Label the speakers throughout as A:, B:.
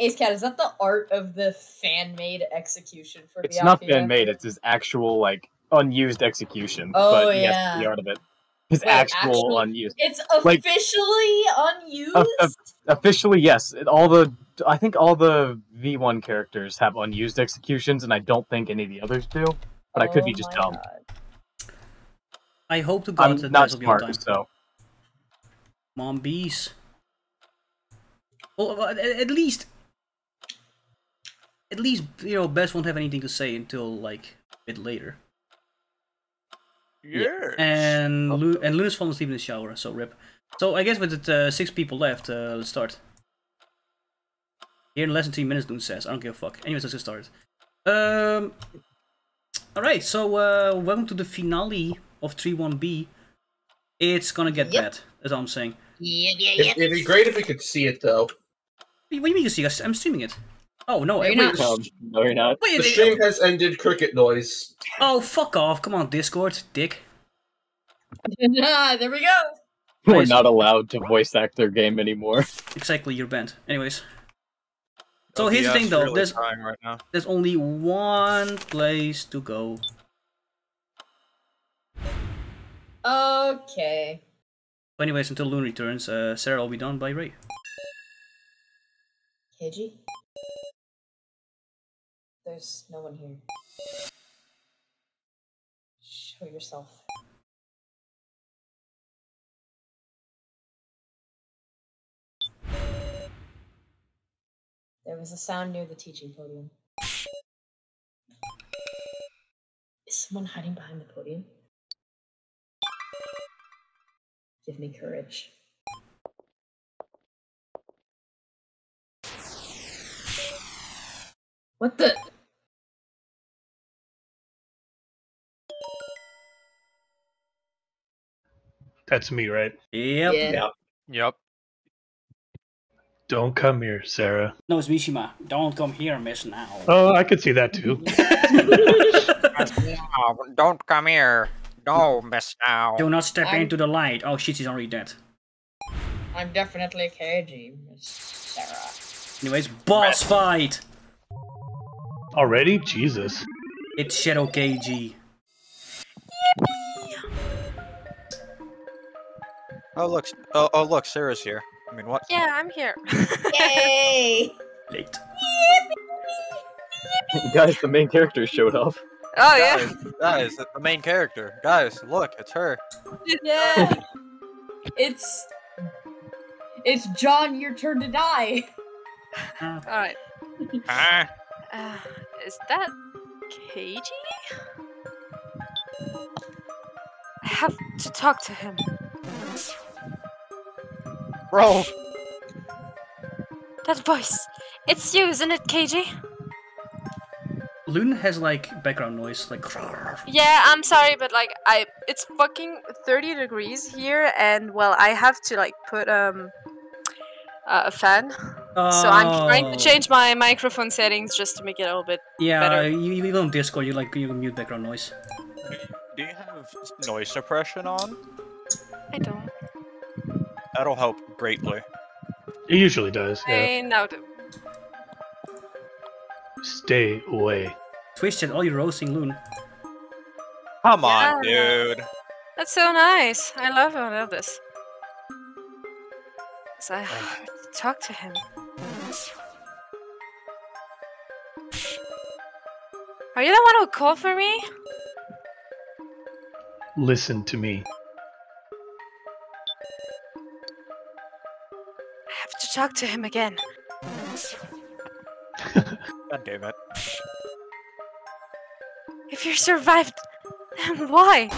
A: Ace Cat, is that the art of the fan made execution for It's Biafia? not fan made,
B: it's his actual like unused execution. Oh but yes, yeah. the art of it. His Wait, actual, actual, unused. It's
A: officially like, unused. Uh,
B: uh, officially, yes. All the I think all the V one characters have unused executions, and I don't think any of the others
C: do. But oh I could be oh just dumb. God. I hope to God I'm that not smart, time. so. Mom beast. Well, at least at least, you know, Bess won't have anything to say until, like, a bit later. Yes. And, Lu- and Luna's fallen asleep in the shower, so rip. So I guess with the uh, six people left, uh, let's start. Here in less than three minutes, Dune says. I don't give a fuck. Anyways, let's get started. Um, Alright, so uh, welcome to the finale of 3-1-B. It's gonna get yep. bad, that's all I'm saying.
D: Yeah, yeah,
A: yeah. It'd,
C: it'd be great if we could see it, though. What do you mean you see us? I'm streaming it. Oh no! Wait, not. no, you're not. Wait, the they, stream has ended. Cricket noise. Oh fuck off! Come on, Discord, dick.
A: there we go.
C: We're not allowed to voice act their game anymore. Exactly, you're banned. Anyways. So oh, here's the thing, though. Really there's right there's only one place to go.
A: Okay.
C: But anyways, until Loon returns, uh, Sarah will be done by Ray.
E: KG. There's no one here. Show yourself. There was a sound near the teaching podium. Is someone hiding behind the podium? Give me courage. What the? That's
C: me,
F: right? Yep. Yeah. Yep. Yep. Don't come here, Sarah.
C: No, it's Mishima. Don't come here, Miss Now.
F: Oh, I could see that too.
G: don't come here. No, Miss Now. Do not step
C: I'm... into the light. Oh shit, she's already dead.
A: I'm definitely KG, Miss
C: Sarah. Anyways, boss fight! Already? Jesus. It's Shadow KG.
G: Oh look! Oh, oh look! Sarah's here. I mean, what?
H: Yeah, I'm here. Yay!
C: Late.
B: Guys, the main character showed up.
C: Oh guys,
G: yeah. Guys, the main character. Guys, look, it's her. Yeah.
A: it's it's John. Your turn to die.
D: Uh-huh. All right. Ah. Uh-huh.
H: Uh, is that Katie? I have to talk to him. Bro! That voice! It's you, isn't it, KG?
C: Loon has like background noise, like. Yeah,
H: I'm sorry, but like I, it's fucking 30 degrees here, and well, I have to like put um uh, a fan. Oh. So I'm trying to oh. change my microphone settings just to make it a little bit. Yeah,
C: better. you even on Discord, you like you mute background noise.
G: Do you have noise suppression on? I don't.
F: That'll help greatly. It usually does.
H: I now do.
F: Stay away. Twisted, all your roasting loon. Come on,
H: Yeah. dude. That's so nice. I love I love this. So I have to talk to him. Are you the one who called for me?
F: Listen to me.
H: talk to him again.
G: God damn it.
H: If you survived, then why?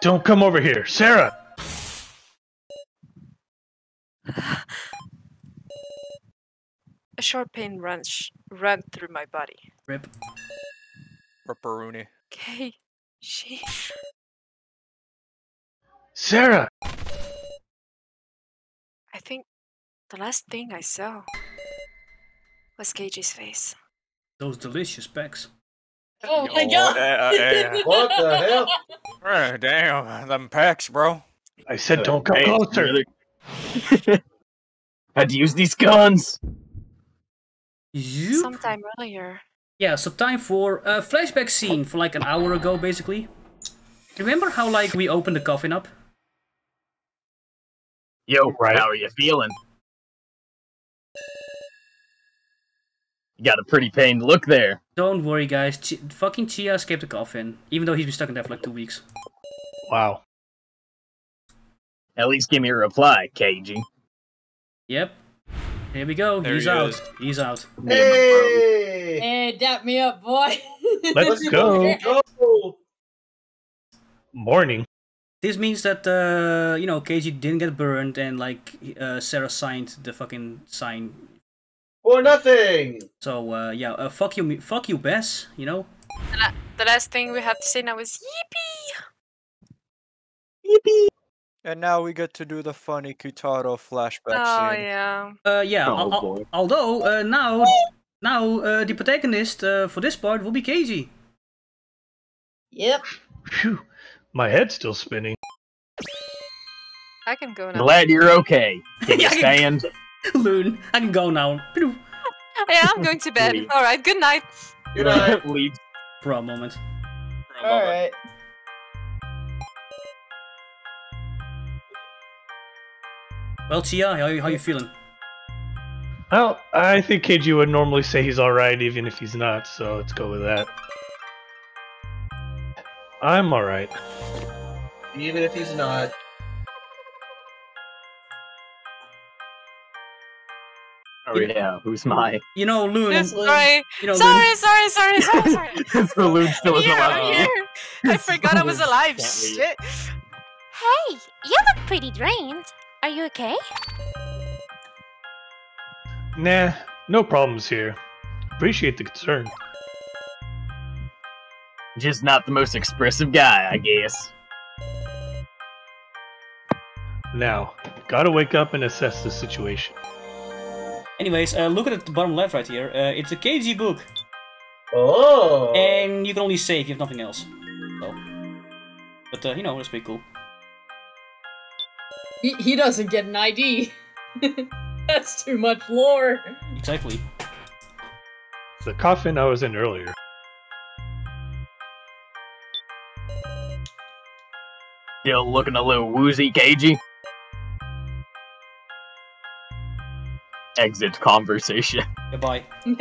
F: Don't come over here, Sarah!
H: A sharp pain runs ran through my body.
G: Rip.
E: Ripperoonie.
D: Okay, she.
E: Sarah!
I: I think the last thing I saw was Gage's face.
C: Those delicious specs. Oh my god! Uh, what the hell? Oh, damn,
B: them packs, bro. I said
F: don't come hey, closer. Really...
C: Had to use these guns. You...
H: Sometime earlier.
C: Yeah, so time for a flashback scene for like an hour ago, basically. Remember how like we opened the coffin up?
E: Yo, right. how are you feeling?
C: You got a pretty pained look there. Don't worry, guys. Ch fucking Chia escaped the coffin, even though he's been stuck in there for like two weeks.
B: Wow. At least give me a reply, KG. Yep. Here we go. There he's he out. Is. He's out.
A: Hey! Hey, dap me
I: up, boy. Let's go. go.
C: Morning. This means that uh, you know KG didn't get burned and like uh, Sarah signed the fucking sign for nothing. So uh, yeah, uh, fuck you, fuck you, Bess. You know.
H: The, la the last thing we have to say now is yippee.
G: Yippee. And now we get to do the funny Kitaro flashback oh, scene.
C: yeah. Uh, yeah. Oh, although uh, now, now uh, the protagonist uh, for
F: this part will be Keiji.
C: Yep. Phew.
F: My head's still spinning. I can go now. Glad you're okay. Can you Yeah, I can- stand?
C: Loon, I can go now. yeah,
H: I'm going to bed. All right, good night.
C: Good night, not. For a moment. for
A: a All moment. right.
C: Well, Tia, how, how you feeling?
F: Well, I think KG would normally say he's alright even if he's not, so let's go with that. I'm alright. Even if he's not,
C: Yeah, who's my? You know, Loon. Sorry. You know, sorry, Loon.
I: sorry,
H: sorry, sorry, sorry,
C: sorry. so still is alive.
D: I forgot
H: I was alive. Shit. Hey, you look pretty drained. Are you okay?
F: Nah, no problems here. Appreciate the concern. Just not the most expressive guy, I guess. Now, gotta wake up and assess the situation. Anyways, uh, look at the bottom left right here. Uh, it's a KG book.
C: Oh! And you can only save, you have nothing else. So. But, uh, you know, it's pretty
F: cool.
A: He, he doesn't get an ID.
I: that's too much lore.
F: Exactly. The coffin I was in earlier.
B: still looking a little woozy, cagey. Exit conversation.
F: Goodbye.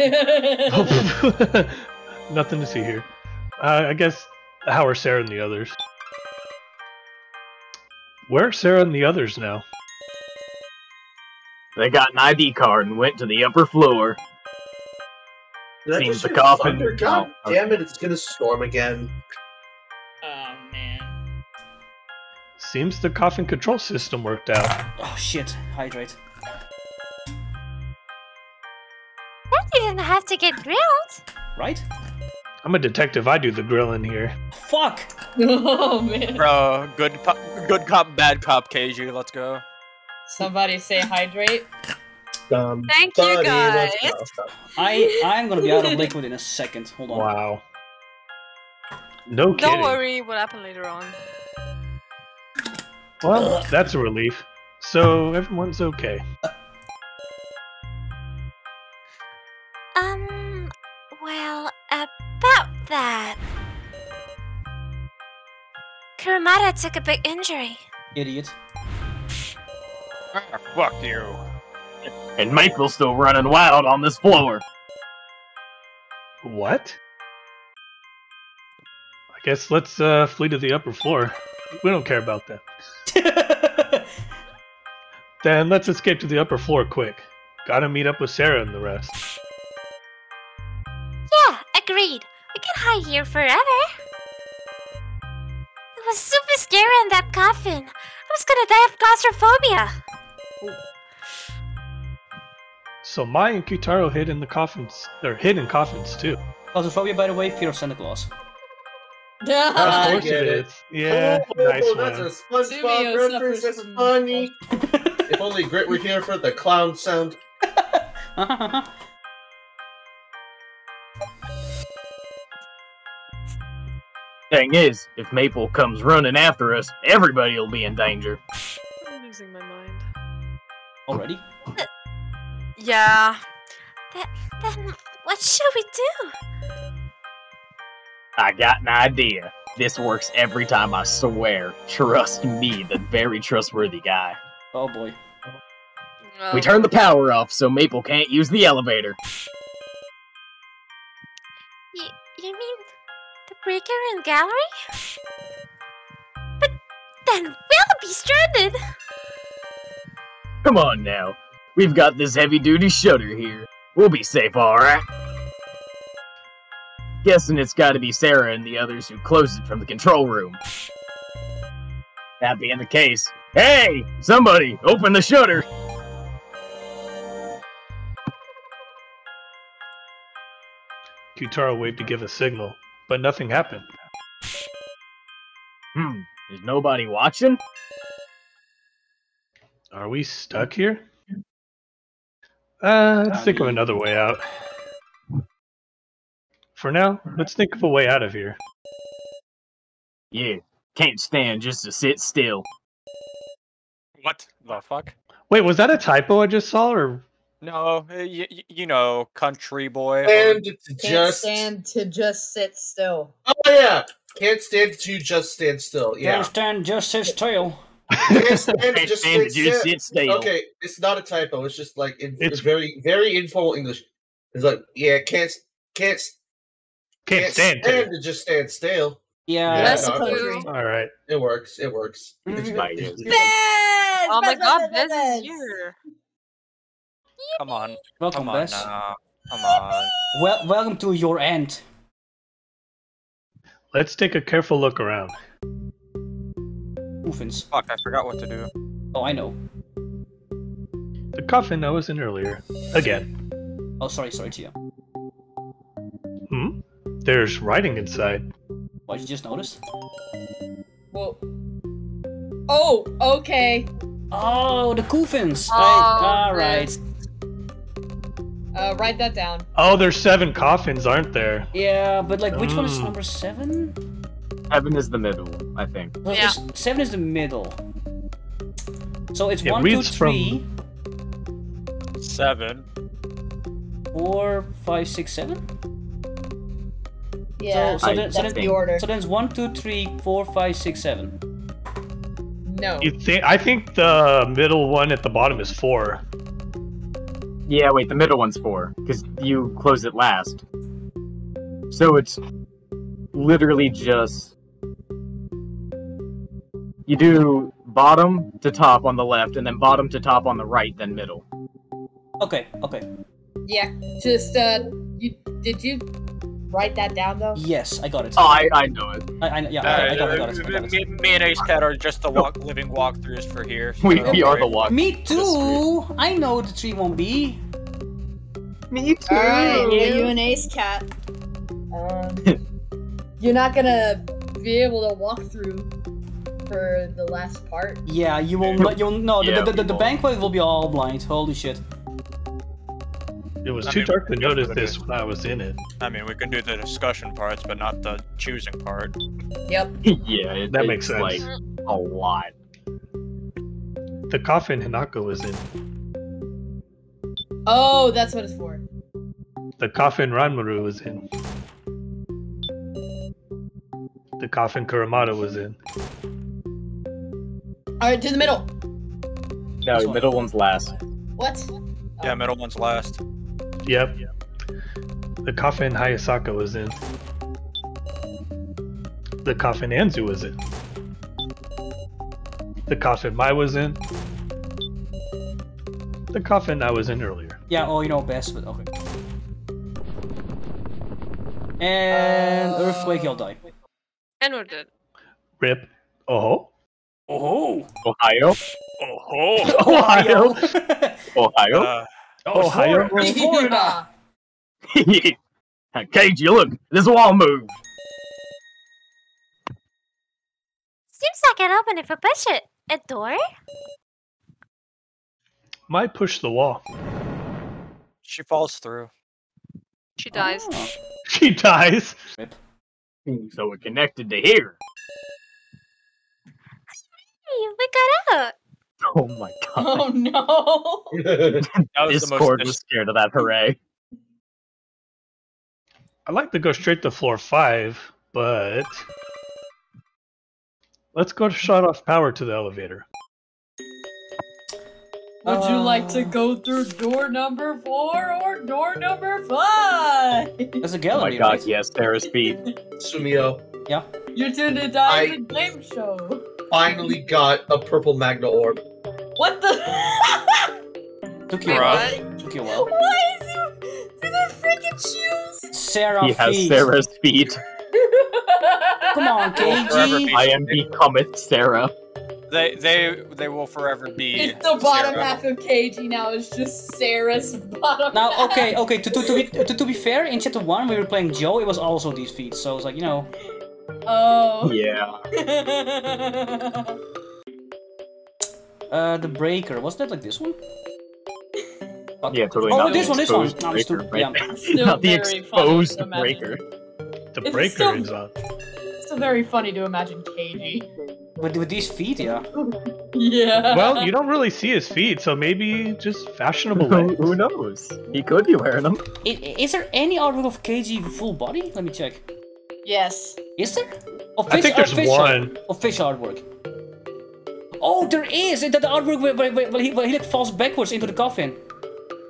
F: Nothing to see here. Uh, I guess how are Sarah and the others? Where are Sarah and the others now? They
B: got an ID card and went to the upper floor.
J: That Seems the coffin. God oh, damn it! It's gonna storm again.
F: Seems the coffin control system worked out.
C: Oh shit, hydrate.
I: That didn't have to get grilled.
F: Right? I'm a detective, I do the grilling here.
I: Fuck! Oh man.
F: Bro,
G: good good cop, bad cop, KG, let's go.
A: Somebody say hydrate.
C: Thank you guys. I I'm gonna be out of liquid in a second.
F: Hold on. Wow. No kidding. Don't
H: worry, what happened later on.
F: Well, Ugh. that's a relief. So everyone's okay.
I: Um, well, about that. Kuramata took
H: a big injury.
C: Idiot. Ah, fuck
F: you.
B: And Michael's still running wild on this floor. What?
F: I guess let's uh, flee to the upper floor. We don't care about that then let's escape to the upper floor quick. Gotta meet up with Sarah and the rest.
K: Yeah,
H: agreed. We can hide here forever. It was super scary
I: in that coffin. I was gonna die of claustrophobia.
F: So Mai and Kitaro hid in the coffins. They're hidden coffins too. Claustrophobia, by the way, fear of Santa Claus.
C: I get it. Yeah, oh, nice oh, that's
J: one. a SpongeBob reference. That's funny.
C: if only Grit were here for the clown
J: sound.
B: Thing is, if Maple comes running after us, everybody will be in danger. I'm losing my mind. Already?
H: Yeah. Then, then what should we do?
B: I got an idea. This works every time, I swear. Trust me, the very trustworthy guy. Oh boy.
C: Oh. We turned the
B: power off so Maple can't use the elevator.
H: Y you mean the breaker and gallery?
I: But then we'll be stranded!
B: Come on now. We've got this heavy-duty shutter here. We'll be safe, alright? Guessing it's gotta be Sarah and the others who closed it from the control room. That being the case. Hey! Somebody, open the shutter!
F: Kutaro waved to give a signal, but nothing happened. Hmm, is nobody watching? Are we stuck hmm. here?
E: Uh, let's think of another way out. For now, let's think of a way out of here. Yeah, can't stand just to
F: sit still.
E: What the fuck?
F: Wait, was that a typo I just saw, or
G: no? You, you know, country boy. And to can't just stand
A: to just sit still.
J: Oh yeah, can't stand to just stand still. Yeah, can't stand just sit still. can't stand just, Okay, it's not a typo. It's just like it's, it's very very informal English. It's like yeah, can't can't can't, stand, stand to just stand still. Yeah, yeah that's no, All right, it works. It
C: works. Mm-hmm.
D: oh my god, Bez is
C: Come on, welcome, come on, Nah.
E: Come on.
F: Well, welcome to your end. Let's take a careful look around.
C: Oofins. Fuck, I forgot what to do. Oh, I know.
F: The coffin I was in earlier. Again.
C: Oh, sorry, sorry, to you.
F: Hmm? There's writing inside. What, you just notice?
C: Well...
A: Oh, okay.
F: Oh, the coffins. Oh, All right.
A: Uh, write that down.
F: Oh, there's seven coffins, aren't there?
A: Yeah,
C: but like, which mm. one is mm. number seven?
F: Seven is the middle, I think.
C: Well, yeah. Seven is the middle. So it's it one, two, three. From... Seven. Four, five, six, seven. Yeah, so, so, I, then, so then, the order. So then it's one, two, three, four, five, six, seven. No. You
F: think? I think the middle one at the bottom is 4.
B: Yeah, wait, the middle one's 4, because you close it last. So it's literally just... You do bottom to top on the left, and then bottom to top on the right, then middle.
C: Okay, okay.
A: Yeah, just, uh, you, did you write
C: that down though? Yes, I got it. Oh, I, I know it. I, I yeah, uh, I, got, I got it. I got it. Me, me and Ace Cat are
G: just the walk, living walkthroughs for here. So we, we are the walk.
C: Me too. I know the tree won't be. Me too. All right, yeah, you and Ace Cat. Um, you're not gonna
A: be able to walk through for the last part.
F: Yeah,
C: you will. You'll no. Yeah, the, the, the, the banquet will be all blind. Holy shit.
F: It was I too mean, dark to notice this when I was in it.
C: I mean, we can do
F: the
G: discussion parts, but not the choosing part.
A: Yep. yeah, it,
G: that makes sense. Like a
F: lot. The coffin Hinako was in.
A: Oh, that's what it's for.
F: The coffin Ranmaru was in. The coffin Kuramata was in.
A: Alright, do the middle.
F: No, middle one's last.
A: What?
G: Yeah, middle one's last.
F: Yep. The coffin Hayasaka was in. The coffin Anzu was in. The coffin Mai was in. The coffin I was in earlier.
C: Yeah, oh, you know best, but okay. And uh... Earthquake, he'll die.
H: And we're dead.
F: Rip. Uh-huh. Oh.
C: Oh. Ohio.
D: Oh. Ohio. Ohio.
C: Ohio.
E: Uh... Ohio. Florida. Florida. yeah. Cage, you look,
F: this wall moved.
I: Seems I can open it for push it. A door?
F: Might push the wall. She falls through.
I: She dies. Oh.
F: She dies.
B: So we're connected to
G: here.
I: we got out. Oh my oh, god. Oh no.
E: that was Discord was scared of that hooray.
F: I'd like to go straight to floor five, but let's go to shut off power to the elevator. Would you
A: uh, like to go through door number four or door number five?
F: There's a oh gallery. Oh my god, right? yes,
J: there is Pete. Sumio. Yeah.
A: You're tuned to Diamond I game show.
J: Finally got a purple magna orb.
C: What the? Took you Wait, what? Took you well. Why is he? Did I freaking choose? Sarah. He has Sarah's feet. Come on, KG.
B: I am becometh Sarah.
C: They they they will forever be. It's the bottom Sarah. half
A: of KG now. It's just Sarah's bottom. Now, okay, okay.
C: To to to be to, to be fair, in chapter one we were playing Joe. It was also these feet, so it's like you know.
D: Oh. Yeah.
C: Uh, the breaker. Was that like this one? Yeah, totally. Oh, this one, this one. No, it's Yeah. not the exposed breaker.
F: The it's breaker still, is up. Uh,
A: it's still very funny to imagine KG.
F: With, with these feet, yeah. yeah. Well, you don't really see his feet, so maybe just fashionable Who knows? He could be wearing them.
C: Is, is there
F: any artwork of KG full body? Let me
C: check. Yes. Is there? I think there's official, one. Official artwork. Oh, there is! That the artwork where, where, where, he, where he like falls backwards into the coffin.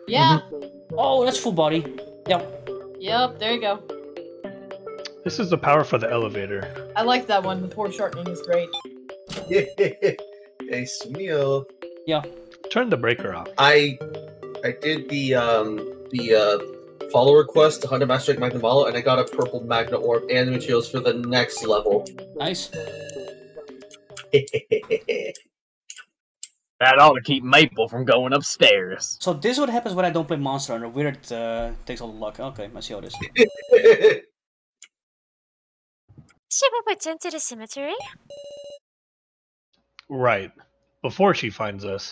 A: Yeah. Mm -hmm.
F: Oh, that's full body. Yep.
A: Yep, there you go.
F: This is the power for the elevator.
A: I like that one. The foreshortening is great.
F: hey, Sunil. Yeah. Turn the breaker off. I
J: I did the um the uh follow request to Hunter Master Magnamalo, and I got a purple Magna Orb and the materials for the next level. Nice.
C: that ought to keep Maple from going upstairs. So this is what happens when I don't play Monster Hunter. Weird uh, takes all the luck. Okay, I see how it is.
I: Should we return to the cemetery?
F: Right. Before she finds us.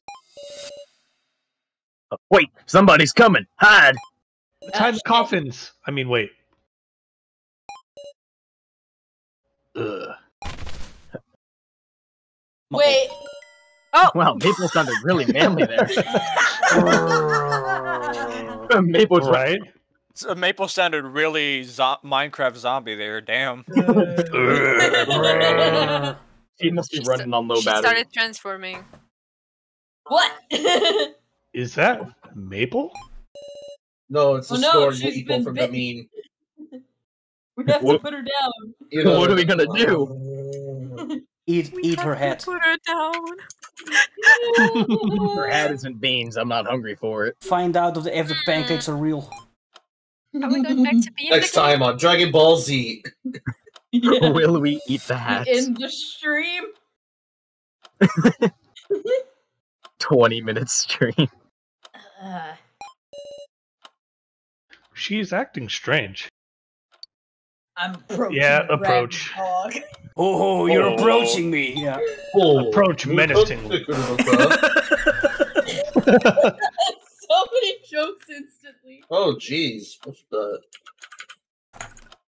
F: Oh, wait, somebody's coming. Hide. It's hide coffins. I mean, wait.
E: Ugh. Wait. Oh. Wow, Maple sounded really manly there.
B: Maple's
D: right.
G: So Maple sounded really zo Minecraft zombie there. Damn. he must be running on low she battery.
F: started
H: transforming. What?
F: Is that Maple? No, it's oh, a oh, no, story she's Maple been from the meme.
E: We have what? to put her down.
A: You know,
C: what are we gonna do? Eat, we eat her head.
A: Put
I: her down. her head
C: isn't beans. I'm not hungry for it. Find out if the, if the mm. pancakes are real.
I: Are we going back to beans? Next
C: time on Dragon Ball Z. yeah. Will we eat the hat?
I: In the stream.
E: 20 minute stream.
D: Uh.
F: She's acting strange.
E: I'm approaching.
F: Yeah, approach.
C: Oh, you're oh. approaching me. Yeah. Oh, approach menacingly. so many
L: jokes instantly.
J: Oh, jeez. What's that?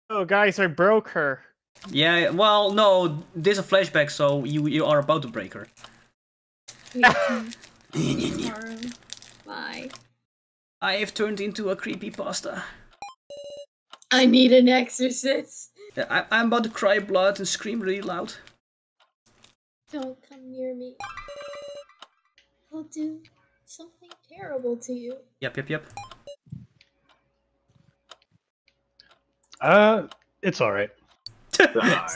L: Oh, guys, I broke her.
C: Yeah, well, no, there's a flashback, so you you are about to break her. Bye. I have turned into a creepy pasta.
A: I need an exorcist.
C: I, am about to cry blood and scream really loud.
M: Don't come near me. I'll do something terrible to you.
F: Yep, yep, yep. Uh, it's alright. Stop,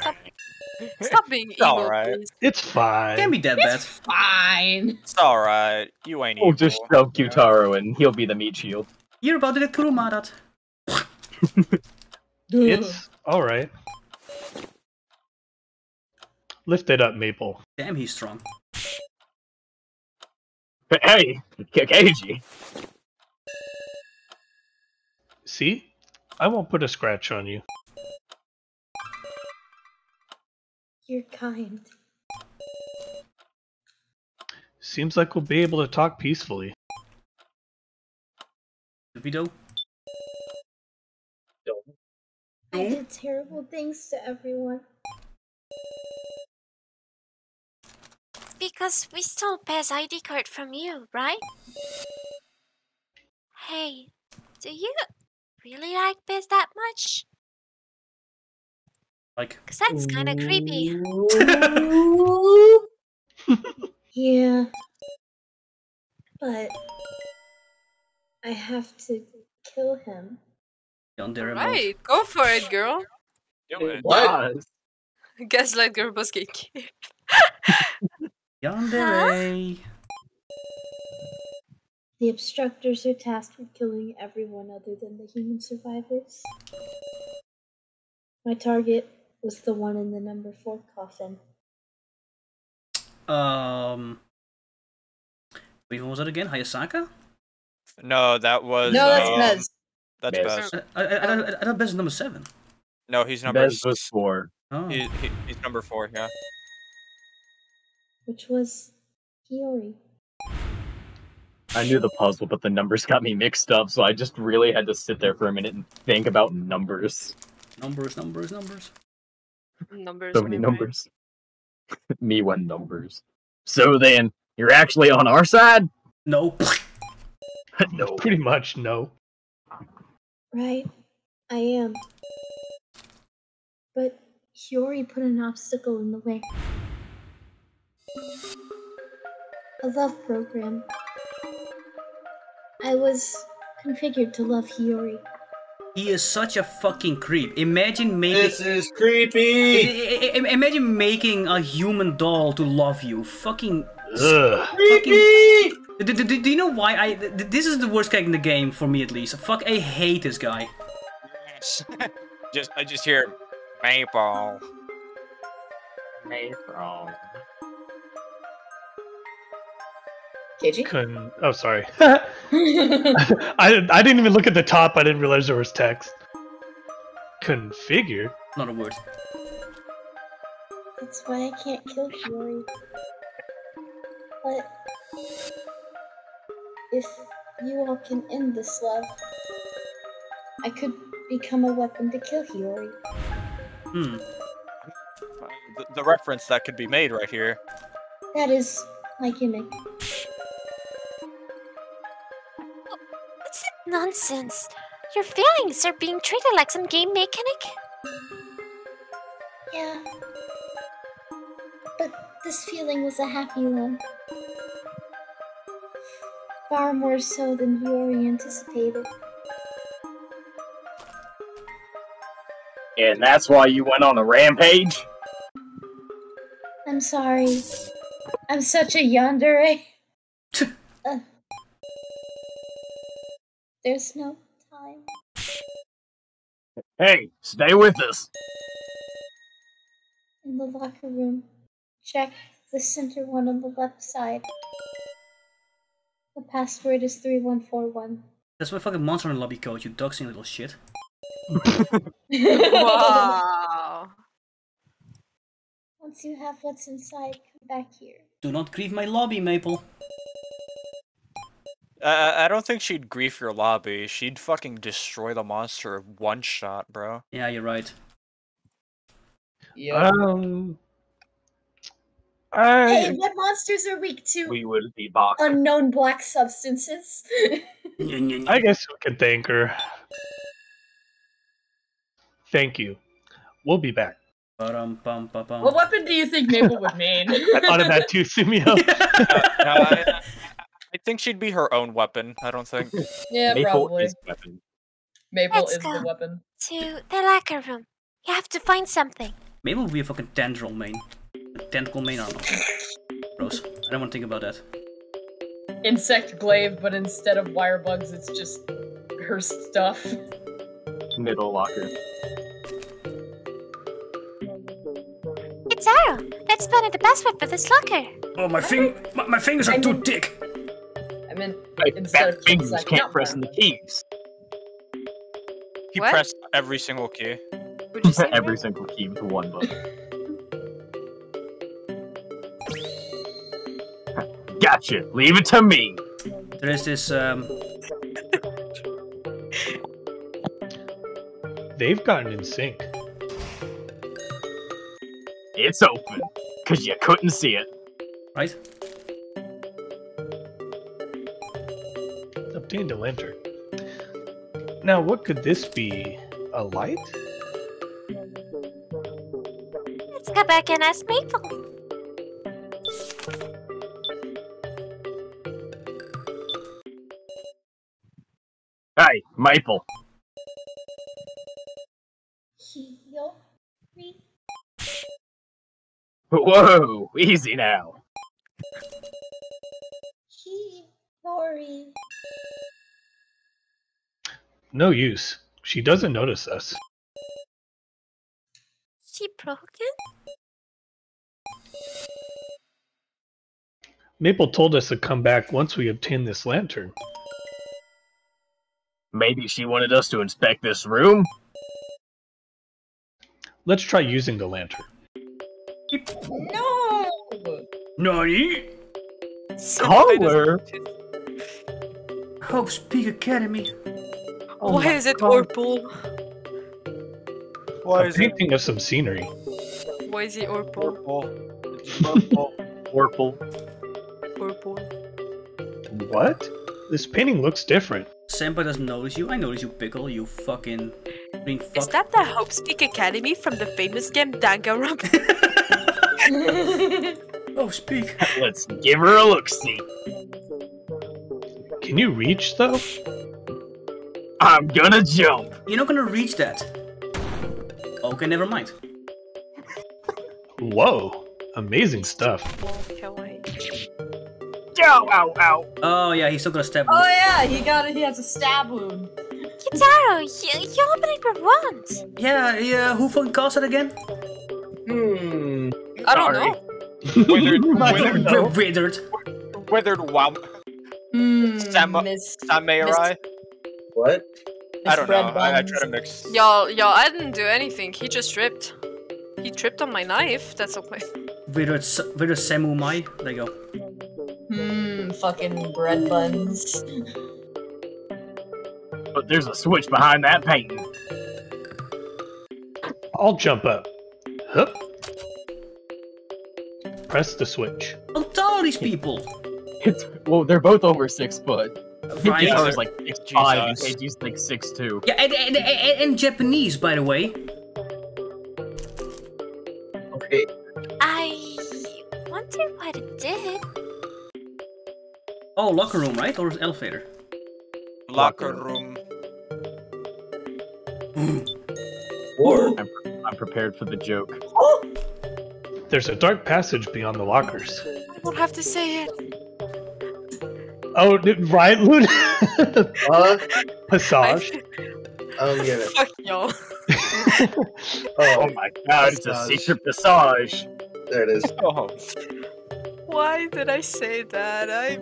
I: Stop being evil. All right.
F: Please. It's fine. Can't be dead bad. It's
C: fine.
B: It's all right. You ain't evil. We'll just shove Gyutaro and he'll
F: be the meat shield.
C: You're about to get Kurumadat it's
F: all right. Lift it up, Maple. Damn, he's strong. Hey, cagey. See? I won't put a scratch on you.
I: You're kind.
F: Seems like we'll be able to talk peacefully.
E: Doopy-doo. I did terrible things to everyone.
I: Because we stole Pez's ID card from you, right? Hey, do you really like Pez that much? Like, cause that's kind of creepy.
E: yeah, but
H: I have to kill him
C: on the remote. Right,
I: go for it, girl.
E: Do it. What?
H: Gaslight girl boss cake.
E: Yandere. Huh?
H: The
M: obstructors are tasked with killing everyone other than the human survivors. My target was the one in the number four coffin.
C: Um. Wait, what was that again? Hayasaka? No, that was. No, that's um, that's Bez. Bez. I, I, I, I thought Bez is number seven.
G: No, he's number. Bez
B: was four.
G: Oh. He, he, he's number four. Yeah.
M: Which was Kiori.
B: I knew the puzzle, but the numbers got me mixed up, so I just really had to sit there for a minute and think about numbers.
C: Numbers, numbers, numbers. Numbers. So many numbers.
B: me when numbers. So then, you're actually on our side? No. no.
F: Pretty much no.
M: Right, I am. But Hiyori put an obstacle in the way. A love program. I was configured to love Hiyori.
C: He is such a fucking creep. Imagine making. This is creepy! I, I, imagine making a human doll to love you. Fucking. Ugh. Creepy! Fucking do, do, do, you know why I... This is the worst gag in the game, for me at least. Fuck, I hate this guy. Yes. just, I just
G: hear... Maple. Maple.
F: KG? Couldn't... Oh, sorry. I, I didn't even look at the top. I didn't realize there was text. Configure? Not a word.
M: That's why I can't kill Fury. What? If you all can end this love, I could become a weapon to kill Hiyori.
G: Hmm. The, the reference that could be made right here.
M: That is my gimmick. What's that nonsense? Your feelings are being treated like some game mechanic? Yeah. But this feeling was a happy one far more so than Yuri anticipated.
B: And that's why you went on a rampage?
M: I'm sorry. I'm such a yandere. Eh? uh, there's no time.
E: Hey, stay with us.
M: In the locker room. Check the center one on the left side. The password is 3141.
C: That's my fucking monster in lobby code, you doxing little shit.
M: wow. Once you have what's inside, come back here.
C: Do not grieve my lobby, Maple. Uh, I don't think she'd
G: grief your lobby. She'd fucking destroy the monster one shot, bro. Yeah, you're right.
F: Yeah. Um, uh, hey,
E: what
M: monsters are weak
E: to?
F: We will be back.
M: Unknown black substances.
F: I guess we can thank her. Thank you. We'll be back. What
A: weapon do you think Mabel would mean? I thought of
F: that too, Sumio.
G: Yeah, I, think she'd be her own weapon. I don't think.
I: Yeah, Maple probably. Is
C: weapon.
A: Mabel Let's is the weapon.
I: To the locker room. You have to find something.
C: Mabel would be a fucking tendril, main. Tentacle main armor. Gross. I don't want to think about that.
A: Insect glaive, but instead of wire bugs,
I: it's just her stuff.
C: Middle locker.
I: It's Arrow. Let's find the password for this locker.
C: Oh, my fing- my, my, fingers are I too thick. I mean, my instead of fingers can't
E: press
G: the keys. He what? pressed every single key.
B: every single key with one button.
F: Gotcha. Leave it to me. There's this. Um... They've gotten in sync. It's open, because you couldn't see it. Right? Obtained a lantern. Now, what could this be? A light?
I: Let's go back and ask people.
E: Maple. Whoa, easy now.
M: Sorry.
F: No use. She doesn't notice us. She broken? Maple told us to come back once we obtain this lantern.
E: Maybe she wanted us to inspect this room?
F: Let's try using the lantern.
C: No!
F: Nani? Color?
C: Hope's Peak
I: Academy. Oh Why is it God. purple?
F: Why I'm is painting it? of some scenery.
H: Why is it purple? Purple.
F: It's purple. purple. Purple. What? This painting looks different.
C: Senpai doesn't notice you. I notice you, Pickle. You fucking. fuck. Is that
H: the Hope Speak Academy from the famous game Danganronpa?
F: oh, speak. Let's give her a look. See. Can you reach though?
C: I'm gonna jump. You're not gonna reach that.
F: Okay, never mind. Whoa! Amazing stuff.
E: Ow,
C: ow, ow.
F: Oh, yeah, he's still got a stab
A: Oh, yeah, he got it. He has a stab wound. Kitaro, you are opening for once.
C: Yeah, yeah, who fucking calls it again? Hmm. I don't Sorry. know. withered, withered,
G: no. withered. Withered, wow. Hmm. Sam uh, Samurai.
J: What? I don't know. I, I try to
C: mix.
H: Y'all, y'all, I didn't do anything. He just tripped. He tripped on my knife. That's okay.
C: Withered, withered Samurai. There you go.
H: Hmm, fucking bread buns.
B: But there's a switch behind that painting.
F: I'll jump up. Hup. Press the switch. What's all these people? It's well, they're both over six foot. Right. Yeah, was like
B: six five, and like six two.
C: Yeah, and, and, and, and Japanese, by the way.
I: Okay. I wonder what it did.
C: Oh, locker room, right? Or elevator? Locker room.
F: or I'm, I'm, prepared for the joke. There's a dark passage beyond the lockers. I
H: will not have to say it.
F: Oh, right, Luna? uh, Passage? I don't get it. Fuck
J: y'all.
F: oh, oh, my god, it's a secret passage.
J: There it is. Oh.
H: Why did I say that? I.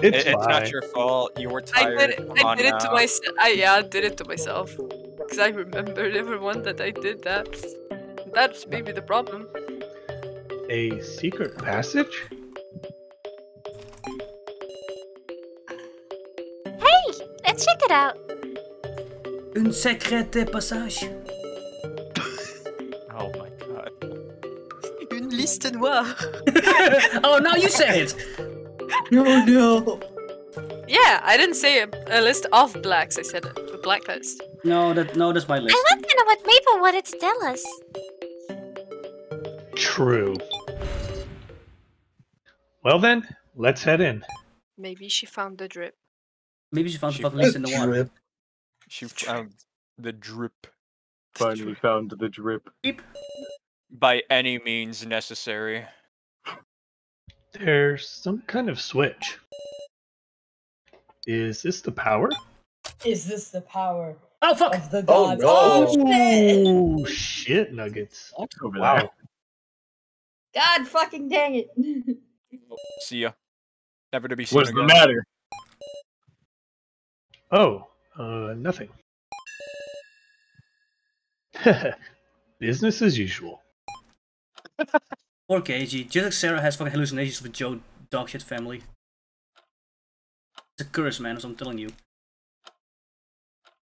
J: It's, it's not
G: your fault. You were tired. I did it,
H: I did it to myself. I yeah, I did it to myself. Cause I remembered everyone that I did that. That's maybe the problem.
F: A secret passage?
I: Hey, let's check it out.
C: Un secret passage. wasted oh, now you said it.
D: Oh no.
H: Yeah, I didn't say a, a list of blacks. I said a blacklist.
C: No, that no, that's my list. I
H: want to know what Maple wanted to tell us.
F: True. Well then, let's head in.
H: Maybe she found the drip.
F: Maybe she found she the fucking
E: list in the water. She found the drip. Finally found the
B: drip. Beep
G: by any means necessary.
F: There's some kind of switch. Is this the power?
A: Is this the power?
E: Oh fuck! Of the oh, gods. Oh, no.
F: oh shit. Oh, shit! nuggets. wow. There.
I: God fucking dang it!
E: see ya. Never to be seen What's again. the matter?
C: Oh, uh, nothing. Business as usual. Poor KG. Just like Sarah has fucking hallucinations with Joe dogshit family. It's a curse, man, as I'm telling you.
E: I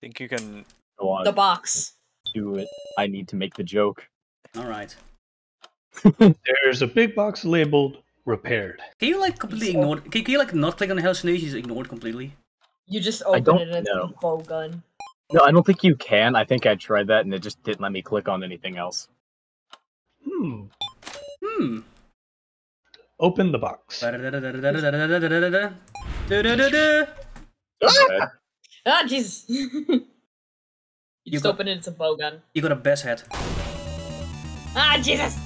E: think you can... Go on. The box.
C: Do it. I need to make the joke. Alright. There's a big box labeled repaired. Can you like completely ignore? Can, can, you like not click on the hallucinations? Ignore it completely.
A: You just open it and no. a bow gun.
C: No, I don't think you can. I think I tried that
B: and it just didn't let me click on anything else.
F: Hmm. Hmm. Open the box. Ah!
A: Ah, Jesus. you just got, it, it's a bowgun.
C: You got a best head.
K: Ah, Jesus!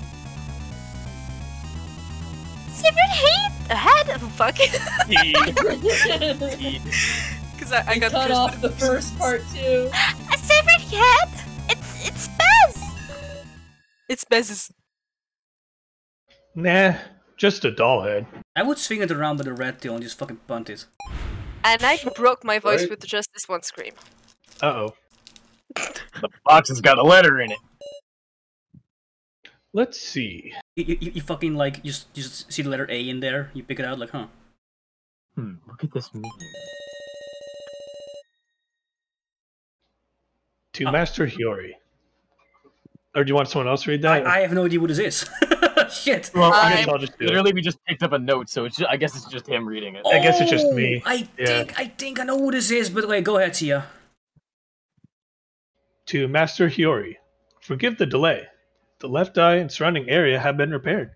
K: Severed head? A head? Oh, fuck. Because
F: I, I got cut off the
K: first part, too. A severed head?
A: It's Bez's.
F: Nah,
C: just a doll head. I would swing it around with a red tail and just fucking punt it.
H: And I broke my voice right? with just this one scream.
C: Uh-oh. the box has got a letter in it. Let's see. You, you, you fucking like, you just, you just see the letter A in there, you pick it out like, huh.
E: Hmm, look at this
F: To Master Hiyori. Or do you want someone else to read that? I, I have no idea what this is.
B: Shit.
F: Well, I guess I'll
B: just do Literally, it. we just picked up a note, so it's just, I guess it's just him reading it. Oh, I guess it's just me. Oh, I yeah. think
F: I think I know what this is, but wait,
C: go ahead, Tia.
F: To Master Hiyori, forgive the delay. The left eye and surrounding area have been repaired.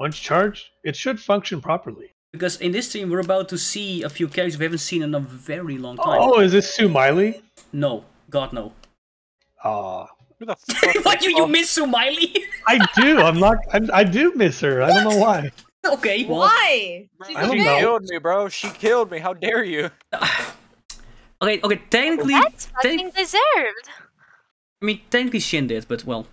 F: Once charged, it should function properly. Because in this team, we're about to see a few characters we haven't
C: seen in a very long time.
F: Oh, is this Sue Miley? No, God no. Ah.
C: Who the fuck? what do you miss Sumaili?
F: I do. I'm not. I'm, i do miss her. What? I don't know why. Okay. Well,
H: why?
F: She killed
G: me, bro. She killed me. How dare you?
C: okay. Okay. Technically, that's
I: fucking deserved.
C: I mean, technically, she did, but well.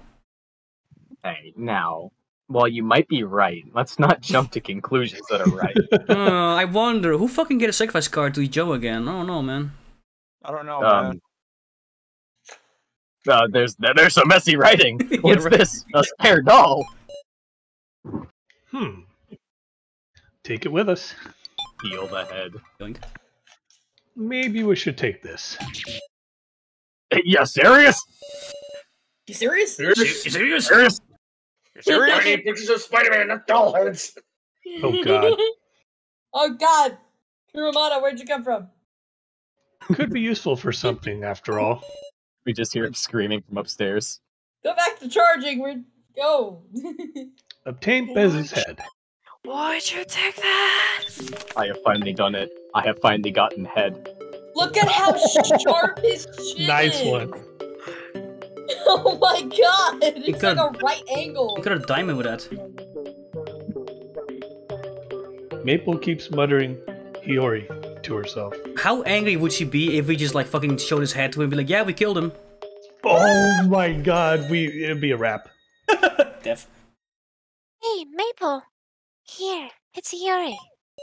C: Hey, now while you might be right, let's not jump to conclusions that are right. uh, I wonder who fucking get a sacrifice card to Joe again. I don't know, man.
E: I don't know. Um,
C: uh,
F: there's there's some messy writing. What's yeah, right. this? A spare doll? Hmm. Take it with us.
B: Heal the head.
F: Maybe we should take this. Eh, yeah, serious? You serious? Serious? You serious? Serious? serious? pictures
E: of Spider-Man, not doll
F: heads.
A: Oh god. oh god. Kurumada, where'd you come from?
F: Could be useful for something after all. We just hear him screaming from upstairs.
A: Go back to charging. We're go.
B: Obtain
F: Bez's
A: head.
H: Why'd you take that?
B: I have finally done it. I have finally gotten
C: head.
H: Look at how sharp his
C: chin Nice one.
A: Oh my god! He it's like a right angle. You could
F: a diamond with that. Maple keeps muttering, Hiyori to herself.
C: How angry would she be if we just like fucking showed his head to him and be like, yeah, we killed him? Oh
F: my god, we it'd be a wrap. Def.
K: Hey, Maple.
I: Here, it's Yuri.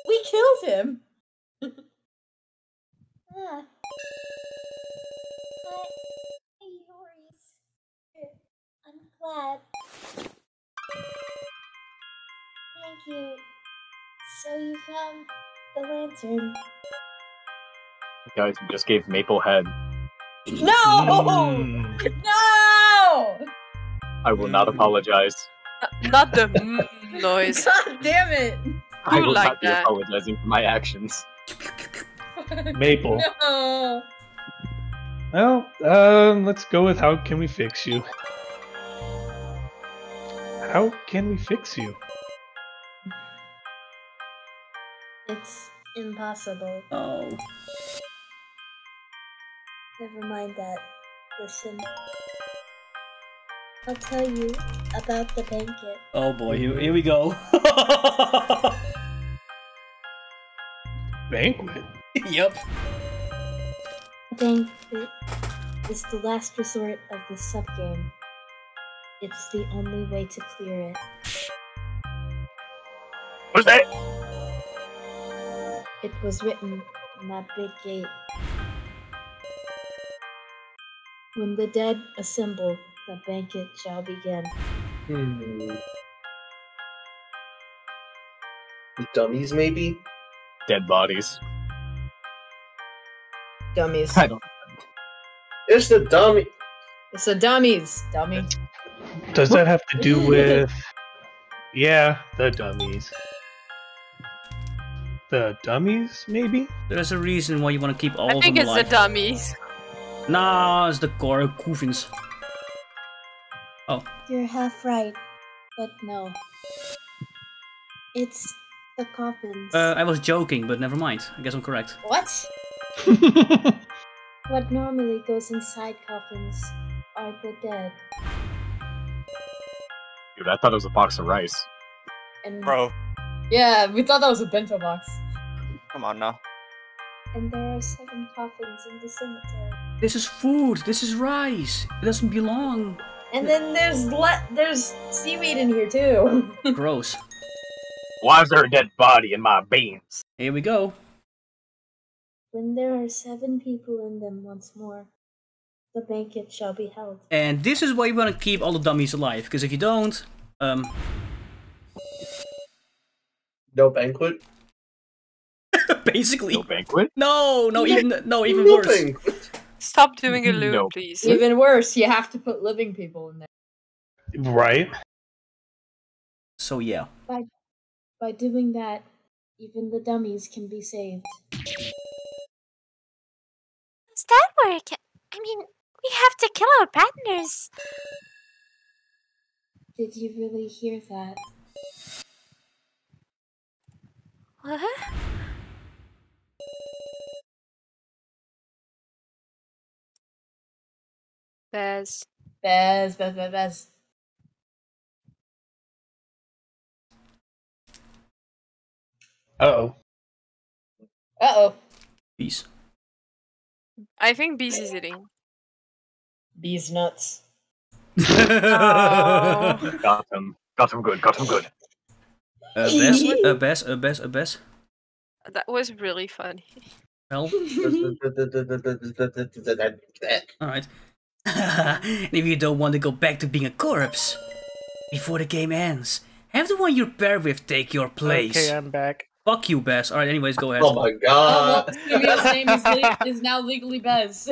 I: We killed him. ah. I'm glad.
M: Thank you. So you come the lantern.
B: Guys, we just gave Maplehead. No! Mm.
I: No!
B: I will not mm. apologize. Uh, not the noise.
A: God damn it! I will like not be that.
B: apologizing for my actions.
F: Maple. No. Well, um, let's go with how can we fix you? How can we fix you?
M: impossible. Oh. Never mind that. Listen. I'll tell you about the banquet.
C: Oh boy, here, here we go. banquet? yep.
M: Banquet is the last resort of this subgame. It's the only way to clear it. What's that? It was written in that big gate. When the dead assemble, the banquet shall begin.
J: Hmm. Dummies, maybe? Dead bodies.
A: Dummies. I don't. It's the dummy. It's the dummies, dummy.
F: Does that have to do with? yeah, the dummies the dummies, maybe? There's a reason
C: why you want to keep all of them alive. I think it's the dummies. Nah, it's the Goro coffins. Oh.
M: You're half right, but no. It's the coffins. Uh, I
C: was joking, but never mind. I guess I'm correct.
M: What? what normally goes inside coffins are the dead.
B: Dude, I thought it was a box of rice.
A: And
C: Bro.
M: Yeah, we thought that was a bento box. Come on now. And there are seven coffins in the cemetery.
C: This is food. This is rice. It doesn't belong. And then there's
M: le- there's seaweed in here too.
C: Gross.
E: Why is there a dead body in my beans? Here we go.
M: When there are seven people in them once more, the banquet shall be held.
C: And this is why you want to keep all the dummies alive, because if you don't, um,
J: no banquet.
C: Basically. No banquet. No,
E: no, even no, even no worse. Banquet. Stop doing it, Lou, no. please. Even
A: worse, you have to put
M: living people in
E: there. Right. So yeah.
M: By by doing that, even the dummies can be saved. Does
I: that work? I mean, we have to kill our partners. Did you really hear that?
E: What? Bez. Bez, Bez, Bez, Bez. Uh oh. Uh oh. Bees. I think Bees is eating. Bees nuts.
C: oh. Got him. Got him good. Got him good. A a abyss, a abyss.
H: That was really funny.
C: Well. Alright. and if you don't want to go back to being a corpse before the game ends, have the one you're paired with take your place. Okay, I'm back. Fuck you, Bez. Alright, anyways, go ahead. Oh my god. Oh, well,
A: name is, is, now legally Bez.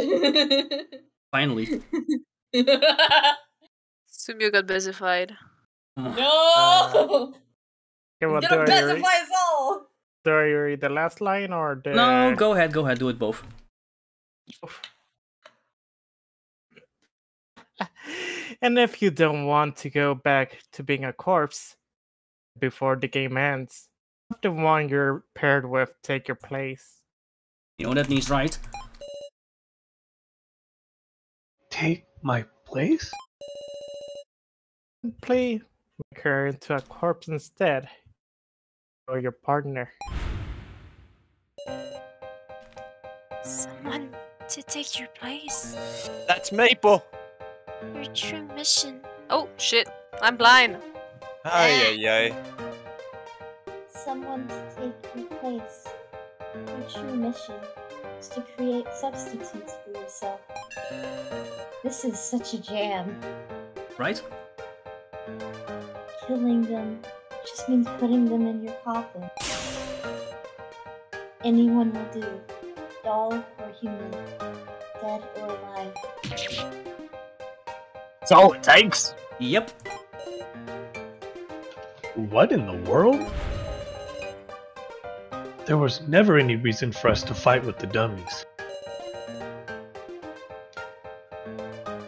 C: Finally.
H: Sumio got Bezified. No! Uh,
L: Okay, well, gonna pacify Do I read the last line or the? No, go ahead, go ahead, do it both. and if you don't want to go back to being a corpse before the game ends, the one you're paired with take your place.
E: You know that means, right? Take my place? Play make her into a corpse instead
L: or your partner.
H: Someone to take your place.
L: That's Maple.
H: Your true mission. Oh shit! I'm blind.
G: Ay eh. ay ay.
H: Someone to take your place. Your true mission
M: is to create substitutes for yourself. This is such a jam. Right? Killing them just means putting them in your coffin. Anyone will do, doll or human, dead
F: or alive. That's all it takes? Yep. What in the world? There was never any reason for us to fight with the dummies.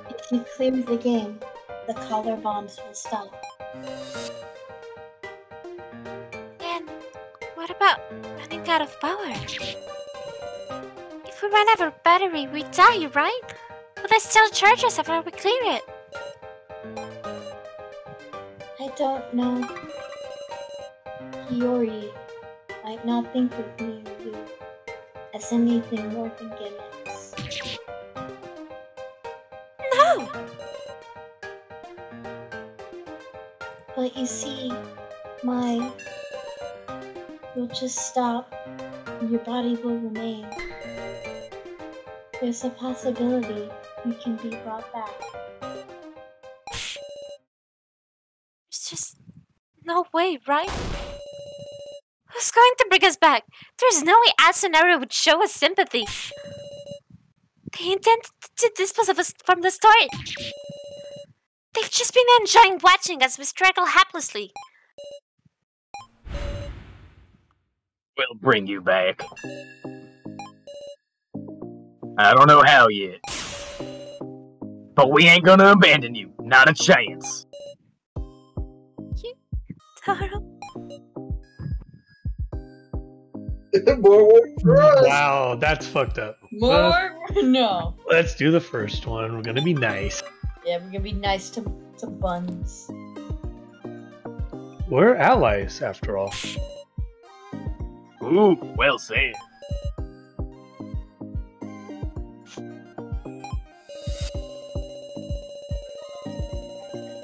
M: If you clear the game, the collar bombs will stop.
H: out of power. If we run out of battery, we die, right? Will they still charge us after we clear it? I don't
M: know. Hiyori might not think of me as anything more than gimmicks. No! But you see, my You'll just stop, and your body will remain. There's a possibility you can be brought back. There's
I: just no way, right? Who's going to bring us back? There's no way Asunara would show us sympathy. They intended to dispose of us from the start. They've just been enjoying watching us we struggle haplessly.
B: We'll bring you back. I don't know how yet. But we ain't gonna abandon you.
E: Not a chance. Cute, Taro.
F: Wow, that's fucked up. More? Uh, no. Let's do the first one. We're gonna be nice.
M: Yeah, we're gonna be nice to, to buns.
F: We're allies, after all. Ooh,
B: well said.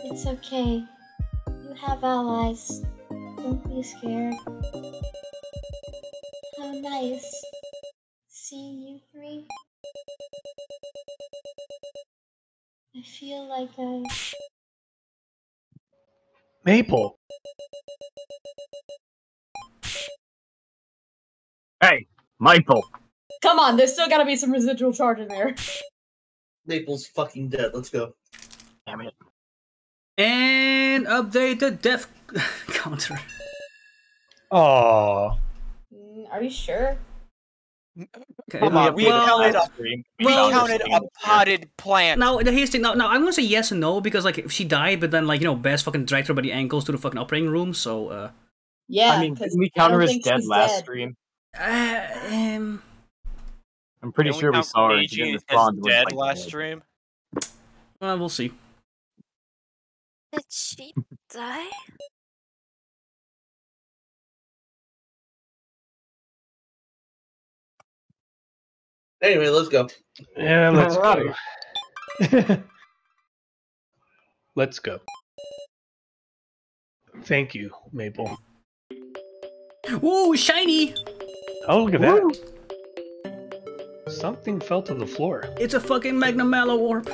M: It's okay. You have allies. Don't be scared. How nice. Seeing you three. I feel like
E: I... Maple, Hey, Michael. Come on, there's still gotta be some residual charge in there. Naples fucking dead. Let's go.
C: Damn it. And update the death counter.
F: Oh.
C: Are you sure?
F: Okay. Come on, we, well, counted, a, we well, counted
C: a potted plant. Now, here's the thing. Now, now, I'm gonna say yes and no because, like, she died, but then, like, you know, Bez fucking dragged her by the ankles to the fucking operating room, so, uh. Yeah, I mean, did we counter his dead last dead. stream? Uh, um,
E: I'm pretty sure we saw her. She didn't respond. Dead last stream. Well, we'll see. Did she die? Anyway, let's go. Yeah, let's go.
F: let's go. Thank you, Maple.
C: Ooh, shiny!
F: Oh, look at Woo. that. Something fell to the floor.
C: It's a fucking Magnamalo warp.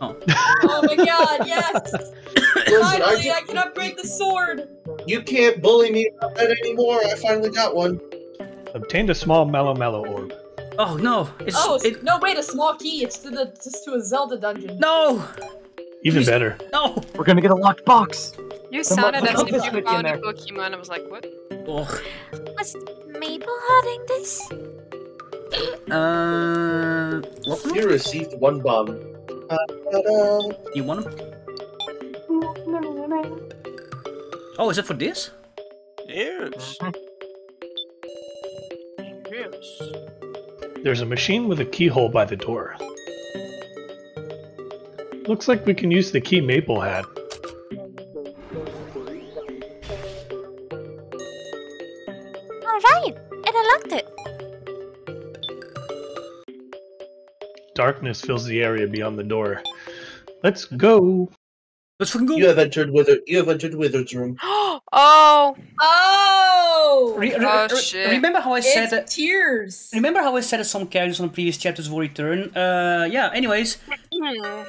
C: Oh. oh my god, yes! Listen, finally, I, just, I can upgrade the sword!
F: You can't bully me about that anymore. I finally got one. Obtained a small mellow mellow orb.
C: Oh no! It's, oh
A: it, no! Wait, a small key. It's to the just to a Zelda dungeon. No.
C: Even better. No. We're gonna get a locked box.
H: You sounded as if you found a Pokemon. I was like, what? Ugh. Was Maple holding this?
J: Uh,
C: what you received one bomb. Uh, you want them? Oh, is it for this?
F: Yes. yes. There's a machine with a keyhole by the door. Looks like we can use the key Maple had. Darkness fills the area beyond the door. Let's go. Let's go. You have entered Wither. You have entered Wither's room.
J: oh.
C: Oh. Re re oh shit. Remember how I said that? Tears. Remember how I said that some characters on the previous chapters will return. Uh, yeah. Anyways.
E: Hmm.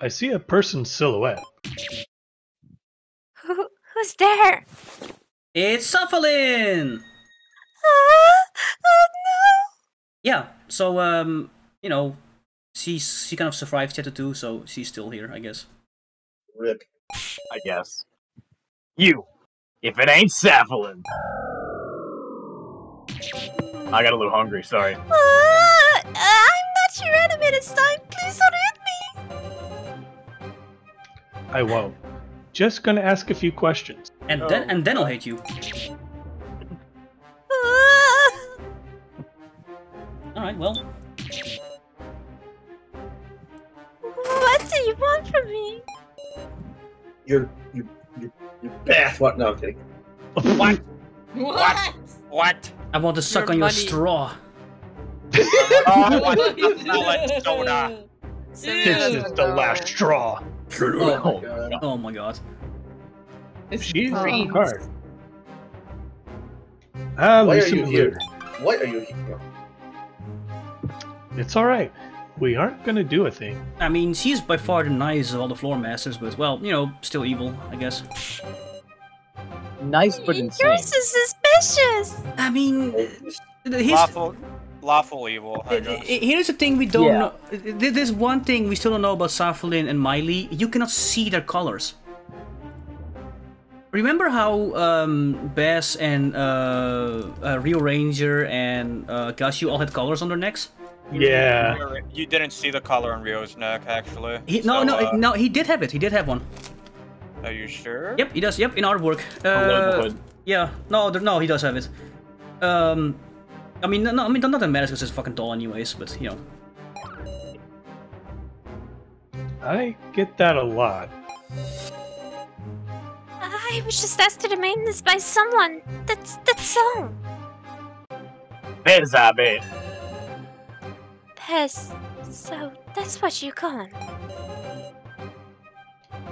F: I see a person's silhouette.
E: Who,
I: who's
C: there? It's Safalin! Ah, oh no! Yeah, so, um, you know, she's, she kind of survived chapter 2, so she's still here, I guess. Rip. I guess. You! If it ain't Safalin! I
B: got a little hungry, sorry. Ah,
K: uh, I'm not your enemy this time, please don't hurt
F: me! I won't just gonna ask a few questions. And oh. then and then I'll hate
C: you. Alright, well.
I: What do you want from me?
J: Your your your, your bath
C: what no I'm kidding.
I: What? What? What?
C: I want to suck your on money. your straw.
D: oh, I want
C: to This is the
F: last straw. Oh, oh, my
C: god. If Oh my god. She's green card.
F: Ah, Why are you here?
C: Why are you here?
F: It's alright. We aren't gonna do a thing.
C: I mean, she's by far the nice of all the floor masters, but well, you know, still evil, I guess. Nice, but insane. Yours is suspicious. I mean, oh, uh, Waffle,
G: lawful evil. Here's the
C: thing we don't yeah. know. There's one thing we still don't know about Safalin and Miley. You cannot see their colors. Remember how um, Bez and uh, uh, Rio Ranger and uh, Gushu all had colors on their necks? Yeah.
G: You didn't see the color on Rio's neck,
C: actually. He, no, so, no, uh, no. He did have it. He did have one. Are you sure? Yep, he does. Yep, in artwork. Uh, yeah. No, no, he does have it. Um, I mean, no, I mean, not that matters because it's fucking doll anyways, but, you know.
F: I get that a lot.
I: I was just asked to maintain this by someone. That's that's all.
F: Perzabit.
I: Pez. So that's what you call him.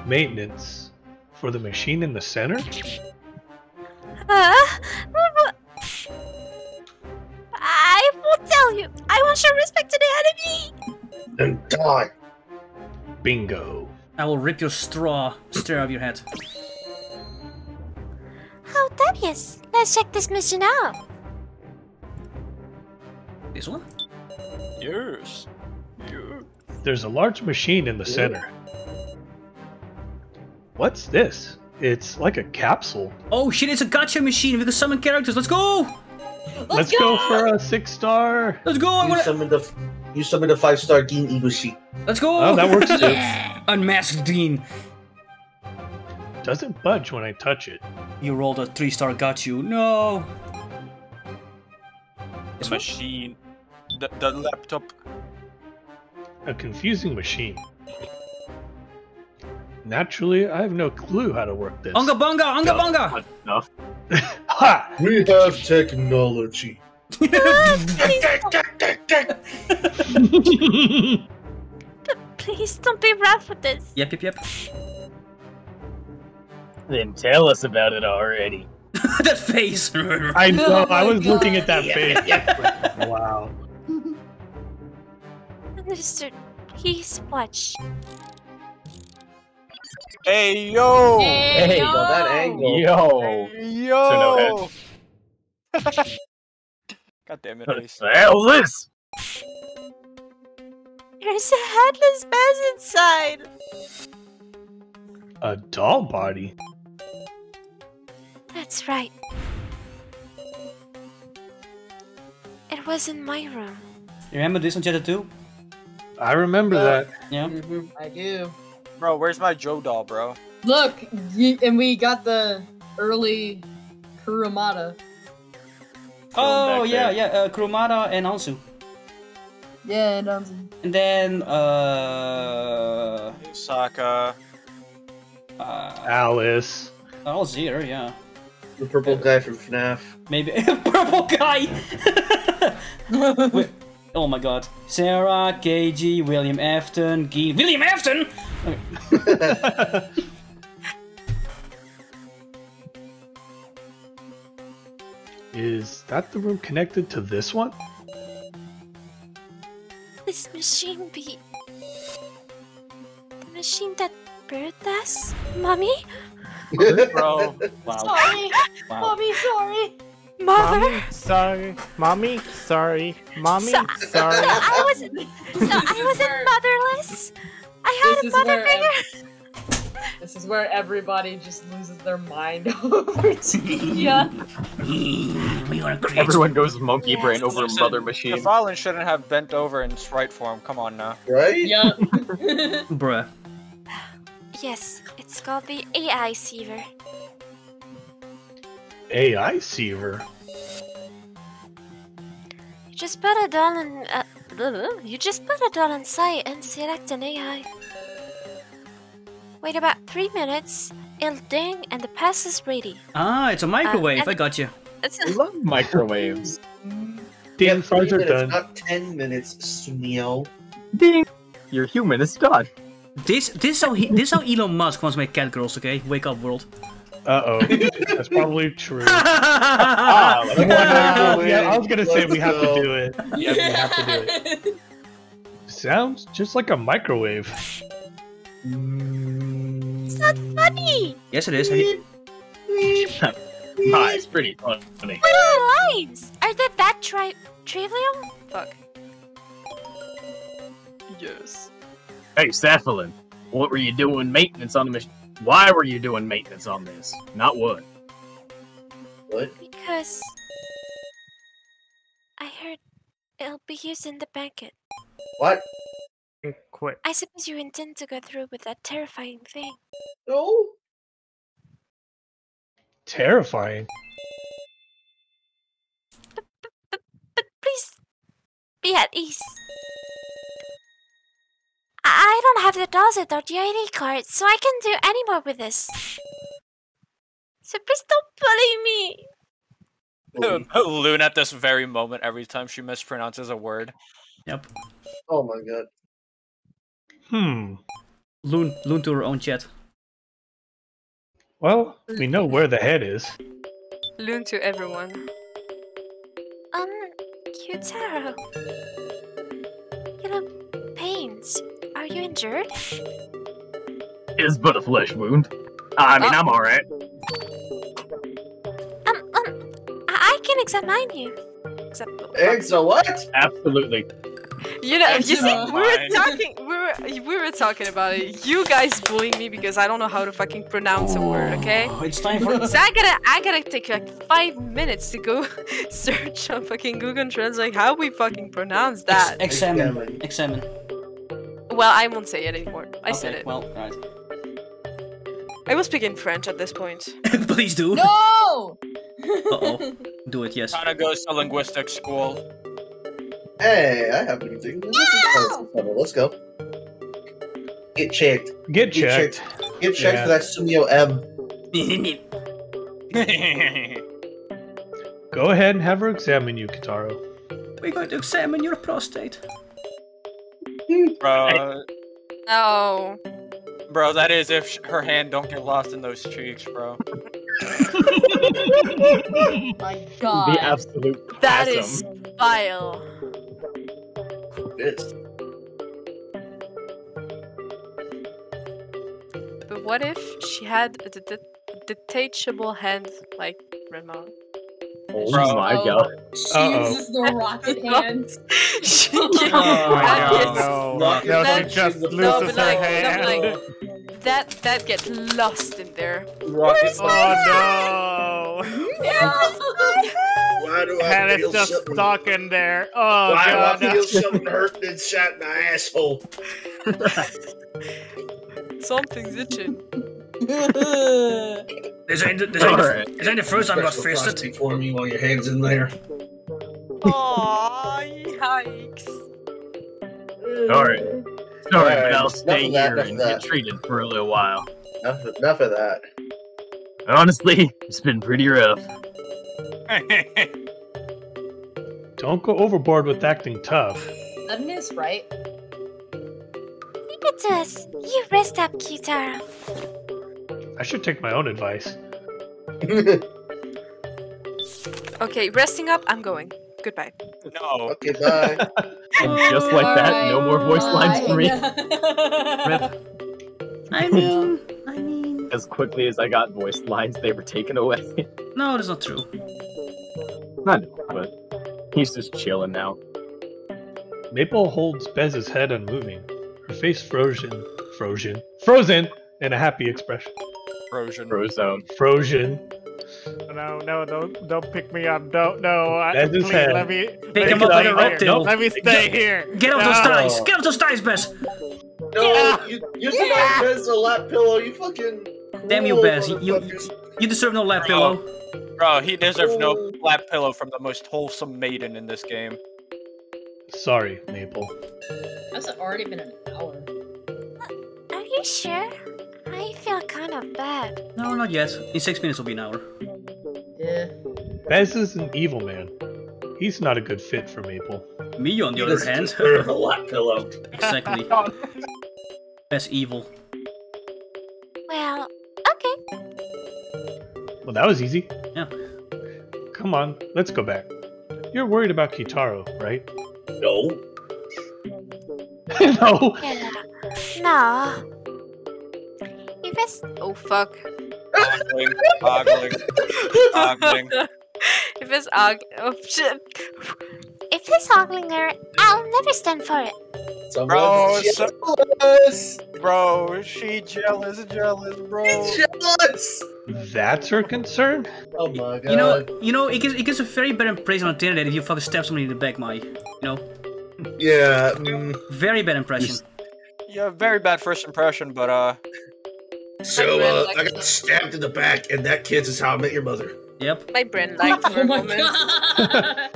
F: Maintenance for the machine in the center.
K: Uh, I will tell you. I will show respect to the enemy.
C: Then die. Bingo. I will rip your straw straight out of your head.
I: How devious. Let's check this mission out.
F: This one? Yes. There's a large machine in the yeah. center. What's this? It's like a capsule. Oh
C: shit, it's a gotcha machine. We can summon characters. Let's go!
F: Let's, Let's go! go! for a
C: six star. Let's go. You summon the, you summoned the five star Dean Ibushi.
F: Let's go. Oh, that works too. Unmasked Dean. Doesn't budge when I touch
C: it. You rolled a three star, got you. No. This
G: machine. The, the laptop.
F: A confusing machine. Naturally, I have no clue how to work this. Unga bunga, unga no, bunga. Enough. ha! We have technology.
H: Please don't be rough with this.
B: Yep, yep, yep. Then tell us about it already. that face. I oh know. Oh I was God. looking at that yeah.
L: face. wow.
H: Mr. Please watch.
L: Hey yo! Hey, hey yo. that angle.
G: Yo!
I: Hey, yo! no
G: God damn it,
F: Ace. The hell this?
I: There's a headless man inside.
F: A doll body.
H: That's right. It was in my room.
C: You remember this one, Jetta 2? I remember uh, that. Yeah. Mm-hmm,
G: I do. Bro, where's my Joe doll, bro?
A: Look, and we got the early Kurumada.
C: Oh yeah, yeah, uh, Kurumada and Ansu. Yeah, and And then uh Saka. Uh,
F: Alice.
C: All zero, yeah.
F: The purple guy from FNAF.
C: Maybe purple guy. Wait, Oh my god. Sarah, Keiji, William Afton, William Afton?
F: Okay. Is that the room connected to this one?
M: This machine be.
H: The machine that birthed us? Mommy?
L: Bro. Wow. Sorry.
I: Wow. Mommy, sorry. Mother. Mommy,
L: sorry. Mommy, sorry. Mommy, so, sorry. So I
I: wasn't. So I wasn't where, motherless.
A: I had a mother figure. this is where everybody just loses their mind
D: over Tia.
B: we are crazy. Everyone goes monkey yes. brain over
D: Listen,
G: mother machine. The fallen shouldn't have bent over in sprite form. Come on now.
C: Right? Yeah.
F: Bruh.
H: Yes, it's called the AI Seaver.
F: AI Seaver.
H: You just put a doll in. Uh, you just put a doll in sight and select an AI. Wait about three minutes, it'll ding and the pass is
I: ready.
C: Ah, it's a uh, microwave. I got you. I love microwaves. Ding, fries are done. Not ten minutes, Sunil. Ding, your human is done. This, this how he, this how Elon Musk wants to make cat girls. Okay, wake up, world. Uh oh.
F: That's probably true.
C: ah, yeah, yeah, I was gonna say we have to do
F: it. Yeah, we have to do it. Sounds just like a microwave. It's
B: not
K: mm. funny.
F: Yes, it is. Nah,
K: it's pretty funny. the lines? Are they that tri
H: trivial?
B: Fuck. Yes. Hey, Safalin, what were you doing maintenance on the machine? Why were you doing maintenance on this? Not wood.
J: What?
H: Because I heard
I: it'll be used in the banquet.
E: What? Quit.
I: I suppose you intend to go through with that terrifying thing. No.
F: Terrifying.
I: But, but, but, but please be at ease. I don't have the deposit or the ID card, so I can't do any more with this. So please don't
G: bully me. Loon at this very moment, every time she mispronounces a word. Yep. Oh my
J: god.
C: Hmm. Loon, loon to her own chat. Well, we know where the
F: head is.
H: Loon to everyone. Um, Kotaro. You know, paint you injured?
B: It's but a flesh wound. I mean, oh. I'm alright.
H: Um, um, I, I can examine you. Examine Exa
B: what? Absolutely.
H: You know, you see, we were talking, we were, we were talking about it. You guys bully me because I don't know how to fucking pronounce a word. Oh, okay. It's time for. So I gotta,
C: I gotta take like
H: five minutes to go search on fucking Google Translate how we fucking
C: pronounce that. Ex examine. Examine.
H: Well, I won't say it anymore. I okay, said it. Well, right. I will speak in French at this point.
C: Please
G: do.
J: No!
G: Uh-oh. Do it, yes. Kinda goes to linguistic school.
J: Hey, I have been doing this. Let's go.
F: Get checked. Get, Get checked. checked. Get checked yeah. for that Sumio M. go ahead and have her examine you, Kotaro.
C: We're going to examine your prostate.
F: Bro.
C: Oh.
G: Bro, that is if her hand don't get lost in those cheeks, bro.
A: My God. The
D: absolute.
A: That chasm. is vile.
F: This.
H: But what if she had a det detachable hand like Ramon?
F: Oh Bro. my god. She Uh-oh. uses
H: the rocket
A: hand. she oh
F: No, no, no that, she just loses her like,
L: hand. Like,
A: that, that gets lost in there. Rocket oh
L: hand? no! Why do just stuck in there. Oh, Why god, do I feel something hurting inside my asshole?
H: Something's itching. Is that
A: right.
J: the first time I got fisted. for me while your head's in there. Aw,
H: yikes. Alright. Sorry, right, but I'll stay
J: here that, and get treated for a little while. Enough, enough of that. Honestly,
F: it's been pretty rough. Don't go overboard with acting tough.
A: That's miss, right? Leave it to us.
H: You rest up, Kotaro.
F: I should take my own advice.
H: okay, resting up, I'm going. Goodbye.
D: No.
B: Okay, bye. and just like All that, right, no more voice lines for me. I mean, I mean. As quickly as I got voice lines, they were taken
F: away. no, that's not true. Not but he's just chilling now. Maple holds Bez's head unmoving, her face frozen, frozen, frozen in a happy expression.
B: Frozen. Frozone. Frozen.
L: No, no, don't, don't pick me up. Don't, no. I, That's please, his let me. Pick let him up like a reptile. Let me stay get, here. Get off no. those ties. Get off
C: those ties, Bez. No, you, you survived Bez a lap pillow. You fucking. Damn you, Bez. You, you, deserve no
G: lap pillow. Bro, he deserves no lap pillow from the most wholesome maiden in this game.
F: Sorry, Maple.
A: That's already been an hour.
I: Are you sure? I feel kind of bad.
F: No, not yet. In six minutes will be an hour. Yeah. Bez is an evil man. He's not a good fit for Maple. Me, on the he other hand, her a lap
J: pillow. Exactly.
F: That's evil. Well, okay. Well, that was easy. Yeah. Come on, let's go back. You're worried about Kotaro, right? No.
J: no.
D: Yeah.
H: No breakfast? Oh fuck.
J: Ogling, ogling,
D: ogling.
H: If it's og- oh, shit. If
L: it's her, I'll never stand for it.
F: Bro, Someone's
L: jealous. Bro, she jealous, jealous, bro. jealous.
F: That's her concern? Oh my god. You know,
C: you know, it gives it gives a very bad impression on the that if you fucking stabs somebody in the back, my, you know, yeah. mm, very bad impression. You have very bad
G: first impression, but uh, so uh, I got stabbed in the back, and that kids is how
J: I met your mother. Yep. My brain likes oh my
K: God.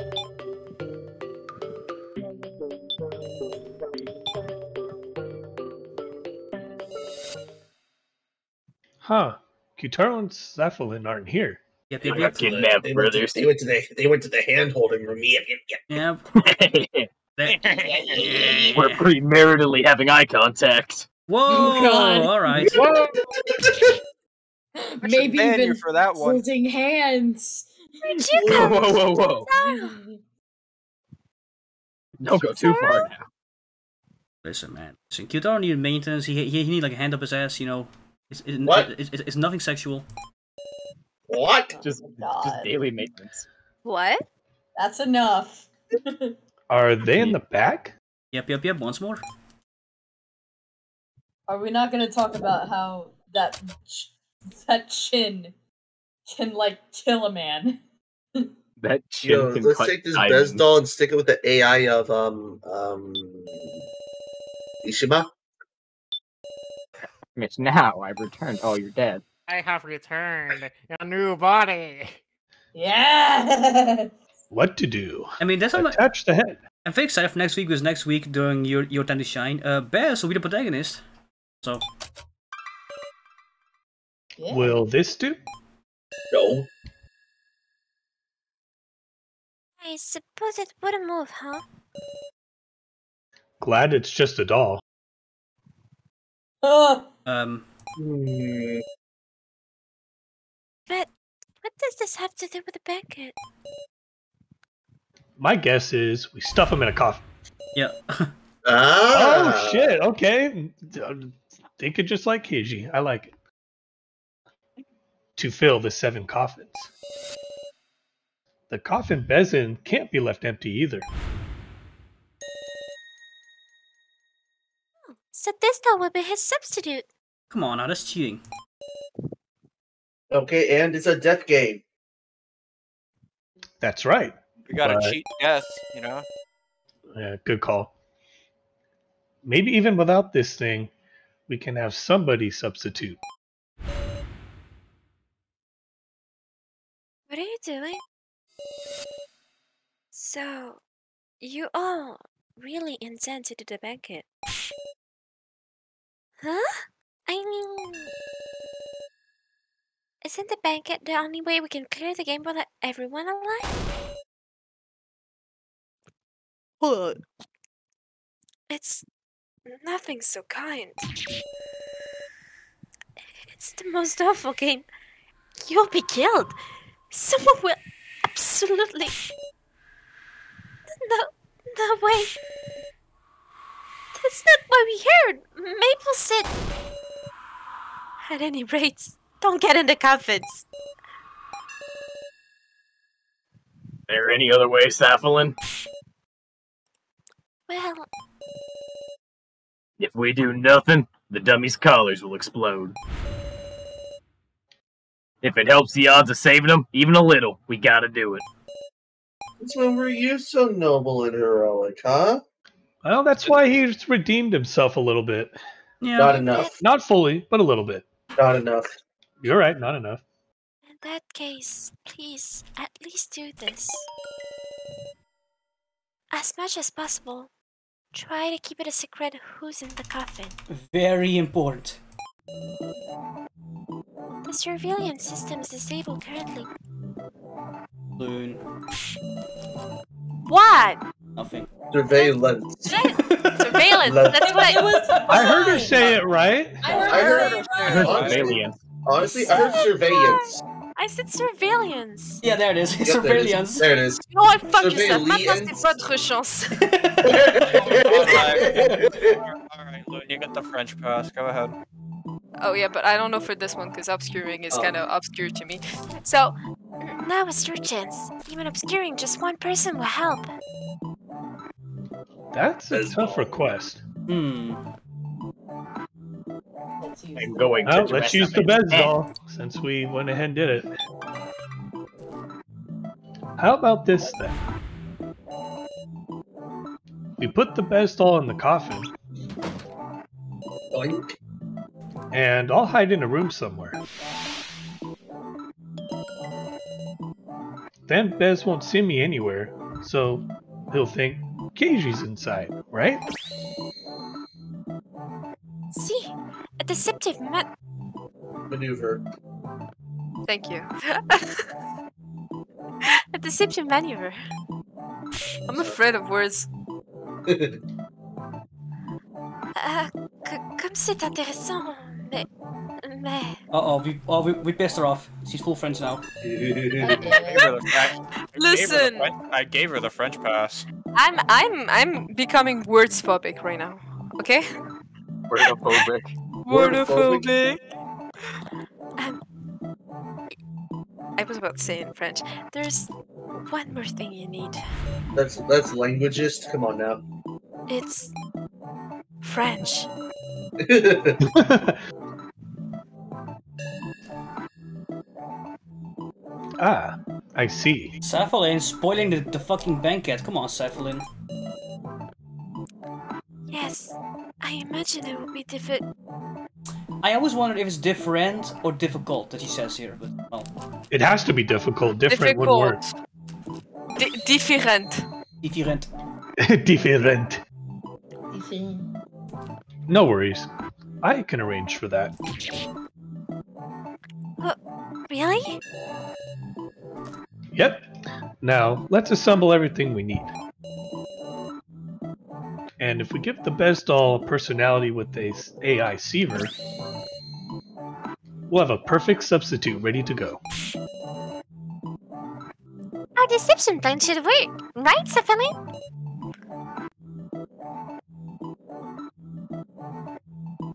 F: huh. Kotaro and Safalin aren't here. Yeah, they, went to, the, they, went to, they went to the
J: they went to the hand holding room. Yep,
F: yep,
B: We're premaritally having eye contact.
G: Whoa!
I: Oh, all right. Whoa. Maybe even for that one.
A: holding hands. Did you whoa, whoa, whoa, whoa,
C: Don't go too far now. Listen, man. Listen, don't need maintenance. He, he he need like a hand up his ass. You know, it's what? it's nothing sexual. What? Oh, just just daily maintenance.
A: What? That's enough.
E: Are they in the back? Yep, yep, yep. Once more.
A: Are we not going to talk about how that ch- that chin can like kill a man?
J: that chin Yo, can Let's take this diamonds. doll and stick it with the AI of um um Ishima.
F: It's now I've returned. Oh, you're dead.
L: I have returned. a new body. Yeah.
F: what to do? I mean, that's not the
C: head. I'm very excited for next week because next week during your your time to shine, uh, Bear will be the protagonist. So.
F: Yeah. Will this do?
E: No.
I: I suppose it wouldn't move,
E: huh? Glad it's just a doll.
F: Uh, um. But
E: what
I: does this have to do with the blanket?
F: My guess is we stuff him in a coffin. Yeah. ah. Oh shit! Okay think it just like Keiji. I like it. To fill the seven coffins. The coffin bezin can't be left empty either.
I: Oh, so this doll will be his substitute.
E: Come on, now that's cheating. Okay, and it's a death
F: game. That's right. We gotta but, cheat
I: death, you know?
F: Yeah, good call. Maybe even without this thing, we can have somebody substitute. What
I: are you doing? So, you all really intend to do the banquet? Huh? I mean... Isn't the banquet the only way we can clear the game without everyone alive?
E: Hold on. It's
I: Nothing so kind.
H: It's the most awful game. You'll be killed.
I: Someone will absolutely. No, no way. That's not what we heard. Maple said.
H: At any rate, don't get in the coffins.
B: There any other way, Safalin? Well, if we do nothing, the dummy's collars will explode. If it helps the odds of saving them, even a little, we gotta do it.
F: That's when were you so noble and heroic, huh? Well, that's why he's redeemed himself a little bit. Yeah. Not enough. Not fully, but a little bit. Not enough. You're right, not enough.
M: In that
I: case, please, at least do this. As much as possible, Try to keep it a secret who's in the coffin.
C: Very important.
H: The surveillance system is disabled currently. Loon. What?
J: Nothing. Surveillance. surveillance. That's what it was. I heard her say it right. I heard, I heard her say it right. Honestly, honestly I heard surveillance. I said
H: surveillance.
J: Yeah, there it is. Yep, surveillance. There it is.
H: You know what? fuck yourself. Maintenant, c'est votre chance.
G: Alright, you got the French pass. Go ahead.
H: Oh, yeah, but I don't know for this one because obscuring is oh. kind of obscure to me. So, now it's your chance. Even obscuring just one person will help.
F: That's a That's tough cool. request. Hmm.
E: I'm going oh, to. let's use the beds doll
F: since we went ahead and did it. How about this then? We put the beds doll in the coffin. Boink. And I'll hide in a room somewhere. Then Bez won't see me anywhere, so he'll think Keiji's inside, right?
H: See, a deceptive maneuver. Thank you. a deceptive maneuver. I'm afraid of words. uh, comme c'est intéressant, mais. mais...
C: Uh oh, we, oh we, we pissed her off. She's full French now.
G: Listen! I gave her the French pass.
H: I'm I'm I'm becoming wordsphobic right now. Okay?
G: Wordophobic. Wordophobic.
J: Um,
H: I was about to say in French. There's one more thing you need.
J: That's that's languages. Come on now.
H: It's French.
C: ah,
F: I see.
C: Safalin, spoiling the, the fucking banquet. Come on, Safalin.
H: Yes. I imagine it will be different.
C: I always wondered if it's different or difficult that he says here, but
F: It has to be difficult. Different difficult. word.
H: D different.
F: Different. different. No worries. I can arrange for that.
H: Uh, really?
F: Yep. Now, let's assemble everything we need. And if we give the best doll personality with a AI Seaver, we'll have a perfect substitute ready to go.
I: Our deception plan should work, right, Safalin?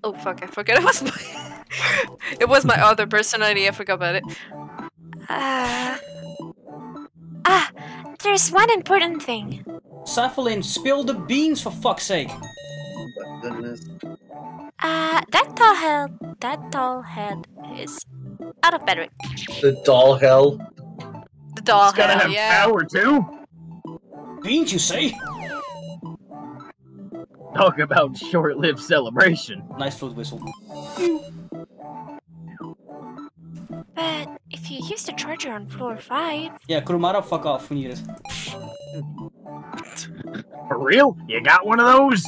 I: Oh fuck,
H: I forgot it was my It was my other personality, I forgot about it.
D: Uh...
C: Ah,
H: there's one important thing.
C: Safalin, spill the beans for fuck's sake! Uh,
M: that doll head, that doll head is out of battery.
C: The doll hell?
J: The doll it's hell, gotta have power too! Beans, you say?
B: Talk about short-lived celebration.
C: Nice food whistle.
H: But if you use the charger on floor five.
C: Yeah, Kuramata, fuck off. We
F: For real? You got one of those?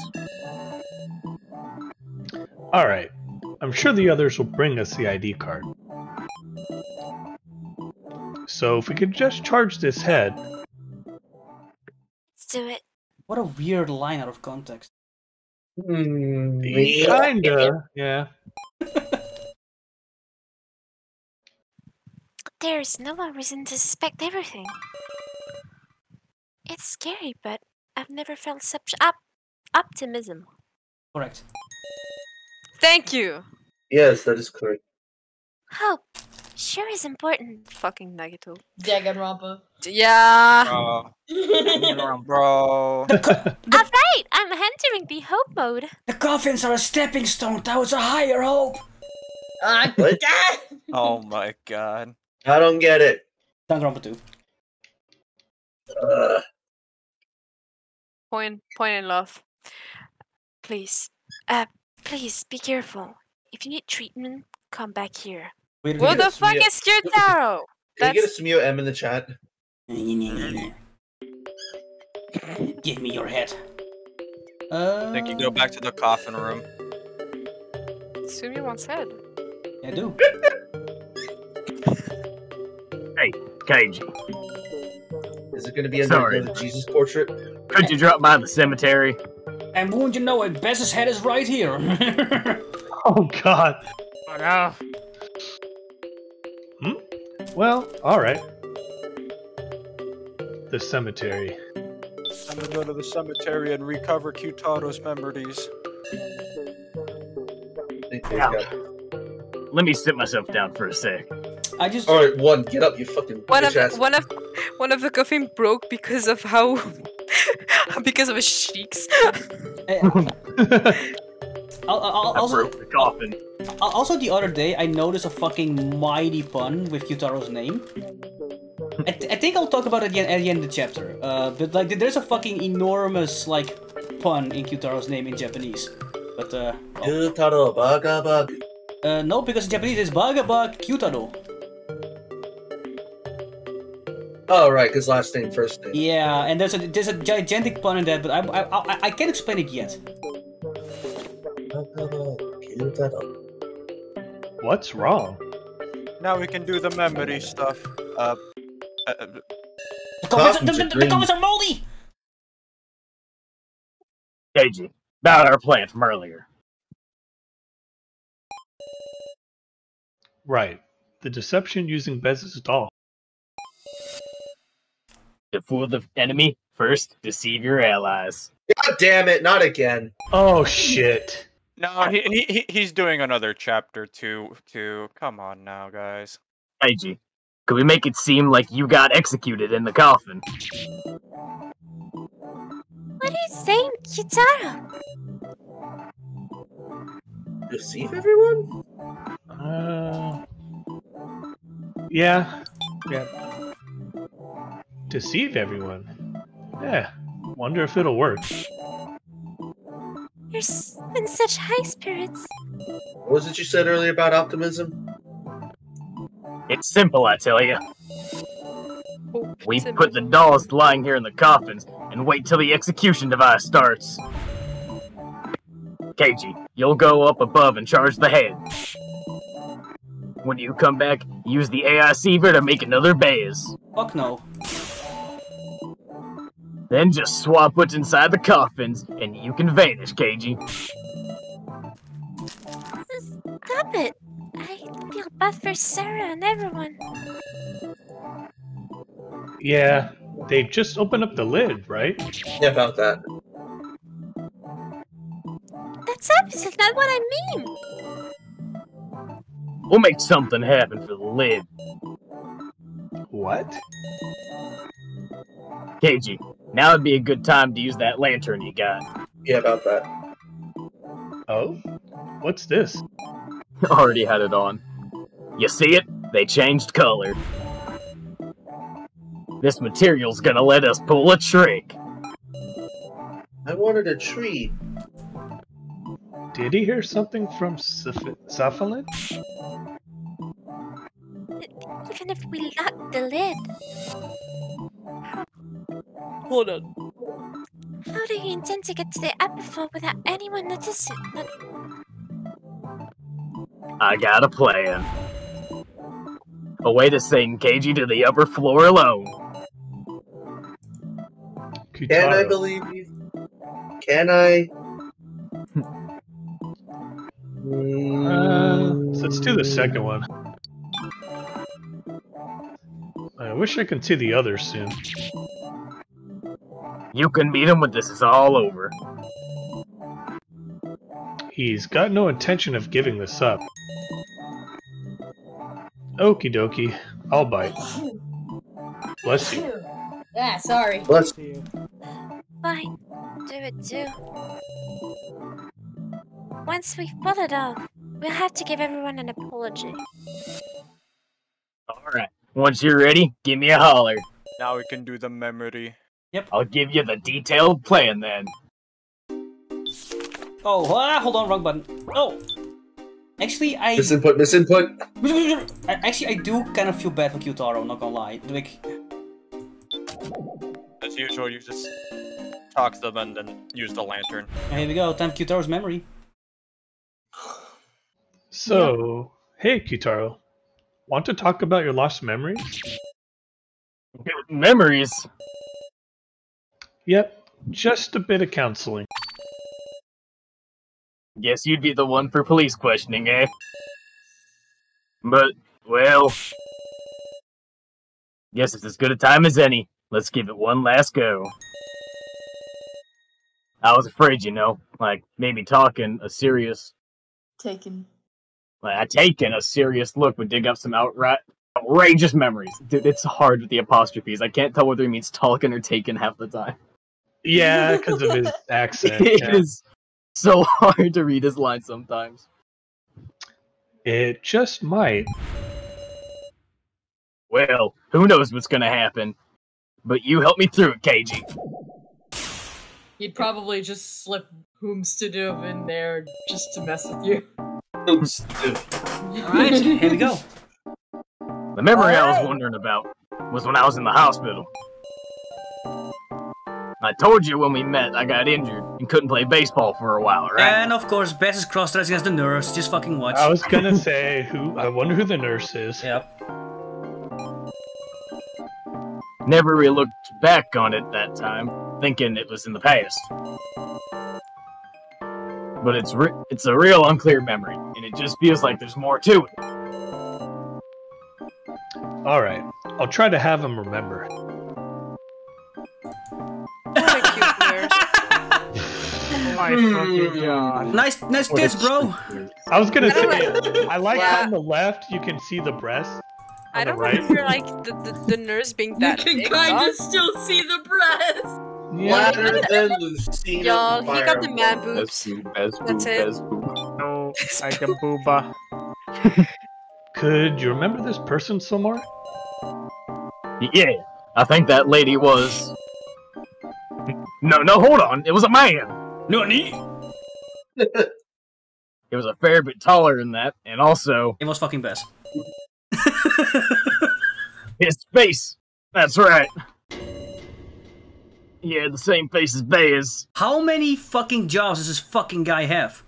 F: All right. I'm sure the others will bring us the ID card. So if we could just charge this head. Let's
C: do it. What a weird line out of context.
F: Mm, Kinda, yeah.
I: There is no reason to suspect everything. It's scary, but I've never felt such op optimism. Correct. Thank you!
E: Yes, that is correct.
I: Hope sure is important. Fucking
H: Nagito. Danganronpa. Yeah.
J: Bro. Bro.
I: Alright, I'm entering the hope mode.
C: The coffins are a stepping stone towards a higher hope.
E: Ah,
G: oh my god. I don't get it.
E: Danganronpa 2. Uh.
I: Point, point in love. Please, uh, please be careful.
H: If you need treatment, come back here.
I: Wait,
J: what the fuck is
H: your tarot? Can
J: That's... you get a Smeo M in the chat? Give me
G: your head. Uh... I think you go back to the coffin room.
H: Sumi wants head.
J: I do. Hey, KG. Is it going to be another Jesus portrait? Could you drop
B: by the cemetery?
C: And wouldn't you know it, Bez's head is right here.
B: oh,
F: God. Oh, uh, no. Hmm? Well, all right. The cemetery.
H: I'm going to go to the
G: cemetery and recover Cutado's memories.
B: Yeah. let me sit myself down for a sec. I just. All right, one, get up, you fucking one of ass. one
H: of one of the coffin broke because of how because of his cheeks. I'll, I'll, also, broke the coffin.
C: Also, the other day, I noticed a fucking mighty pun with Yutaro's name. I, th I, think I'll talk about it at the end, at the end of the chapter. Uh, but like, there's a fucking enormous like pun in Kyutaro's name in Japanese. But uh, well. Oh. Kyutaro baga Uh, no, because in Japanese it's baga Baga Kyutaro.
J: Oh right, because last name, first
C: name. Yeah, and there's a there's a gigantic pun in that, but I I, I, I can't explain it yet.
F: What's wrong?
C: Now we can do the memory stuff.
E: Uh, uh, uh
F: the, comments are, moldy.
E: Deji, about our plan from earlier.
F: Right. The deception using Bez's doll to fool the enemy. First, deceive your
B: allies.
J: God damn it, not again. Oh, shit.
B: No, he, he he's doing
G: another chapter two. Two. Come on now, guys.
B: IG, could we make it seem like you got executed in the coffin?
I: What are you saying, Kitaro?
B: Deceive
F: everyone? Uh. Yeah. Yeah. Deceive everyone. Yeah, wonder if it'll work.
I: You're in such high spirits.
J: What was it you said earlier about optimism? It's simple, I tell you.
B: We put the dolls lying here in the coffins and wait till the execution device starts. KG, you'll go up above and charge the head. When you come back, use the AI Seaver to make another base. Fuck no. Then just swap what's inside the coffins, and you can vanish, KG.
I: Stop it! I feel bad for Sarah and everyone.
F: Yeah, they just opened up the lid, right? Yeah, about that.
I: That's opposite. not what I mean!
B: We'll make something happen for the lid. What? KG, now would be a good time to use that lantern you got. Yeah, about that. Oh? What's this? Already had it on. You see it? They changed color.
F: This material's gonna let us pull a trick.
J: I wanted a treat.
F: Did he hear something from Safalin?
K: Even if we lock
M: the lid. Hold on.
H: How do you intend to get to the floor without anyone noticing?
B: I got a plan. A way to send Keiji to the upper floor alone. Can I believe
J: you? Can I?
E: Hmm.
F: uh, let's do the second one. I wish I could see the other soon. You can beat him when this is all over. He's got no intention of giving this up. Okie dokie, I'll bite. Bless you.
M: Yeah, sorry. Bless you. Fine,
H: do it too. Once we've pulled it off,
I: we'll have to give everyone an apology.
B: Alright, once you're ready, give me a holler. Now we can do the memory. Yep. I'll give you the detailed plan
C: then. Oh, ah, hold on, wrong button. Oh! Actually, I... Misinput, misinput! Actually, I do kind of feel bad for Kyutaro, not gonna lie. Like... As usual, you just talk to them
G: and then use the lantern.
F: And here we go, time for Kyutaro's memory. So, yeah. hey Kyutaro, want to talk about your lost memories? Memories? Yep, just a bit of counseling.
E: Guess you'd be the one for police questioning,
B: eh? But, well... Guess it's as good a time as any. Let's give it one last go. I was afraid, you know, like maybe talking a serious taken. Like I taken a serious look would dig up some outright outrageous memories. Dude, it's hard with the apostrophes. I can't tell whether he means talking or taken half the time.
F: Yeah, because
E: of his accent. It yeah. is
F: so hard to read his lines sometimes. It just might. Well,
B: who knows what's gonna happen? But you help me through it, KG.
A: You'd probably just slip Hoomstadoov in there just to mess with you.
B: Alright, here we go. The memory right. I was wondering about was when I was in the hospital. I told you when we met I got injured and couldn't play baseball for a while,
C: right? And of course, Beth is cross-dressing as the nurse. Just fucking watch.
F: I was
B: gonna
C: say who. I wonder who the nurse is. Yep.
B: Never really looked back on it that time, thinking it was in the past. But it's it's a real unclear memory, and it
F: just feels like there's more to it. All right, I'll try to have him remember. my hmm. fucking god. Nice, nice what tits, bro. I was gonna say, I like yeah. on the left you can see the breast. I don't right. are
H: like the, the, the, nurse being that. You can kind of still see the breast.
A: Y'all, he got the man
L: boobs.
F: That's it. No, I can booba. Could you remember this person somewhere? Yeah, I think that lady was. No, no, hold
B: on. It was a man. No Nutty. it was a fair bit taller than that, and also it was fucking best. his
C: face. That's right. Yeah, the same face as Bez. How many fucking jobs does this fucking guy have?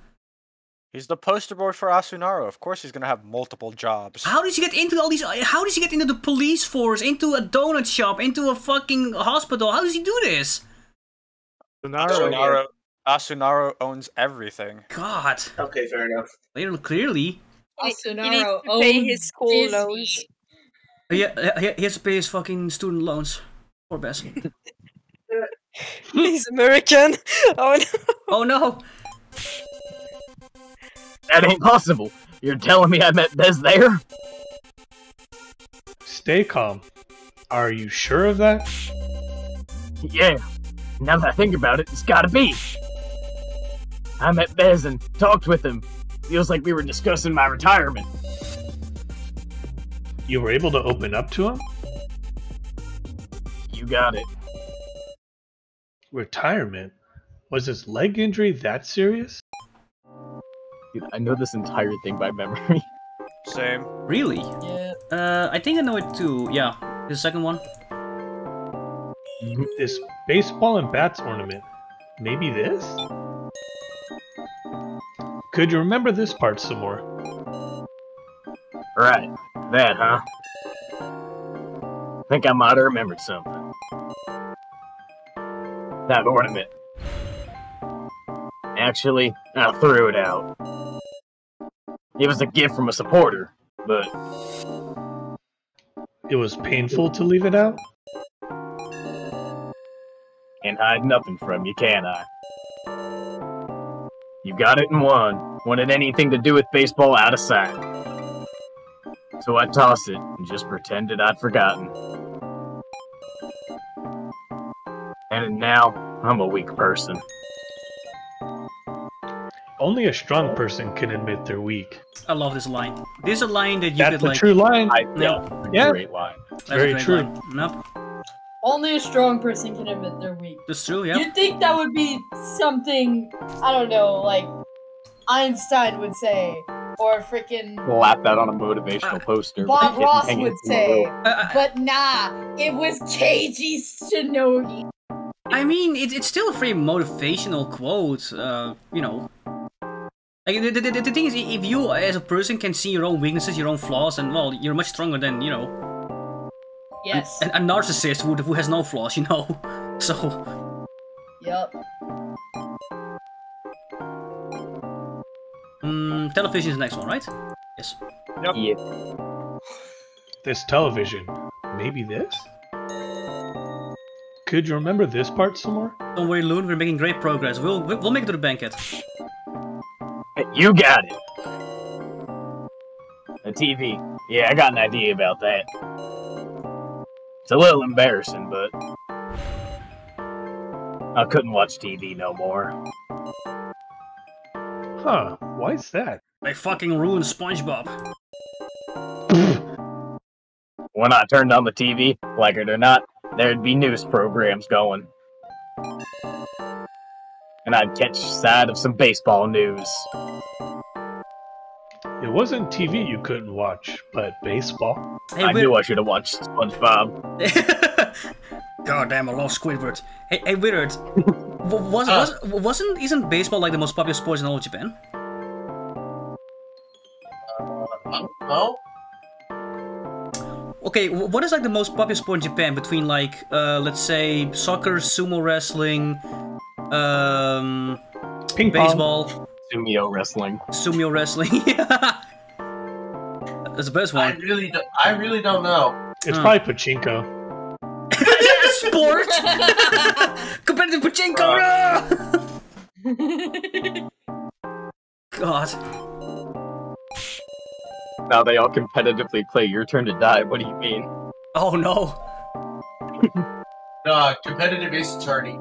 C: He's the poster boy for
G: Asunaro. Of course, he's gonna have multiple jobs. How does
C: he get into all these? How does he get into the police force? Into a donut shop? Into a fucking hospital? How does he do this?
G: Asunaro. Asunaro owns everything. God. Okay, fair enough. know clearly.
H: Asunaro he needs to pay
E: his school Disney.
H: loans.
C: Oh, yeah, he, has to pay his fucking student loans. Poor Bez. He's American. Oh no. Oh no.
F: That ain't possible. You're telling me I met Bez there? Stay calm. Are you sure of that? Yeah. Now that I think about it, it's
B: gotta be. I met Bez and talked with him. Feels like we were discussing
F: my retirement. You were able to open up to him? You got it. Retirement? Was his leg injury that serious? Dude, I know this entire thing by memory. Same. Really? Yeah. Uh, I think I know it too. Yeah. The second one. This baseball and bats ornament. Maybe this? Could you remember this part some more?
B: Right. That, huh? I think I might have remembered something. That ornament. Actually, I threw it out. It was a gift from a supporter, but... It was painful to leave it out? And hide nothing from you, can I? You got it in one. Wanted anything to do with baseball out of sight. So I tossed it and just pretended I'd forgotten. And now, I'm a weak person.
F: Only a strong person can admit they're weak.
C: I love this line. This is a line that you That's could like. That's a true line. I,
F: Yeah. Great line. That's Very
C: true. Line. Nope.
A: Only a strong person can admit they're weak.
C: That's true, yeah. You'd
A: think that would be something, I don't know, like Einstein would say, or freaking.
B: Slap that on a motivational uh, poster. Bob Ross would say,
A: but nah, it was KG Shinogi.
C: I mean, it, it's still a pretty motivational quote, uh, you know. Like, the, the, the, the thing is, if you as a person can see your own weaknesses, your own flaws, and well, you're much stronger than, you know, Yes. And, a narcissist would, who has no flaws, you know. So. Yep. Mm, television is the next one,
F: right? Yes. Yep. Yep. This television. Maybe this? Could you remember this part some more? Don't worry, Loon. We're making
C: great progress. We'll we'll make it to the banquet. You got it. A TV. Yeah, I got an idea about that.
B: It's a little embarrassing, but I couldn't watch TV no more.
F: Huh, why's that? They fucking
C: ruined SpongeBob.
B: when I turned on the TV, like it or not, there'd be news programs going.
F: And I'd catch sight of some baseball news. It wasn't TV you couldn't watch, but baseball. Hey, I knew I should have watched SpongeBob. God damn, I lost Squidward. Hey, hey was, uh,
C: was, wasn't isn't baseball like the most popular sport in all of Japan?
L: Uh, no.
C: Okay, what is like the most popular sport in Japan between like uh, let's say soccer, sumo wrestling, um, Ping baseball?
B: Pong. Sumio wrestling.
C: Sumio wrestling. yeah.
F: That's the best one. I
J: really, do, I really don't know.
F: It's probably pachinko.
C: Sport Competitive pachinko. Uh. God.
B: Now they all competitively play your turn to die. What do you mean? Oh no.
J: no, competitive ace attorney.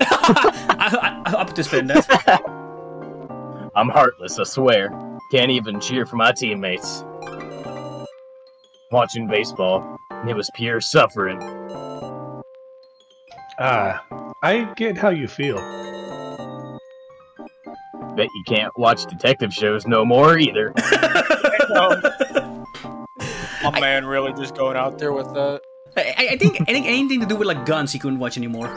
B: I, I, I participate in that. I'm heartless, I swear. Can't even cheer for my teammates. Watching baseball, it was pure suffering.
F: Ah, uh, I get how you feel.
B: Bet you can't watch detective shows no more either.
C: A
G: man really just going out there with that.
C: I, I think I think anything to do with like guns he couldn't watch anymore.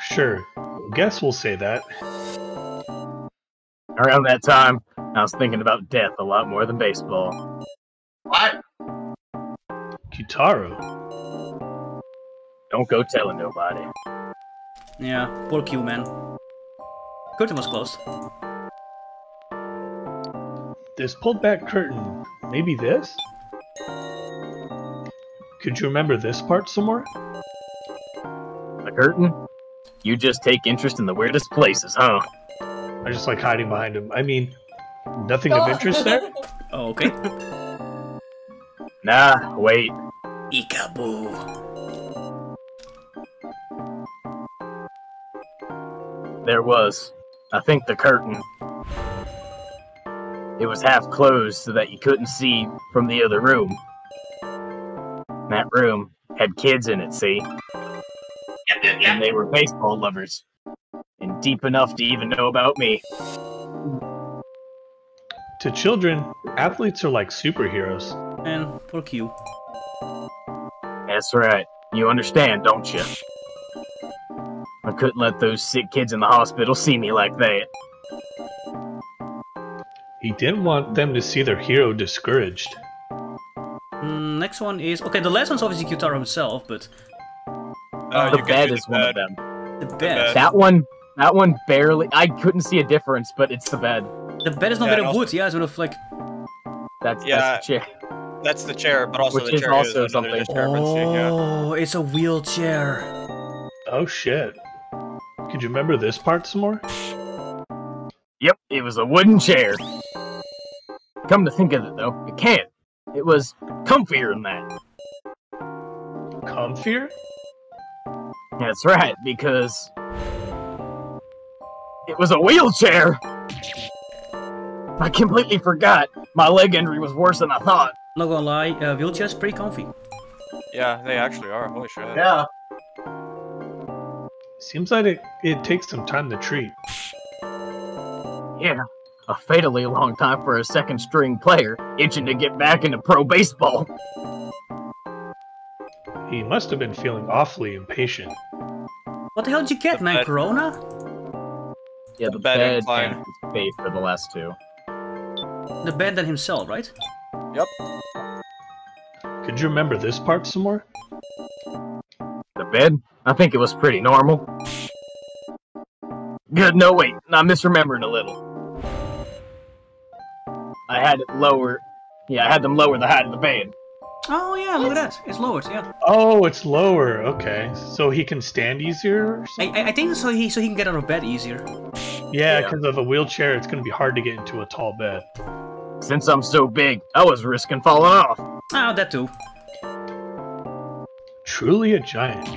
C: Sure. Guess we'll say that. Around that time,
B: I was thinking about death a lot more than baseball. What?
C: Kitaro. Don't go telling nobody.
F: Yeah, poor Q man. Curtain was closed. This pulled back curtain. Maybe this? Could you remember this part somewhere? The curtain? You just take interest in the weirdest places, huh? I just like hiding behind him. I mean,
B: nothing of interest there? oh, okay. Nah, wait. Ikaboo. There was. I think the curtain. It was half closed so that you couldn't see from the other room. That room had kids in it, see? Yep, yep, yep. And they were baseball lovers deep enough to even know about me.
F: To children, athletes are like superheroes. And for you. That's right. You understand, don't you?
B: I couldn't let those sick kids in the hospital see me like that.
F: He didn't want them to see their hero discouraged.
C: Mm, next one is okay. The last one's obviously Kyutaro himself, but uh, the bed is one of them.
B: The The bed. That one that one barely. I couldn't see a difference, but it's the bed. The bed
G: is not yeah, made of wood. Yeah, it's made of like. That's yeah. That's the chair. That's the chair, but also Which the is chair
C: also is something.
F: Oh, yeah. it's a wheelchair. Oh shit! Could you remember this part some more? Yep, it was a wooden chair.
B: Come to think of it, though, it can. not It was comfier than that. Comfier? That's right, because it was a wheelchair!
C: I completely forgot. My leg injury was worse than I thought. Not gonna lie, uh, wheelchairs pretty
G: comfy. Yeah, they actually are. Holy shit. Yeah.
F: Seems like it, it takes some time to treat. Yeah, a fatally
B: long time for a second string player, itching to get back into pro baseball.
F: He must have been feeling awfully impatient.
C: What the hell did you get, man? Corona?
F: Yeah, the, bed, bed, and Klein. Faith are the last two. The bed and himself, right? Yep. Could you remember this part some more? The
B: bed? I think it was pretty normal. Good, no, wait. I'm misremembering a little. I had it lower. Yeah, I had them lower the height of the bed.
C: Oh yeah, look at that. It's lowered. Yeah.
F: Oh, it's lower. Okay, so he can stand easier.
C: I, I think so. He so he can get out of bed easier.
F: Yeah, because yeah. of a wheelchair, it's gonna be hard to get into a tall bed. Since I'm so big, I was risking falling off. Oh, that too.
B: Truly a giant.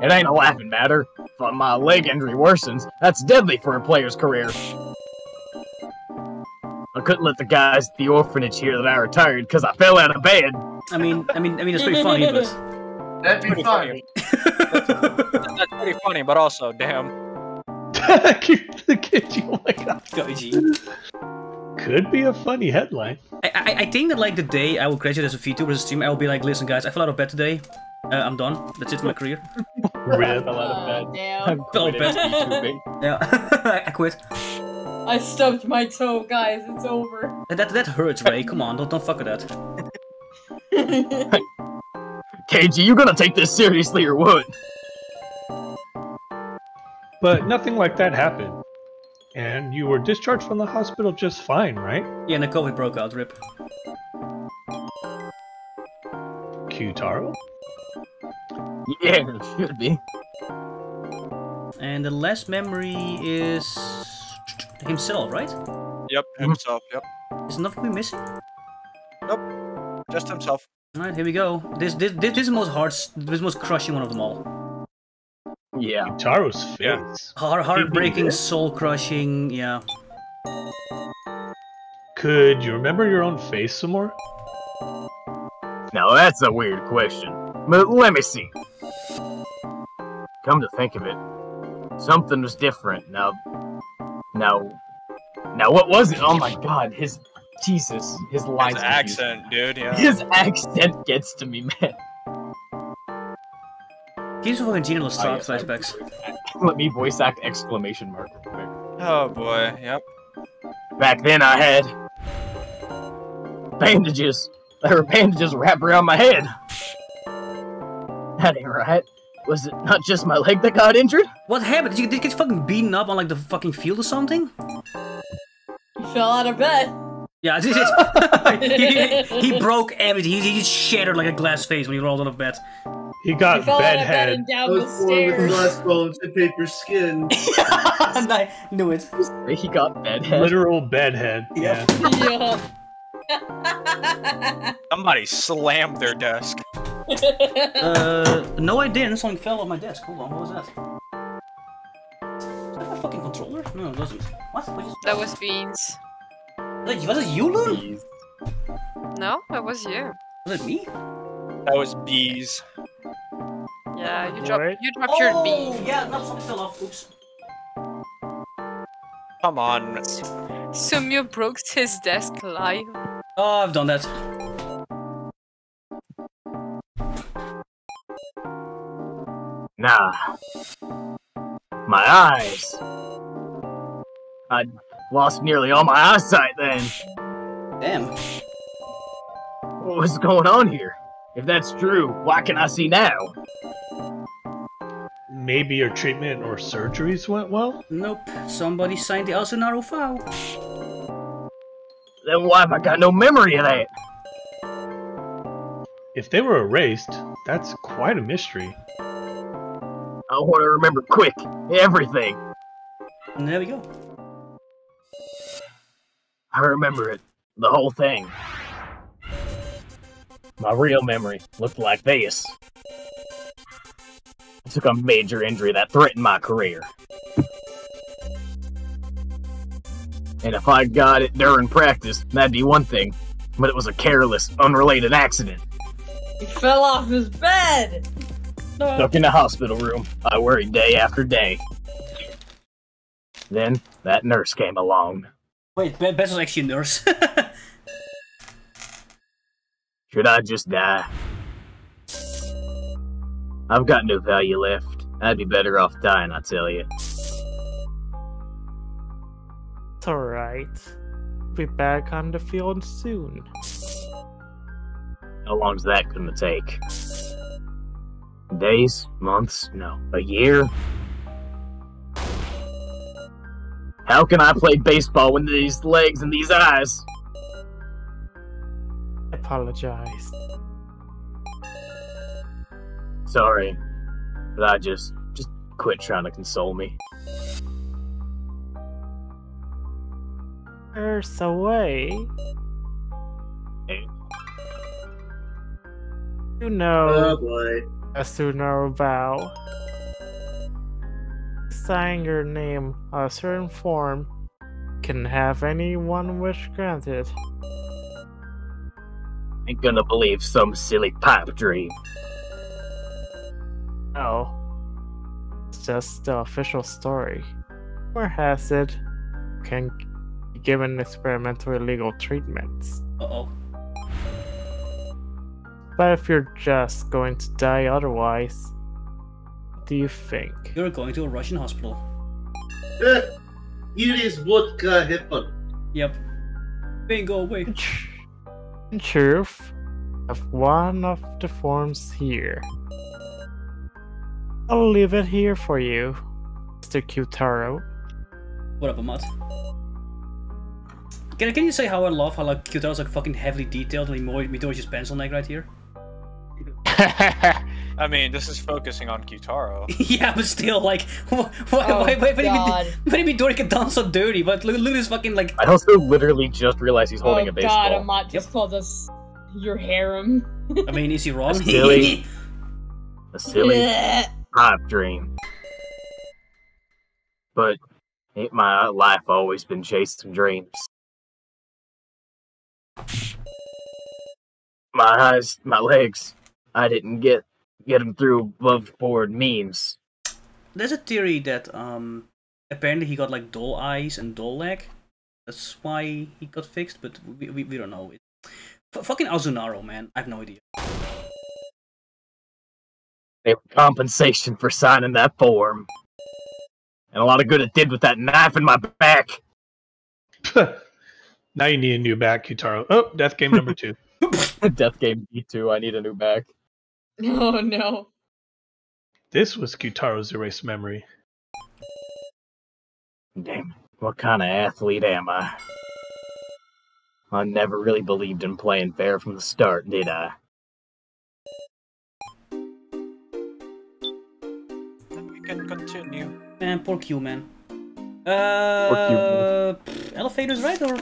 B: It ain't a laughing matter. But my leg injury worsens. That's deadly for a player's career. I couldn't let the guys at the orphanage hear that I retired because I fell out of bed. I mean, I mean, I mean,
G: it's pretty funny, but
D: that'd be pretty funny. that's,
C: that's, pretty funny, but also, damn. the kid, oh my god, Goji.
F: Could be a funny headline.
C: I, I, I think that like the day I will graduate as a VTuber streamer, I will be like, listen, guys, I fell out of bed today. Uh, I'm done. That's it for my career.
D: I fell out of bed.
C: Oh, damn. i of bed. Yeah, I quit.
A: I stubbed my toe, guys. It's over.
C: That that hurts, Ray. Come on, don't don't fuck with that.
F: KG, you're gonna take this seriously or what? But nothing like that happened. And you were discharged from the hospital just fine, right? Yeah, the COVID broke out, rip. Qtaro? Yeah, should
C: be. And the last memory is himself, right? Yep, mm-hmm. himself, yep. Is nothing we missing? Nope. Just himself. Alright, here we go. This this this, is the most hard this is the most crushing one of them all.
E: Yeah. Taro's face. Heart
C: heartbreaking, soul
F: crushing, yeah. Could you remember your own face some more? Now that's a weird question. But let me see.
B: Come to think of it, something was different. Now, now, now what was it? Oh my god, his Jesus, his lines. His accent, dude. Yeah. His accent gets to me, man. He's fucking genius talk oh, flashbacks. Let me voice act exclamation mark. Oh boy, yep. Back then I had bandages. There were
C: bandages wrapped around my head. That ain't right. Was it not just my leg that got injured? What happened? Did you, did you get fucking beaten up on like the fucking field or something?
A: You fell out of bed.
C: Yeah, he, he, broke everything. He, he, just shattered like a glass face when he rolled out of bed. He got bedhead. With glass bones and paper skin. I knew it. He
A: got
G: bedhead. Literal
F: bedhead.
G: Yeah. yeah.
C: Somebody slammed their desk uh, no, I didn't. Something fell off my desk. Hold on, what was that? Is that my fucking controller? No, it doesn't. What? what
H: is... That was Beans.
C: Was it, was it you, Loon?
H: No, that was you.
C: Was it me? That was Bees. Yeah, you dropped, you dropped oh, your Oh, yeah, no, something fell off. Oops. Come on. Sumio broke his desk live. Oh, I've done that.
E: Nah. My eyes. I
B: lost nearly all my eyesight then. Damn. What's going on here?
F: If that's true, why can I see now? Maybe your treatment or surgeries went well? Nope. Somebody signed the Asunaro file. Then why have I got no memory of that? If they were erased, that's quite a mystery. I
B: want to remember quick
F: everything. And there we go.
B: I remember it. The whole thing. My real memory looked like this. I took a major injury that threatened my career. And if I got it during practice, that'd be one thing. But it was a careless, unrelated accident.
A: He fell off his bed! Stuck in
B: a hospital room. I worried day after day. Then that nurse came along. Wait, Beth was actually a nurse. Should I just die? I've got no value left. I'd be better off dying, I tell you. It's
L: alright. Be back on the field soon.
B: How long's that gonna take? Days? Months? No. A year? How can I play baseball with these legs and these eyes?
L: Apologize.
B: Sorry, but I just just quit trying to console me.
L: Earth's away. Hey. You know. Oh boy. Asuno vow. Sign your name a certain form can have any one wish granted. Ain't
B: gonna believe some silly pipe dream.
L: No. It's just the official story. Where has it can be given experimental illegal treatments. Uh oh. But if you're just going to die otherwise, what
C: do you think? You're going to a Russian hospital. Uh, here is vodka happen. Yep. Then go away.
L: In truth, have one of the forms here. I'll leave it here for you, Mr. Kutaro.
C: What up, Amat? Can, can you say how I love how like Kutaro's like fucking heavily detailed and he more me pencil neck right here?
G: I mean, this is focusing on Kitaro.
C: yeah, but still, like, why, why, oh, why, why, God. why did Midorika dance so dirty? But look, look at this fucking, like... I also literally just realized he's holding oh, a baseball. God, I'm
A: not just yep. called this your harem.
C: I mean, is he wrong? A silly... a silly pipe
E: dream. But ain't my life always been chasing dreams? My eyes, my legs, I didn't get get him through above board means.
C: There's a theory that um apparently he got like dull eyes and dull leg. That's why he got fixed, but we we, we don't know. It, F fucking Asunaro, man. I have no idea.
E: They were compensation for
F: signing that form. And a lot of good it did with that knife in my back. now you need a new back, Kitaro. Oh, death game number two. death game B 2 I need a new back.
D: Oh no.
F: This was Kutaro's erased memory. Damn, what kind of athlete
B: am I? I never really believed in playing fair from the start,
C: did I? Then we can continue. poor Q, man. Uh, poor Q. Pff, elevator's right or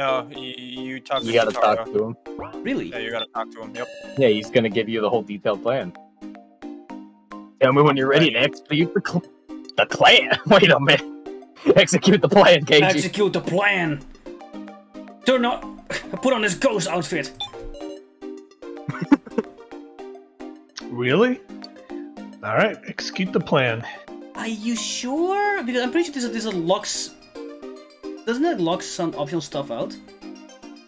C: no, you, talk. You gotta talk to him. Really? Yeah, you gotta talk to him. Yep.
B: Yeah, he's gonna give you the whole detailed plan. Tell me when
C: you're ready to execute the, cl the plan. Wait a minute. Execute the plan, KG. Execute the plan. Turn on. Put on this ghost outfit.
F: really? All right. Execute the plan.
C: Are you sure? Because I'm pretty sure this is, this is a Lux doesn't it lock some optional stuff out?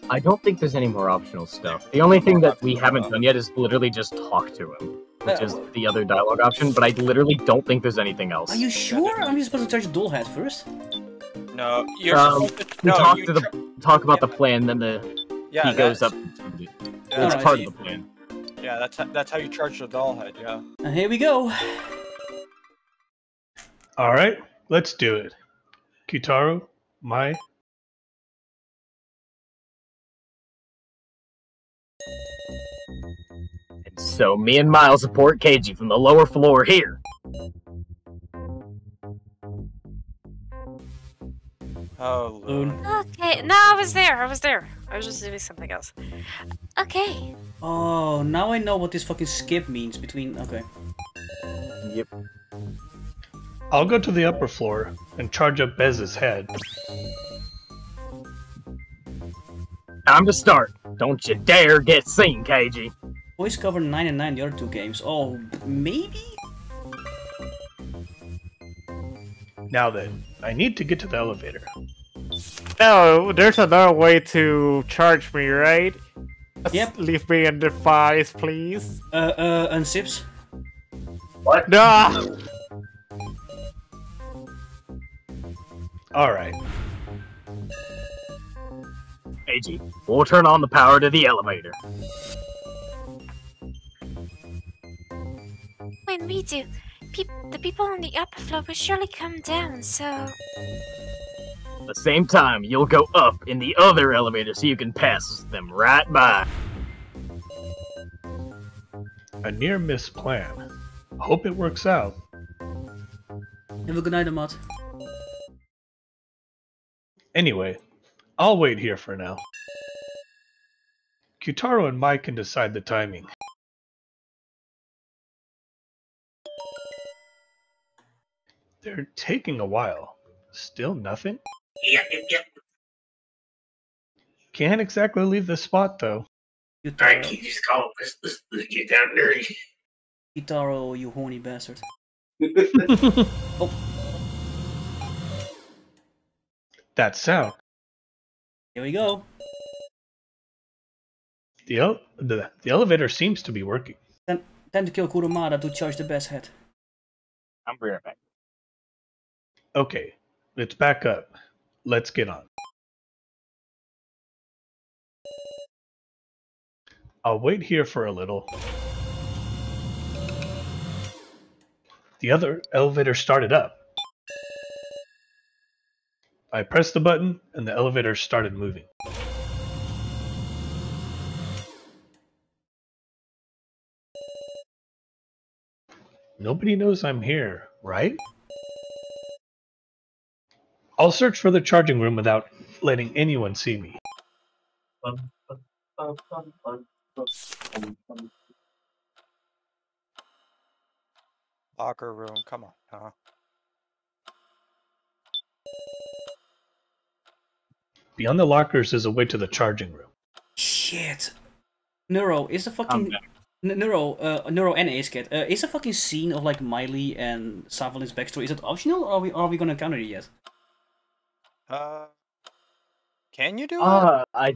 C: I don't think there's any more
F: optional stuff.
C: The
B: only thing that we haven't done yet is literally just talk to him, which is uh, the other dialogue option, but I literally don't think there's anything else. Are you
C: sure? I'm just supposed to touch Dual Hat first?
B: No, you're um, to, no, talk you to the talk about yeah. the plan, then the
C: yeah, he goes up.
B: Yeah,
G: that's part of the plan. Yeah, that's how, that's how you charge the doll head. Yeah.
F: And uh, here we go. All right, let's do it. Kitaro,
E: my And so me and Miles support Keiji from the lower floor here.
C: Oh,
H: Okay, no, I was there, I was there. I was just doing something else.
C: Okay. Oh, now I know what this fucking skip means between... Okay.
F: Yep. I'll go to the upper floor and charge up Bez's head. Time to start. Don't you dare get
C: seen, KG. Voice covered 9 and 9 the other two games. Oh, maybe? Now then, I need to
F: get to the elevator.
L: No, there's another way to charge me, right? Yep. Leave me in the files, please. Uh, uh, unzips? What? No! Alright.
B: AG, we'll turn on the power to the elevator.
H: When we do, pe the people on the upper floor will surely come down, so... At
B: the same time, you'll go up in the other elevator so you can pass them right by.
F: A near-miss plan. Hope it works out. Have a good night, Amat. Anyway, I'll wait here for now. Kutaro and Mai can decide the timing. They're taking a while. Still nothing? Can't exactly leave the spot, though. Yutaro.
E: I can you just call let's, let get down there.
F: Kitaro, you horny bastard.
C: oh.
F: That's so. Here we go. The, el the, the elevator seems to be working.
C: Ten to kill Kuramata to charge the best head. I'm bringing back.
F: Okay, let's back up. Let's get on. I'll wait here for a little. The other elevator started up. I pressed the button and the elevator started moving. Nobody knows I'm here, right? I'll search for the charging room without letting anyone see me. Locker
G: room, come on, huh?
F: Beyond the lockers is a way to the charging room.
C: Shit. Neuro, is a fucking... Neuro, uh, Neuro and Ace Cat, uh, is a fucking scene of like Miley and Safalin's backstory, is it optional or are we, are we gonna counter it yet?
G: Uh, can you do uh,
C: it? I...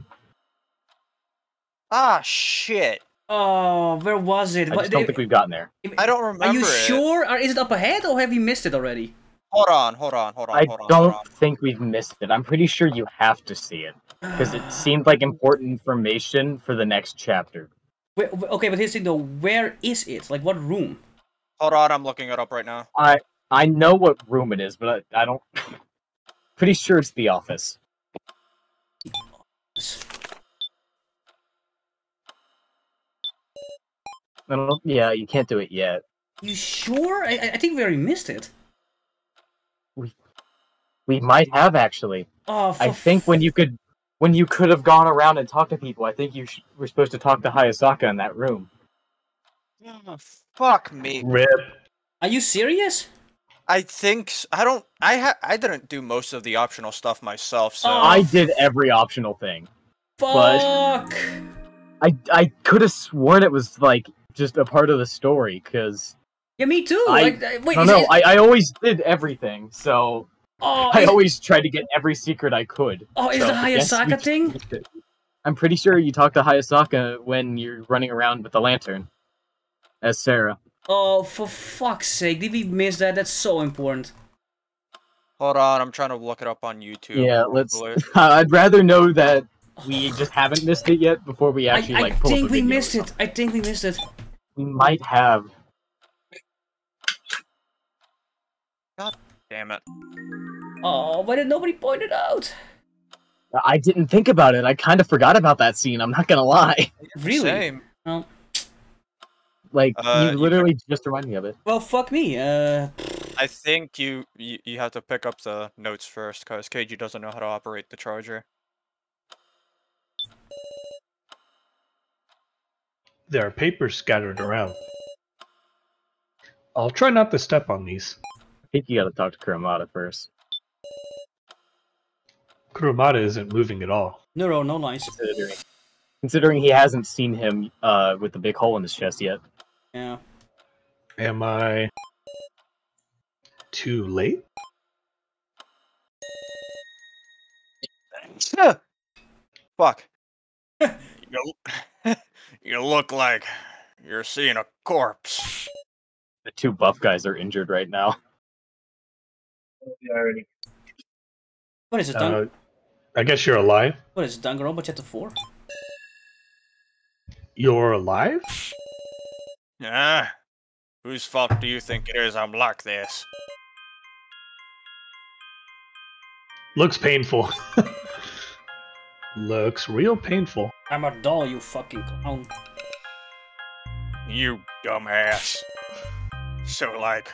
C: Ah, shit. Oh, where was it? I just don't think we've gotten there. I don't remember. Are you it. sure? Or is it up ahead, or have you missed it already? Hold on, hold on, hold on. I hold
B: don't on. think we've missed it. I'm pretty sure you have to see it because it seemed like important information for the next chapter.
C: Wait, okay, but here's the thing though. Where is it? Like, what room? Hold on, I'm looking it
G: up right now.
B: I I know what room it is, but I, I don't. pretty sure it's the office. yeah, you can't do it yet.
E: You sure? I,
B: I think we already missed it. We might have actually. Oh, I think when you could when you could have gone around and talked to people, I think you sh- were supposed to talk to Hayasaka in that room.
C: Oh, fuck me. Rip. Are you
G: serious? I think I don't. I ha, I didn't do most of the optional stuff myself.
B: So oh, I did every optional thing.
C: Fuck.
B: I I could have sworn it was like just a part of the story because.
C: Yeah, me too. I, wait, I don't know. I, I
B: always did everything, so Oh, I is... always tried to get every secret I could. Oh, is so the Hayasaka thing? I'm pretty sure you talk to Hayasaka when you're running around with the lantern, as Sarah.
C: Oh, for fuck's sake! Did we miss that? That's so important. Hold on, I'm trying to look it up on YouTube. Yeah, let's.
B: I'd rather know that we just haven't missed it yet before we actually I, I like. I think we
C: missed it. I think we missed it. We might have. damn it. Oh, why did nobody point it out?
B: I didn't think about it. I kind of forgot about that scene. I'm not gonna lie.
C: Really? Same. Well,
B: like uh, you literally you... just reminded me of it.
C: Well, fuck me.
B: Uh...
G: I think you, you you have to pick up the notes first because KG doesn't know how to operate the charger.
F: There are papers scattered around. I'll try not to step on these. I think you gotta talk to Kuramata first. Kuramata isn't moving at all.
C: No, no, no lines.
B: Considering, considering he hasn't seen him uh, with the big hole in his chest yet.
F: Yeah. Am I too late?
E: Fuck. you, you look like you're seeing a corpse.
B: The two buff guys are
E: injured right now.
C: already. What is it, Dung? Uh,
F: I guess you're alive.
C: What is it, Danganronpa chapter 4?
F: You're alive?
G: Ah, whose fault do you think it is I'm
C: like this?
F: Looks painful. Looks real painful.
C: I'm a doll, you fucking clown.
G: You dumbass. So, like,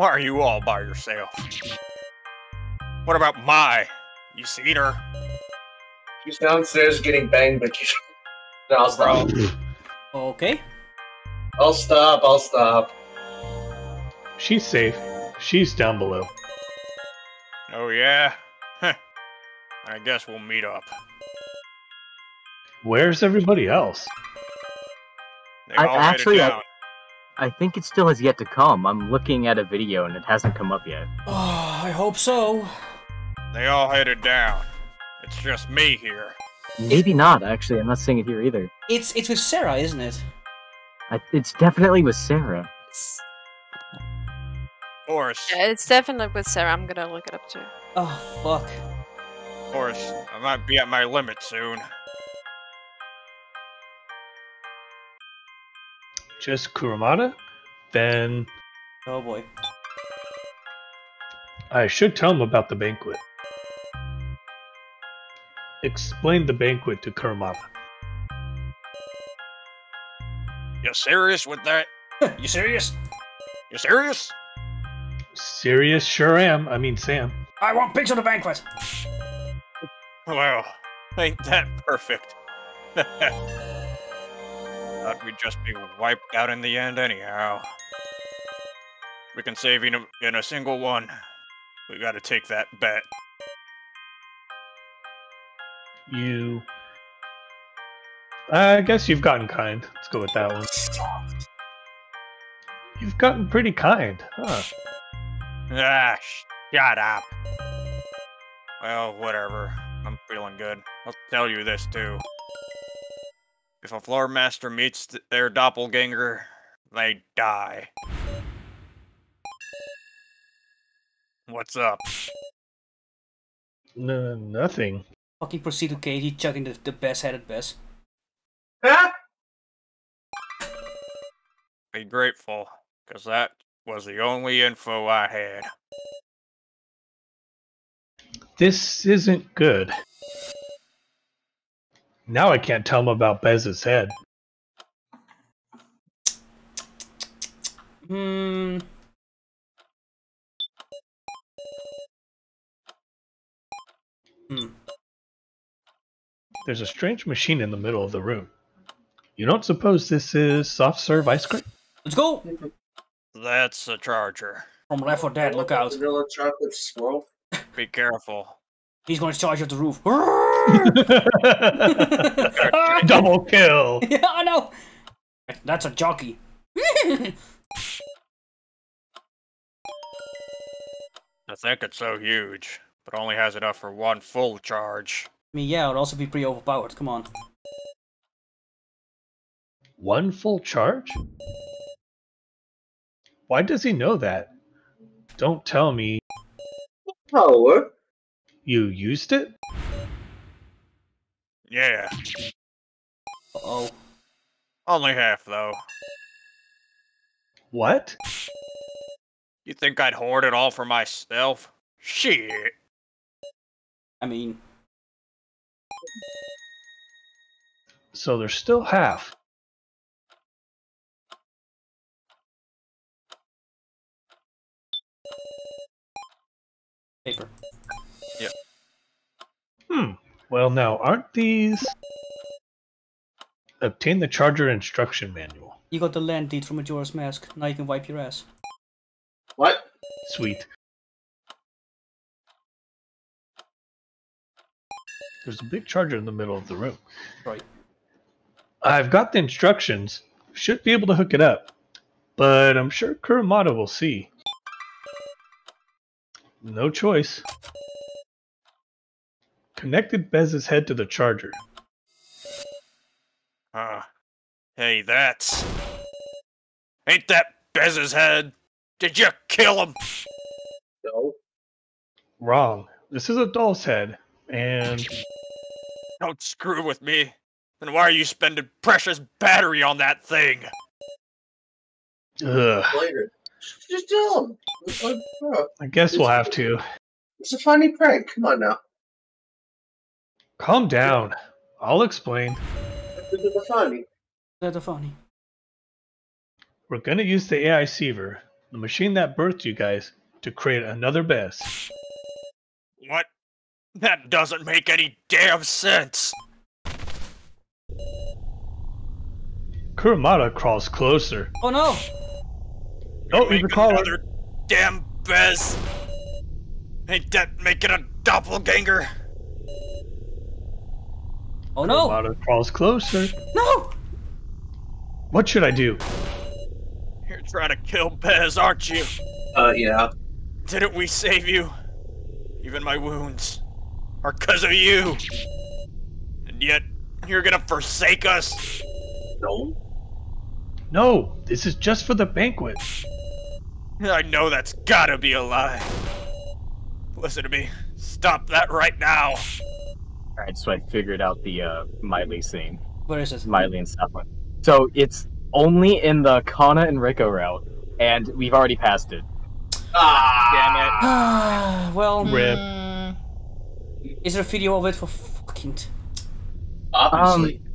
G: why are you all by yourself? What about my? You seen
J: her? She's downstairs getting banged, but you no, I'll stop. Okay. I'll stop, I'll stop.
F: She's safe. She's down below.
G: Oh yeah? Huh. I guess we'll meet up.
F: Where's everybody else?
B: They
G: I, all actually, I,
F: I think it still has yet to come. I'm looking at
B: a video and it hasn't come up yet.
G: Oh, I hope so. They all headed down.
C: It's just me here.
B: Maybe not, actually. I'm not seeing it here either. It's it's with Sarah,
C: isn't it? I, it's definitely with Sarah. It's...
H: Boris. Yeah, it's definitely with Sarah. I'm gonna look it up too. Oh, fuck.
G: Boris, I might be at my limit soon.
F: just Kuramata, then. Oh boy. I should tell him about the banquet. Explain the banquet to Kuramata.
G: You serious with that? you serious? You serious?
F: Serious, sure am. I mean, Sam.
G: I want pigs of the banquet. Wow, ain't that perfect? Thought we'd just be wiped out in the end anyhow. We can save in a, in a single one. We gotta take that bet.
F: You... I guess you've gotten kind. Let's go with that one. You've gotten pretty kind, huh?
G: Ah, shut up. Well, whatever. I'm feeling good. I'll tell you this, too. If a floor master meets their doppelganger, they die.
C: What's up? No, nothing. Fucking proceed to Katie chugging the, the best headed best. Huh?
E: Be grateful, because that was the only info I had.
F: This isn't good. Now I can't tell him about Bez's head. Hmm. Hmm. There's a strange machine in the middle of the room. You don't suppose this is soft serve ice cream? Let's go.
G: That's a charger.
C: From Left 4 Dead, look out. Vanilla chocolate swirl. Be careful. He's going to charge up the roof. Double kill. Yeah, I know. That's a jockey. I
G: think it's so huge, but only has enough for one full
C: charge. I mean, yeah, it'd also be pretty overpowered. Come on.
F: One full charge? Why does he know that? Don't tell me. Power. You used it?
E: Yeah. Uh-oh.
G: Only half, though. What? You think I'd hoard it all for myself? Shit. I mean...
F: So there's still half.
E: Paper. Yep.
F: Hmm. Well, now, aren't these... Obtain the Charger Instruction Manual.
C: You got the land deed from Majora's Mask. Now you can wipe your ass.
E: What? Sweet.
F: There's a big charger in the middle of the room. Right. I've got the instructions. Should be able to hook it up. But I'm sure Kuramata will see. No choice connected Bez's head to the charger. Ah. Uh,
E: hey, that's. Ain't that Bez's head? Did you kill him? No.
F: Wrong. This is a doll's head, and.
G: Don't screw with me. Then why are you spending precious battery on that thing? Ugh.
E: Later. Just tell him.
F: I guess we'll have to.
E: It's a funny prank. Come on now.
F: Calm down. I'll explain. Datafani. We're gonna use the AI Seaver, the machine that birthed you guys, to create another best.
C: What? That doesn't
G: make any damn sense!
F: Kuramata crawls closer.
G: Oh no! Oh, not
F: leave
G: damn Bez! Ain't that making a doppelganger?
F: Oh no! Roboto crawls closer. No! What should I do?
G: You're trying to kill Bez, aren't you? Uh, yeah. Didn't we save you? Even my wounds are because of you. And yet, you're gonna forsake us? No.
F: No, this is just for the banquet.
G: I know that's gotta be a lie. Listen to me. Stop that right now.
B: Alright, so I figured out the uh, Miley scene. What is this? Miley and Stefan. So it's only in the Kana and Rico route, and we've already passed it. Ah,
C: damn it. well, rip. is there a video of it for fucking? Obviously.
B: Um,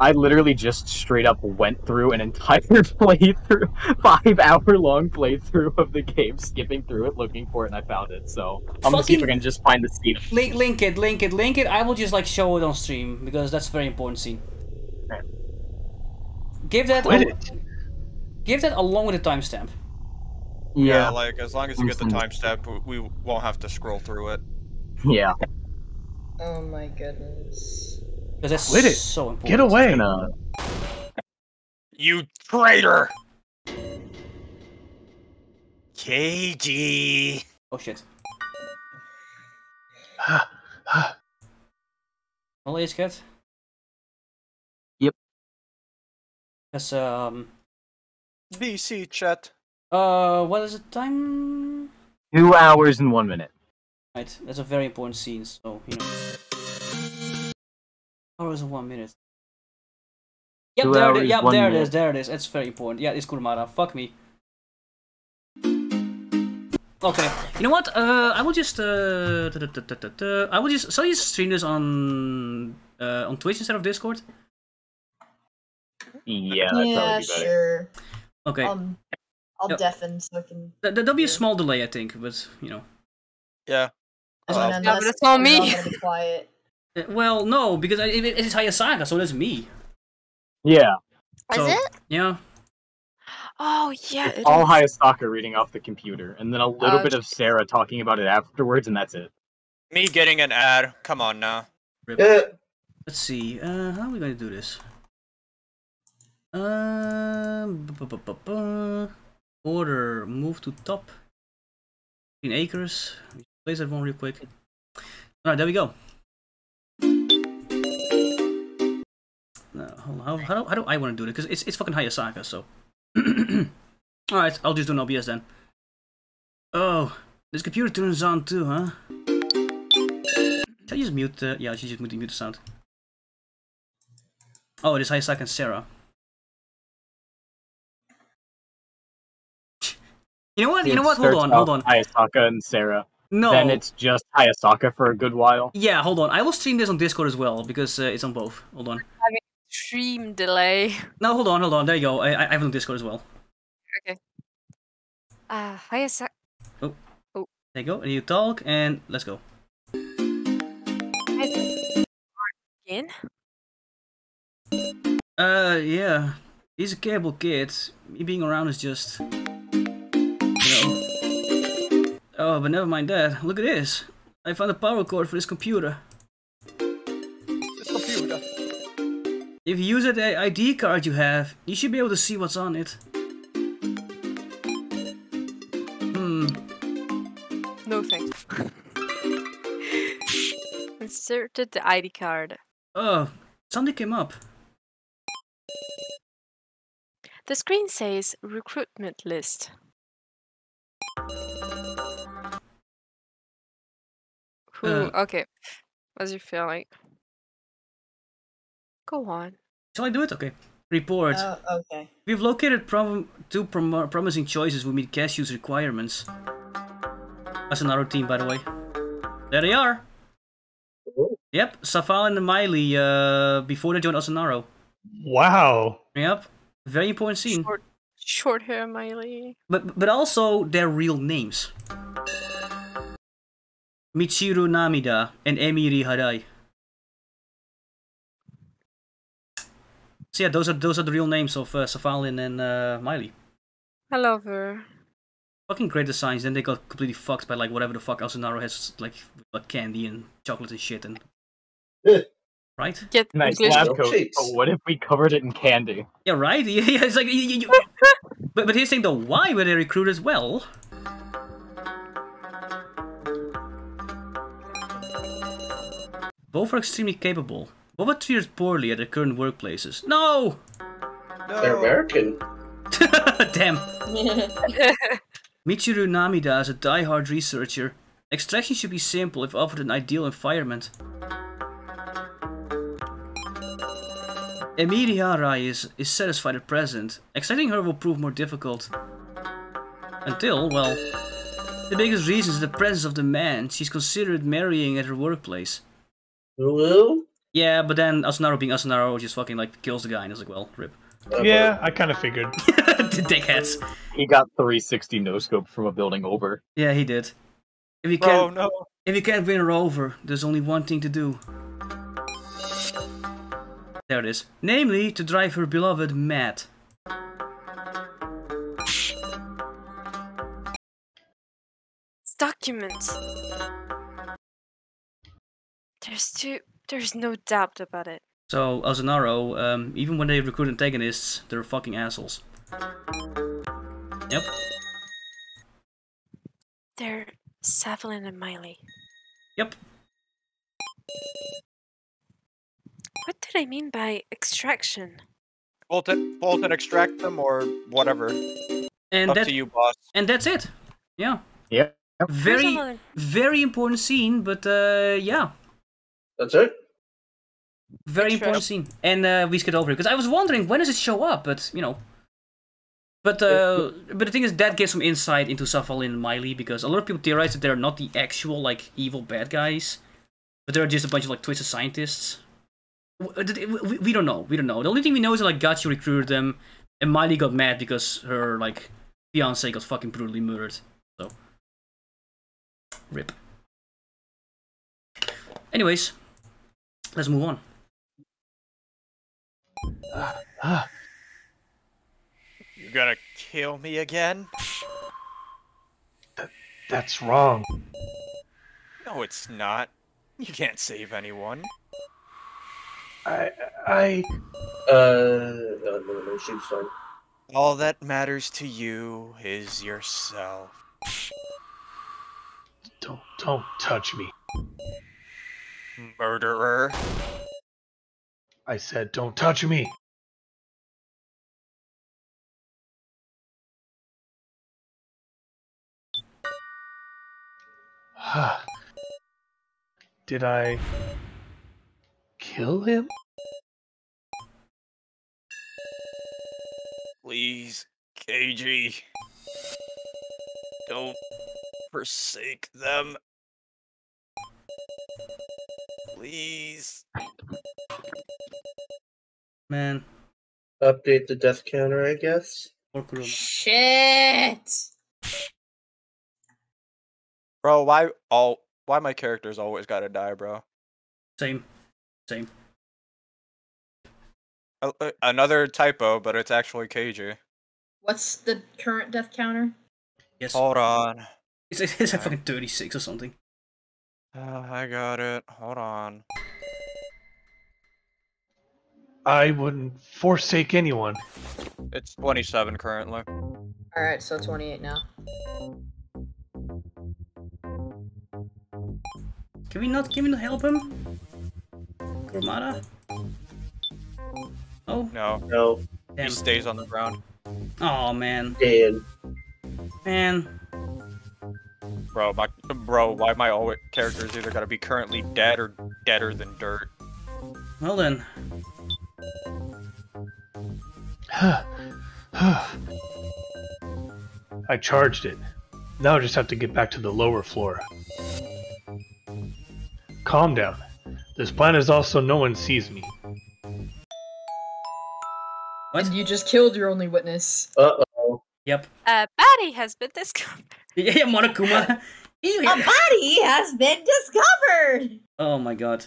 B: I literally just straight up went through an entire playthrough, five hour long playthrough of the game, skipping through it, looking for it, and I found it. So I'm Fucking gonna see if I can just find the scene.
C: Link, link it, link it, link it. I will just like show it on stream because that's a very important scene. Okay. Give that. give that along with the timestamp.
G: Yeah. yeah, like as long as you get the timestamp, we won't have to scroll through it.
C: Yeah.
A: Oh my goodness.
F: Because it's Quit it. so important. Get away. going uh, You traitor!
E: KG! Oh shit. Only is good? Yep.
C: Yes, um... VC chat. Uh, what is the time?
E: Two hours and one minute.
C: Right, that's a very important scene, so, you know hours oh, and one minute. Yep, Two there it is. Yep, there it is. There it is. It's very important. Yeah, it's Kuramata. Fuck me. Okay. You know what? Uh, I will just uh, da, da, da, I will just so you stream this on uh, on Twitch instead of Discord. Yeah. yeah. Be sure. Okay.
A: Um, I'll yep. deafen so I can.
C: Th there'll be a small delay, I think, but you know. Yeah. Well, yeah, but it's all me. Quiet. Well, no, because it, it, it's Hayasaka, so that's me. Yeah.
K: So, is
B: it? Yeah.
K: Oh yeah. It's it all
B: is. Hayasaka reading off the computer, and then a little uh, bit of Sarah talking about it afterwards, and that's it.
G: Me getting an ad. Come on now.
C: Uh, Let's see. Uh, how are we gonna do this? Um, order move to top. In acres. Place that one real quick. All right, there we go. how, how, do, how do I want to do it? Because it's, it's fucking Hayasaka, so. Alright, I'll just do an OBS then. Oh, this computer turns on too, huh? Should I just mute the... Yeah, I should just mute the, mute the sound. Oh, it is Hayasaka and Sarah.
E: you know what? You know what? Hold on, hold on.
C: Hayasaka and Sarah. No. Then it's just Hayasaka for a good while. Yeah, hold on. I will stream this on Discord as well because uh, it's on both. Hold on.
H: Stream delay.
C: No, hold on, hold on. There you go. I, I have it on Discord as well.
H: Okay. Uh, hi, is
C: Oh. oh. There you go. And you talk, and let's go. In. Uh, yeah. He's a capable kid. Me being around is just... You know. Oh, but never mind that. Look at this. I found a power cord for this computer. If you use the ID card you have, you should be able to see what's on it. Hmm. No thanks.
I: Inserted the ID card.
C: Oh, something came up.
I: The screen says recruitment list. Who? Uh,
E: okay. What's your feeling? Go on.
C: Shall I do it? Okay. Report. Oh, okay. We've located prom two prom promising choices who meet Cashew's requirements. That's another team, by the way. There they are. Ooh. Yep, Safal and Miley uh, before they joined Asunaro. Wow. Yep. Very important scene. Short,
H: short hair, Miley.
C: But but also their real names. Michiru Namida and Emiri Harai. So yeah, those are those are the real names of uh, and uh, Miley.
E: I love her.
C: Fucking great designs. Then they got completely fucked by like whatever the fuck Elsinaro has, like, like candy and chocolate and shit and. right? Get nice lab coat. But what if
B: we covered it in candy?
C: Yeah, right. Yeah, yeah it's like you, you... but but here's the thing though. Why were they recruited as well? Both are extremely capable. What about treated poorly at their current workplaces? No!
J: no. They're American.
C: Damn. Michiru Namida is a die-hard researcher. Extraction should be simple if offered an ideal environment. Emiriharai is, is satisfied at present. Exciting her will prove more difficult. Until, well... The biggest reason is the presence of the man she's considered marrying at her workplace.
F: Hello?
C: Yeah, but then Asunaro being Asunaro just fucking like kills the guy and is like, well, rip. Yeah,
F: I kind of figured.
C: the dickheads. He got 360 no scope from a building over. Yeah, he did. If you can't, oh, no. if you can't win her over, there's only one thing to do. There it is. Namely, to drive her beloved mad.
E: Documents.
D: There's
H: two there's no doubt about it.
C: So, Asunaro, um, even when they recruit antagonists, they're fucking assholes. Yep.
H: They're Safalin and Miley. Yep. What did I mean by extraction?
E: Bolt it,
G: bolt extract them, or whatever. And Up that, to you, boss.
C: And that's it. Yeah. Yep. Very, very important scene, but uh, yeah. That's it. Very important scene, and uh, we skipped over it because I was wondering when does it show up, but you know. But uh, but the thing is that gives some insight into Saval and Miley because a lot of people theorize that they're not the actual like evil bad guys, but they're just a bunch of like twisted scientists. We, uh, we don't know. We don't know. The only thing we know is that like Gachi recruited them, and Miley got mad because her like fiance got fucking brutally murdered. So, rip. Anyways, Let's move on. You're
G: gonna kill me again?
F: that that's wrong.
G: No, it's not. You can't save anyone. I, I, uh, no, no, All that matters to you is yourself.
F: Don't, don't touch me
E: murderer.
F: I said, don't touch me! Did I kill him?
E: Please, KG, don't forsake them. Please.
J: Man. Update the death counter, I guess.
I: Shit.
G: Bro, why all why my characters always gotta die, bro? Same. Same. Another typo, but it's actually KJ.
M: What's the current death counter?
G: Yes. Hold on. It's, it's like fucking 36 or something. Uh, I got it. Hold on.
F: I wouldn't forsake anyone.
G: It's 27 currently.
A: Alright, so 28 now.
C: Can we not? Can we not help him? Kuramata?
E: Oh. No. No. Damn.
G: He stays on the ground. Oh man. Dead. Man. Bro, my bro, why my always character is either gotta be currently dead or deader
F: than dirt.
C: Well then.
F: I charged it. Now I just have to get back to the lower floor. Calm down. This plan is also no one sees me. What? You just killed your only witness. Uh-oh. Yep.
H: A body has been discovered.
F: yeah,
M: Monokuma. a body has been discovered.
G: Oh my god.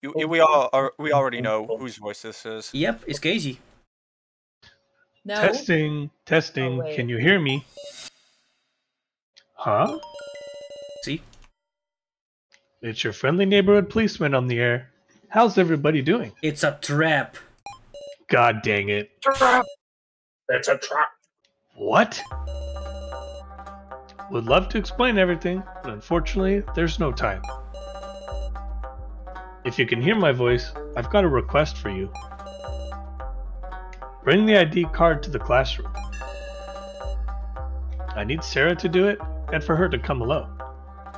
G: You, you, we all are, we already know whose voice this is. Yep, it's
F: Gazy. No. Testing, testing. Oh, Can you hear me? Huh? See? It's your friendly neighborhood policeman on the air. How's everybody doing? It's a trap. God dang it.
E: Trap. That's a trap.
F: What? Would love to explain everything, but unfortunately, there's no time. If you can hear my voice, I've got a request for you. Bring the ID card to the classroom. I need Sarah to do it and for her to come alone.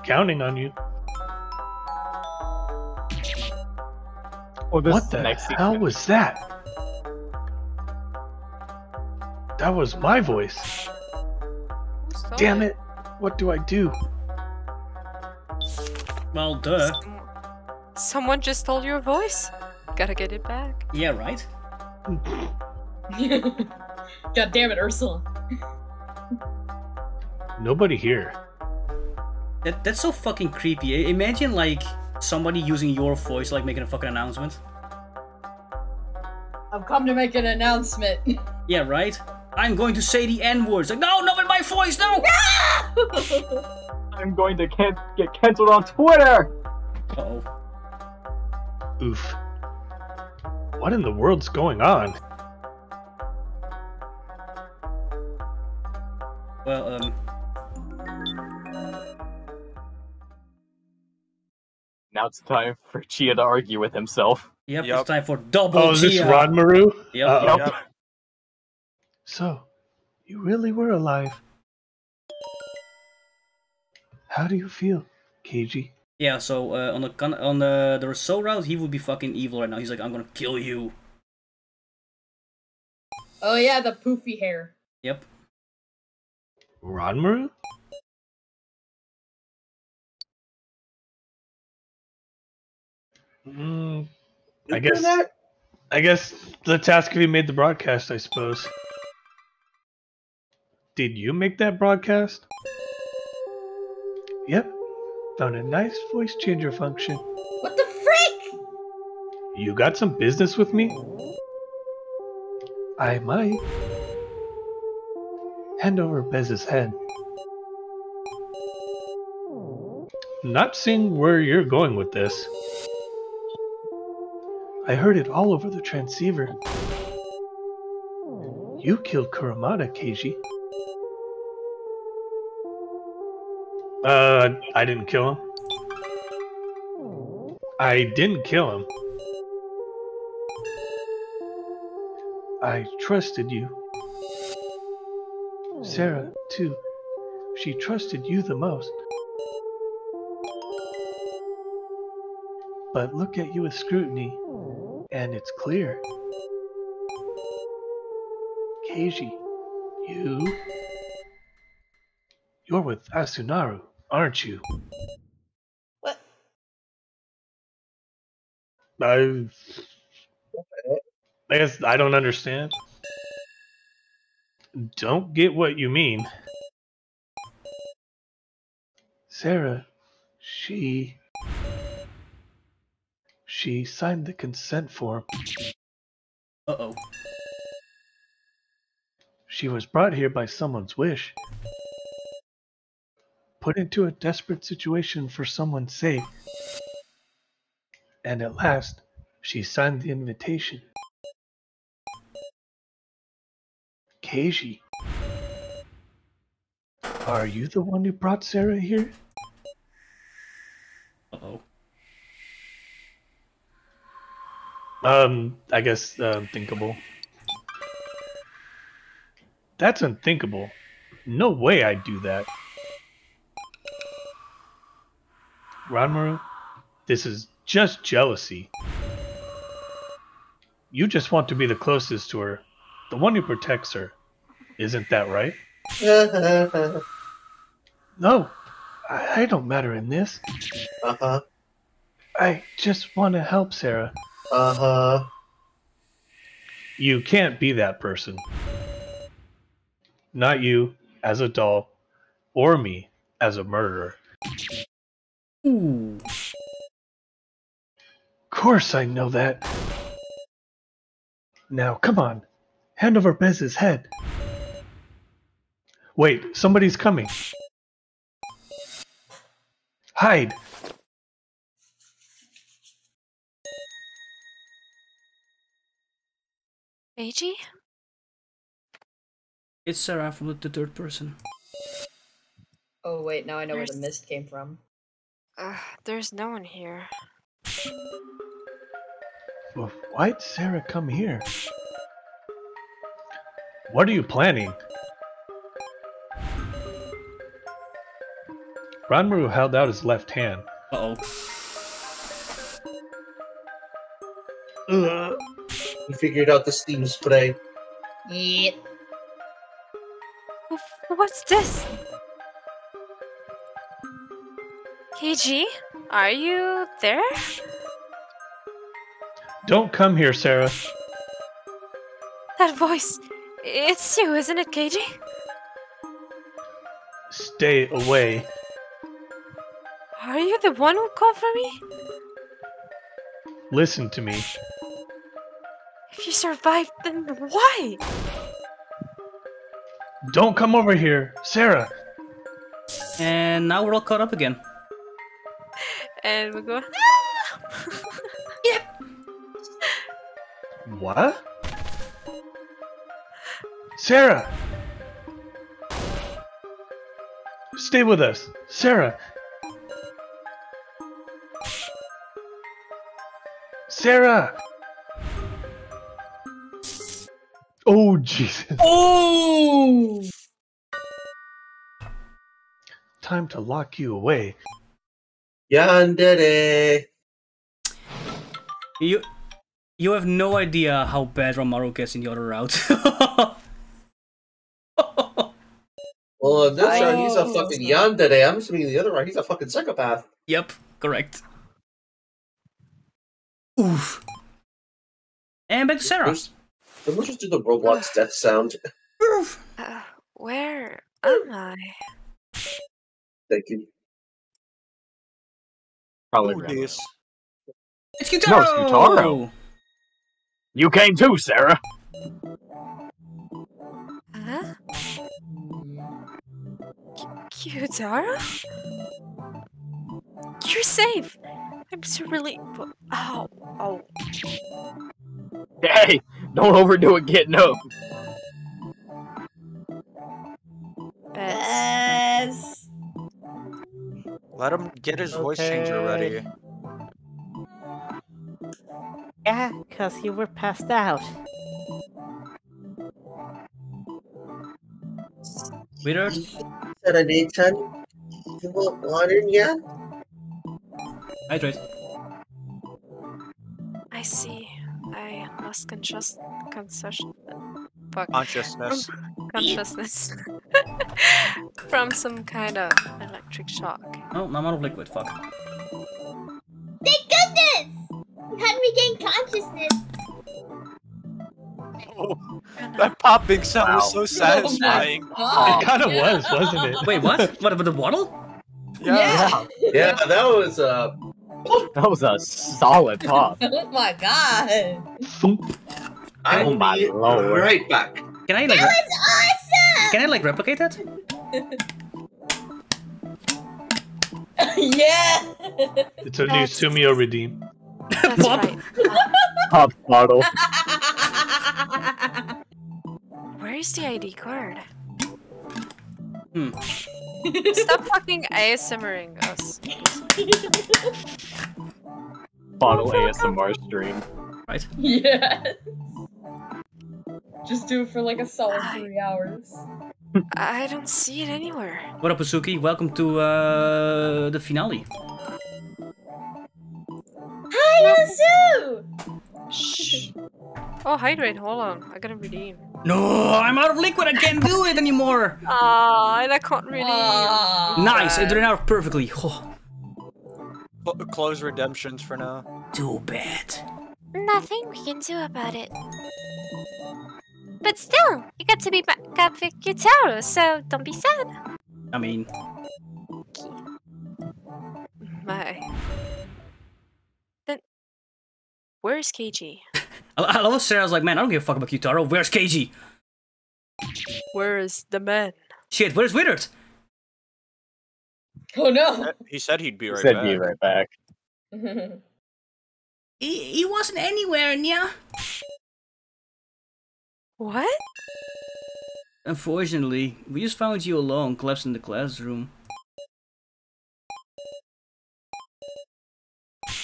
F: Counting on you. Oh, what the hell season. was that? That was my voice. Damn it. What do I do? Well, duh.
H: Someone just stole your voice? Gotta get it back.
F: Yeah, right?
C: God damn it, Ursula.
F: Nobody here. That,
C: that's so fucking creepy. Imagine, like, somebody using your voice, like, making a fucking announcement. I've come
A: to make an announcement.
C: yeah, right? I'm going to say the N words. Like, no, not with my voice, no!
F: I'm going to can get canceled on Twitter! oh. Oof. What in the world's going on?
D: Well, um.
B: Now it's time for Chia to argue with himself. Yep, yep. it's
F: time for double. Oh, is this Ranmaru? Yep. Uh -oh. yep. So, you really were alive. How do you feel, KG?
C: Yeah, so uh, on the on the the Rousseau route, he would be fucking evil right now. He's like, I'm gonna kill you.
E: Oh yeah, the poofy hair. Yep. Ranmaru?
F: Mm, I guess. I guess the task of you made the broadcast. I suppose. Did you make that broadcast? Yep, found a nice voice changer function. What the freak? You got some business with me? I might. Hand over Bez's head. Not seeing where you're going with this. I heard it all over the transceiver. You killed Kuramata, Keiji. Uh, I didn't kill him. I didn't kill him. I trusted you. Sarah, too. She trusted you the most. But look at you with scrutiny, and it's clear. Keiji, you... You're with Asunaro aren't you? What? I. I guess I don't understand. Don't get what you mean. Sarah, she. She signed the consent form. Uh oh. She was brought here by someone's wish put into a desperate situation for someone's sake. And at last, she signed the invitation. Keiji. Are you the one who brought Sarah here? Uh oh. Um, I guess uh, unthinkable. That's unthinkable. No way I'd do that. Ranmaru, this is just jealousy. You just want to be the closest to her, the one who protects her. Isn't that right? no, I, I, don't matter in this. Uh huh. I just want to help Sarah. Uh huh. You can't be that person. Not you, as a doll, or me, as a murderer. Of course I know that. Now, come on. Hand over Bez's head. Wait, somebody's coming. Hide!
E: Meiji?
C: It's Sarah from the third person.
M: Oh wait, now I know There's... where the mist came from. Uh, there's no one here.
F: Well, why'd Sarah come here? What are you planning? Ranmaru held out his left hand. Uh
J: oh. Uh, he figured out the steam spray.
I: Yep. What's this?
H: Luigi, are you there?
F: Don't come here, Sarah.
H: That voice. It's you, isn't it, KG?
F: Stay away.
H: Are you the one who called for me?
F: Listen to me.
H: If you survived, then why?
F: Don't come over here, Sarah! And now we're all caught up again
H: and we go.
D: yep.
F: What? Sarah! Stay with us! Sarah! Sarah! Oh, Jesus. Oh! Time to lock you away. Yandere. You, you have no idea how bad Ranmaru
C: gets in the other route. well, this I
J: he's a fucking yandere. I'm assuming the other route, he's a fucking psychopath. Yep, correct.
E: Oof. And back to Sarah. Let's, let's just do the Roblox death sound.
I: Oof. Uh, where am I?
E: Thank you this?
D: It's Kintaro! No, it's
E: Kintaro. You came too, Sarah. Huh?
H: Kyutaro? You're safe! I'm so really. Oh, oh.
B: Hey, don't overdo it getting up.
K: Best. Best.
G: Let him get his okay. voice changer ready.
N: Yeah, cause you were passed out.
C: Mirror?
J: Saranei-chan, you want water, yeah? Hydrate. I see. I lost conscious... concession...
F: Consciousness. Consciousness.
H: From
K: some kind of electric shock.
C: Oh, I'm out of liquid, fuck.
K: Thank goodness! Had regained consciousness.
L: Oh, that popping sound wow. was so oh satisfying.
K: Oh,
D: it kind of was,
L: wasn't it?
J: Wait, what? What, about the waddle? Yeah. yeah. Yeah, that was a... Uh... That
C: was a solid pop.
A: oh my god.
C: I oh my lord. right back. Can I like, that was
D: awesome! Can I
C: like replicate it? yeah. It's a
F: new Sumio redeem. Pop. Right. Pop bottle.
H: Where is the ID card? Hmm. Stop fucking ASMRing us.
B: Bottle ASMR stream. Right? Yeah.
A: Just do it for like a solid three hours. I don't see it anywhere.
C: What up, Asuki? Welcome to uh, the finale.
H: Hi, Azu! Shh. Oh, hydrate. Hold on. I gotta redeem.
C: No, I'm out of liquid. I can't do it anymore. Ah, and I can't ah. redeem.
G: Aww. Nice. It ran out perfectly. Oh. Close redemptions for now. Too bad.
H: Nothing we can do about it. But still, you got to be back with Gyutaro, so don't be sad. I mean... My... Then... Where's KG? I,
C: I love Sarah's like, man, I don't give a fuck about Kyutaro. Where's KG?
H: Where is the man?
C: Shit, where's Withered?
E: Oh no! He said he'd be right he said back. he be right back. he, he wasn't anywhere, Nya. What?
C: Unfortunately, we just found you alone collapsed in the
E: classroom.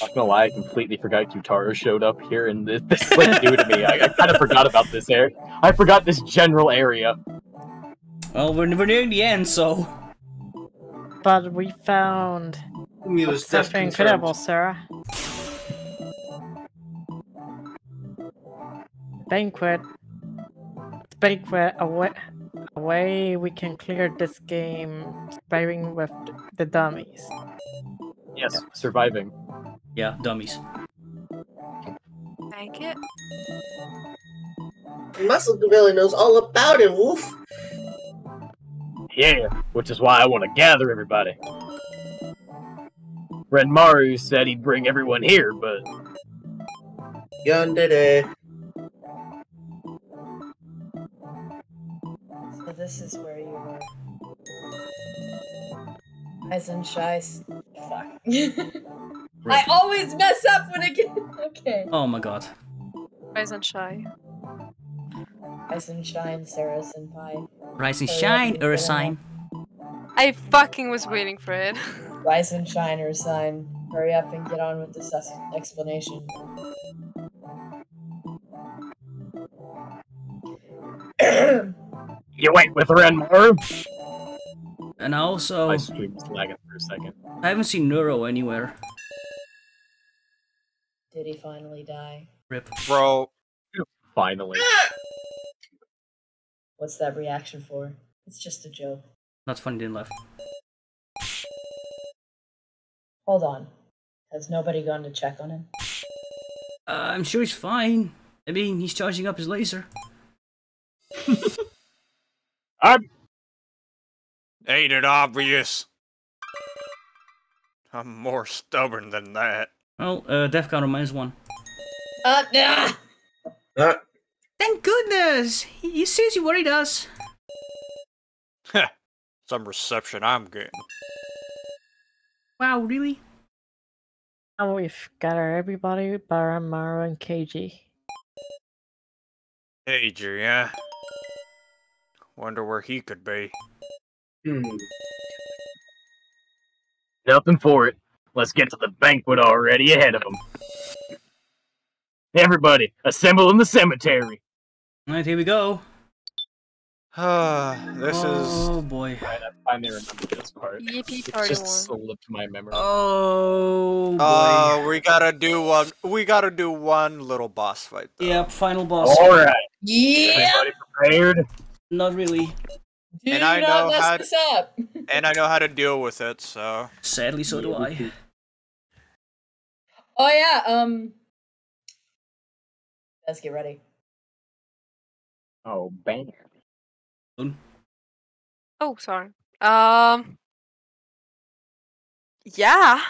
B: not gonna lie, I completely forgot Kutaro showed up here, and this, this is like new to me. I, I kind of forgot about this area. I forgot this general area. Well, we're, we're nearing the end, so.
N: But we found we was definitely incredible, Sarah. Banquet Spike a way we can clear this game surviving with the dummies.
B: Yes, yeah. surviving.
C: Yeah, dummies. Thank it.
J: Muscle Gorilla knows all about it, Wolf.
C: Yeah, which is
B: why I want to gather everybody. Ranmaru said he'd bring
J: everyone here, but... Yandere. Eh.
A: this is where you were. Eyes and shies. Fuck.
H: I always mess up when I get. Okay. Oh my god. Rising and shy.
A: Eyes shine, Sarah Senpai. Rise and shine, Ursine. I fucking was waiting for it. Rise and shine, Ursine. Hurry up and get on with this explanation.
C: You went with Ranmaru. And I also... My lagging for a second. I haven't seen Neuro anywhere.
A: Did he finally die?
C: Rip. Bro. Finally.
E: What's that reaction for? It's just a joke. Not funny, didn't laugh. Hold on. Has nobody gone
C: to check on him? Uh, I'm sure he's fine. I mean, he's charging up his laser. I'm.
E: Ain't it obvious? I'm more stubborn than that.
C: Well, uh, DEFCON minus one. Uh, nah. uh. Thank goodness! He sees you what he does. Some reception I'm getting. Wow, really?
N: Now we've got our everybody, Baramaru and Keiji.
E: Hey,
B: yeah? Wonder where he could be. Hmm. Nothing for it. Let's get to the banquet already ahead of them. Everybody, assemble in the cemetery.
C: All right, here we go. Ah, this oh, is. Oh boy!
B: I finally remember
C: this part. EP party
B: it just slipped my memory.
C: Oh boy! Oh,
B: uh, we
G: gotta do one. We gotta do one little boss fight.
C: Though. Yep, final boss. All fight.
A: Yeah. Everybody
G: prepared? Not really. Do and I know how this up. and I know how to deal with it, so. Sadly, so do I.
E: Oh yeah. Um. Let's get ready. Oh bang. Oh sorry. Um. Yeah.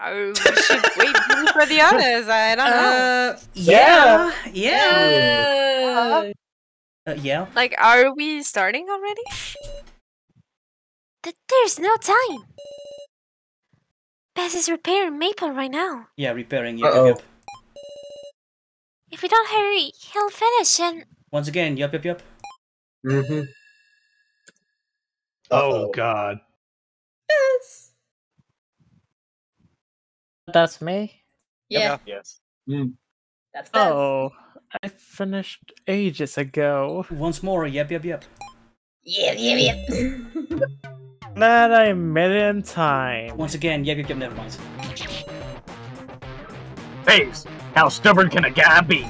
E: Oh, we should wait
H: for
I: the others. I don't know. Uh, yeah.
C: Yeah. yeah. Uh, uh, yeah.
I: Like, are we starting already? Th there's no time. Bez is repairing Maple right now.
C: Yeah, repairing. Yep, uh -oh. yep,
I: If we don't hurry, he'll finish and...
C: Once again, yup, yup, yup. Mm-hmm. Uh -oh. oh, God.
E: Yes.
N: That's me?
D: Yeah. Yes.
L: Mm. That's Bez. Oh. I finished ages
C: ago. Once more, yep, yep, yep.
L: Yep,
E: yep, yep.
C: Glad I made it in time. Once again, yep, yep, yep, never mind. Face! How stubborn can a guy be?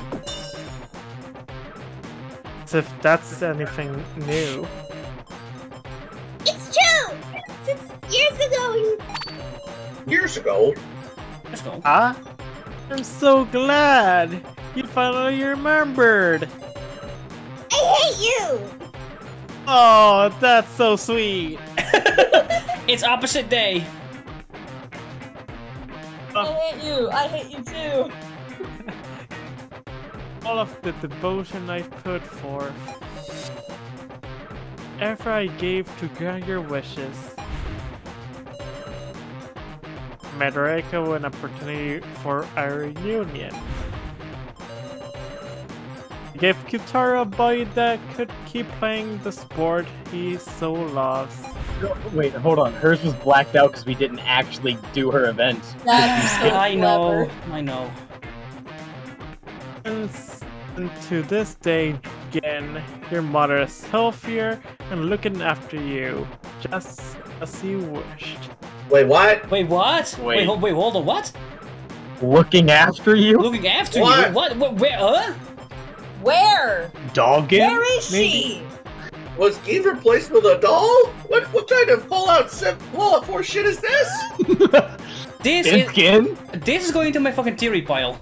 L: As if that's anything new.
K: It's true! Since years ago!
L: Years ago? Years ago? Huh? Ah, I'm so glad! You finally remembered!
C: I hate you!
L: Oh, that's so sweet!
C: it's opposite day. Uh. I hate you!
A: I hate you too!
L: All of the devotion I put forth. Ever I gave to grant your wishes. Madareka an opportunity for our reunion. Give Kotaro a boy that could keep playing the sport he so loves.
B: Wait, hold on. Hers was blacked out because we didn't actually do her event.
L: That's I know. I know. And, and to this day, again, your mother is healthier and looking after you, just
C: as you wished. Wait, what? Wait, what? Wait, wait, hold, wait, hold on, what?
L: Looking after
C: you? Looking after what? you? What? What? Where? Huh? Where?
F: Doll
J: Where is maybe? she? Was Gabe replaced with a doll? What what kind of Fallout 7 Fallout 4 shit is this?
C: this is, Gin? This is going to my fucking theory pile.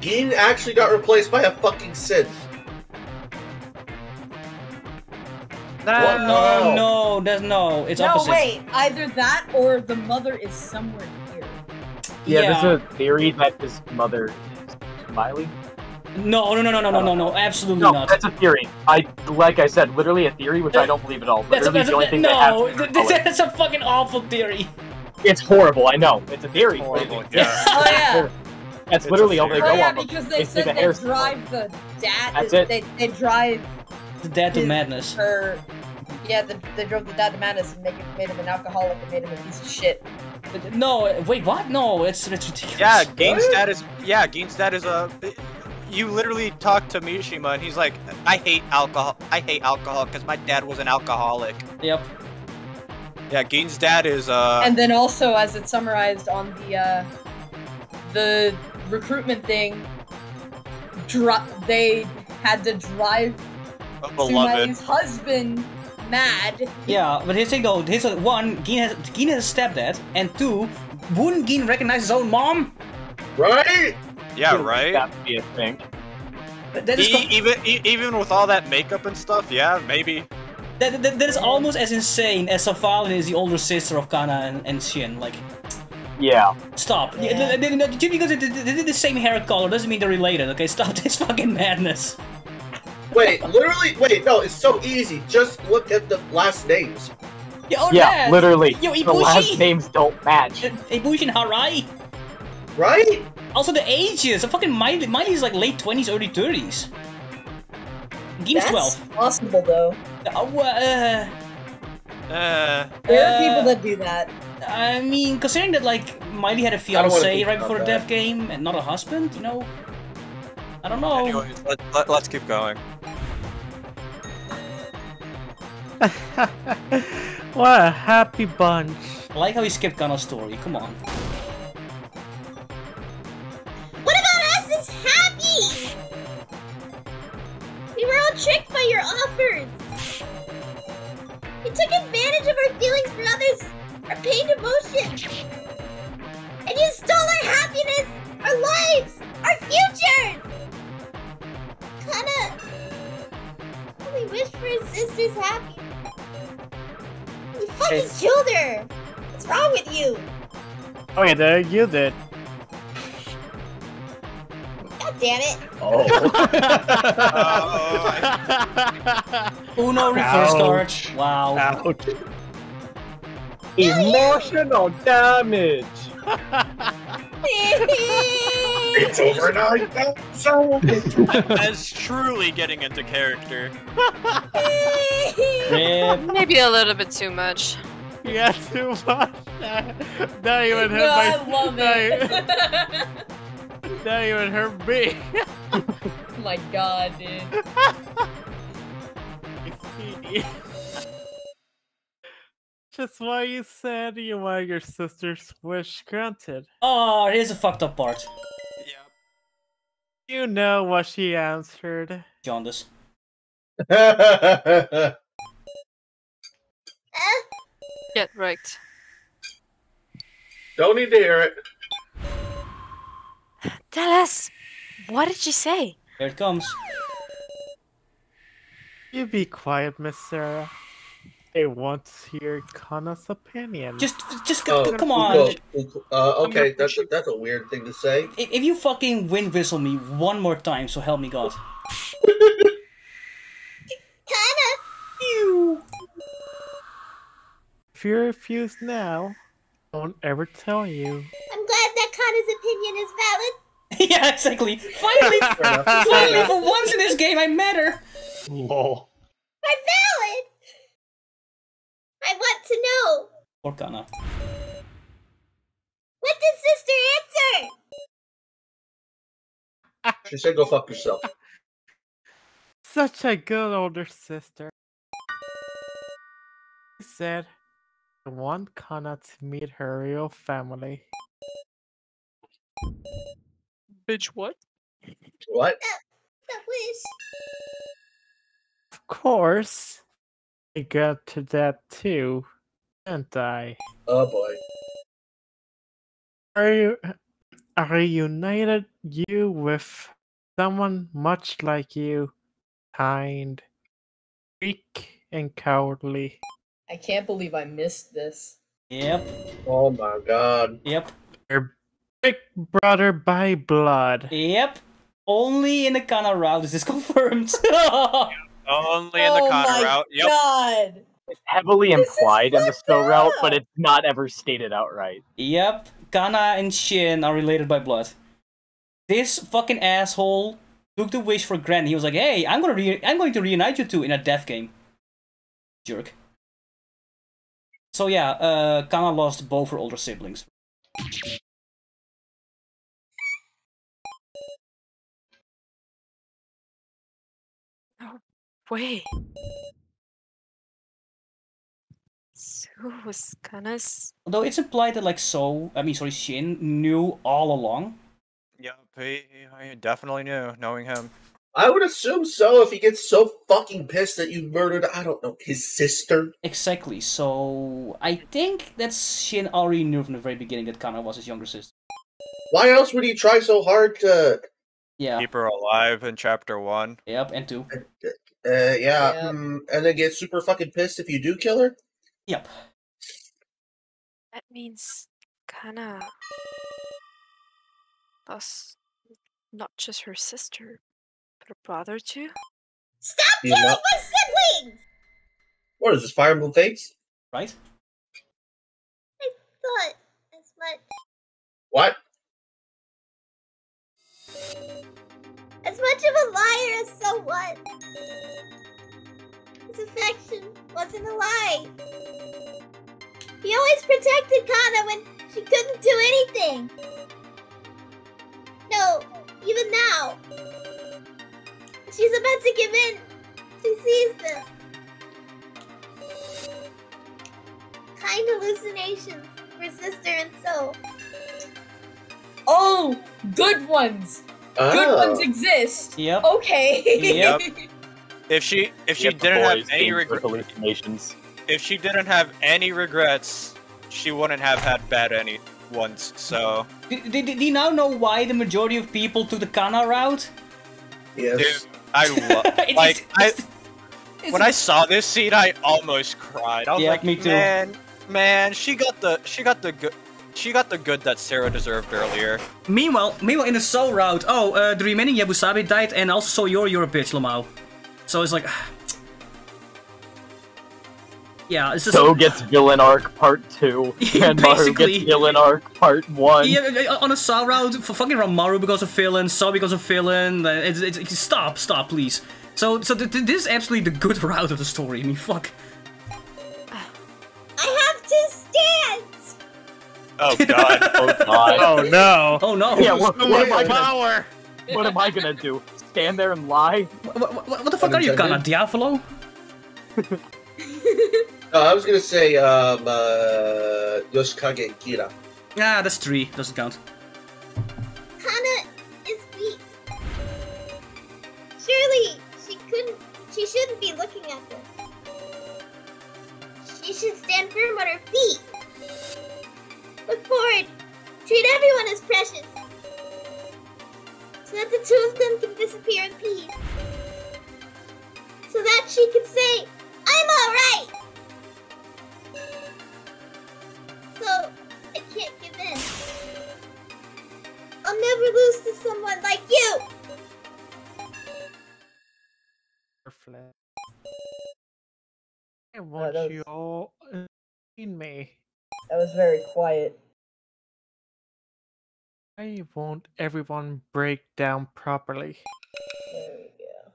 C: Gin actually got replaced by a fucking Sith. That, no, no, no. It's no, opposite. wait.
A: Either that or the mother is somewhere here.
C: Yeah, yeah. there's a
B: theory that this mother is Miley. No, no, oh, no, no, no, no, no, no, absolutely no, not. That's a theory. I, like I said, literally a theory, which I don't believe at all. That's, that's the only thing no,
C: No, that's a fucking awful theory.
B: It's horrible. I know. It's a theory. It's horrible. Yeah. oh
D: yeah.
C: That's it's literally all they go oh, yeah, because they, said the they
D: drive the dad.
C: That's it. They,
A: they drive
C: the dad to madness.
A: Her, yeah, the, they drove the dad to madness and make him, made him an alcoholic and made him a piece of shit.
C: No, wait, what? No, it's it's ridiculous.
G: Yeah, gain status. is yeah, gain status. is a you literally talked to Mishima, and he's like, "I hate alcohol. I hate alcohol because my dad was an alcoholic." Yep. Yeah, Gin's dad is. uh... And
A: then also, as it summarized on the uh, the recruitment thing, dri- they had to drive
C: Tsunami's
A: husband mad.
C: Yeah, but here's the thing though. Here's one, Gin has Gin has a stepdad, and two, wouldn't Gin recognize his own mom? Right.
G: Yeah, right. That be a thing. E even e even with all that makeup and stuff, yeah, maybe.
C: That, that, that is almost as insane as Safalin is the older sister of Kana and, and Shin. Like, yeah. Stop. Yeah. Just because they did the same hair color doesn't mean they're related. Okay, stop this fucking madness.
J: Wait, literally. Wait, no, it's so easy. Just look at the last names. Yo, oh,
B: yeah, literally. Yo, Ibushi. The last
C: names don't match. Ibushi and Harai. Right? Also the ages. The fucking Miley, Miley's like late twenties, early thirties. Game's That's twelve. Possible though. Uh, uh, uh, uh, there are uh, people that do that. I mean, considering that like Miley had a fiance right before the death game and not a husband, you know. I don't know. Anyways,
G: let, us let,
C: keep going. what a happy bunch. I like how he skipped Gunnar's story, come on.
K: happy! We were all tricked by your offers! You took advantage of our feelings for others, our and emotions! And you stole our happiness, our lives, our futures! Kinda... We wish for his sister's happiness. You fucking it's... killed her! What's wrong with you?
L: Okay, oh, there, you did
K: damn it. Oh. oh, oh Uno reverse
F: Ouch. Wow. Ouch.
G: Emotional damage.
D: it's over now. That's truly
G: getting into character.
D: Maybe
H: a little bit too much.
L: Yeah, too much. Not even hit no, my. I love it. That even hurt me.
A: Oh my god, dude.
L: Just why you said you want your sister's wish granted. Oh, here's a fucked up part. Yeah. You know what she answered. Jaundice. Get
H: right.
C: Don't need to hear it. Tell us, what did she say? Here it comes.
L: You be quiet, Miss Sarah. They want to hear
C: Kana's opinion. Just,
J: just go, oh, come oh, on. Oh, oh, uh, okay, that's a, that's a weird thing to
C: say. If, you fucking wind whistle me one more time, so help me God. Kana!
L: If you refuse now, don't ever tell you. I'm
K: glad that Kana's opinion is
C: valid. yeah, exactly.
K: Finally, finally, for once in this game, I her.
C: Lol.
K: I'm valid. I want to
E: know. Or What did Sister answer? she said, "Go fuck yourself."
L: Such a good older sister. He said one cannot meet her real family.
A: Bitch, what? What? Uh,
L: of course. I got to that too, didn't I? Oh boy. Are you I reunited you with someone much like you, kind, weak, and cowardly.
A: I can't believe I missed
C: this.
L: Yep. Oh my
C: god. Yep.
L: Big brother by blood.
C: Yep. Only in the Kana route is this confirmed. only
K: in
C: the oh Kana route. Yep. God. It's heavily this implied
L: in the
B: Snow
C: route, but it's not ever stated outright. Yep. Kana and Shin are related by blood. This fucking asshole took the wish for granted. He was like, "Hey, I'm gonna re- I'm going to reunite you two in a death game."
E: Jerk. So yeah, uh, Kana lost both her older siblings. Wait. So
J: was Kana's...
C: Although it's implied that like So, I mean sorry, Shin knew all along. Yep, he, he definitely knew, knowing him. I would
J: assume so if he
C: gets so fucking pissed that you murdered, I don't know, his sister. Exactly. So I think that Shin already knew from the very beginning that Kana was his younger sister. Why else
J: would he try so hard to
G: yeah. keep her alive in chapter one? Yep, and two. Uh,
J: uh yeah, mm, and then get super fucking pissed if you do kill her? Yep.
H: That means Kana lost not just her sister, her brother too?
E: Stop you killing not-
K: my siblings!
E: What is this, Fire Emblem Fates? Right? I thought as much. What? As much of a liar as so what?
K: His affection wasn't a lie. He always protected Kana when she couldn't do anything. No, even now. She's about to give in. She sees this. Kind hallucinations for sister and soul.
I: Oh,
A: good ones.
D: Oh. Good ones oh.
K: exist. Yep. Okay. Yep.
G: if she if she yep, didn't have any regrets, if she didn't have any regrets, she wouldn't have had bad any ones. So.
C: Do, do, do you now know why the majority of people took the Kana route?
G: Yes. I love like I when I saw this scene, I almost cried. I was yeah, like, me too. Man,
C: man, she got the she got the good. She
G: got the good that Sarah deserved earlier.
C: Meanwhile, meanwhile in the soul route, oh, uh, the remaining Yabusame died, and also so you're you're a bitch, Lamau. So it's like, Yeah, it's just so
B: gets villain arc part two, and Maru gets villain arc part one. Yeah,
C: on a side route, for fucking Maru because of villain, Saw because of villain. It's, it's, it's, stop, stop, please. So, so th th this is absolutely the good route of the story. I mean, fuck.
K: I have to stand.
C: Oh god! Oh god! oh no! Oh no! Yeah, what, what, am I
B: power? Gonna, what am I gonna do? Stand there and lie? What, what the fuck
J: are you, gonna
C: Diavolo? no,
J: I was gonna say um,
C: uh, Yoshikage and Kira. Ah, that's three. Doesn't count.
K: Kana is weak. Surely she couldn't. She shouldn't be looking at this. She should stand firm on her feet. Look forward. Treat everyone as precious. So that the two of them can disappear in peace. So that she can say. I'm alright! So, I can't give in. I'll never lose to someone like you!
E: I uh, want oh, you all in me. That was very quiet. Why
L: won't everyone break down properly? There we go.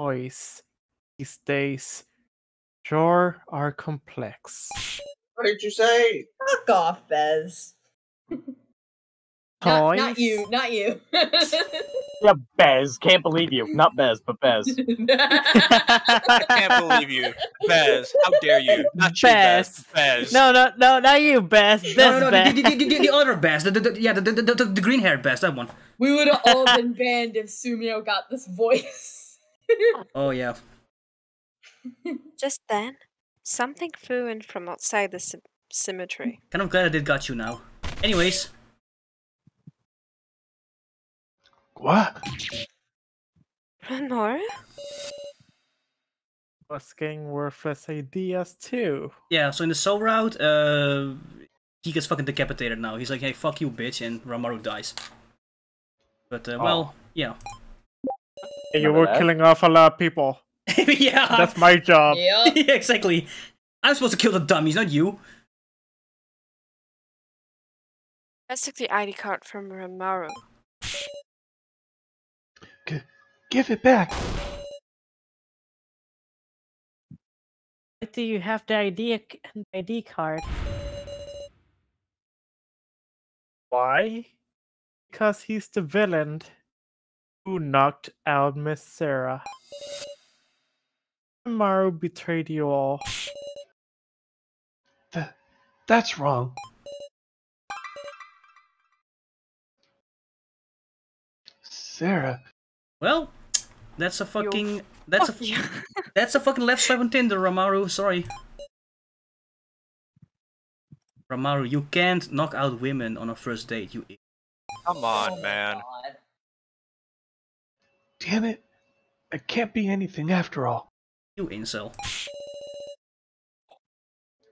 L: Voice these days sure are complex.
J: What did you say? Fuck off, Bez.
L: Not,
A: not, you, not you.
B: yeah, Bez. Can't believe you. Not Bez, but Bez. can't believe you. Bez. How dare you?
D: Not Bez.
C: you, Bez. Bez. No, no, no, not you, Bez. This no, no, no. Bez. The, the, the, the, other Bez. The, yeah, the, the, the, the green haired Bez, that one. We would have all
H: been banned if Sumio got this voice. oh, yeah. Just then, something flew in from outside the cemetery.
C: Hmm, kind of glad I did got you now. Anyways. What?
E: Renora?
L: getting worthless ideas too.
C: Yeah, so in the soul route, uh, he gets fucking decapitated now. He's like, hey, fuck you, bitch, and Ranmaru dies. But, uh, oh. well, yeah. You were killing
L: off a lot of
E: people. yeah. That's my
C: job. Yeah. yeah, exactly. I'm supposed to kill the dummies, not
E: you. I took the ID card from Ranmaru. G give it back. Do you have the ID ID card? Why?
L: Because he's the villain who knocked out Miss Sarah.
E: Maru betrayed you all. Th that's wrong. Sarah. Well, that's a fucking
C: that's a yeah. that's a fucking left swipe on Tinder, Ranmaru. Sorry. Ranmaru, you can't knock out women on a first date. You. Come on, oh man. Damn it! I can't be
F: anything after all. You incel.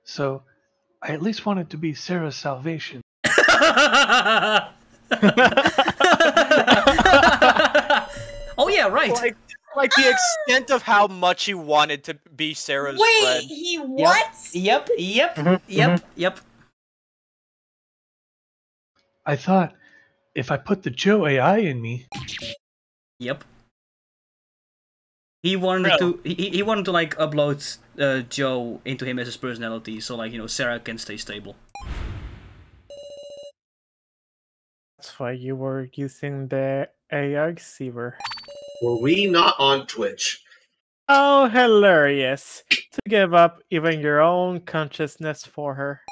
F: So, I at least wanted to be Sarah's salvation.
C: oh yeah, right. Like, like the
G: extent of how much he wanted to be Sarah's. Wait, friend. he what? Yep, yep, yep, mm
E: -hmm, mm-hmm. yep, yep. I thought if
F: I put the Joe AI in me.
C: Yep. He wanted to he, he wanted to like upload uh, Joe into him as his personality, so like you know Sarah can stay stable. That's why
L: you were using the AI receiver.
C: Were we not on Twitch?
L: Oh, hilarious! To give up even your own consciousness for her.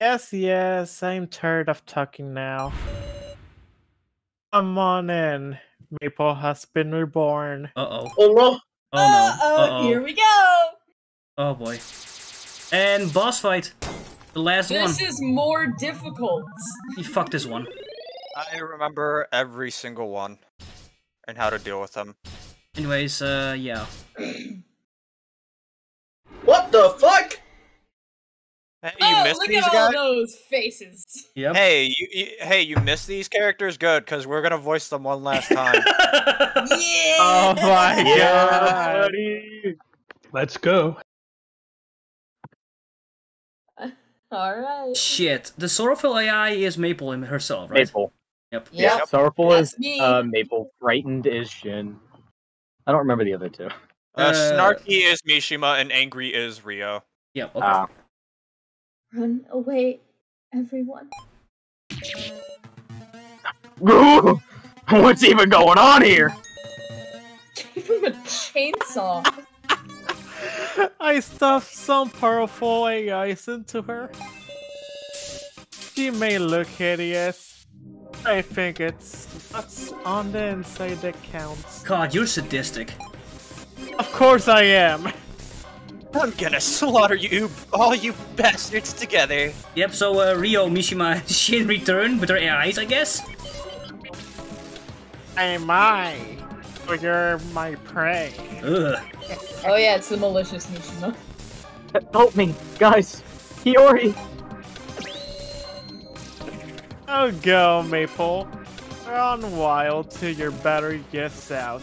L: Yes, yes, I'm tired of talking now. Come on in. Maple has been reborn. Uh oh. Oh no. Oh
E: Uh oh. Here we go.
C: Oh boy. And boss fight. The last this one. This
A: is more difficult.
C: You fucked this one.
G: I remember every single one and how to deal with them.
C: Anyways, uh, yeah.
G: what the fuck? Hey, you oh, missed look these at all
A: those faces.
G: Yep. Hey, you, you hey, you miss these characters? Good, because we're gonna voice them one last time. yeah.
E: Oh my yeah, god, buddy. Let's go.
A: all right.
E: Shit, the sorrowful AI is Maple herself, right? Maple. Yep. Yeah.
A: Yep. Sorrowful That's is me. uh,
B: Maple. Frightened is Shin. I don't remember the other two. Uh,
G: uh, snarky is Mishima, and angry is Rio. Yep. okay. Ah.
M: Run away, everyone.
B: What's even going on here?
L: Gave him a chainsaw. I stuffed some powerful AIs into her. She may look hideous. I think it's what's on the inside that counts.
C: God, you're sadistic. Of course I am. I'm gonna slaughter you, all you bastards together. Yep, so uh, Rio, Mishima, Shin return with her AIs, I guess?
L: Am I? Or you're my prey.
C: Ugh.
A: Oh yeah, it's the malicious Mishima.
L: Help me, guys! Hiyori! Oh go, Maple. We're on wild till your battery gets out.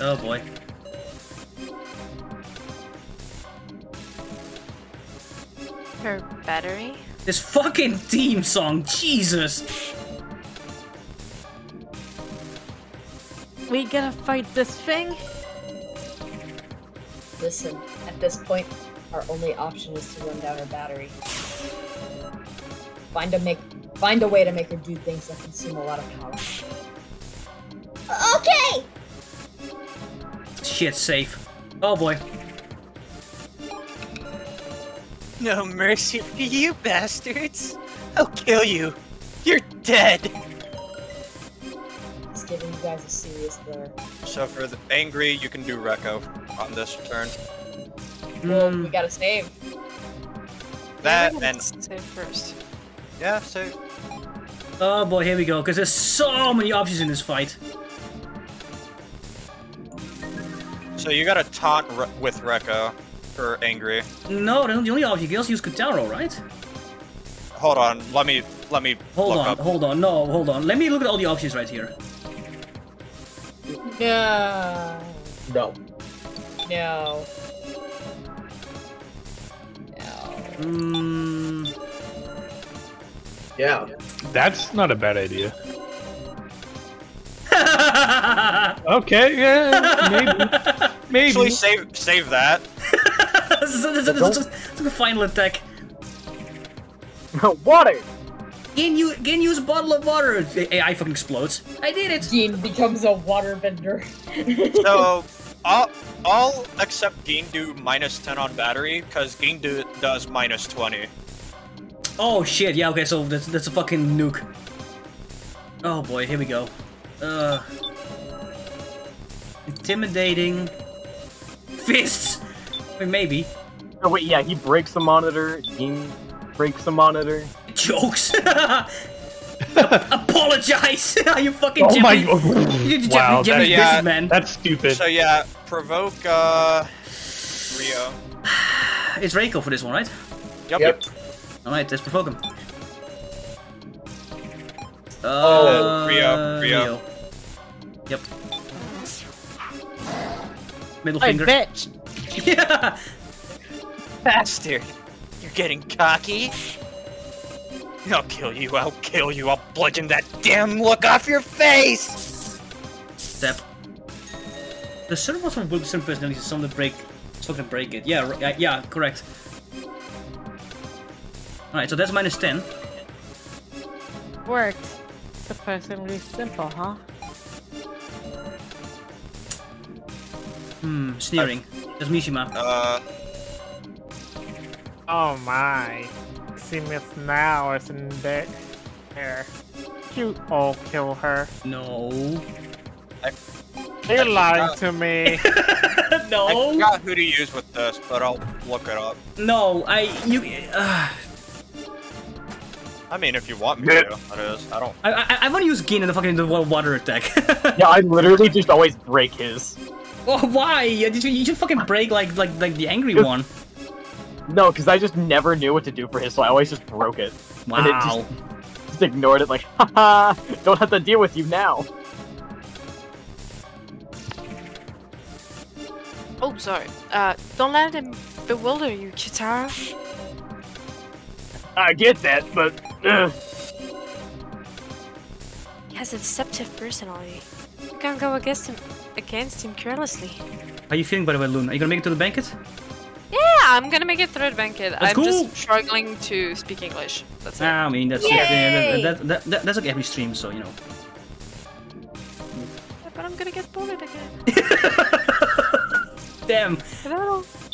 C: Oh boy.
N: her battery?
C: This fucking theme song, Jesus!
N: We gonna fight this
A: thing? Listen, at this point, our only option is to run down her battery. Find a make, find a way to make her do things that consume a lot of
K: power. Okay.
C: Shit, safe. Oh boy.
G: No mercy for you bastards! I'll kill you! You're dead!
M: giving you guys a serious
G: So for the angry, you can do Reko on this turn.
A: Well, mm. we gotta save.
C: That yeah, and...
H: Save first.
G: Yeah, save.
C: Oh boy, here we go, because there's so many options in this fight.
G: So you gotta taunt re with Reko. Or angry.
C: No, the only option You also use is down right? Hold on, let me let me Hold on, up. hold on, no, hold on. Let me look at all the options right here. No.
F: No. No. No. Mm. Yeah. That's not a bad idea. okay, yeah,
G: maybe. maybe. Actually, save save that. this is, this,
C: a final attack. Water. Gain, you, gain use bottle of water. AI fucking explodes.
A: I did it. Gain becomes a water vendor.
C: so,
G: I'll, I'll accept Gain do minus 10 on battery, because Gain do, does minus 20.
C: Oh shit, yeah, okay, so that's, that's a fucking nuke. Oh boy, here we go. Ugh. Intimidating. Fist! I mean, maybe. Oh, wait, yeah, he breaks
B: the monitor. He breaks the monitor. Jokes!
C: Apologize! you fucking oh my you
D: wow, Jimmy, that, yeah, business,
B: man. That's stupid.
G: So yeah,
C: provoke uh, Rio. it's Reko for this one, right? Yep. yep. Alright, let's provoke him. Uh, Rio. Rio. Yep. Middle finger. bitch! yeah! Bastard!
G: You're getting cocky? I'll kill you, I'll kill you, I'll
C: bludgeon that damn look off your face! Step. The server was on Wilson personality, so to break, so to break it. Yeah, yeah, correct. Alright, so that's minus 10. Worked.
N: Surprisingly simple, huh?
C: Hmm, sneering. There's That's Mishima. Uh...
L: Oh my. Seamus now is in there. You all kill her. No.
G: I... You're lying
L: to me. no. I forgot
G: who to use with this, but I'll look it up. No, I you.
L: Uh,
B: I
G: mean, if you want me to, that is. I don't.
C: I I, I want to use Gin in the fucking water deck. yeah, I literally just always break his. Well, why? You, you just fucking break like like like the angry one. No, because
B: I just never knew what to do for his, so I always just broke it. Wow. And it just, just ignored it, like, haha, don't have to deal with you now.
H: Oh, sorry. Uh, don't let him bewilder you, Chitara.
B: I get that, but.
H: He has a deceptive personality. You can't go against him, against him carelessly.
C: How you feeling, by the way, Luna? Are you gonna make it to the banquet?
H: Yeah, I'm gonna make it through the banquet. That's I'm cool. just struggling to speak English.
C: That's it. Ah, I mean, that's yeah, that, that, that, that's like every stream, so you know.
N: But I'm gonna get bullied again. Damn.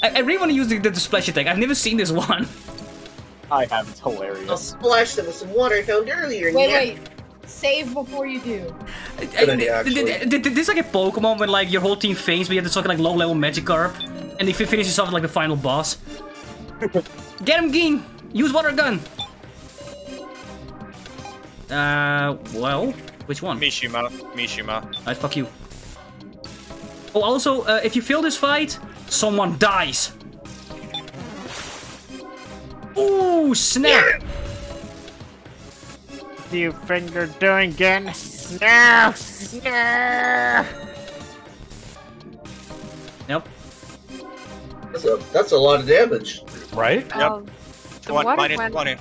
C: I, I, really want to use the, the, the splash attack. I've never seen this one. I have. It's hilarious. I'll
J: splash them with some water I found earlier. Wait, wait.
A: Save before you do. Did
C: this like a Pokemon when like your whole team faints, but you have to suck like low level Magikarp, and if you finish yourself like the final boss. Get him, Gin! Use water gun. Uh, well, which one? Mishima. Mishima. Alright, fuck you. Oh, also, uh, if you fail this fight, someone dies. Ooh, snap! Do you think
L: you're doing again? No!
F: No!
J: Nope. That's a, that's a lot of damage. Right? Um, yep. Um, One, minus 20.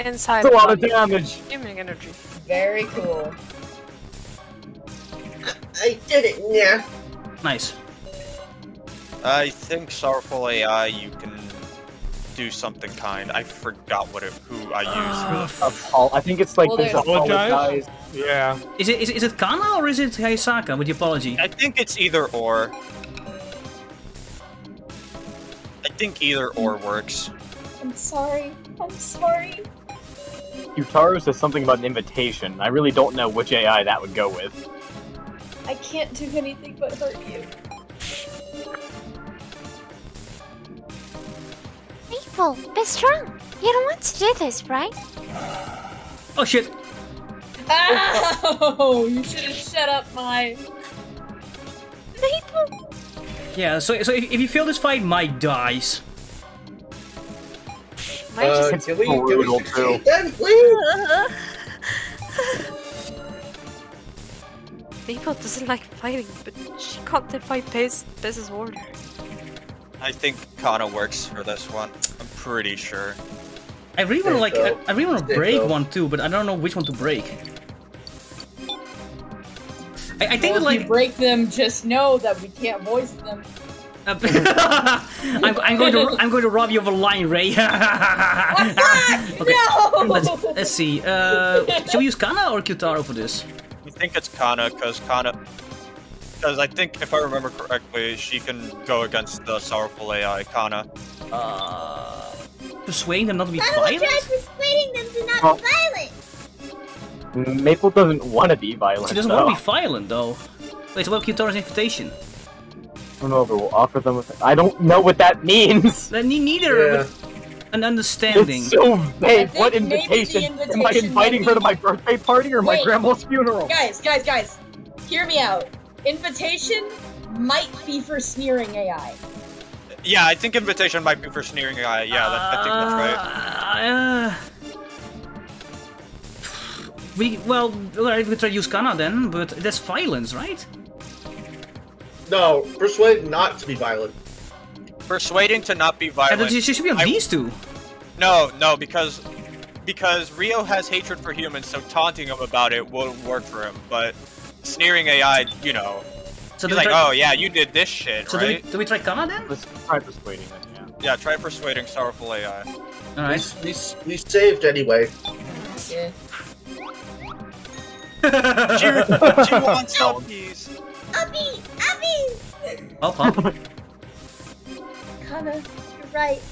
H: Inside
C: that's a lot of damage.
H: Human energy.
J: Very cool. I did it, yeah.
C: Nice.
G: I think Sorrowful AI, you can do something kind. I forgot what it, who I ah.
C: used. I think it's like this. apologize. Yeah. Is it is, it, is it Kana or is it Hayasaka with the apology? I
G: think it's either or. I think either or works.
M: I'm sorry. I'm sorry.
B: Utaro says something about an invitation. I really don't know which AI that would go with.
A: I can't do anything but hurt you.
C: careful.
I: Oh, be strong. You don't want to do this, right? Oh shit. Ow! You should have
A: shut up my
C: people. Yeah, so so if, if you fail this fight, Mike dies. Mike uh, just Gilly, Gilly, Gilly,
D: then, please.
H: Maple doesn't like fighting, but she can't defy Bez, Bez's order.
G: I think Kana works for this one
C: pretty sure. I really want to like, I, I, really want to break one too, but I don't know which one to break.
A: I, I think well, that, like, if you break them, just know that we can't voice them.
C: Uh, I'm, I'm, going to I'm going to rob you of a line, Ray. okay.
G: No! Let's, let's
C: see. Uh, we use Kana or Q-taro for this?
G: I think it's Kana, because Kana because I think, if I remember correctly, she can go against the Sorrowful AI, Kana.
C: Uh... Persuading them not to be I violent? I persuading them to not oh. be violent! Maple doesn't want to be violent, She doesn't want to be violent, though. Wait, so what Q-taro's invitation? I
B: don't know, but we'll offer them a... I don't know what that means!
C: Then neither, yeah.
B: with an understanding. It's so vague! What invitation? invitation? Am I inviting her to my birthday party
G: or Wait. my grandma's funeral?
A: Guys, guys, guys! Hear me out. Invitation might be for sneering AI.
G: Yeah, I think invitation might be for sneering AI. Yeah, that,
C: I think that's right. Uh, we well, we try to use Kana then, but that's violence, right? No,
J: persuade not to be violent.
G: Persuading to not be violent. She should be on I, these two. No, no, because because Rio has hatred for humans, so taunting him about it won't work for him. But sneering AI, you know, so he's like, oh yeah, you did this shit, so right? Do we,
C: do we try Canada? then? Let's try persuading
G: yeah. Yeah, try persuading Sorrowful AI.
J: Alright. We, we, we saved anyway.
D: Yeah. she, she
K: wants uppies! Uppies! Uppies! Oh, pop. Kana, you're right.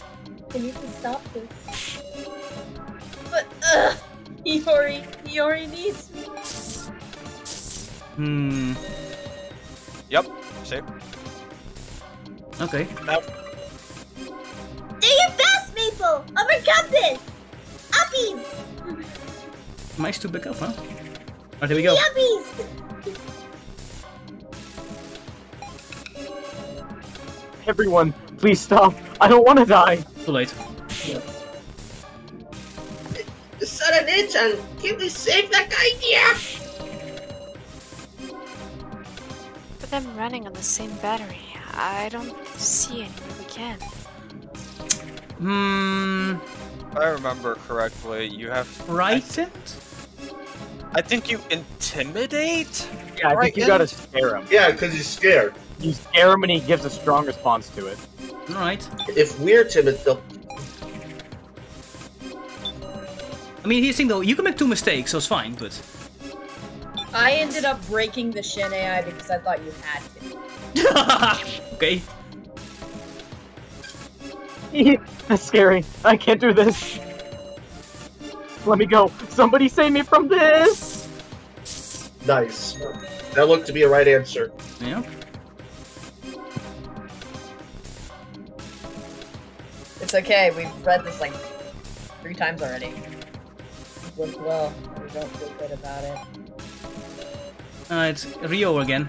K: We need to
M: stop this. But, ugh! Yori, Yori needs
K: me.
G: Hmm. Yep. Same.
C: Okay. Now.
K: Do your best, Maple! Overcome this! Uppies!
C: Nice to back up, huh? Oh, here we go.
K: Yuppies!
B: Everyone, please stop. I don't want to die. Too
C: late. Yeah.
J: Sudden itch and keep me safe. that guy?
H: Yeah! them running on the same battery. I don't see any we can.
C: Hmm. If
G: I remember correctly, you have
C: frightened.
G: I
B: think you intimidate.
C: Yeah, I think you gotta
B: scare him. Yeah, because he's scared. You scare him and he gives a strong response to it. All right. If we're timid, though.
C: I mean, here's the thing though. You can make two mistakes, so it's fine. But
A: I ended up breaking the Shin AI because I thought you had
B: to. okay. That's scary. I can't do this. Let me go. Somebody save me from this!
J: Nice. That looked to be a right answer. Yeah.
A: It's okay. We've read this like three times already. we well. We don't feel good about
G: it.
C: Uh, it's Rio again.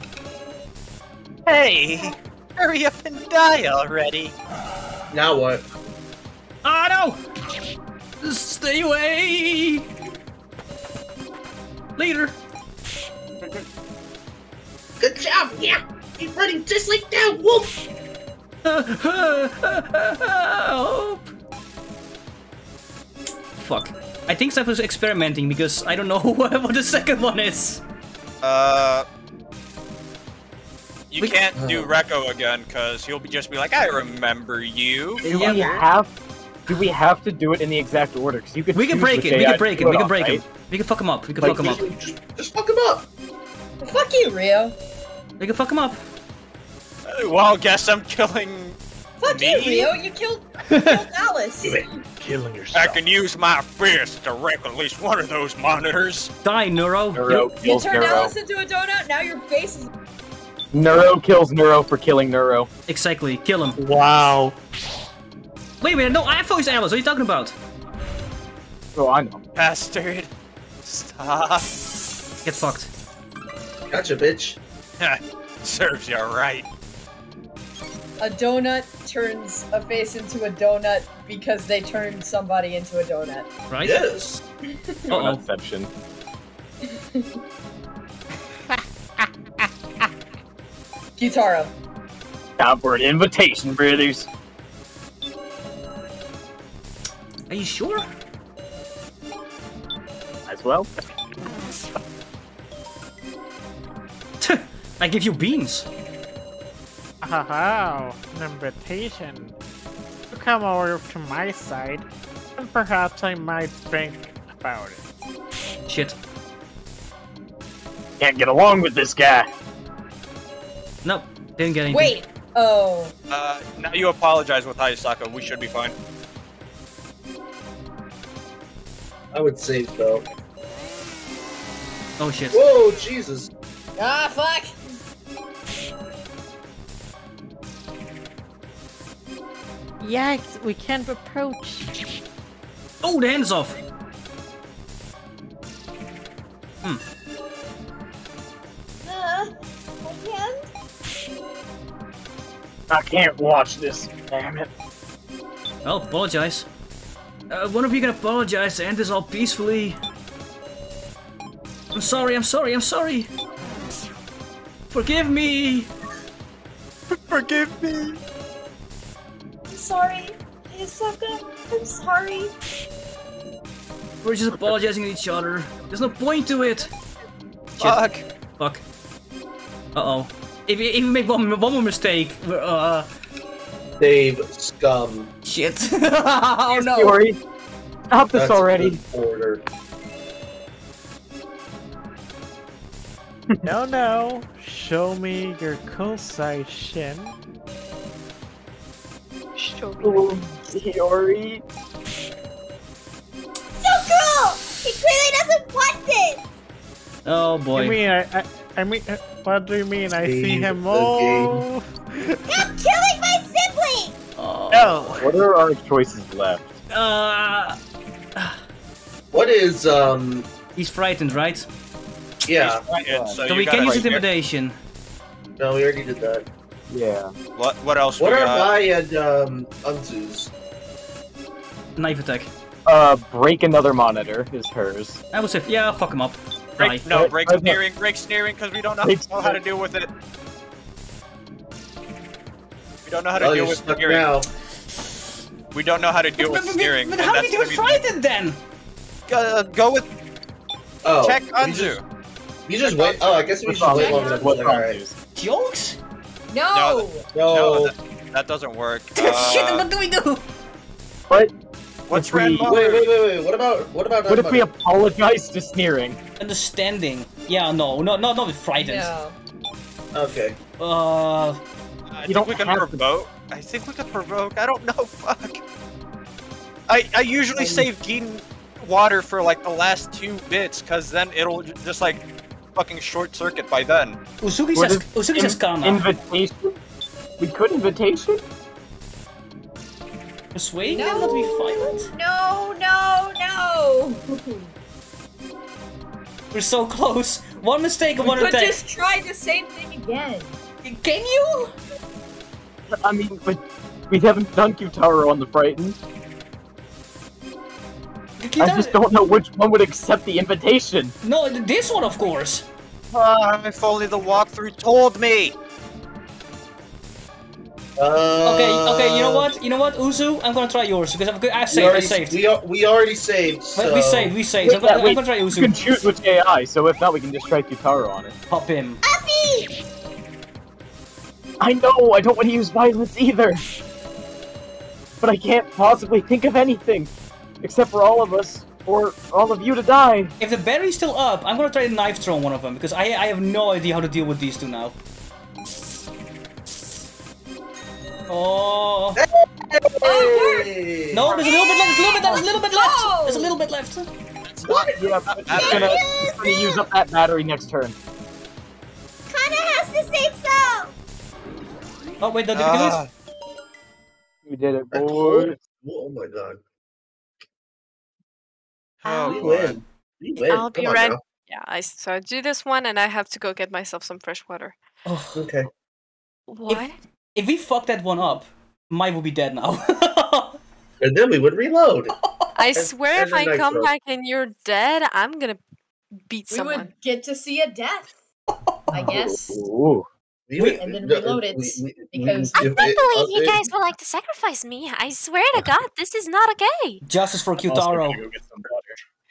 G: Hey! Hurry up and die already! Now what?
C: I oh, ah, no! Stay away! Later! Good job! Yeah! Keep running just like that, wolf! Help! Fuck. I think Seth was experimenting because I don't know what the second one is.
G: Uh, you can't do Reko again because he'll be just be like, I remember you. Do yeah. we
C: have? Do we
B: have to do it in the exact order? Because you can. We can break it. We can break it. We can break it. We can fuck him up. We can like, fuck him up. Just,
C: just fuck him up. Fuck you, Rio. We can fuck him up. Well, guess I'm killing
K: Fuck Me? you, Leo. You killed, you killed Alice.
G: Killing yourself. I can use my fist to wreck at least one of those monitors.
B: Die, Neuro. Neuro you, you turned Neuro. Alice
A: into a donut. Now your face is.
B: Neuro kills Neuro for killing Neuro. Exactly. Kill him. Wow.
C: Wait a minute. No, I voice Alice. What are you talking about? Oh, I know. Bastard. Stop.
J: Get fucked. Gotcha, bitch. Serves you right
A: a donut turns a face into a donut because they turned somebody into a donut. Right? Yes.
G: Donutception.
A: Guitaro.
B: an invitation, brothers.
C: Are you sure? As well. I give you beans.
L: Haha, an invitation to come over to my side, and perhaps I might think about it.
C: Shit.
B: Can't get along with this guy. Nope, didn't get
D: anything.
J: Wait, oh.
G: Uh, now you apologize with Hayasaka. we should be fine.
J: I would say so. Oh shit. Whoa, Jesus.
N: Ah, fuck! Yes, we can't approach.
C: Oh, the hand's off! Hmm.
K: I can't.
C: I can't watch this, damn it. Well, apologize. Uh, one of you can apologize and end this all peacefully. I'm sorry, I'm sorry, I'm sorry! Forgive me! Forgive me!
A: sorry. Hisoka, I'm
C: sorry. We're just apologizing to each other. There's no point to it. Fuck. Shit. Fuck. Uh-oh. If, if you make one, one more mistake, we're, uh...
J: Save scum. Shit.
C: oh
N: no. Fury.
L: Stop this That's already. Order. no, no. Show me your cool
A: Ooh, Hiyori.
K: So cruel! He clearly doesn't want this.
L: Oh boy. You mean, I, I, I mean, uh, what do you mean? I see, him all. Stop killing
K: my sibling!
C: Oh. No. What are our choices left?
K: Uh.
C: What is um? He's frightened, right?
J: Yeah. Frightened, so, so we can use
C: intimidation. Here. No, we already did that.
J: Yeah. What What else? What are got? my
C: and um, Anzu's?
B: Knife attack. Uh, break another monitor is hers.
C: I was if yeah, I'll fuck him up. Break, Die. no, break sneering,
G: break sneering, because we don't know, break, how to deal with it. We don't know how to oh, deal with sneering. Now. We don't know how to deal but, with but, sneering.
C: But, but how do we do frightened then? Uh, go with. Oh. Check Anzu. You just, you just wait. Oh, I guess we should wait longer. What? All right. Jokes.
A: No!
J: No, that, no. that, that doesn't work. Uh, Shit, what
G: do
B: we do? What?
J: What's red we... Wait, wait, wait, wait. What about what about? What if we apologize
C: to sneering? Understanding. Yeah, no, no, no, not are frightened. No. Okay. Uh, I you don't we can provoke. To... I think we can provoke. I don't know. Fuck.
G: I I usually um, save Gein water for like the last two bits, cause then it'll just like fucking short circuit by then.
C: Usugi says, Usugi says karma. Invitation? We could invitation? Persuade no. them that we
A: fight? No, no, no!
C: We're so close. One mistake and one could But just
A: try the same thing again. Can you?
C: I mean, but we haven't done Kutaro on the Frightened.
B: I just don't know which one would accept the invitation. No, this
C: one, of course. Uh, if only the walkthrough told me. Uh, okay, okay. You know what? You know what, Uzu? I'm gonna try yours because I've, I've saved. Already, I saved. We, are, we already saved. So. We saved. We saved. Wait, I'm, yeah, I'm gonna try Uzu. You can choose which AI. So
B: if not, we can just try Kitaro on it. Pop him. Uppy! I know. I don't want to use violence either. But I can't possibly think of anything
C: except for all of us, or all of you to die. If the battery's still up, I'm gonna try to knife throw one of them, because I, I have no idea how to deal with these two now. Oh. Hey!
J: oh no, there's a little bit left,
C: a little bit there's a little bit left. There's a little bit left.
J: What? Yeah, that's gonna, gonna use up
N: that battery next turn.
K: Kinda has to say so!
N: Oh, wait, did we do this? Ah.
E: We did it, boy. Oh my god we win. We win. I'll Come be ready.
H: Yeah, I so I do this one, and I have to go get myself some fresh water. Oh, okay. What? If,
C: if we fuck that one up, Mai will be dead now. and then we would reload. I swear, and, and if I come back
H: and you're dead, I'm gonna beat we someone. We would get to see a death,
E: I guess. Ooh. We, and then uh, reload it because I do not uh, believe you guys
H: would like to sacrifice me. I swear to God, this is not okay.
J: Justice for Kutaro.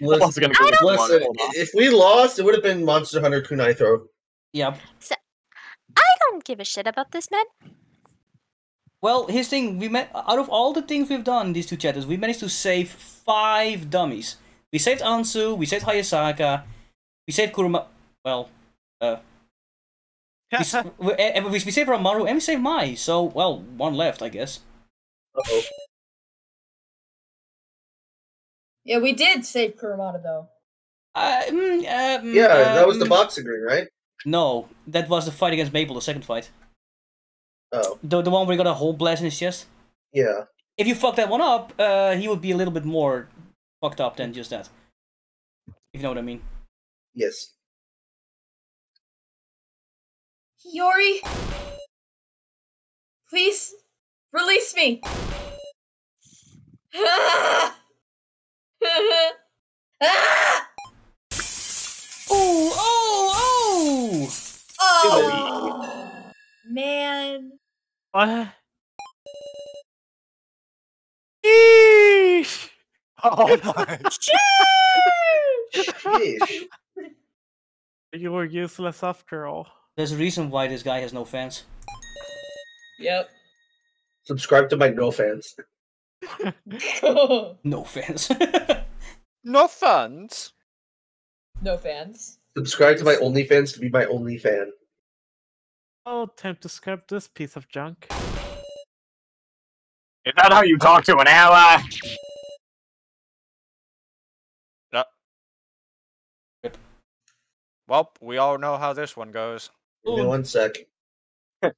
J: Listen, I gonna go listen if we lost, it would have been Monster Hunter Kunai Throw. Yep.
H: So, I don't give a shit about this, man.
C: Well, here's the thing: we met out of all the things we've done in these two chapters, we managed to save five dummies. We saved Anzu, we saved Hayasaka, we saved Kuruma. Well, uh, we, we, eh, eh, we, we saved Ranmaru, and we saved
E: Mai. So, well, one left, I guess. Uh oh.
A: Yeah, we did save Kurumada though. Uh, mm, um, yeah,
C: that uh, was the mm. boxing ring, right? No, that was the fight against Mabel, the second fight. Oh. The, the one where he got a whole blast in his chest? Yeah. If you fuck that one up, uh, he would be a little bit more fucked up than just that. If you know what I mean. Yes.
E: Yori! Please, release me!
I: ah! Oh, oh, oh! Oh, man. What? Eesh!
C: Oh my.
D: Sheesh!
C: You were
L: useless after all.
C: There's a reason why this guy has no fans.
L: Yep.
J: Subscribe to my no fans. no fans.
A: no fans. No fans.
J: Subscribe to my OnlyFans to be my only fan.
L: Oh, time to scrap this piece
E: of junk. Is that how you talk to an ally? Well, we all know how this one goes. Give one sec.
C: I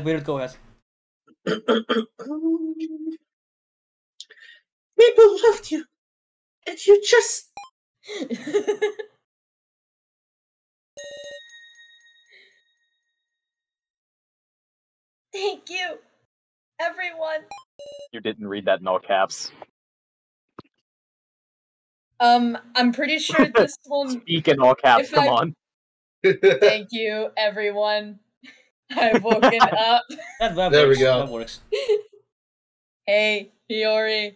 C: waited. Go ahead.
E: People loved you, and you just. Thank you, everyone. You didn't read that in all caps. Um, I'm pretty sure this one. Speak in all caps. Come I... on. Thank
A: you, everyone. I've woken up.
E: That, that there works. we go. That works.
A: Hey, Hiyori.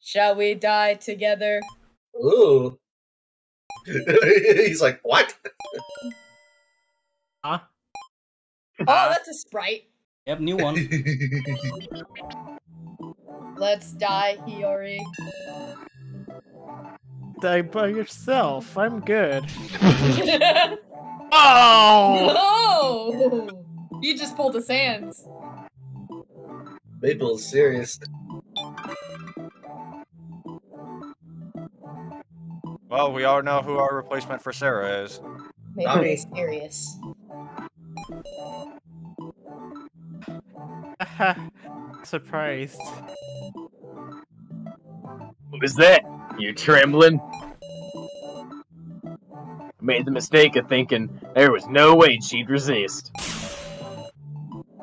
A: Shall we die together?
E: Ooh. He's like, what? Huh?
A: Oh, that's a sprite.
E: Yep, new one.
A: Let's die, Hiyori.
L: Die by yourself. I'm good. oh!
A: No! You just pulled the sands.
J: People serious.
G: Well, we all know who our replacement for Sarah is. Maybe
M: serious.
L: Surprised.
B: What was that? You trembling? I made the mistake of thinking there was no way she'd resist.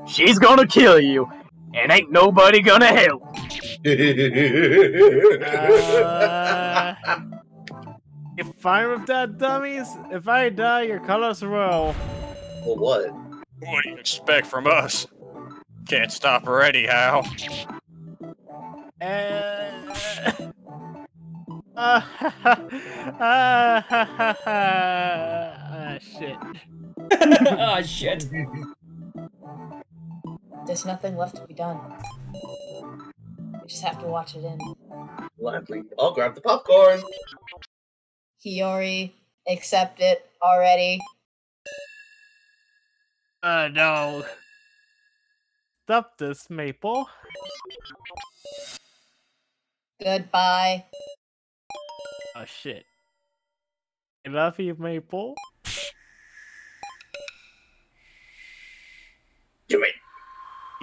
B: She's gonna kill you, and ain't nobody gonna help.
E: uh,
L: if I am dead, dummies, if I die, your colors roll. Well, what?
D: What do
G: you expect from us? Can't stop her anyhow. Uh,
L: uh, uh, uh, shit. Ah!
D: shit.
M: There's nothing left to be done. We just have to watch it in.
E: Lovely. I'll grab the popcorn.
M: Hiyori, accept it already.
L: Uh, no. Stop this, Maple. Goodbye. Oh, shit. I love you, Maple. Do it.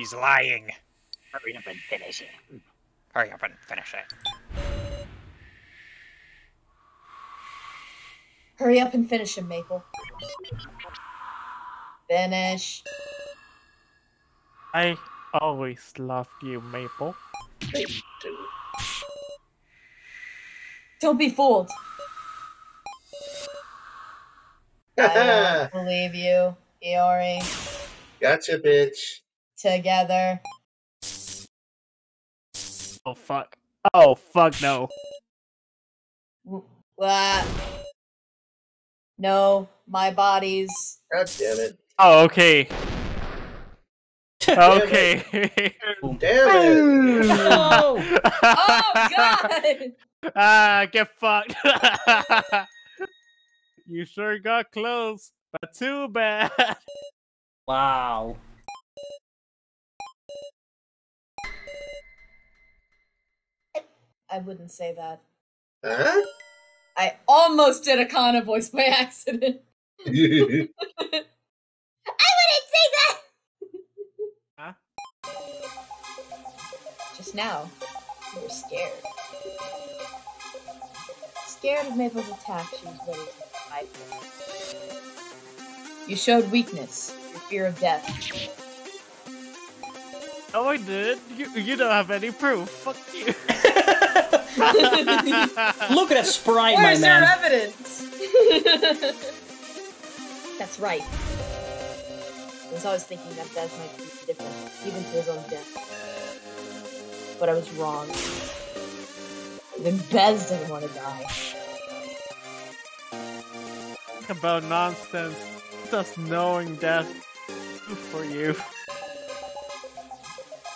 L: He's lying. Hurry up and finish it. Hurry up and finish it.
M: Hurry up and finish him, Maple. Finish.
L: I always loved you, Maple.
A: Don't be fooled. I don't believe you, Hiyori.
E: Gotcha, bitch
A: together.
E: Oh fuck. Oh fuck no.
A: What? Uh, no, my body's.
E: God damn it. Oh,
L: okay. Damn okay. It. damn it. No! oh, God! Ah, get fucked. you sure got close, but too bad.
E: Wow.
M: I wouldn't say that. Huh? I
A: almost did a Kanna voice by accident.
E: I wouldn't say that.
M: Huh? Just now, you were scared. Scared of Mabel's attack, she was ready to fight
F: You showed weakness,
L: your fear of death. Oh, I did.
F: You, you don't have any
L: proof. Fuck you.
C: Look at that sprite, Where's my man. Where's
A: there evidence? That's right. I was always thinking that Death might be different, even to his own death. But I was wrong. Even Bez didn't want to die.
L: about nonsense. Just knowing death for you.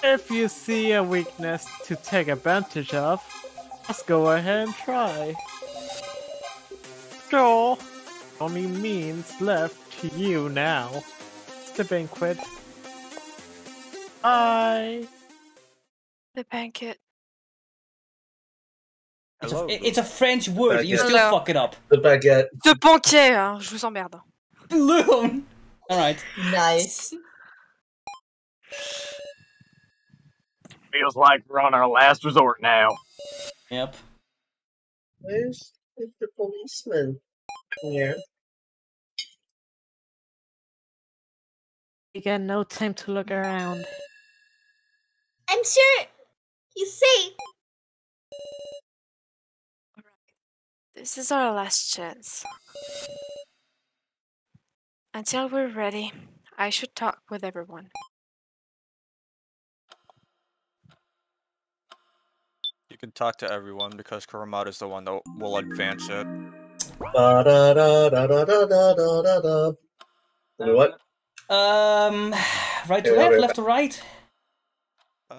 L: If you see a weakness to take advantage of, Let's go ahead and try. Sure. Only means left to you now.
E: The banquet.
L: Bye. The
H: banquet.
E: It's a, it's a, French word, you still Hello. fuck
J: it up. The baguette.
H: The banquet, hein, je vous emmerde. Bloom! Alright.
B: Nice. Feels like we're
E: on our last resort now. Yep. Where's the policeman here? You got no time to look around. I'm sure he's safe. This is our
I: last chance. Until we're ready,
H: I should talk with everyone.
G: can talk to everyone because Kuramata is the one that will advance it.
J: Da, da, da, da, da, da, da, da, Do what?
C: Um, right to left, right. left to right. Uh,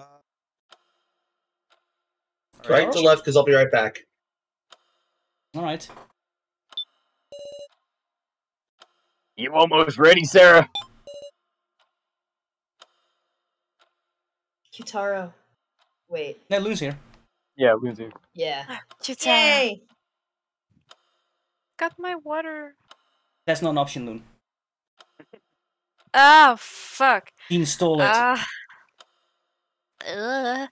C: right, right to
J: left, because I'll be right back. All right.
E: You almost ready, Sarah?
M: Kitaro.
H: Wait.
C: No, lose here. Yeah, do.
H: Yeah. Chuta. Ah, yay! Got my water.
C: That's not an option, Loon.
H: Oh, fuck. Install it. Uh, uh,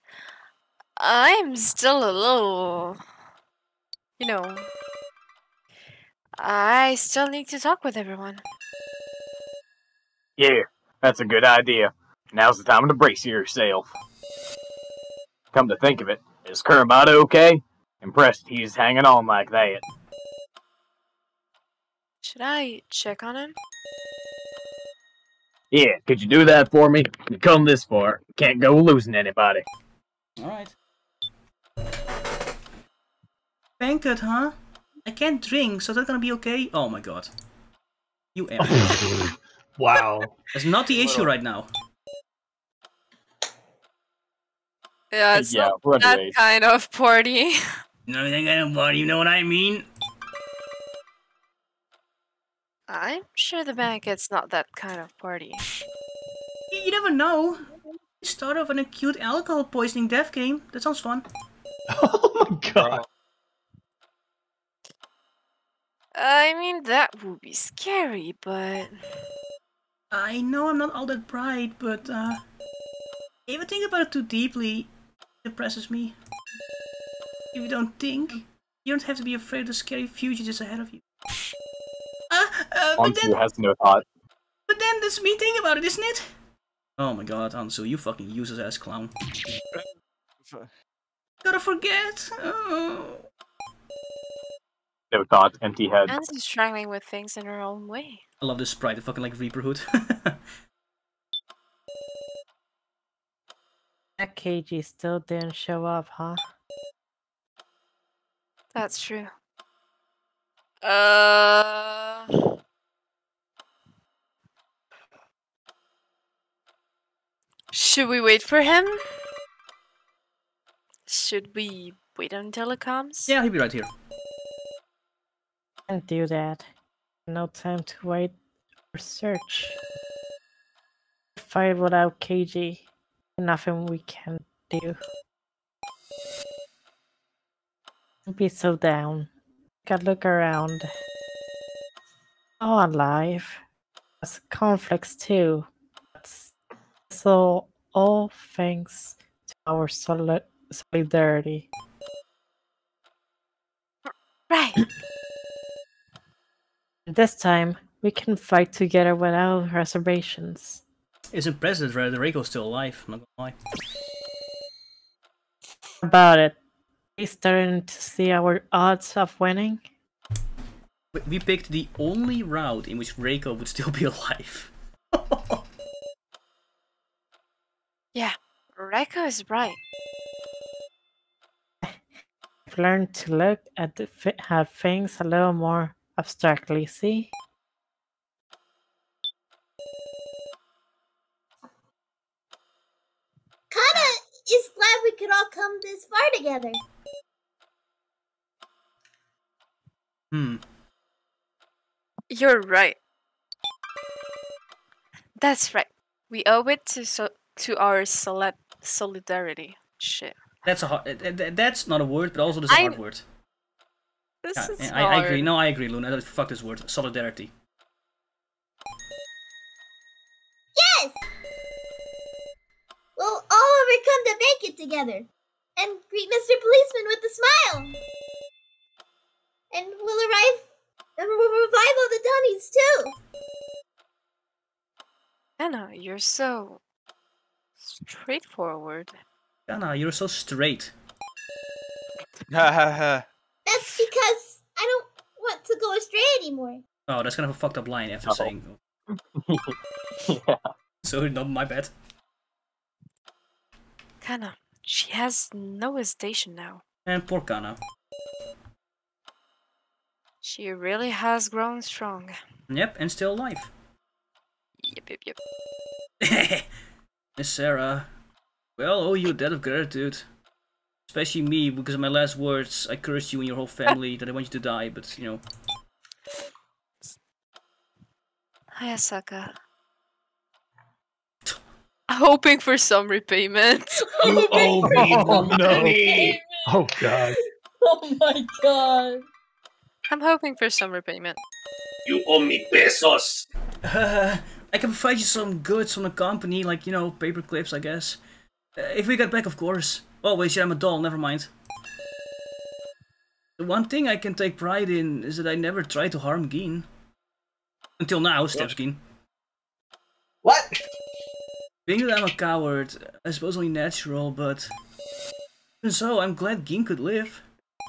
H: I'm still a little... You know... I still need to talk with everyone.
B: Yeah, that's a good idea. Now's the time to brace yourself. Come to think of it, is Kuramato okay? Impressed he's hanging on like that.
H: Should I check on him?
B: Yeah, could you do that for me? You come this far, can't go losing anybody.
C: Alright. Banquet, huh? I can't drink, so that's gonna be okay? Oh my god. You am. wow. That's not the issue right now. Yeah, uh, it's yeah, not that kind
H: of party.
C: No, that kind of party, you know what I mean?
H: I'm sure the banquet's not that kind of party.
C: You never know. Start off an acute alcohol poisoning death game. That sounds fun.
D: oh my god.
C: I mean, that would be scary, but... I know I'm not all that bright, but, uh... If I think about it too deeply, depresses me. If you don't think, you don't have to be afraid of scary fugitives ahead of you. Uh, uh, but then, has no thought. But then there's me thinking about it, isn't it? Oh my god, Anzu, you fucking useless ass clown. Gotta forget. Oh. No thought, empty head. Anzu's
H: struggling with things in her own way.
C: I love this sprite, the fucking like hood.
N: That Keiji still didn't show up, huh?
H: That's true. Uh. Should we wait for him? Should we wait on telecoms? Yeah, he'll be
C: right here.
N: Can't do that. No time to wait or search. Fight without Keiji nothing we can do. Don't be so down. Gotta look around. Oh, alive. There's conflicts too. So all thanks to our solid solidarity. Right. this time, we can fight together without reservations.
C: It's impressive that Roderigo's still alive, not gonna lie.
N: About it. He's starting to see our odds of winning?
C: We picked the only route in which Reiko would still be alive.
H: yeah, Reiko is right.
N: I've learned to look at, the, at things a little more abstractly, see?
K: glad we could all come this far together. Hmm. You're right.
H: That's right. We owe it to so to our solid solidarity. Shit.
C: That's a hard. That's not a word, but also this is hard word.
E: This yeah, is I, hard. I agree. No,
C: I agree, Luna. Fuck this word. Solidarity.
K: come to bake it together and greet Mr. Policeman with a smile. And we'll arrive and we'll revive all the dummies too.
H: Anna, you're so straightforward.
C: Anna, you're so straight. Ha ha ha.
K: that's because I don't want to go astray anymore.
C: Oh, that's kind of a fucked up line after oh. saying. yeah. So not my bad.
K: Kanna. She has
H: no hesitation now.
C: And poor Kanna.
H: She really has grown strong.
C: Yep, and still alive. Yep, yep, yep. Miss Sarah, well, owe oh, you a debt of gratitude. Especially me, because my last words, I cursed you and your whole family that I want you to die, but, you know.
H: Hayasaka hoping for some repayment. You oh owe me money.
E: No. Oh god.
H: Oh my god. I'm hoping for some repayment. You owe me
E: pesos.
C: Uh, I can provide you some goods from the company, like you know, paper clips, I guess. Uh, if we get back, of course. Oh wait, shit, I'm a doll. Never mind. The one thing I can take pride in is that I never tried to harm Gin. Until now, Steps Gin. What? Being that I'm a coward, I suppose only natural, but... Even so, I'm glad Gin could live.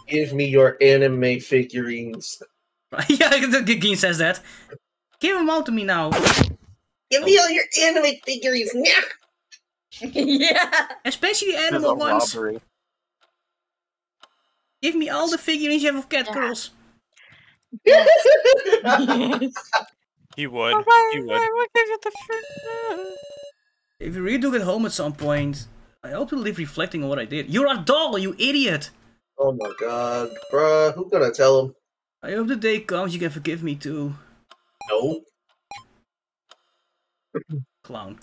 J: Give me your anime figurines.
C: yeah, Gin says that. Give them all to me now. Give me all your anime figurines now! yeah! Especially the animal ones. Robbery. Give me all the figurines you have of cat yeah. girls. Yes. yes. he would. Oh, he would. If you really do get home at some point, I hope you leave reflecting on what I did. You're a doll, you idiot! Oh my god, bruh, who gonna tell him? I hope the day comes you can forgive me too. No. Clown.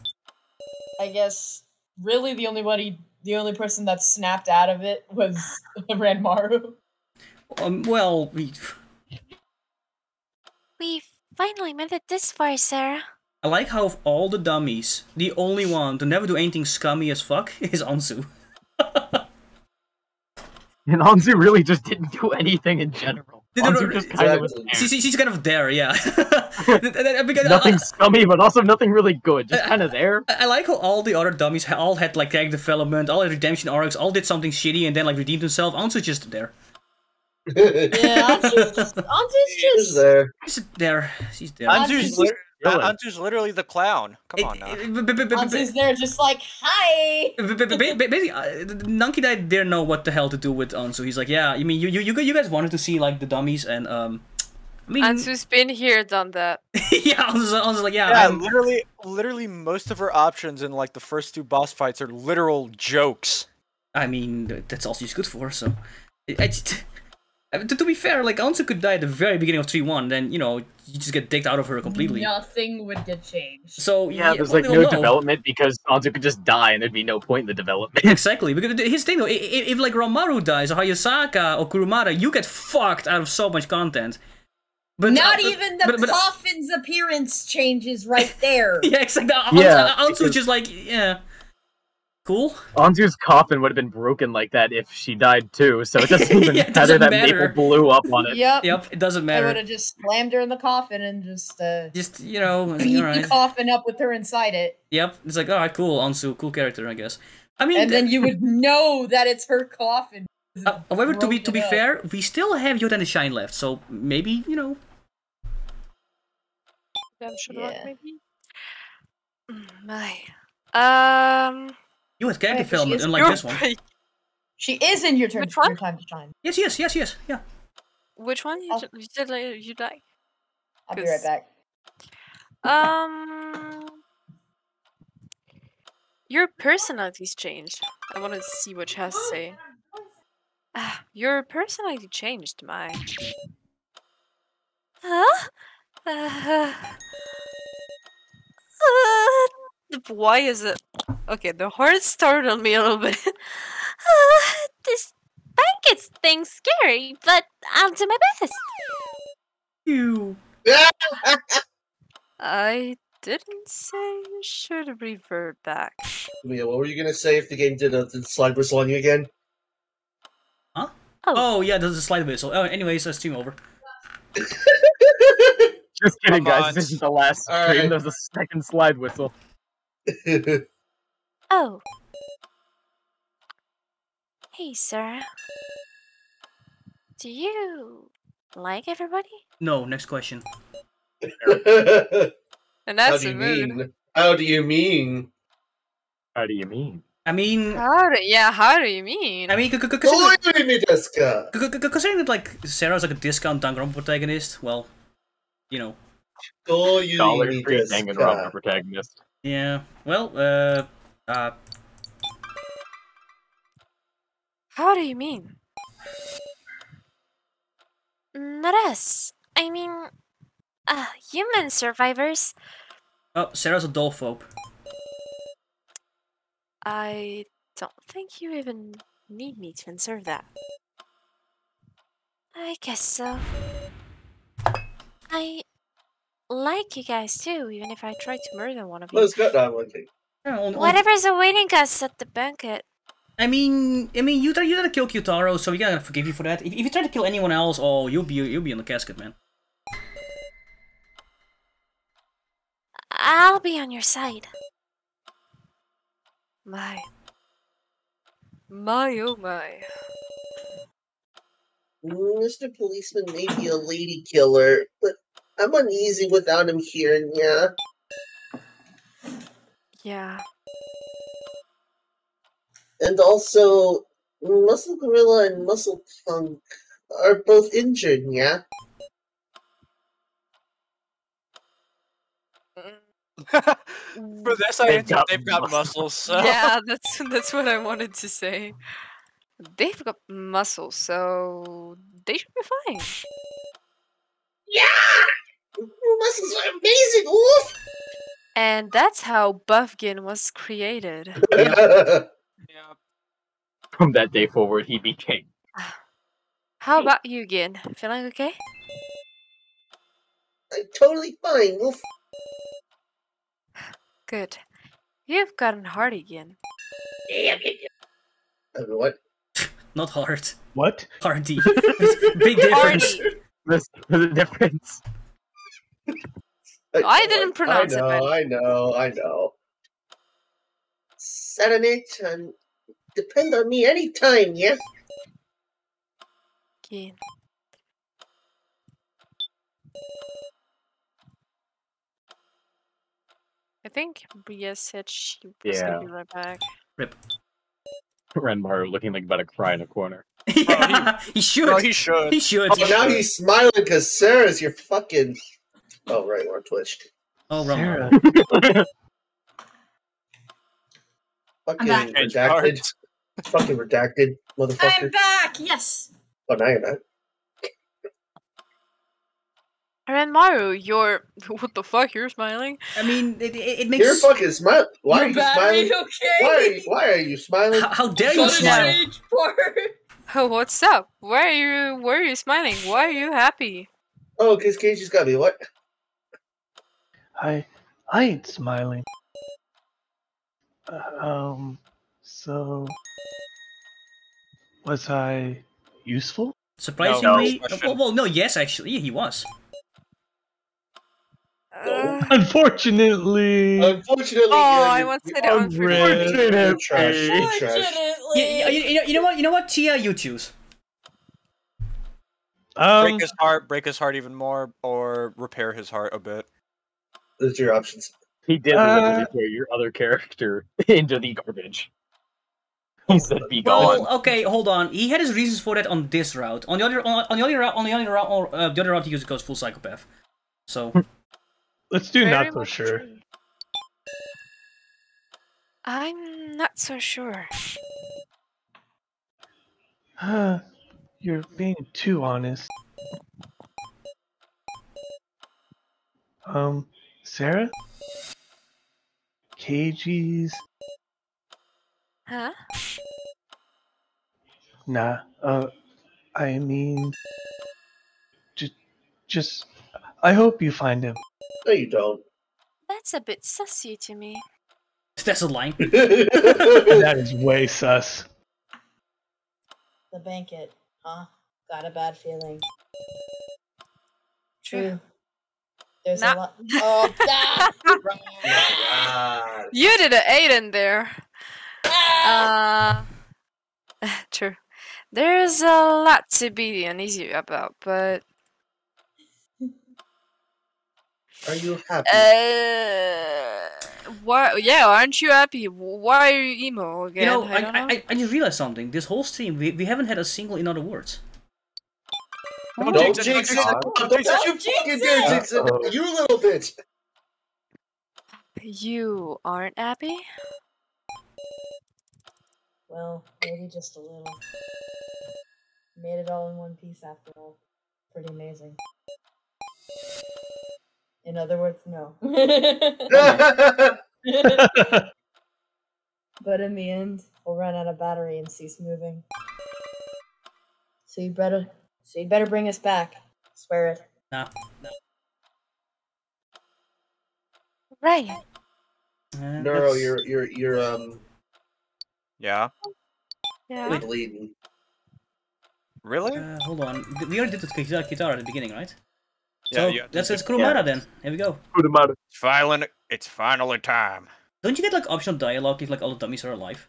A: I guess really the only one he, the only person that snapped out of it was Ranmaru.
C: Um, well, we...
H: We finally made it this far, Sarah.
C: I like how of all the dummies, the only one to never do anything scummy as fuck is Anzu. and
B: Anzu really just didn't do anything in general. Anzu just kind
C: of she's kind of there, yeah. nothing scummy, but also nothing really good. Just kind of there. I, like how all the other dummies all had like character development, all had redemption arcs, all did something shitty and then like redeemed themselves. Anzu's just there. yeah, Anzu's
G: just, Anzu's
C: just there. She's there. She's there. Anzu's, Anzu's Really? Uh, literally
G: the clown.
C: Come on now. Anzu's there just like, hi. Basically, uh, Nankidai didn't know what the hell to do with Anzu. He's like, yeah, I mean, you, you, you guys wanted to see like the dummies and, um,
H: I mean, Anzu's been here, done that. yeah, I was, like, yeah. Yeah, literally, literally,
G: most of her options in like the first two boss fights are literal jokes. I
C: mean, that's all she's good for. So, I just, I mean, to, to, be fair, like Anzu could die at the very beginning of three one, then you know you just get dicked out of her completely.
A: Nothing would get changed.
C: So yeah, yeah there's like no know. development because Anzu could just die and there'd be no point in the development. exactly, because his thing though, if, if, like Ranmaru dies or Hayasaka or Kurumada, you get fucked out of so much content. But not uh, even the but, but, uh,
M: coffin's appearance changes right there. yeah, exactly.
C: Anzu, yeah, Anzu just like yeah.
B: Cool. Anzu's coffin would have been broken like that if she died too, so it doesn't even yeah, it doesn't matter, that maple blew up on it. Yep. Yep, it doesn't
A: matter. I would have just slammed her in the coffin and just uh just
C: you know beat right. the
A: coffin up with her inside it.
C: Yep. It's like, alright, cool, Anzu, cool character, I guess.
A: I mean And then you would know that it's her coffin.
C: Uh, however, to be to be up. fair, we still have Yoda and Shine left, so maybe, you know.
H: Yeah. Maybe? Mm, my. Um
C: you have character yeah, film, unlike this one.
A: She is in your turn. Which one? time to shine. Yes, yes, yes, yes. Yeah. Which one? You, you did
H: later. You die. I'll be right back. Um. Your personality's changed. I want to see what she has to say. Ah, your personality changed, my. Huh? Uh, uh, why is it? Okay, the horse startled me a little bit. uh, this blanket thing's scary, but I'll do my best. You. I didn't say you should revert back.
J: Mia, what were you gonna say if the game did a uh, slide whistle on you again?
C: Huh? Oh, oh yeah, there's a slide whistle. Oh, anyways, that's team over. Just
B: kidding, Come guys. On. This is the last All stream. Right. There's a second slide whistle.
I: oh.
H: Hey, sir. Do you like everybody?
C: No, next question.
H: and that's How do you mood.
C: mean? How do you mean? How do you mean? I mean,
H: how do, yeah, how do you mean?
C: I mean, considering that like Sarah's like a discount Danganronpa protagonist, well, you know, dollar free Danganronpa protagonist. Yeah, well, uh, uh...
H: How do you mean? Not us. I mean, uh, human survivors.
C: Oh, Sarah's a dollphobe.
H: I don't think you even need me to answer that. I guess so. I like you guys too, even if I try to murder one of you. Let's
J: get that one thing.
H: Whatever's awaiting us at the banquet.
C: I mean, I mean, you tried you to kill Q-taro, so we gotta forgive you for that. If, if you try to kill anyone else, oh, you'll be you'll be in the casket, man.
I: I'll be on your side. My. My
H: oh my.
J: Mr. Mm, Policeman may be a lady killer, but I'm uneasy without him here, yeah. Yeah. And also, Muscle Gorilla and Muscle Punk are both injured, yeah?
D: Mm.
C: For this, I they got they've got muscles. So. Yeah,
H: that's that's what I wanted to say. They've got muscles, so they should be fine.
K: Yeah. This is amazing,
H: And that's how Buffgin was created. Yep.
B: yep. From that day forward, he became.
H: How about you, Gin? Feeling okay? I'm totally fine, Good. You've gotten hard again.
M: Uh,
C: what? Not hard. What? Hardy. big difference. there's a difference. I didn't pronounce I know, it. Right. I know, I
J: know. Serenate and depend on me anytime, yeah? Okay.
H: I think Bria said she was yeah. gonna be right back.
B: Rip. Ranmaru looking like about to cry in a corner.
J: yeah, he,
B: he, should. he should. He should. Oh, he now should. he's
J: smiling because Sarah's your fucking Oh, right, we're on Twitch.
B: Oh,
D: wrong.
J: fucking redacted. fucking redacted, motherfucker. I'm
I: back, yes.
J: Oh, now you're not.
H: Ren you're what the fuck? You're smiling. I mean, it, it, it makes you're fucking smiling. Why are are you smiling? Okay? Why, are you, why are
J: you smiling? How, how dare you smile?
H: Oh, what's up? Why are you? Why are you smiling? Why are you happy?
J: Oh, because Casey's got me. What?
F: I I ain't smiling. Uh, um, so was I useful? Surprisingly, no,
C: no, well, well, no, yes, actually, he was.
F: Uh, unfortunately, unfortunately,
C: oh, I want to say
F: unfortunately. unfortunately.
C: You, you, you know what? You know what? Tia, you choose.
G: Um, break his heart, break his heart even more, or repair his heart a bit. Those are your options. He did uh,
B: your other character into the garbage. He said,
G: "Be well, gone."
C: okay, hold on. He had his reasons for that on this route. On the other, on, on the other route, on the other route, on, uh, the other route, he goes full psychopath. So let's do
F: not so sure.
H: I'm not so sure.
F: Uh, you're being too honest. Um, Sarah? Keiji's? Huh? Nah, uh, I mean, just, just, I hope you find him.
H: No, you don't. That's a bit sussy to me.
F: That's a line. that is way sus.
M: The bank it, huh? Got a bad feeling.
H: True. There's a lot. Oh, you did an eight in there. Ah. Uh, true. There's a lot to be uneasy about, but.
K: Are you happy? Uh,
H: why? Yeah, aren't you happy? Why are you emo again? You know, I, I,
C: I, I just realized something. This whole stream, we, we haven't had a single in other words. Don't jinx, jinx it. Don't You fucking dare jinx it. Oh.
H: You little bitch. You aren't Abby? Well, maybe just a little.
M: Made it all in one piece after all. Pretty amazing.
A: In other words, no. but in the end, we'll run out of battery and cease moving.
M: So you better so you would better bring us back. swear it.
J: No.
I: Right.
C: Uh, Neuro, you're you're you're um. Yeah. Yeah. Bleeding. Really? Uh, hold on. We already did the guitar, guitar at the beginning, right? Yeah. So yeah, That's us let then. Here we go. Kurumada. It's finally it's finally time. Don't you get like optional dialogue if like all the dummies are alive?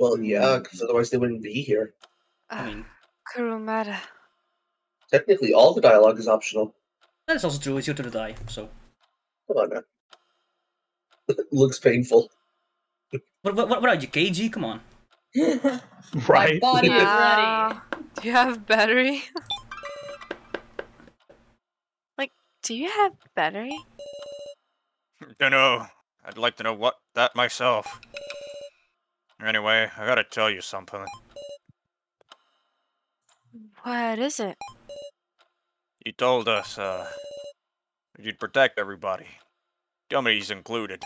C: Well, yeah,
J: because otherwise they wouldn't be here.
C: I mean,
H: Kurumada.
C: Technically,
J: all the dialogue is optional.
C: That is also true. It's your turn to die, so. Come on, man. Looks painful. What, what, what are you, Keiji? Come on. right. Body is
H: ready. Do you have battery? like, do you have battery?
D: Don't
G: know. I'd like to know what that myself. Anyway, I gotta tell you something.
H: What is it?
G: You told us, uh, you'd protect everybody. Dummies included.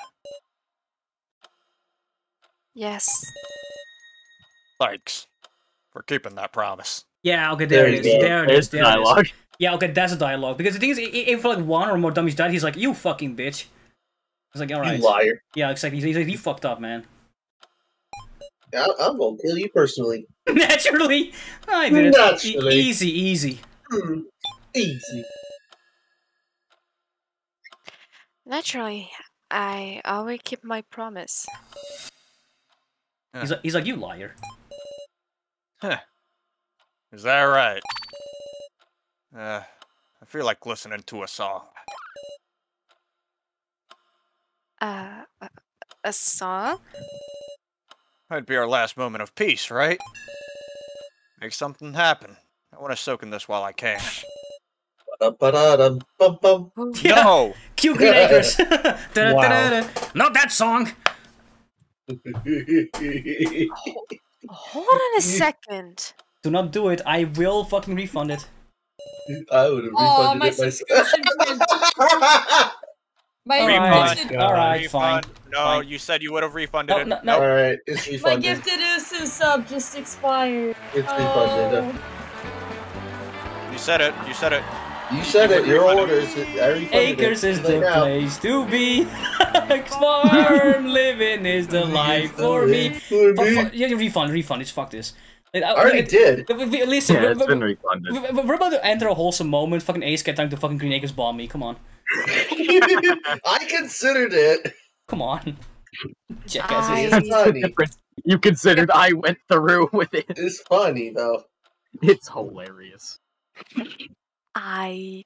G: Yes. Thanks for keeping that promise. Yeah, okay, there, there it is. Go. There it There's is. There dialogue.
C: Yeah, okay, that's a dialogue. Because the thing is, if like one or more dummies died, he's like, you fucking bitch. He's like, alright. You liar. Yeah, exactly. He's like, you fucked up, man.
J: I I'm gonna
C: kill you personally. Naturally,
J: I did Naturally. it. E easy,
C: easy. Hmm. easy.
H: Naturally, I always keep my promise.
C: Huh. He's, like, he's like, you liar.
H: Huh.
G: Is that right? Uh, I feel like listening to uh, a song.
H: Uh, a song?
G: That'd be our last moment of peace, right? Make something happen. I want to soak in this while I can.
J: No! Q Green Acres! wow.
E: Not that song!
H: Hold on a second.
C: Do not do it. I will fucking refund it. I would have oh, refunded oh, my it
H: myself.
A: My
C: refund.
D: All
G: right, refund. fine. No, fine. you said you would have refunded it. No, no. All right, it's refunded. My gifted
A: Usu sub just expired.
J: It's oh. refunded.
G: You said it. You said
C: it. You said you it. Your orders. Acres it. is the place to be. Farm living is the life for oh, me. For me. Yeah, refund, refund. It's fuck this. It I, I already did. At least yeah, it's been refunded. We're about to enter a wholesome moment. Fucking Ace get time to fucking Green Acres bomb me. Come on. I considered
B: it. Come on. Jackass. That's funny. You considered I went through with it. It's funny though. It's hilarious.
H: I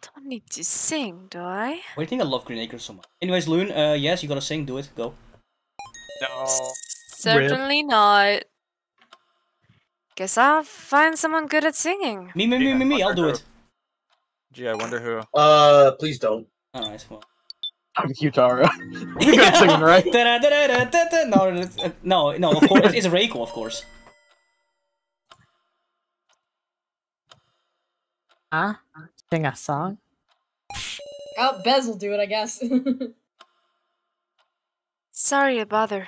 H: don't need to sing, do I? Why
C: do you think I love Green Acres so much? Anyways, Loon, uh, yes, you gotta sing. Do it. Go.
F: No.
H: Certainly Rip. not. Guess I'll find someone good at singing.
C: Me, me, me, me, me, I'll do it. Gee, I wonder who. Uh, please don't. Alright, well. I'm Q-taro. You're yeah. singing, right? da, da, da, no, uh, no, no, of course, it's Reko, of course. Huh?
N: Sing a song?
H: Oh, Bez will do it, I guess. Sorry to bother.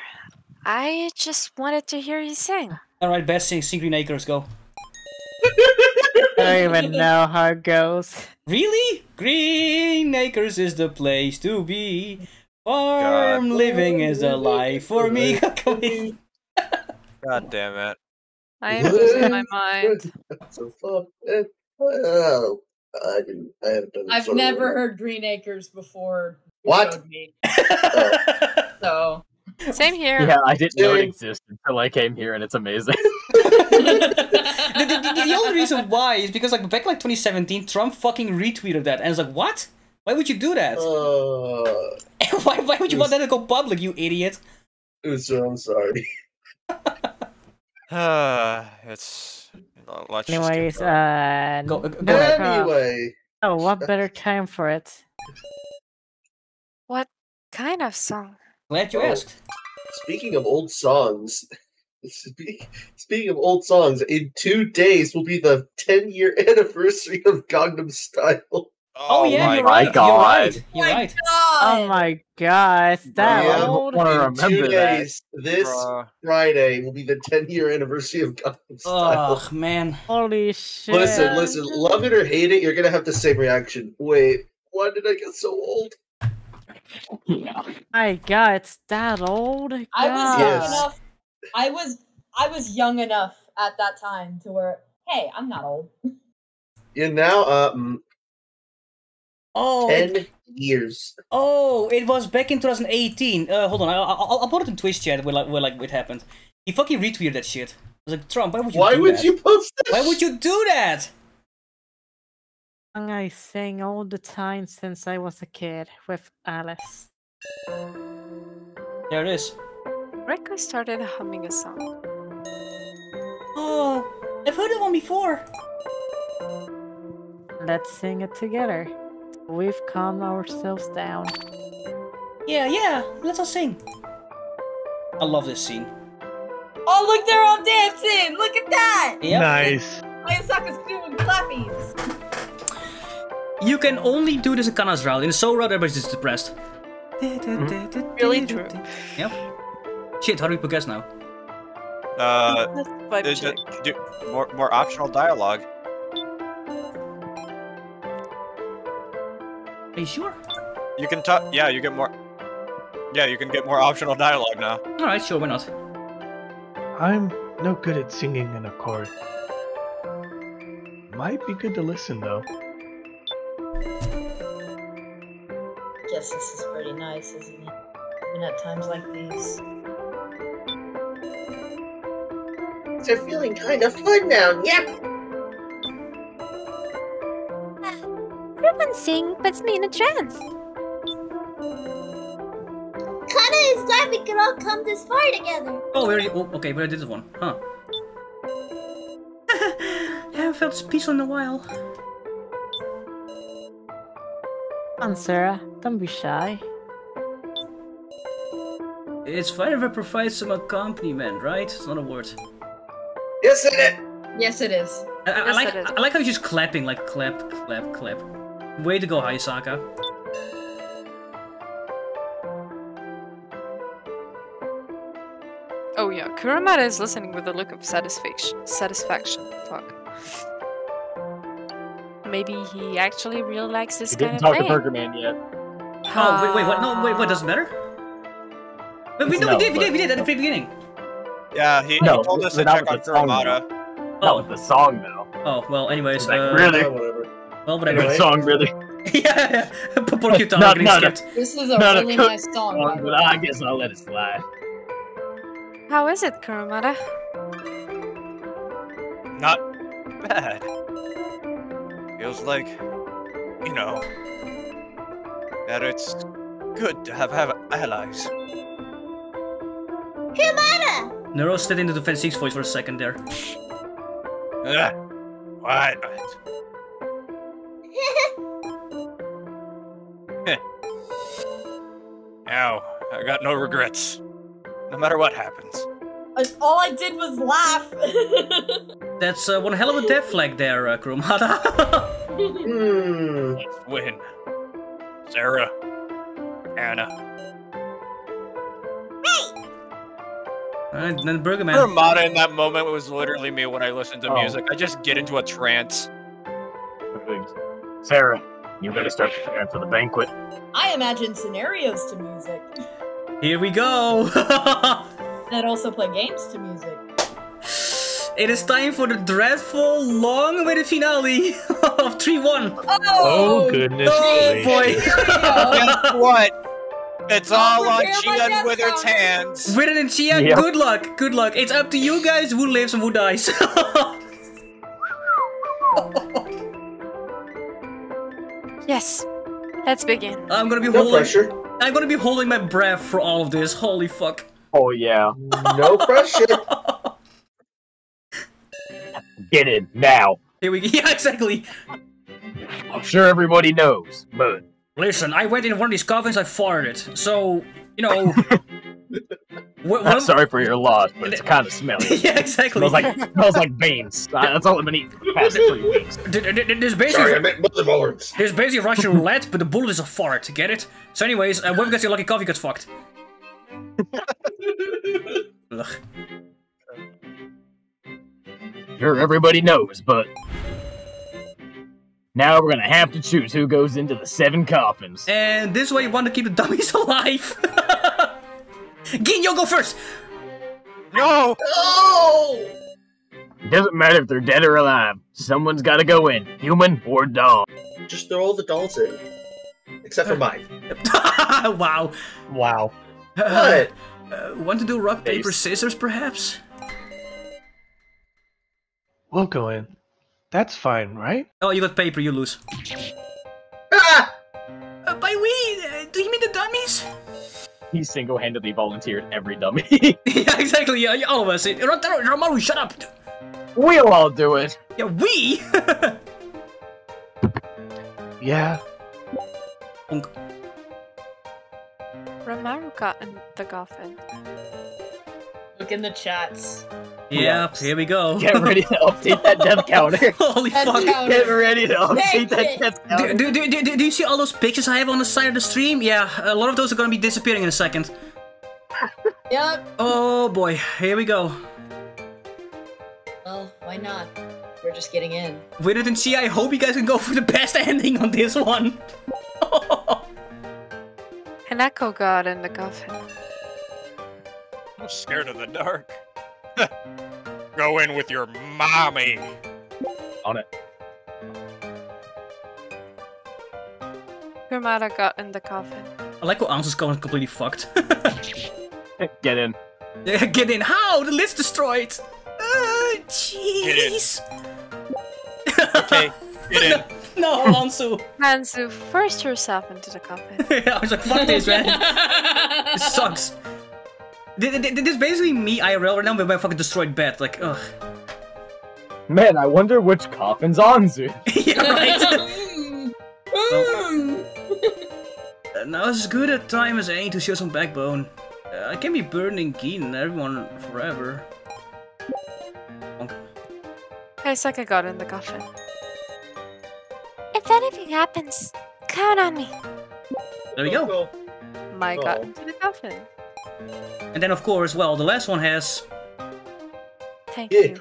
H: I just wanted to hear you sing.
C: Alright, Bez sing, Green Acres, go. I don't even know how it goes. Really? Green Acres is the place to be. Farm God. living is a life for me. God
G: damn
J: it.
A: I am losing my mind.
J: I have never
A: heard Green Acres before. What? me.
B: so
C: same here. Yeah, I didn't know it
B: existed until I came here, and it's amazing. the,
C: the, the, only reason why is because like back like 2017, Trump fucking retweeted that, and it's like, what? Why would you do that? Uh, why, why would you was, want that to go public, you idiot? It's I'm sorry.
G: uh, it's let's anyways. Uh, go, go anyway.
N: Oh, what better time for it? What
H: kind of song?
J: Glad you oh. asked. Speaking of old songs, speaking of old songs, in two days will be the 10 year anniversary of Gangnam Style.
N: Oh, oh, yeah, you're right. God. You're right. You're oh right. God. Oh my gosh,
C: that yeah, I want to remember that. This Bruh.
J: Friday will be the 10 year anniversary of Gangnam Style. Oh
C: man, holy
J: shit! Listen, listen, love it or hate it, you're gonna have the same reaction. Wait,
N: why did I get so old? yeah. My God, it's that old. God. I was young yes. enough.
A: I was I was young enough at that time to where hey, I'm not old.
N: And now
C: um. Oh, ten
J: it, years.
C: Oh, it was back in 2018. Uh, hold on, I, will I'll put it in Twitch chat where like where like it happened. He fucking retweeted that shit. I was like, Trump, why would you? Why would that? you post Why would you do that?
N: I sing all the time since I was a kid with Alice.
C: There it is.
H: Rick, started humming a song.
N: Oh, I've heard it one before. Let's sing it together. We've calmed ourselves down. Yeah, yeah, let's all sing.
C: I love this scene.
A: Oh, look, they're all dancing! Look at that! Yep. Nice. is doing clappies.
C: You can only do this in Kanna's round. In Sora, everybody's just depressed.
N: Mm-hmm. Really true.
C: Yep. Shit, how do we progress now? Uh,
G: there's do, more, more optional dialogue. Are you sure? You can talk. Yeah, you get more. Yeah, you can get more optional dialogue now.
C: All right, sure, why not?
F: I'm no good at singing in a chord. Might be good to listen though.
D: I
M: guess this is pretty nice, isn't it? Even at times like these.
I: They're feeling kind of fun now, yep!
K: Ah, Everyone sing puts me in a trance.
C: Kinda is glad we could all come this far together. Oh, where? Oh, okay, where did this one? Huh? I haven't felt this peaceful in a while.
N: Come on, Sara. Don't be shy.
C: It's fine if I provide some accompaniment, right? It's not a word.
H: Yes, it is. Yes, it is.
C: I, I yes, like I like how you're just clapping, like clap, clap, clap. Way to go, Hayasaka.
H: Oh yeah, Kuramata is listening with a look of satisfaction. Satisfaction. Fuck maybe he actually really likes this he kind of thing. Didn't talk to Burgerman yet.
C: Uh, oh wait, wait, what? No, wait, what? Doesn't matter.
B: But we, no, no, we did, we did, we did at the very beginning. Yeah, he,
G: no, he told us to
C: check on Kuramata. Not with the song though. Oh well, anyways. Like, uh, really? Oh, Well, whatever. Good song, really. yeah, yeah. Porque no, no, no.
D: This is a not really a nice song.
B: song but I guess I'll let it slide.
H: How is it, Kuramata?
B: Not bad feels like,
C: you know, that it's
G: good to have, have
C: allies.
K: Kumada!
C: Nero stayed in the Fan 6 voice for a second there. Ugh. What? now, I got no regrets. No matter what happens
A: all I did was laugh.
C: That's uh, one hell of a death flag there, uh, Kuramata.
E: mm.
C: Let's win. Sara. Anna. Hey! And then Burgerman. Kuramata in
B: that moment was literally me when I listened to oh. music. I just get into a trance. Sara, you better start preparing for the banquet.
A: I imagine scenarios to music.
C: Here we go!
A: that also play games to music.
C: It is time for the dreadful, long-awaited finale of 3-1. Oh, oh, goodness. Oh, boy. Guess what? It's oh, all on Chia with her hands. Withered and Chia, yep. good luck. Good luck. It's up to you guys who lives and who dies.
H: yes. Let's begin.
C: I'm gonna be no holding. Pressure. I'm gonna be holding my breath for all of this. Holy fuck. Oh yeah. No pressure. Get in now. Here we go. Yeah, exactly.
B: I'm sure everybody knows,
C: but listen, I went in one of these coffins, I farted, so you know. What, I'm sorry for your loss, but it's kind of smelly. yeah, exactly.
B: It smells like smells like beans. That's all I've been eating for
C: the past three weeks. There's basically sorry, I meant There's basically Russian roulette, but the bullet is a fart. Get it? So, anyways, uh, whoever gets your lucky coffee gets fucked
B: sure, everybody knows, but now we're gonna have to choose who goes into the seven coffins.
C: And this way you want to keep the dummies alive. Ginyo, go first! No! No!
B: It doesn't matter if they're dead or alive. Someone's gotta go in, human or dog.
J: Just throw all the dolls in. Except for mine. wow.
C: Wow. What? Uh, want to do rock, paper, scissors, perhaps?
F: We'll go in. That's fine, right? Oh, you got paper, you lose.
C: Ah! Uh, by we, uh, do you mean the dummies?
B: He single-handedly volunteered every dummy. yeah,
C: exactly, yeah, all of us. Uh, Ranmaru, shut up!
B: We'll all do it!
C: Yeah, we!
F: yeah.
H: Maru gotten the Goffin? Look in the chats.
F: Yep,
C: here we go. Get ready to update that death counter. Holy death fuck. Counter. Get ready to update Take that death counter. Do, do, do, do, do you see all those pictures I have on the side of the stream? Yeah, a lot of those are gonna be disappearing in a second. yep. Oh boy, here we go.
A: Well, why not? We're just getting in.
C: Wait and see, I hope you guys can go for the best ending on this one
H: an echo god in the coffin.
G: I'm scared of the dark.
C: Go in with your mommy. On it.
H: Kuramata got in the coffin.
C: I like how has going completely fucked. Get in. Yeah, get in. How? The list destroyed! Uh, jeez!
B: Uh, okay, get in.
C: No,
H: Lansu. Lansu, forced herself into the coffin.
C: I was like, fuck this, man. this sucks. This is basically me IRL right now with my fucking destroyed bed. Like, ugh.
B: Man, I wonder which coffin's Anzu. yeah,
C: right. well, uh, now as good a time as any to show some backbone. Uh, I can be burning Keen and everyone forever.
H: I Hayasaka got in the coffin if anything happens, count on me. There we go. My Mike got into the
C: coffin. And then, of course, well, the last one has. Thank yeah. you,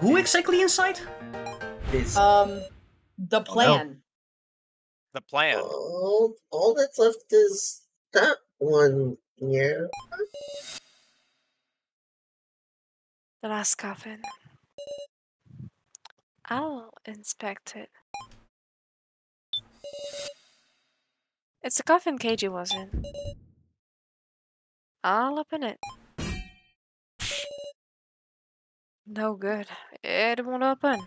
C: Who exactly inside? Is... Um, the
E: plan. Oh, no. The plan. All, all that's left is that one. Yeah. The
H: last coffin. I'll inspect it.
I: It's the coffin Keiji was in. All up in it.
E: No good. It won't open.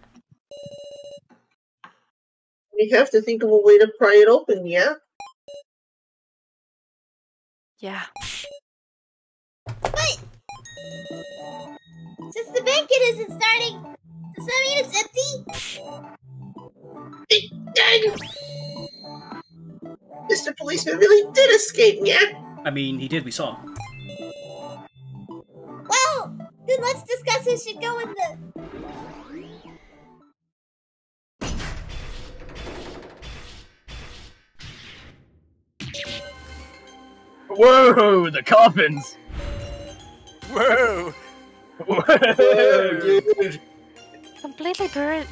E: We have to think of a way to pry it open, yeah? Yeah. But
K: since the banquet isn't starting, does that mean it's empty? Mr. Policeman really did escape, yeah?
C: I mean, he did, we saw him.
K: Well, then let's discuss who should go in the...
B: Whoa, the coffins! Whoa! Whoa,
C: dude!
H: Completely burnt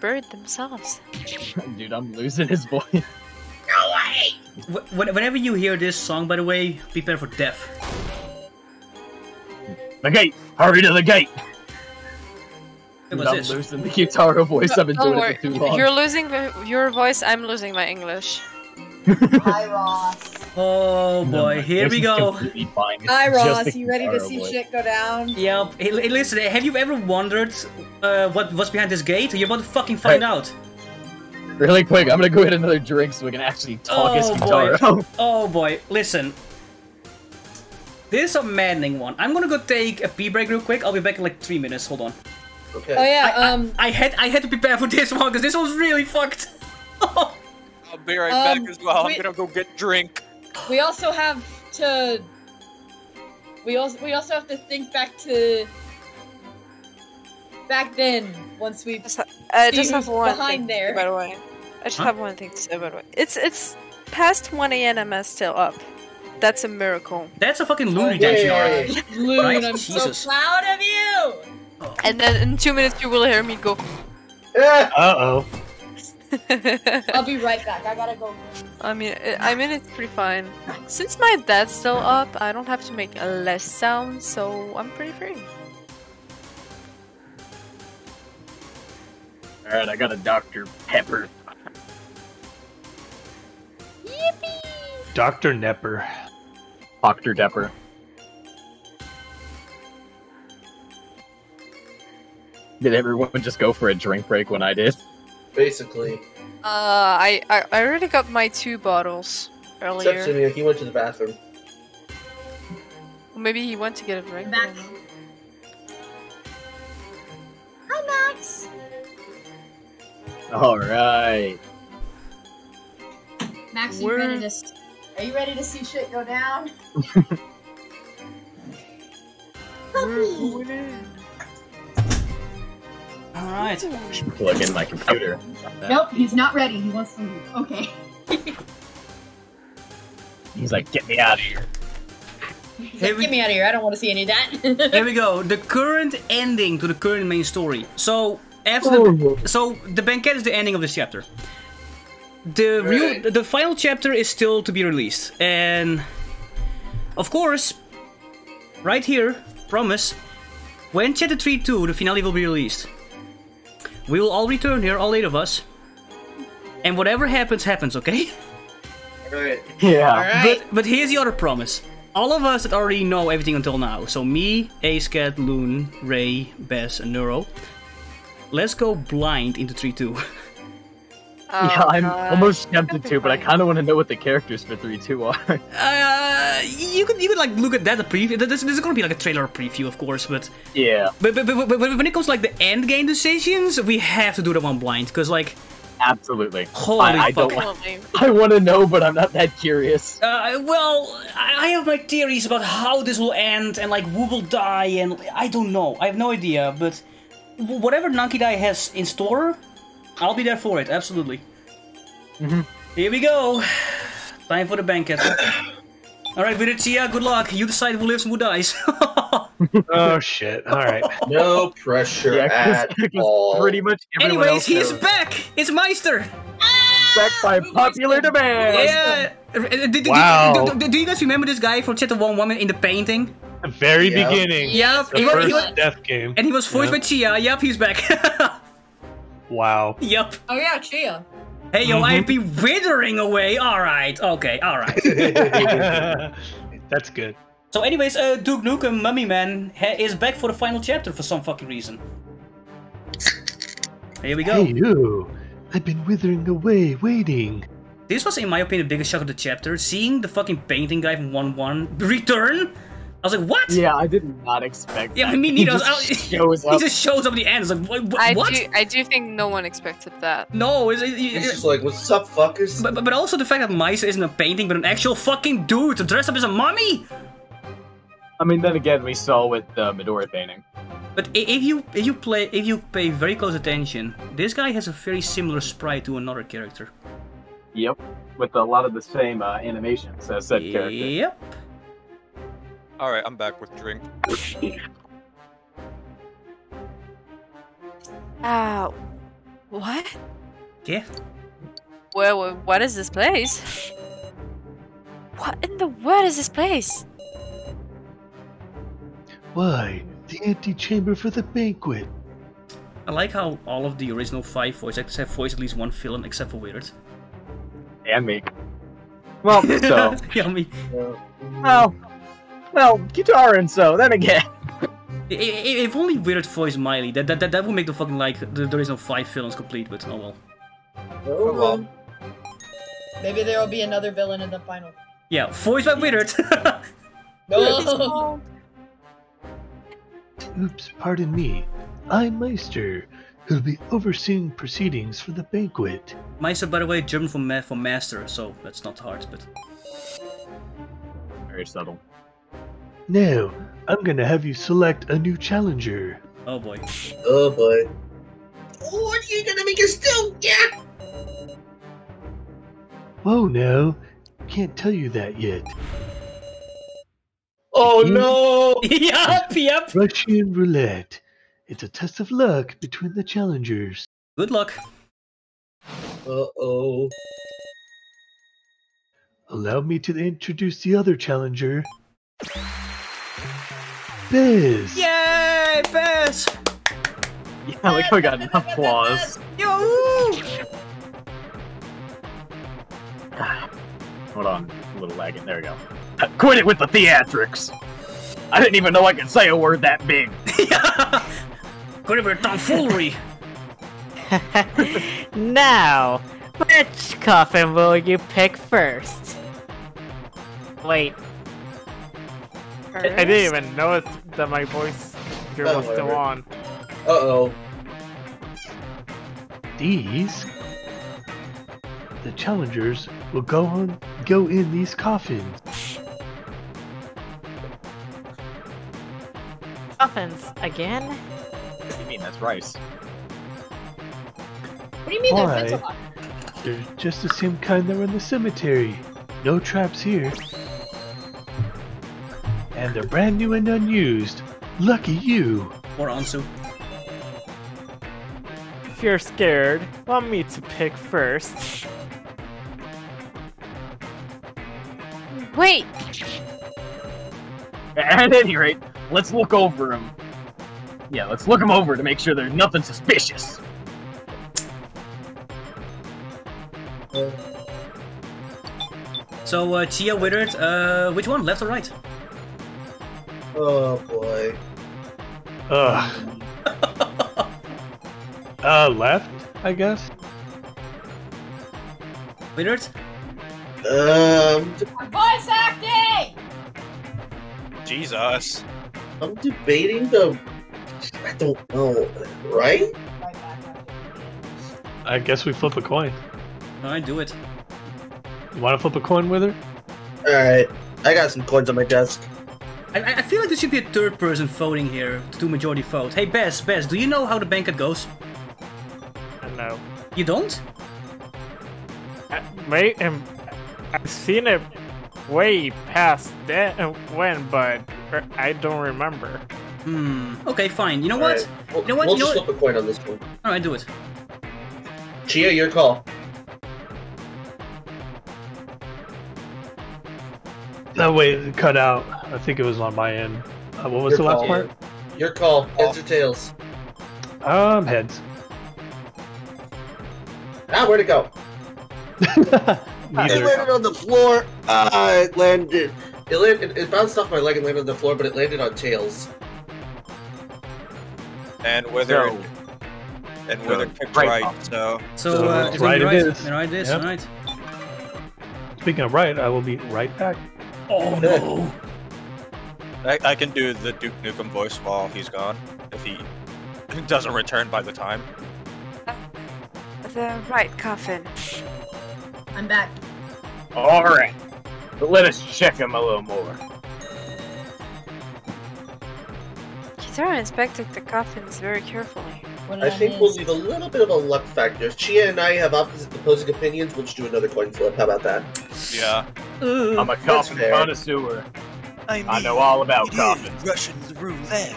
H: bird themselves.
C: Dude, I'm losing his voice. No way! Whenever you hear this song, by the way, prepare for death. The gate! Hurry to the gate! I'm losing the guitar voice. I've been doing it for too long. You're
H: losing your voice. I'm losing my English.
C: Hi, Ross. Oh boy, here we go. Hi, Ross. You ready to see shit go down? Yep. Hey, listen, have you ever wondered uh, what what's behind this gate? You're about to fucking find out.
B: Really quick, I'm gonna go get another drink so we can actually talk oh, guitar. Boy.
C: oh boy, listen. This is a maddening one. I'm gonna go take a pee break real quick. I'll be back in like three minutes. Hold on. Okay. Oh yeah. I, um. I, I had I had to prepare for this one because this was really fucked. Oh,
G: I'll be right um, back as well. We, I'm gonna go get drink.
C: We also
A: have to. We also we also have to think back to
H: back then once we. I just have one behind thing there. By the way, I just huh? have one thing to say. By the way, it's it's past 1 a.m. I'm still up. That's a miracle.
C: That's a fucking loony redemption oh, arc. Loon, right? I'm Jesus. so
A: proud of you!
H: Oh. And then in two minutes you will hear me go.
C: Uh oh.
H: I'll be
A: right back. I gotta go.
H: I mean, I mean, it's pretty fine. Since my dad's still up, I don't have to make a less sound, so I'm pretty free.
B: Alright, I got a Dr. Pepper.
F: Yippee! Dr. Nepper.
B: Dr. Depper. Did everyone just go for a drink break when I did?
J: basically.
H: Uh, I, I, I already got my two bottles earlier. Except
J: he went to the bathroom.
H: Well, maybe he went to get a drink. Back.
B: Hi, Max. All right.
A: Max, are you ready to? Are you ready to see shit go down? Puppy. All right.
B: should plug in my computer. Nope,
A: he's not ready. He wants to leave. Okay.
C: he's like, get me out of here.
A: Get we... me out of here. I don't want to see any of that. Here we go.
C: The current ending to the current main story. So after oh. the, so the banquet is the ending of this chapter. The real the final chapter is still to be released, and of course, right here, promise. When chapter three two, the finale will be released. We will all return here, all eight of us. And whatever happens, happens, okay?
H: Alright. Yeah. All right. But, but here's the
C: other promise. All of us that already know everything until now, so me, Ace, Cat, Loon, Ray, Bess, and Neuro, let's go blind into 3 2. Oh, yeah, I'm almost
B: tempted to, but I kind of want to know what the characters for three two are.
C: Uh, you could you could like look at that preview. This, this is going to be like a trailer preview, of course, but yeah. But, but, but, but when it comes to, like the end game decisions, we have to do them one blind because like Absolutely. Holy I, I fuck. Want,
B: I want to know, but I'm not that curious.
C: Uh, well, I, have my theories about how this will end and like who will die, and I don't know. I have no idea, but whatever Nankidai has in store, I'll be there for it, absolutely. Mm -hmm. Here we go. Time for the banquet. All right, Viritia, good luck. You decide who lives and who dies.
F: oh shit! All right, no pressure yeah, at
C: all. Pretty much. Anyways, he's knows. back. It's Meister. Back by popular demand. Yeah. Uh, do, do, wow. Do, do, you guys remember this guy from Chat One Woman in the painting? The very beginning. Yep. The he first was, he was, death game. And he was voiced yep. by Chia. Yep, he's back. Wow. Yep.
A: Oh yeah, Chia.
C: Hey, yo! mm -hmm. be withering away. All right. Okay. All right.
F: That's good.
C: So, anyways, uh, Duke Nukem Mummy Man is back for the final chapter for some fucking reason. Here
F: we go. Hey, you. I've been withering away, waiting.
C: This was, in my opinion, the biggest shock of the chapter. Seeing the fucking painting guy from 1 1 return I was like, what? Yeah, I did not expect. Yeah, that. mean, He, just shows up. he just shows up at the end. It's like, what? I do,
H: I do think no one expected that.
C: No, it's, it's, it's just like, what's up, fuckers? But, but also the fact that Mice isn't a painting, but an actual fucking dude dressed up as a mummy. I mean, then again, we saw with the
B: uh, Midori painting.
C: But if you if you play if you pay very close attention, this guy has a very similar sprite to another character.
B: Yep, with a lot of the same uh, animations as that yep. character. Yep. All right, I'm back with drink.
H: uh, what? Yeah. Where, What is this place? What in the world is this place?
F: Why the antechamber for the banquet?
C: I like how all of the original five voice actors have voiced at least one villain except for Weird. And me.
F: Well, so. yeah, me.
B: Well, well, guitar and so, then again.
C: If only Weird voiced Miley, that, that, that, that would make the fucking, like, the, there is no five villains complete, but oh well. Oh, oh well.
A: Maybe there will be another villain in the final.
C: Yeah, voiced by Weird.
D: no!
F: Oops, pardon me. I'm Meister, who'll be overseeing proceedings for the banquet.
C: Meister, by the way, German for, ma for master, so that's not hard, but... Very subtle.
F: Now, I'm gonna have you select a new challenger.
J: Oh boy. Oh boy. What are you gonna make us do? Yeah! Oh,
F: Whoa, no. Can't tell you that yet. Oh Again, no! yep, yep. Russian roulette. It's a test of luck between the challengers. Good luck. Uh oh. Allow me to introduce the other challenger. Bez!
C: Yay, Bez!
F: Yeah, like how we got an applause.
C: Yo!
B: Hold on, a little lagging. There we go. Quit it with the theatrics! I didn't even know I could say a word that big.
C: Quit it with tomfoolery!
N: now, which coffin will you pick first?
C: Wait,
L: first. I, didn't even notice that my voice here was still on.
F: Uh oh. These the challengers will go on go in these coffins.
N: Coffins again? What do
B: you mean that's rice? What do you
D: mean
F: they're fentanyl? They're just the same kind that were in the cemetery. No traps here and they're brand new and unused. Lucky you. on. Anzu.
L: If you're scared, want me to pick first.
I: Wait!
B: At any rate, let's look over him. Yeah, let's look him over to make sure there's nothing suspicious.
C: So, uh, Chia Withered, uh, which
F: one, left or right? Oh boy. Ugh. uh, left, I guess. Winners? Um.
M: Voice acting.
J: Jesus. I'm debating the. I don't know. Right?
F: I guess we flip a coin. I do it. You want to flip a coin with her? All right. I got some coins on my desk.
C: I, I feel like there should be a third person voting here to do majority vote. Hey, Bess, Bess, do you know how the banquet goes? No. You don't? I may um, I've seen it way past
L: that uh, when, but er, I don't remember. Hmm. Okay, fine. You know what? Right. Well, you know what? We'll you know
J: flip a coin on this one.
L: All right, do it. Chia, your call.
F: That way it cut out. I think it was on my end. Uh, what was Your the last call. part?
J: Your call. Heads oh. or tails?
F: Um, heads.
J: Ah, where'd it go? it landed on the floor. Uh, it landed. It landed. It bounced off my leg and landed on the floor, but it landed on tails.
G: And whether so, and whether picked right, right so so,
F: uh, right, right it is. Right this, Yep. Right. Speaking of right, I will be right back. Oh no.
G: I, I can do the Duke Nukem voice while he's gone, if he doesn't return by the time. Uh,
H: the right coffin. I'm back.
B: Alright. But let us check him a little
J: more.
H: He's inspected the coffins very carefully. I think we'll
J: leave a little bit of a luck factor. Chia and I have opposite opposing opinions. We'll just do another coin flip. How about that?
B: Yeah. Ooh,
H: I'm a
J: coffin connoisseur.
B: I, mean, I know all about coffins. Russian roulette.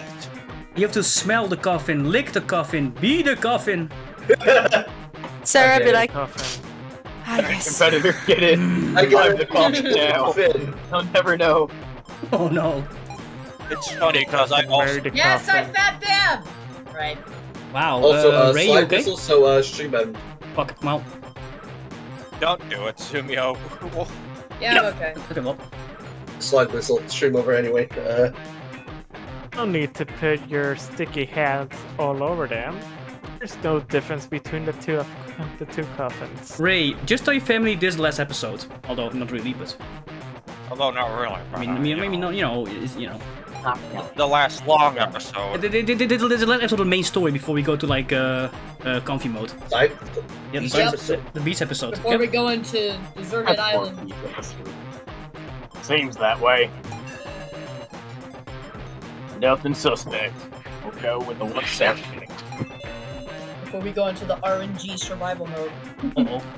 C: You have to smell the coffin, lick the coffin, be the coffin.
A: Sara, okay. be like.
C: Coffin. Ah, yes. Competitor, get in. I got the coffin down. I'll never
B: know. Oh no.
C: It's
G: funny because I also. Yes, coffin.
M: I fed
A: them. Right.
C: Wow. Uh, also, uh, uh, Ray, okay? also uh, stream end. Fuck him out.
G: Don't do it, Sumio.
J: yeah, okay. him up. Slide this stream over anyway. Uh,
L: no need to put your sticky hands all over them. There's no difference between the two of the two coffins.
C: Ray, just tell your family this last episode, although not really, but although not really. I mean, I mean, maybe not. You know, is you know.
G: The, last long episode.
C: the last episode of main story before we go to like uh, uh comfy mode. Right. Yep. yep. The beach episode. Before yep. we
A: go into deserted island.
B: Seems that way. Nothing suspect. We'll go with the
I: one section.
A: Before we go into the RNG survival mode.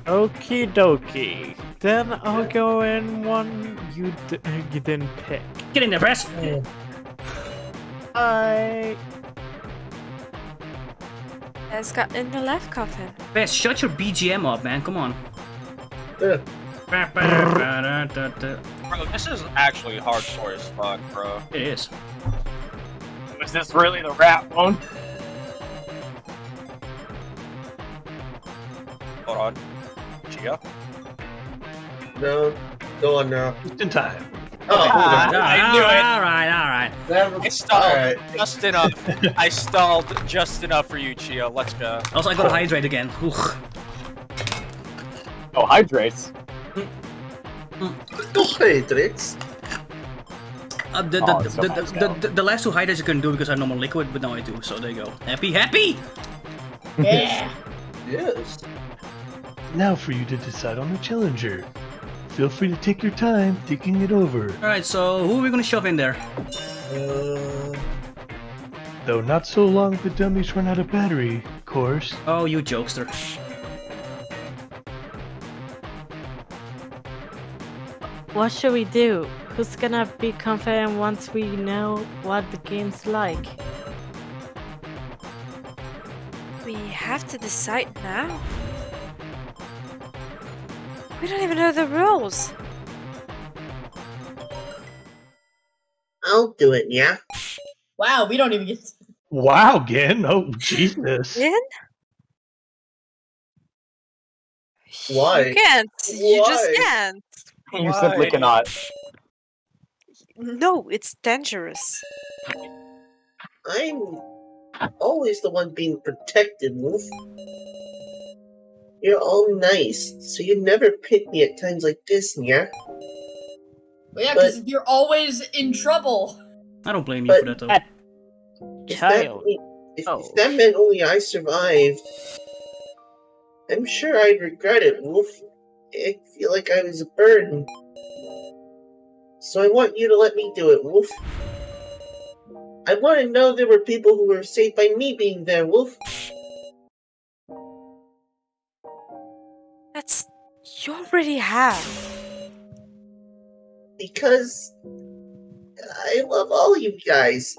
L: Okie dokie. Then I'll go in one you, you
C: didn't pick. Get in there, Brass! Yeah.
L: I.
H: Has gotten in the left coffin.
C: Best, shut your BGM up, man. Come on. Yeah.
G: Bro, this is actually hardcore as fuck, bro. It is. Is this really the rat one?
F: Hold on. Gia? No. Go on now. Just in time. Oh, ah,
G: all right, I knew ah, it. All
C: right,
G: all right. I stalled just enough. I stalled just enough for you, Chia. Let's go. Also, I got to
C: hydrate again. Oof. Oh, hydrates?
J: hey, tricks. Uh,
C: the, the, oh, the, the, the, the, last two high you couldn't do because I had no more liquid, but now I do, so there you go. Happy, happy! Yeah! yes.
F: Now for you to decide on the challenger. Feel free to take your time thinking it over.
C: Alright, so who are we gonna shove in there?
F: Uh... Though not so long the dummies run out of battery, of course.
C: Oh, you jokester.
N: What should we do? Who's gonna be confident once we know what the game's like?
H: We have to decide now. We don't even know the rules.
E: I'll do it, yeah. Wow, we don't even get. To... Wow, Gin. Oh, Jesus. Gin? Why? You can't. Why? You just can't. You simply cannot.
J: No, it's dangerous. I'm always the one being protected, Wolf. You're all nice, so you never pick me at times like this, yeah?
D: Well,
A: yeah, because you're always in trouble.
J: I don't blame you for that, though. That if, that, if, oh. if that oh. meant only I survived, I'm sure I'd regret it, Wolf. I feel like I was a burden. So I want you to let me do it, Wolf. I want to know there were people who were saved by me being there, Wolf. That's... you already have. Because... I love all you guys.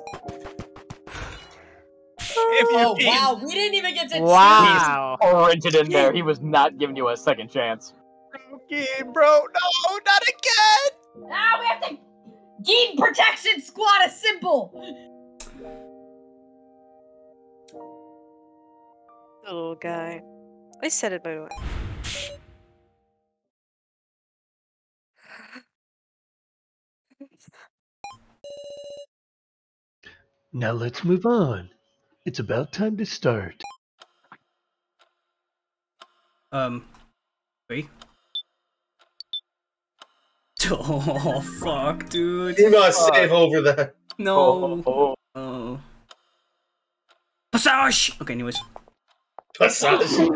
B: Oh, wow,
H: we didn't even get
B: to Wow. He's torrented in there. He was not giving you a second chance.
H: Gin, bro. No, not again. Ah, we have to.
E: Gin protection squad a simple. Little guy. I said it by the way.
F: Now let's move on. It's about time to start.
C: Um, wait. Oh fuck, dude. Do not fuck. save over that. No. Oh. oh. oh. Passage. Okay, anyways. Passage.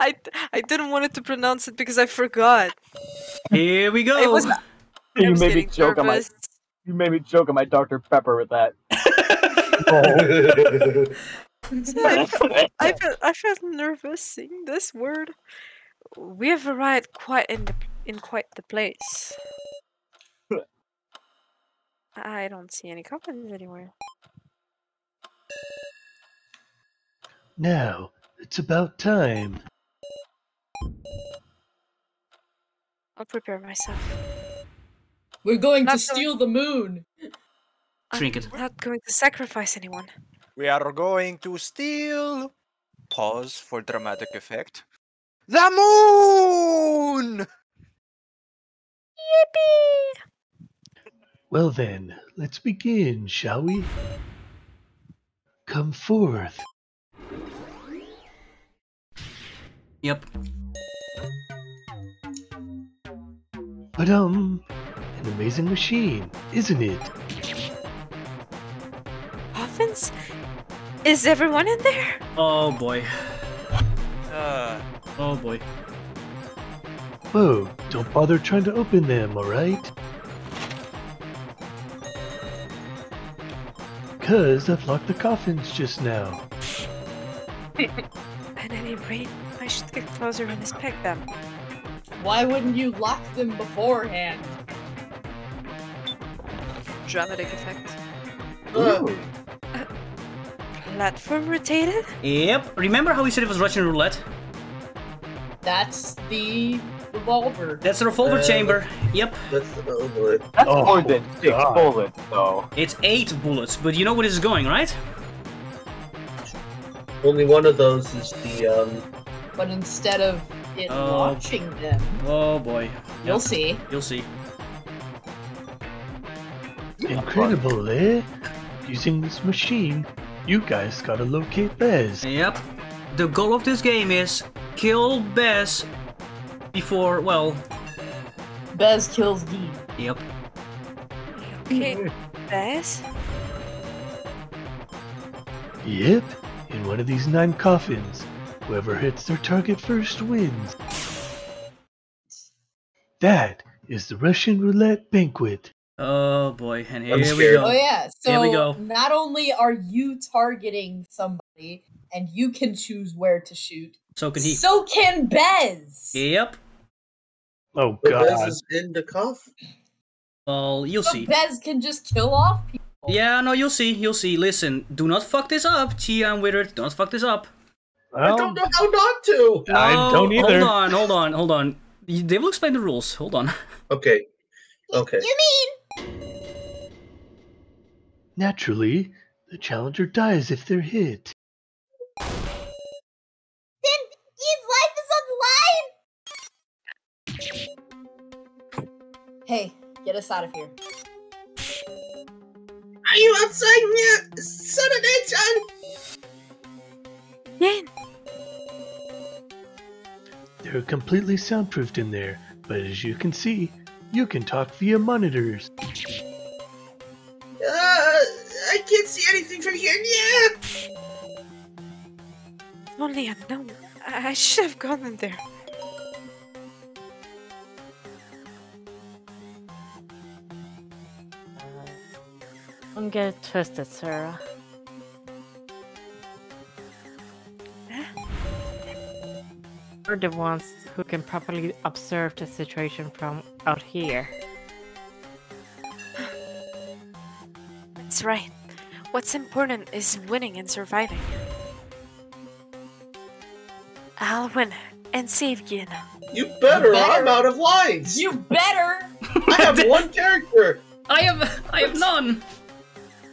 H: I I didn't want to pronounce it because I forgot.
C: Here we go. It was, you made me joke
H: nervous.
B: on my. You made me joke on my Dr Pepper with that. oh.
H: I, felt, I, felt, I felt nervous seeing this word. We have arrived quite in the in quite the place. I don't see any coffins anywhere.
F: Now, it's about time.
H: I'll prepare myself. We're going not to steal going... the moon! Trinket. I'm not going to sacrifice anyone.
G: We are
I: going to steal.
G: Pause for dramatic effect.
I: The
F: moon! Yippee! Well then, let's begin, shall we? Come forth. Yep. But um, an amazing machine, isn't it?
I: Muffins?
H: Is everyone in there?
F: Oh boy. Uh. Oh boy. Whoa, don't bother trying to open them, alright? Because I've locked the coffins just now.
H: At any rate, I should get closer and inspect them. Why wouldn't you lock them beforehand? Dramatic effect. Ooh. Uh, platform rotated?
C: Yep. Remember how we said it was Russian roulette?
H: That's
A: the revolver. That's the revolver uh, chamber.
C: Yep. That's the bullet. That's oh, more than six God. bullets, though. It's eight bullets, but you know where this is going, right? Only one of those is the, um...
A: But instead of it
J: oh.
C: them... Oh, boy.
J: Yep. You'll see.
C: You'll see.
F: Incredible, eh? Using this machine, you guys gotta locate Bez. Yep.
C: The goal of this game is kill Bez before, well... Bez kills D. Yep.
H: Okay, Bez?
F: Yep, in one of these nine coffins. Whoever hits their target first wins. That is the Russian roulette banquet.
C: Oh boy, and here, here we go.
F: Oh yeah, so here we go.
A: not only are you targeting somebody and you can choose where to shoot, so can he. So can Bez.
C: Yep. Oh god. Bez is
J: in the cuff.
C: Well, you'll so see.
A: Bez can just kill off people.
C: Yeah, no, you'll see. You'll see. Listen, do not fuck this up, Tia and Wither. Don't fuck this up. Well, I don't
J: know how not to. No, I don't either. Hold on,
C: hold on, hold on. They will explain the rules. Hold on. Okay. Okay. You mean?
F: Naturally, the challenger dies if they're hit.
K: Hey, get us out of here.
I: Are you outside yet, son of a John? Yeah.
F: They're completely soundproofed in there, but as you can see, you can talk via monitors. Uh,
J: I can't see anything from here. Yeah.
H: Only unknown. I should have gone in there.
N: Don't get it twisted, Sara. We're the ones who can properly observe the situation from out here.
H: That's right. What's important is winning and surviving. I'll win and save Gina.
J: You better, better. I'm
H: out of lines! You better! I have one character!
I: I have I have none!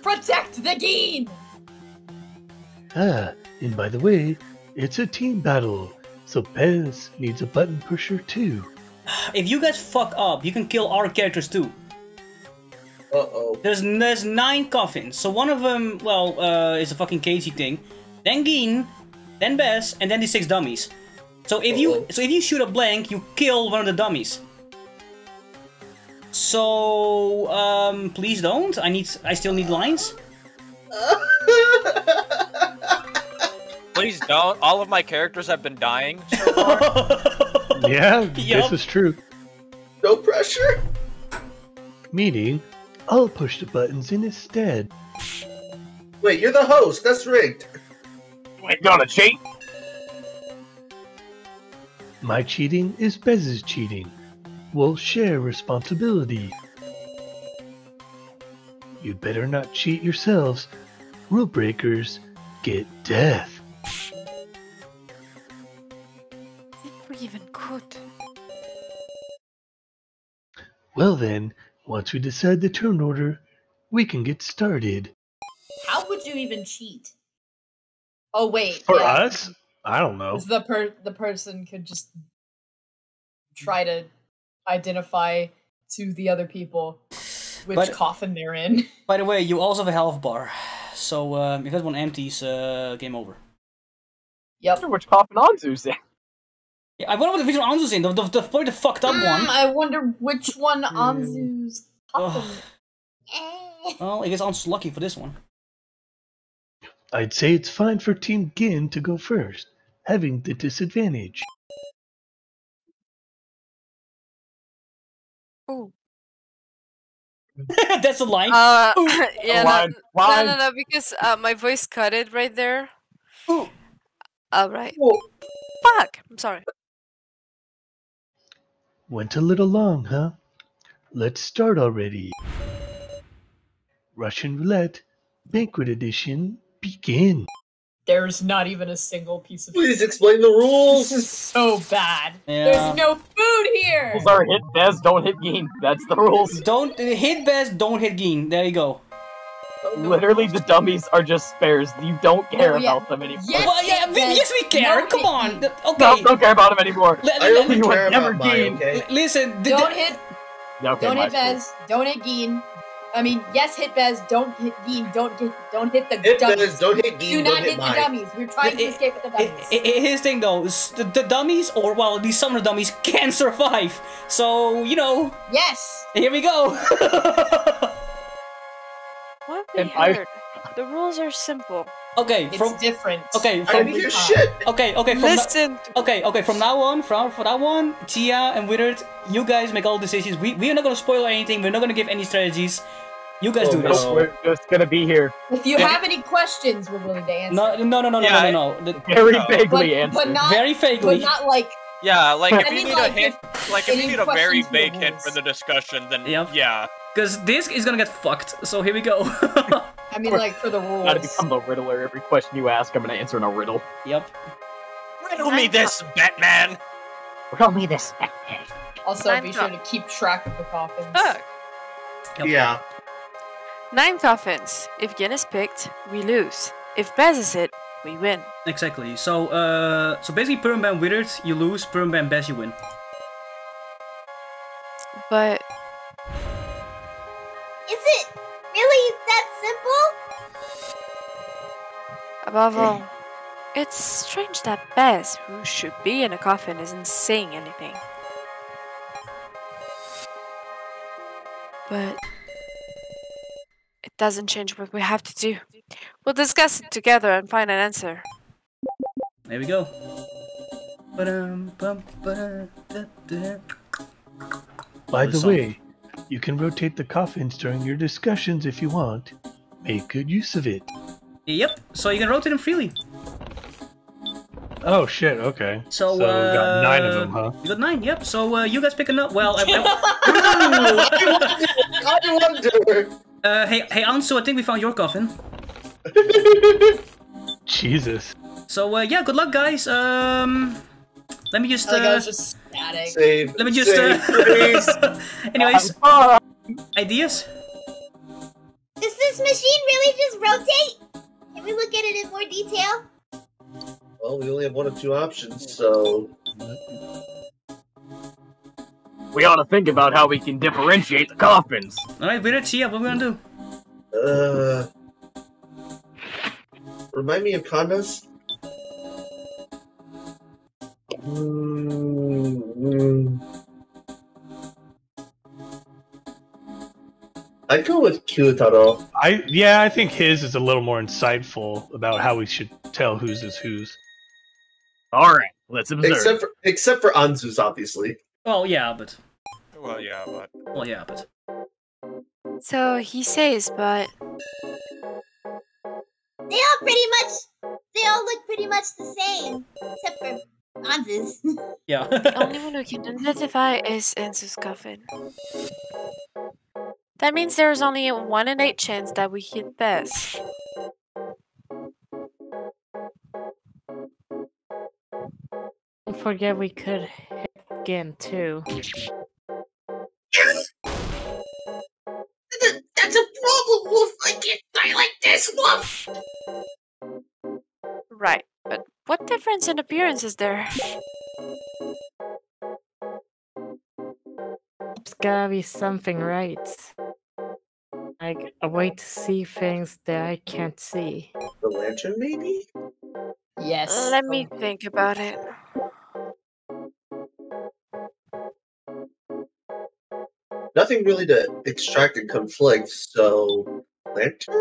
I: Protect the Dean!
F: Ah, and by the way, it's a team battle, so Bez needs a button pusher too. If you guys fuck up, you can kill our characters too.
C: Uh-oh. There's there's nine coffins, so one of them, well, uh, is a fucking cagey thing. Then Gin, then Bez, and then the six dummies. So if uh -oh. you so if you shoot a blank, you kill one of the dummies. So, um, please don't. I need. I still need lines.
G: please don't. All of my characters have been dying. So
F: yeah, yep. this is true.
J: No pressure.
F: Meaning, I'll push the buttons in instead.
J: Wait, you're the host. That's rigged. You ain't gonna cheat.
F: My cheating is Bez's cheating will share responsibility. You'd better not cheat yourselves. Rule breakers get death. Well then, once we decide the turn order, we can get started.
I: How would you even cheat?
A: Oh wait. For
F: yeah. us? I don't know. The
A: per the person could just try to identify to the other people which but, coffin they're in.
C: By the way, you also have a health bar, so um, if that one empties, uh, game over. Yep. Wonder which coffin Anzu's in. Yeah, I wonder what which one
F: Anzu's in. The the, the, probably the fucked up mm, one.
A: I wonder which one Anzu's
C: coffin. Eh. well, I guess Anzu's lucky for this one.
F: I'd say it's fine for Team Gin to go first, having the disadvantage.
E: Ooh. Mm. That's a line. Uh, yeah, a no, line. no, no, no, because uh, my voice cut it right
H: there.
I: Ooh. All right. Ooh. Fuck. I'm sorry.
F: Went a little long, huh? Let's start already. Russian roulette, banquet edition, begin.
A: There's not even a single piece of. Please
J: explain
F: the rules. This is so bad. Yeah.
J: There's
B: no food here! Rules are hit Bez, don't hit Gin. That's the rules.
C: Don't hit Bez, don't hit Gin. There you go. Literally, the dummies are just spares. You don't oh, care
N: oh, yeah. about them anymore. Yes, well, yeah, we, yes, we care. No, Come on. Okay.
B: No, don't care about them anymore. L I only
D: care about never Okay?
A: Listen, don't hit.
B: okay, don't hit Bez.
A: Don't hit Gin. I mean, yes, hit Bez, don't hit Dean, don't hit, don't hit the hit dummies. Bez, don't hit Dean, Do not hit, hit the dummies. We're trying it, to escape the dummies.
C: It, it, thing though, the, the, dummies, or well, these summoner dummies can survive. So, you know. Yes. Here we go. what I... The rules are simple. Okay, it's from different. Okay, from Okay, okay, from Listen. okay, okay, from now on, from for that one, Tia and Withered, you guys make all decisions. We we are not gonna spoil anything. We're not gonna give any strategies. You guys oh, do this. No. We're
B: just gonna be here.
C: If you have
A: any questions, we're willing to answer. No,
C: no, no, no, yeah, no, no, no. very vaguely but, But not, very vaguely. But
A: not like.
B: Yeah, like
G: if you need like, a hint, if, like if you need a very vague hint for the discussion, then yep. yeah. Because this is
B: gonna get fucked. So here we go. I
A: mean, like for the rules. Gotta become
B: the Riddler. Every question you ask, I'm gonna answer in a riddle. Yep. Riddle me this, Batman. Riddle
J: me this, Batman.
H: Also, be sure to keep track of the coffins. Yep. Yeah. Nine coffins. If Yen is picked, we lose. If Bez is it,
C: we win. Exactly. So uh, so basically Permban withers, you lose, Permban Ban Bez, you win.
H: But...
K: Is it really that simple?
H: Above all, it's strange that Bez, who should be in a coffin, isn't saying anything. But... It doesn't change what we have to do. We'll discuss it together and find an answer.
C: There we go.
F: By the way, you can rotate the coffins during your discussions if you want. Make good use of it.
C: Yep, so you can rotate them freely.
F: Oh shit, okay. So, so uh, we got uh, nine of them, huh?
C: You got nine, yep. So uh, you guys pick up. Well, I, I, I wonder. Uh, hey, hey, Anzu, I think we found your coffin.
F: Jesus.
C: So, uh, yeah, good luck, guys. Um, let me just. Uh, I was just
K: static.
F: Save, let me just. Uh,
C: save, uh, anyways, ah. ideas.
K: Does this machine really just rotate? Can we look at it in more detail?
J: Well, we only have one of two options, so
B: we ought to think about how we can differentiate the coffins. Alright, we did see
J: what What are we gonna do? Uh. Remind me of condos? -hmm.
F: I'd go with Q-taro. I yeah, I think his is a little more insightful about how we should tell whose is whose.
J: All right, let's observe.
C: Except
F: for except for Anzu's,
C: obviously. Well, yeah, but. Well, yeah, but. Well, yeah, but.
H: So he says, but. They
K: all pretty much. They all look pretty much the same, except for Anzu's. yeah. the only one who can identify
H: is Anzu's Coffin. That means there is only a 1 in 8 chance that we hit this.
N: Don't forget we could in too. That's
I: a problem, Wolf. I can't die like this, Wolf.
H: Right, but what difference in appearance is there?
N: There's gotta be something right. Like a way to see things that I can't see. The lantern, maybe?
H: Yes. Let me think about it.
J: nothing really to extract and conflict,
E: so lantern?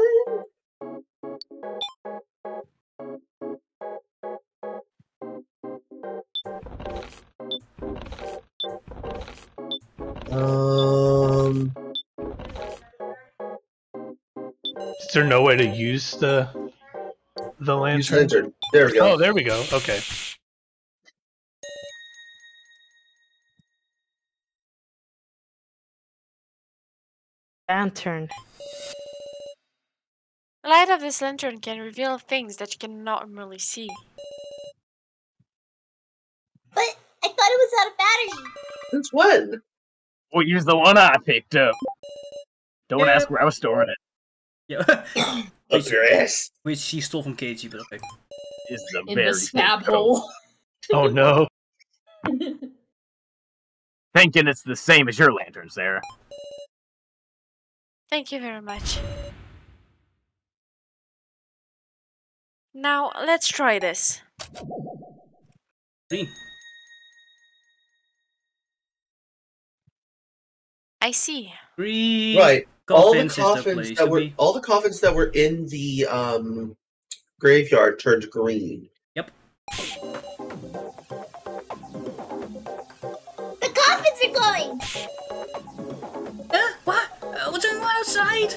F: Um. Is there no way to use the the lantern? Use lantern. There we go. Oh, there we go. Okay.
E: lantern.
I: The light of this lantern can reveal things that you cannot normally see. But I thought it was out of battery.
E: This one. Well, use the one I picked up. Don't yeah.
I: ask
C: where I was storing it. Yeah. Up your ass. Which she stole from Keiji, but okay. Is the In very the stab hole. oh no.
E: Thinking it's the same as your lantern, Sara. Thank you very much. Now,
I: let's try this. Sim. I see.
E: Three right. All
J: the coffins that were be. all the coffins that were in the um, graveyard turned green.
C: Yep. The
K: coffins are going what's going on outside?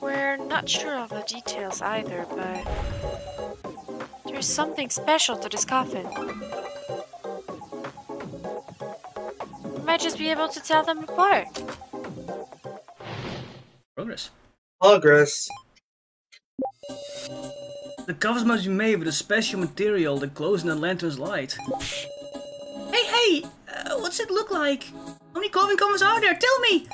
K: We're
H: not sure of the details either, but there's something special to this coffin. We might just be able to tell them apart.
C: Progress. Progress. The covers must be made with a special material that glows in the lantern's light. Hey, hey! Uh, what's it look like? many coven covens are there? Tell me!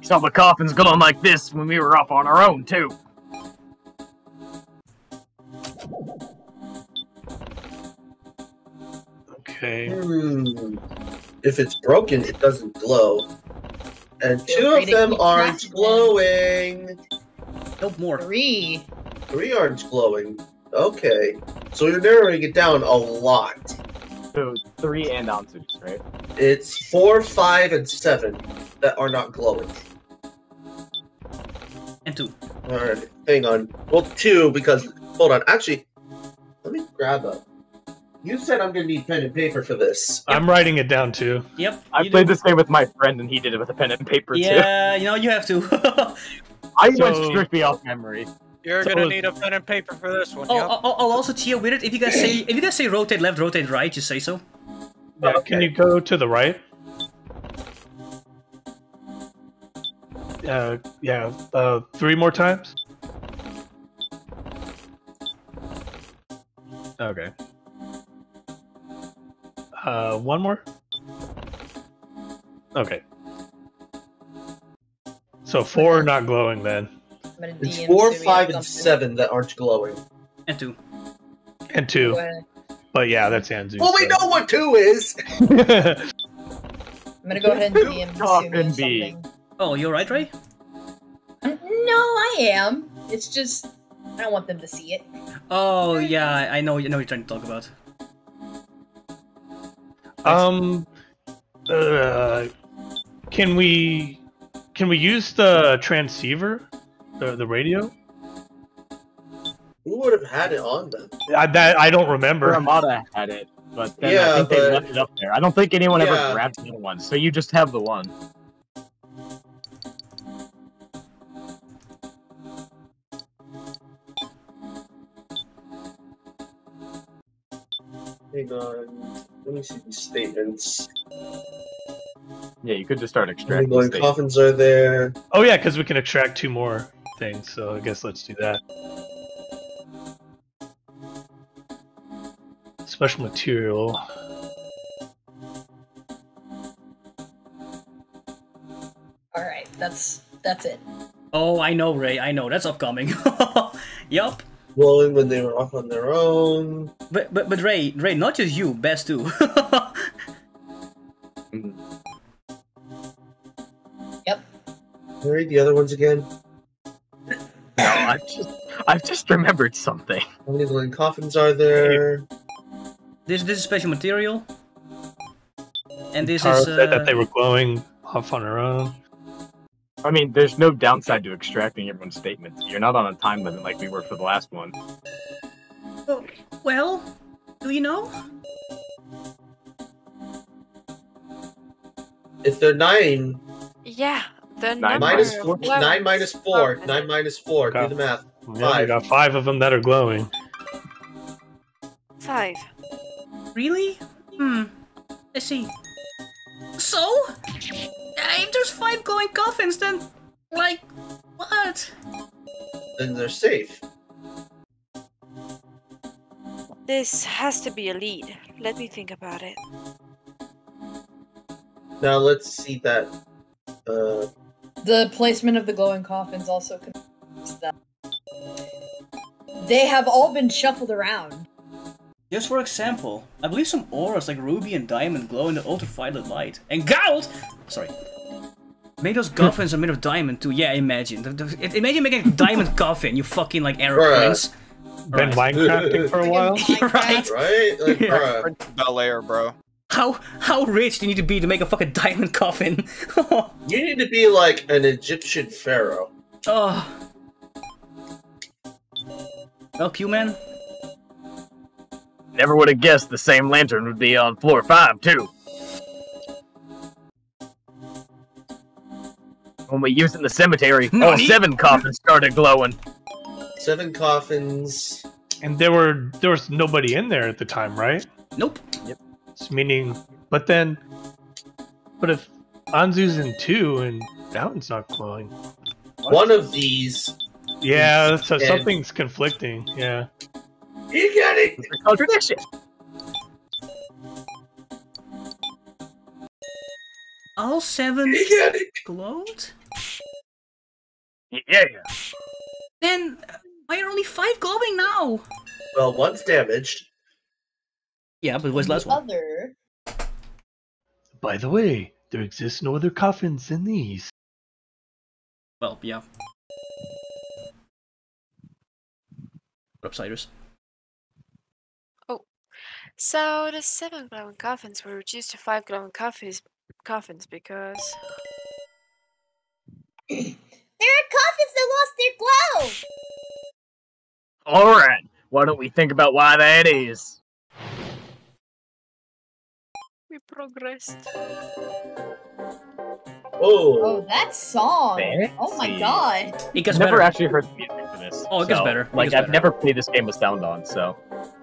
B: Saw the coffins going like this when we were off on our own, too.
J: Okay. Hmm. If it's broken, it doesn't glow. And two of them aren't glowing. No more. Three. Three aren't glowing. Okay. So you're narrowing it down a lot. So three and Anzu's, right? It's four, five, and seven that are not glowing. And two. Alright, hang on. Well, two, because. Hold on. Actually, let me grab a. You said I'm gonna need pen and paper for this. I'm
F: writing it down too.
J: Yep. I played do. this
B: game with my friend, and he did it with a pen and paper yeah, too.
C: Yeah, you know you
J: have to. I so, went
C: strictly off memory. You're so, gonna uh, need a pen and paper for this one. Oh, yep. oh, oh, oh also Tia Weird, if you guys say if
F: you guys say rotate left, rotate right, just say so. Yeah, okay. Can you go to the right? Uh, yeah, uh, three more times. Okay. Uh, one more. Okay. So four not glowing then. It's four,
J: five, and seven that aren't glowing. And two.
F: And two. but yeah, that's Anzu. Well,
J: we know what two is. I'm gonna go ahead and DM
C: Talk and be. Oh, you're right, Ray.
K: Mm, no, I
A: am. It's just I don't want them to see it.
C: Oh yeah, I know. I know you're trying to
F: talk about. Um, uh, can we can we use the transceiver? The, the radio?
J: Who would have had it on them?
F: I that I don't remember. Ramada
B: had it, but then yeah, I think but... they left it up there. I don't think anyone yeah. ever grabbed the one, so you just have the one.
E: Hang on. Let me see these statements.
B: Yeah, you could just start extracting.
F: Ongoing coffins are there. Oh yeah, because we can extract two more thing, so I guess let's do that. Special material.
A: Alright, that's that's it.
F: Oh, I know, Ray. I
C: know. That's upcoming. yup. Well, when they were off on their own. But but but Ray, Ray, not just you, Bez too. mm. Yep. Ray, the other ones again. I've just, I've just remembered something. How many linen coffins are there? This, this is special material. And
B: this Tara is. Uh... that they were
F: glowing off on their own.
B: I mean, there's no downside to extracting everyone's statements. You're not on a time limit like we were for the last one.
C: Well, do you know?
F: If they're dying.
C: Yeah, the nine minus four, nine
J: minus four. Nine minus four. Okay. Do the math.
F: Five. got five of them that are glowing.
C: Five. Really? Hmm. I see. So, if there's five glowing coffins, then like what?
J: Then they're safe.
C: This
H: has to be a lead. Let me think about it.
J: Now let's see that uh,
H: the placement of the glowing coffins also confirms
A: that they have all been shuffled around.
C: Just for example, I believe some auras like ruby and diamond glow in the ultraviolet light. And gold! Sorry. Make those hmm. coffins are made of diamond too. Yeah, imagine. The, the, imagine making a diamond coffin, you fucking like aeroplanes. prince. Been right. Minecrafting for a while? right? Right? Like, yeah. Bel Air, bro. How how rich do you need to be to make a fucking diamond coffin? you need to be like an Egyptian pharaoh. Oh.
J: help you, Man.
B: Never would have guessed the same lantern would be on floor five too.
F: When we used in the cemetery, all oh, seven coffins started glowing. Seven coffins. And there were there was nobody in there at the time, right? Nope. Yep. It's meaning, but then, but if Anzu's in two and Fountain's not glowing, one of these. Yeah, so dead. something's conflicting. Yeah. You got it. Contradiction.
E: All seven glowed. Yeah.
C: Then why are only five glowing now?
J: Well, one's damaged.
F: Yeah, but where's the last one? By the way, there exists no other coffins than these.
E: Well, yeah. Upsiders. Oh.
H: So the seven glowing coffins were reduced to five glowing coffins, coffins
K: because. there are coffins that lost
E: their glow! Alright, why don't we think about why that is?
I: progressed.
E: Oh. Oh,
A: that song. Fancy. Oh my god. It gets I've
E: never better. actually
B: heard the music for this. Oh, it gets better. It like, gets I've better. never played this game with sound on, so.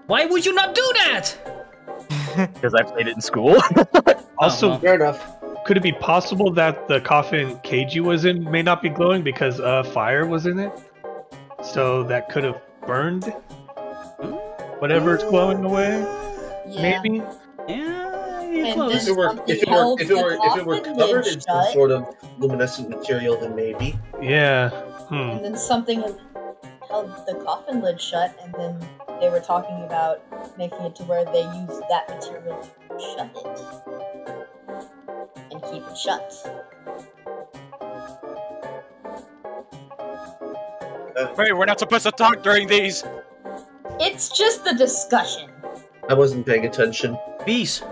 C: Why would you not do that?
F: Because I played it in school. also, oh, fair enough. Could it be possible that the coffin Keiji was in may not be glowing because uh, fire was in it? So that could have burned whatever is glowing away? Yeah. Maybe? Yeah
A: and close. If it were if it were if it were, if it were covered in some
F: sort
J: of luminescent material, then maybe.
F: Yeah. Hmm. And
A: then something held the coffin lid shut, and then they were talking about making it to where they use that material to shut
M: it and keep it shut.
G: Wait, uh, we're not supposed to talk during these.
M: It's just the discussion.
J: I wasn't paying attention. Peace.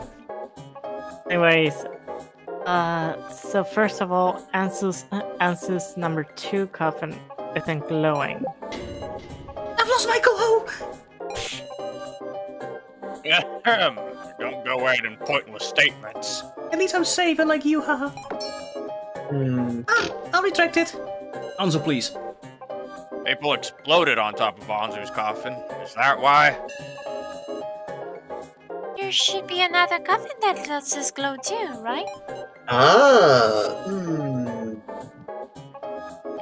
N: Anyways, uh, so first of all, Anzu's Anzu's number two coffin isn't glowing.
C: I've lost my glow.
G: Don't go out in pointless statements.
C: At least I'm safe, unlike you, haha. Hmm. Ah, I'll retract it. Anzu, please.
G: People exploded on top of Anzu's coffin. Is that why?
H: there should be another coffin that lets us glow too, right?
F: Ah. Hmm.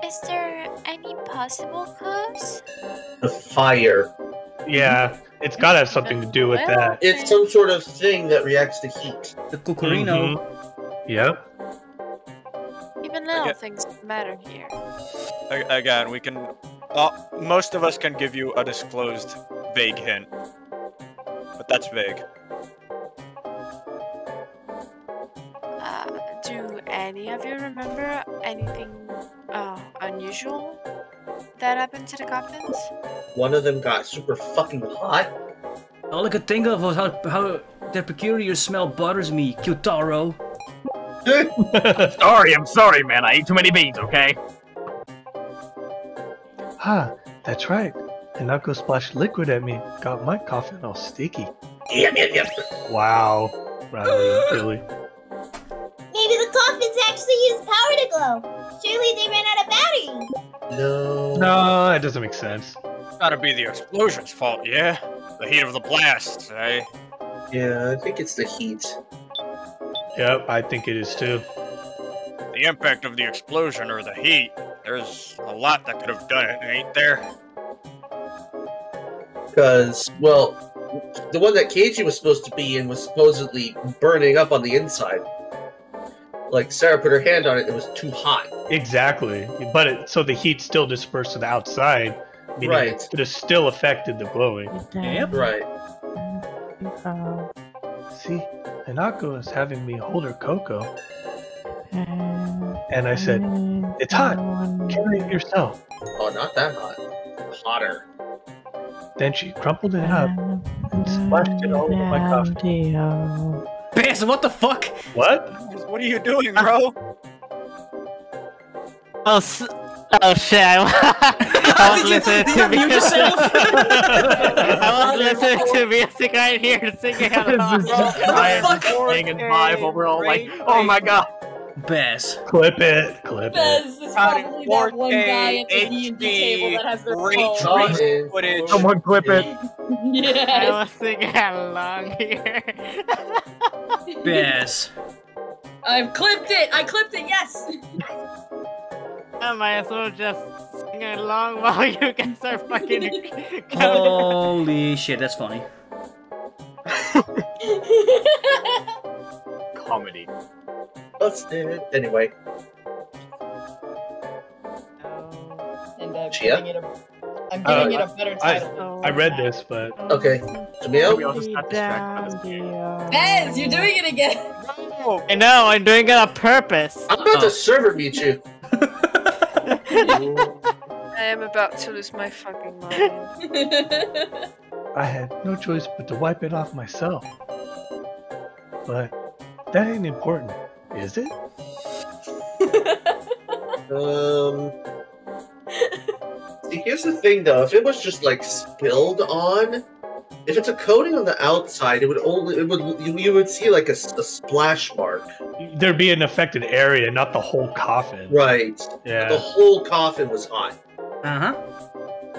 H: Is there any possible
J: cause? The
F: fire. Yeah, it's got to have something to do with well, that.
J: It's some sort of thing that reacts to heat.
C: The
F: cucurino.
C: Mm-hmm.
F: Yep.
H: Even little things matter here.
J: Again, we can.
G: Uh, most of us can give you a disclosed vague hint, but that's vague.
H: any of you remember anything uh, unusual that happened to the coffins?
J: One of them got super fucking hot.
C: All I could think of was how, how their peculiar smell bothers me, Q-taro. sorry, I'm sorry, man. I ate too many beans, okay?
F: Ah, that's right. Hanako splashed liquid at me, got my coffin all sticky. Yep, yep, yep. Wow. Riley, really?
K: It's actually use power to glow. Surely they ran out of battery.
F: No. No, that doesn't make sense.
G: It's gotta be the explosion's fault, yeah? The heat of the blast, eh?
F: Yeah, I think it's the heat. Yep, I think it is too.
G: The impact of the explosion or the heat. There's a lot that could have done it,
J: ain't there? Because, well, the one that Keiji was supposed to be in was supposedly burning up on the inside like
F: Sara put her hand on it, it was too hot. Exactly. But it, so the heat still dispersed to the outside. Right. It, it still affected the glowing. Yep. Right. See, Hanako is having me hold her cocoa. And I said, It's hot. Carry it yourself. Oh, not
J: that hot. Hotter.
F: Then she crumpled it up and splashed it all over my coffee.
J: Yes, what the fuck? What? What are you doing,
L: bro? Oh, oh shit! I, want was listening to music. I to music right
B: here, singing out loud. What the fuck? singing vibe overall, like, oh my god. Bez. Clip it. Clip Bez is probably that one guy at the D&D table
A: that has their
D: phone.
G: footage. Someone
B: clip it.
A: yes. I was thinking how
B: long here.
G: Bez.
B: I've
A: clipped it.
L: I clipped it. Yes. I might as well just sing along while you guys are fucking.
C: Holy shit, that's funny.
B: Comedy.
J: Busted. Anyway. Um, and uh, I'm giving
D: it a,
A: I'm
J: giving uh, it a better title. I, I read this, but okay. Jamil, we
H: you're doing it again. I
J: know. I'm doing it on
F: purpose. I'm about oh. to server beat you. I
H: am about to lose my fucking mind.
F: I had no choice but to wipe it off myself. But that ain't important. Is it? um.
J: See, here's the thing, though. If it was just like spilled on, if it's a coating on the outside, it would only it would you, you would see like a, a, splash mark.
F: There'd be an affected area, not the whole coffin. Right.
J: Yeah. The whole coffin was hot.
F: Uh huh.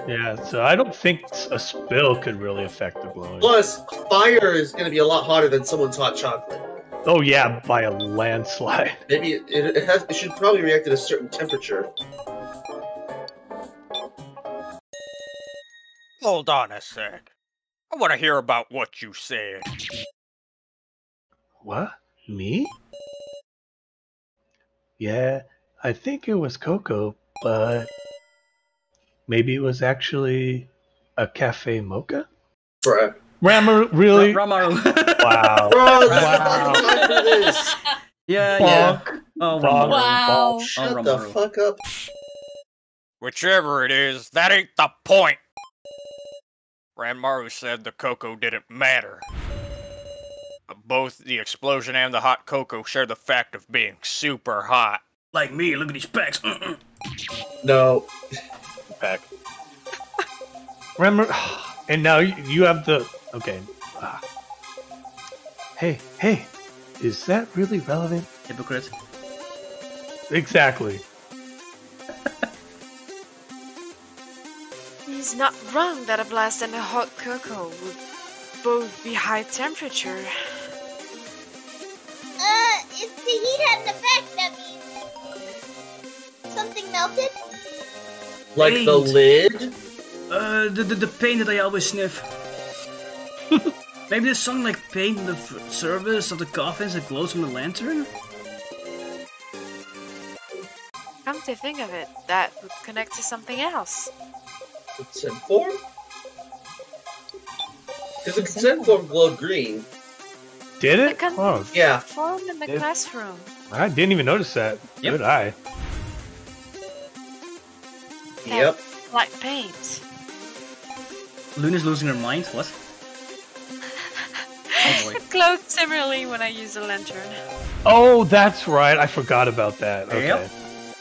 F: Yeah, so I don't think a spill could really affect the glowing. Plus,
J: fire is going to be a lot hotter than someone's hot chocolate.
F: Oh yeah, by a landslide.
J: Maybe it, it, has. It should probably react at a certain temperature.
G: Hold on a sec. I want to hear about what you
E: said.
F: What? Me? Yeah, I think it was Coco, but maybe it was actually a cafe mocha. Bruh. really? wow. Bro, wow. Yeah, Bonk. yeah.
J: Oh, Bonk. wow. Oh, Shut oh, the fuck up.
G: Whichever it is, that ain't the point. Ranmaru said the cocoa didn't matter. But both the explosion and the hot cocoa share the fact of being
B: super hot. Like me, look at these packs. Mm -mm. No. Pack.
F: Remember, and now you have the okay. Ah hey, hey, is that really relevant? Hypocrite. Exactly.
H: He's not wrong that a blast and a hot cocoa would both be high temperature.
K: Uh, if the heat had an effect, that means something melted. Like paint.
C: the lid? Uh, the, the, the paint that I always sniff. Maybe there's something like paint the surface of the coffins that glows from the lantern?
H: Come to think of it, that would connect to something else.
F: The
J: consent form? Because the consent form glowed green.
F: Did it? Con- oh. Yeah.
H: Form in the classroom.
F: I didn't even notice that. Yep. Good eye. Yep.
H: Like paint.
F: Luna's losing her mind? What? It
H: Glowed similarly when I use a lantern.
F: Oh, that's right. I forgot about that. Okay. Yep.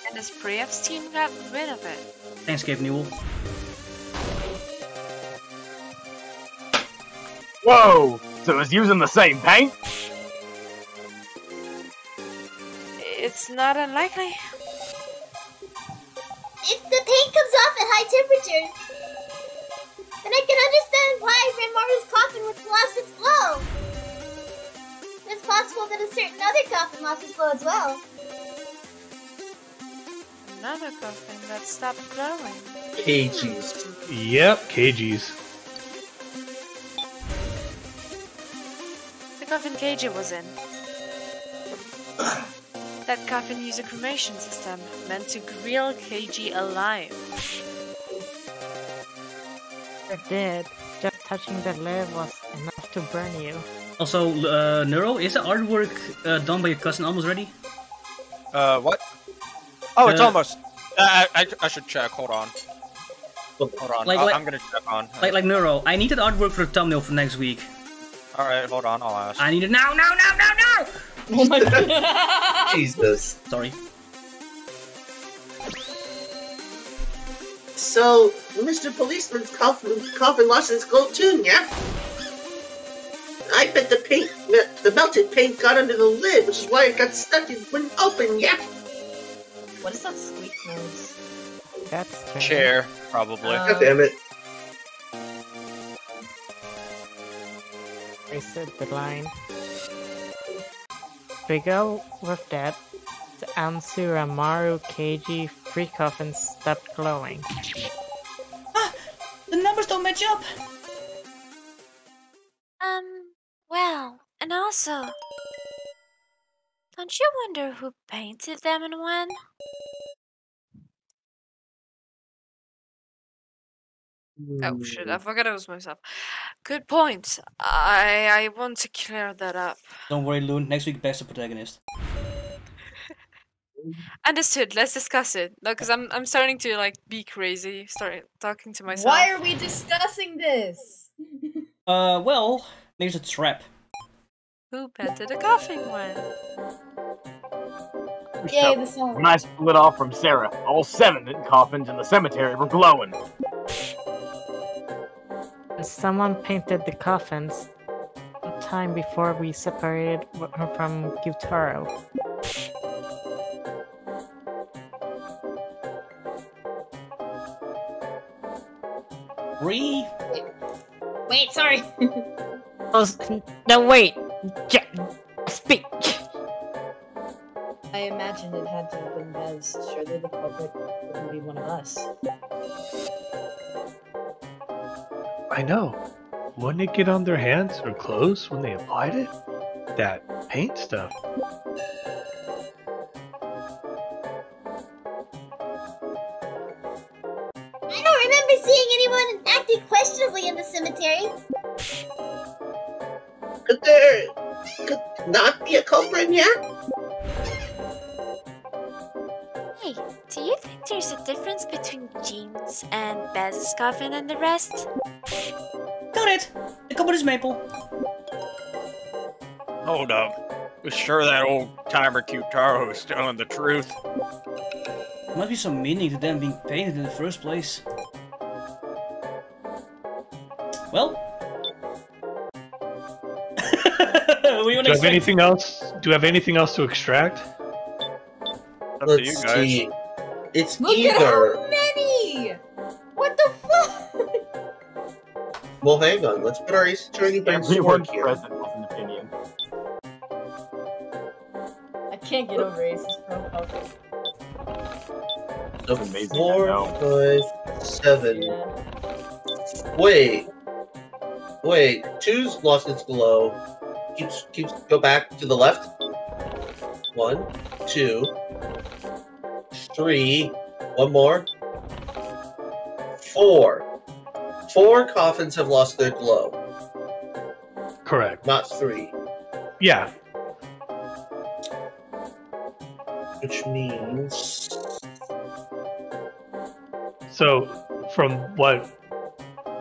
H: And the spray of steam got rid of it.
F: Thanks, Gabe Newell.
C: Whoa!
B: So it's using the same paint?
K: It's not unlikely. If the paint comes off at high temperatures, and I can understand why Grandmother's coffin was lost its glow. It's possible that a certain other coffin lost its glow as well. Another coffin that stopped glowing.
F: Keiji's. Yep, Keiji's.
H: The coffin Keiji was in. that coffin used a cremation system meant to grill Keiji alive.
N: Sure did. Just touching the lead was enough to burn you.
C: Also, uh, Neuro, is the artwork uh, done by your cousin almost ready? Uh, what? Oh, it's uh, almost.
G: Uh, I, I, I should check. Hold on.
C: Hold on. Like, I, like, I'm gonna check on. Like, like Neuro, I need the artwork for the thumbnail for next week. All right, hold on. I'll ask. I need it now! now,
E: now, now, now!
C: Oh my god! Jesus. Sorry.
J: So, Mr. Policeman's coffin, coffin, lost his gold tune, yeah? I bet the paint, the melted paint got under the lid, which is why it got stuck and wouldn't open, yeah? What is that squeak noise?
G: That's terrible. chair,
J: probably. Um, God damn it.
N: I said the line. We go with that Anzu, Amaru, Keiji, and stopped glowing.
C: Ah! The numbers don't match up! Um,
I: well, and also... Don't you wonder who painted them and when?
C: Oh hmm. shit, I forgot
I: it was myself. Good point. I
H: I want to clear that up.
C: Don't worry, Loon. Next week, best of protagonist.
H: Understood. Let's discuss it. No, because I'm I'm starting to like be crazy. Start talking to myself. Why are we discussing this?
C: uh, well, there's a trap.
H: Who petted a coughing one? Yay,
D: the song.
B: When I split off from Sara, all seven coffins in the cemetery were glowing.
N: Someone painted the coffins time before we separated from Q-taro.
C: three. Wait, sorry. oh,
N: no, wait. speak.
M: I imagine it had to have been Bez. Surely the culprit wouldn't be one of us.
F: I know. Wouldn't it get on their hands or clothes when they applied it? That paint stuff.
C: coffin and the rest? Got it. The cupboard is maple.
G: Hold up. We're sure that old timer Taro is telling
C: the truth. There must be some meaning to them being painted in the first place. Well. we Do you have anything
F: else? Do you have anything else to extract? Up Let's to you guys. see. It's Look
A: either
J: Well, hang on. Let's put our ace attorney back to work here. present with an opinion.
A: I can't get over aces
D: from okay.
J: So amazing, four, five, seven. Yeah. Wait, wait. Two's lost its glow. Keeps keeps go back to the left. One, two, three. One more. Four four coffins have lost their glow. Correct. Not three.
F: Yeah. Which means. So, from what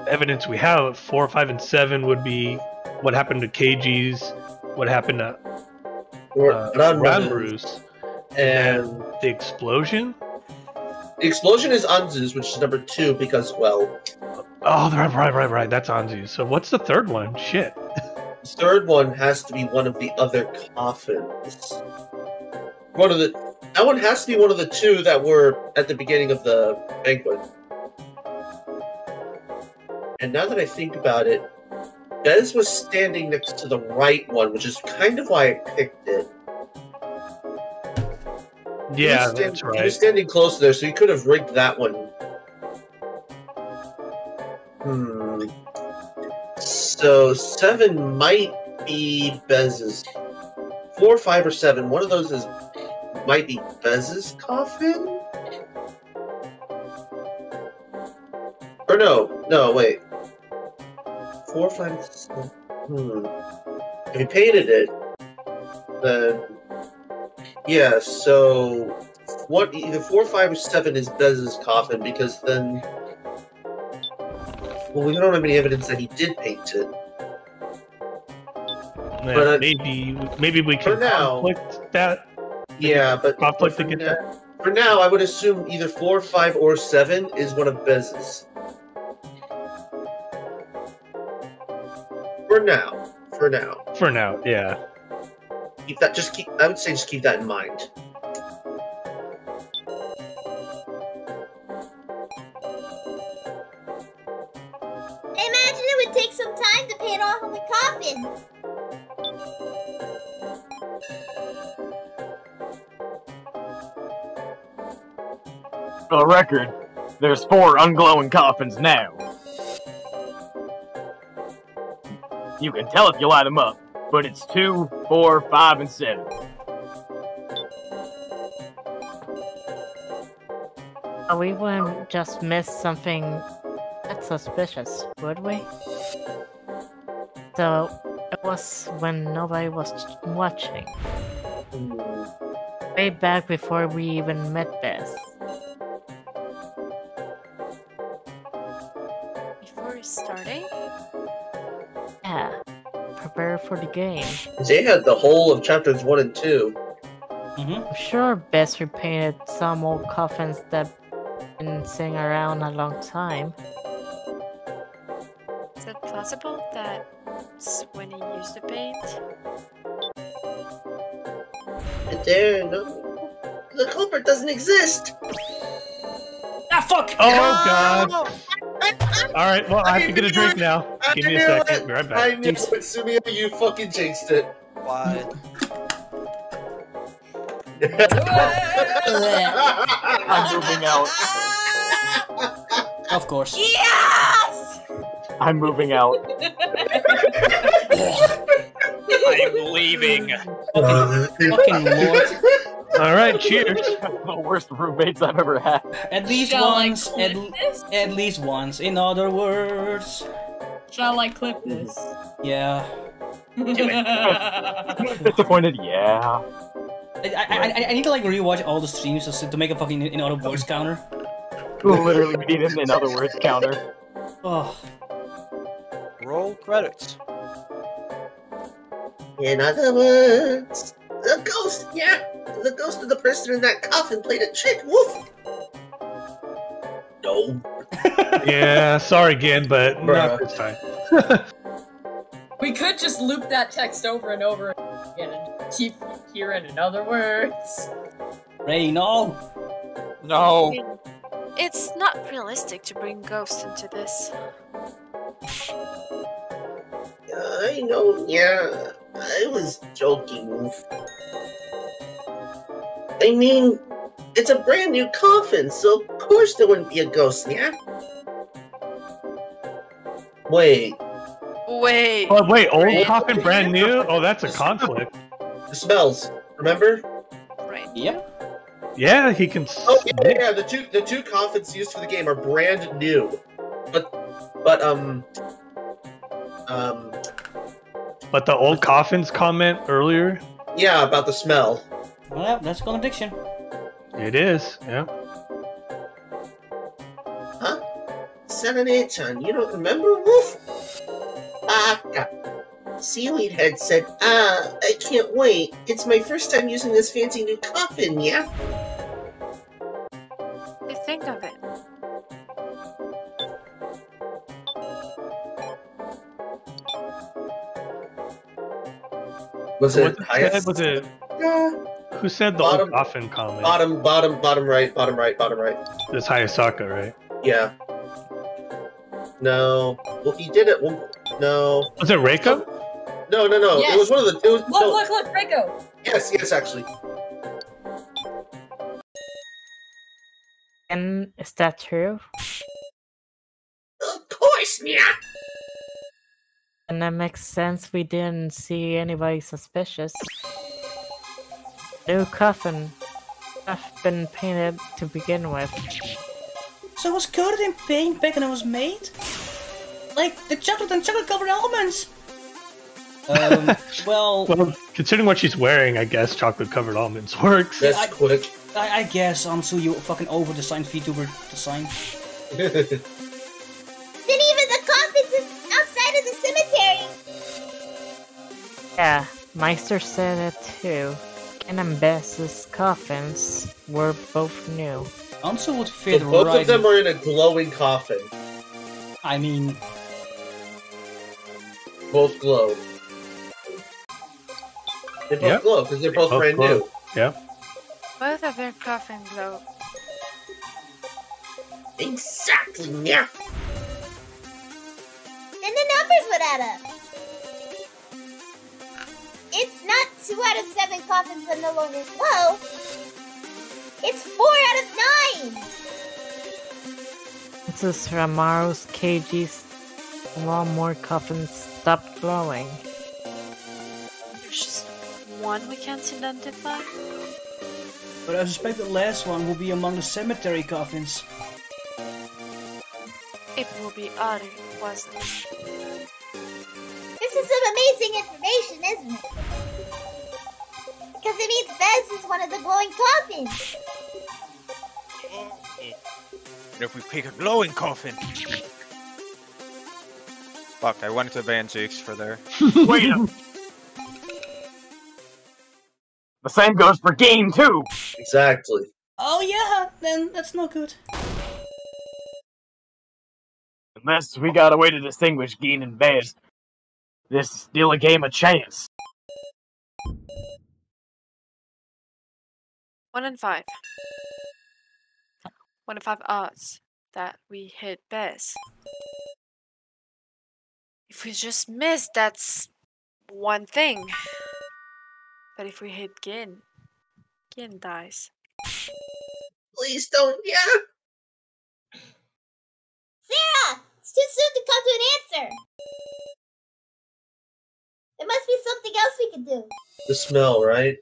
F: evidence we have, four, five, and seven would be what happened to Keiji's, what happened to uh, and, and the explosion. The explosion is Anzu's, which is number two because, well, Oh, right, right, right, right. That's Anzu. So what's the third one? Shit. The
J: third one has to be one of the other coffins. One of the that one has to be one of the two that were at the beginning of the banquet. And now that I think about it, Bez was standing next to the right one, which is kind of why I picked it.
D: Yeah, he that's right. He was
J: standing close there, so he could have rigged that one Hmm. So seven might be Bez's. Four, five, or seven. One of those is might be Bez's coffin. Or no, no, wait. Four, five, seven. Hmm. If he painted it, then yeah. So what? Either four, five, or seven is Bez's coffin because then well, we don't have any evidence that he did paint it. Yeah, but, uh, maybe maybe we can now, conflict that. Yeah, but conflict to get now, that. For now, I would assume either four, five, or seven is one of Bez's. For now,
F: for now, for now, yeah.
J: Keep that. Just keep. I would say just keep that in mind.
K: top of the coffins.
B: For the record, there's four unglowing coffins now. You can tell if you light them up, but it's two, four, five, and seven.
N: We wouldn't just miss something that's suspicious, would we? So it was when nobody was watching. Way back before we even met Bez.
H: Before starting?
N: Yeah. Prepare for the game.
J: They had the whole of chapters 1 and 2.
N: Mm -hmm. I'm sure Bez repainted some old coffins that been sitting around a long time.
H: Is that possible? gonna use the paint.
M: There, no.
J: The culprit doesn't exist! Ah, fuck! Oh, no! God!
D: All right, well, I, I have to get a drink it. now. I Give me a second. It. Be right back. I knew it, Sumio.
J: You fucking jinxed it. Why?
E: I'm moving out.
J: Of
B: course.
E: Yes!
B: I'm moving out.
C: I'm leaving. Uh, fucking
B: All
G: right,
C: cheers. the worst roommates I've ever had. At least Shall once. At, at least once. In other words.
A: Shall I clip this?
C: Yeah. Disappointed. Yeah.
B: I, I,
A: I,
C: I, need to like rewatch all the streams to, to make a fucking in other words counter. Literally, beat him in other words counter.
J: Oh. Roll credits. In other words, the ghost, yeah, the ghost of the person in that coffin played a trick. Woof. No.
F: yeah, sorry again, but Bruh. not this time.
J: we could just
A: loop
H: that text over and over again and
C: keep
A: hearing in other
C: words. Ray, no. No.
H: It's not realistic to bring ghosts into this.
C: I
E: know,
J: yeah, I was joking. I mean, it's a brand new coffin, so of course there wouldn't be a ghost yeah? Wait. Wait.
F: Oh, wait, old brand coffin, brand new? Oh, that's a conflict. The smells, remember? Right. Yep. Yeah, he can.
J: Oh yeah, yeah, the two the two coffins used for the game are brand new,
F: but but um um but the old coffins comment earlier? Yeah, about the smell.
C: Well, that's contradiction.
F: It is, yeah.
J: Huh? eight chan you don't remember Wolf? Baka. Ah, Seaweed Head said, Ah, I can't wait. It's my first time using this fancy new coffin, yeah?
H: You think of it,
F: Was so it? I guess, was it? Yeah. Who said the bottom, often comment?
J: Bottom, bottom, bottom right, bottom right, bottom right.
F: That's Hayasaka, right?
J: Yeah. No. Well, he did it. no.
F: Was it Reko?
J: No, no,
N: no. Yes. It was one of the. It was, look, no.
E: look, look, Reko.
J: Yes, yes, actually.
N: And is that true?
E: Of course, yeah.
N: And that makes sense, we didn't see anybody suspicious. New coffin. I've been painted to begin with.
C: So it was coated in paint back when it was made? Like the chocolate and chocolate covered almonds! Um, well... well,
F: considering what she's wearing, I guess chocolate covered almonds works. That's I, quick.
C: I, I guess, you fucking over designed VTuber design. Didn't
K: even
N: Yeah, Meister said it too. Ken and Bez's coffins were both new. would fit so both right of them
J: are in a glowing coffin.
C: I mean, both glow. They both yep. glow because they're both, both brand glow. new.
J: Yeah.
D: Both
K: of their coffins glow.
H: Exactly. Yeah.
K: Then the numbers would add up. It's not two out of seven coffins that no longer glow. It's four out of nine.
N: This is Ranmaru's Keiji's more coffin stopped glowing.
D: There's just
H: one we can't identify.
C: But I suspect the last one will be among the cemetery coffins.
K: It will be Ari, wasn't it? is some amazing information, isn't it? Because it means Bez is one of the glowing coffins.
G: And if we pick a glowing coffin. Fuck, I went to ban for there.
B: Wait a
E: The same goes for game too! Exactly.
C: Oh yeah, then that's not good.
E: Unless we got a way to distinguish Gin and Bez. This is still a game of chance.
I: One in
H: five. One in five odds that we hit Bez. If we just miss, that's one thing. But if we hit Gin, Gin dies.
E: Please don't, yeah. Sara, it's too soon to come to an answer. It
K: must be something else we could do.
F: The smell, right?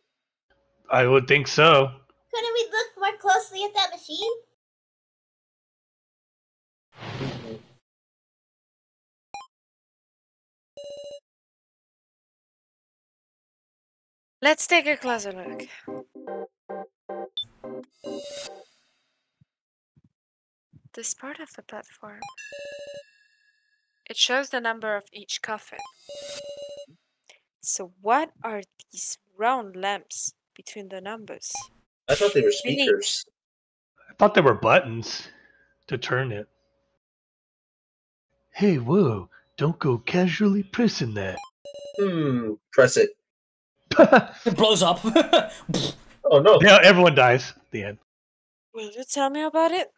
F: I would think so.
E: Couldn't we look more closely at that machine? Let's take a closer look.
I: This part of the platform.
H: It shows the number of each coffin. So what are these round lamps between the numbers? I thought they
F: were
E: speakers.
F: I thought they were buttons to turn it. Hey, whoa, don't go casually pressing that. Hmm, press it. it blows up. oh no. Yeah, everyone dies at the end.
H: Will you tell me about it?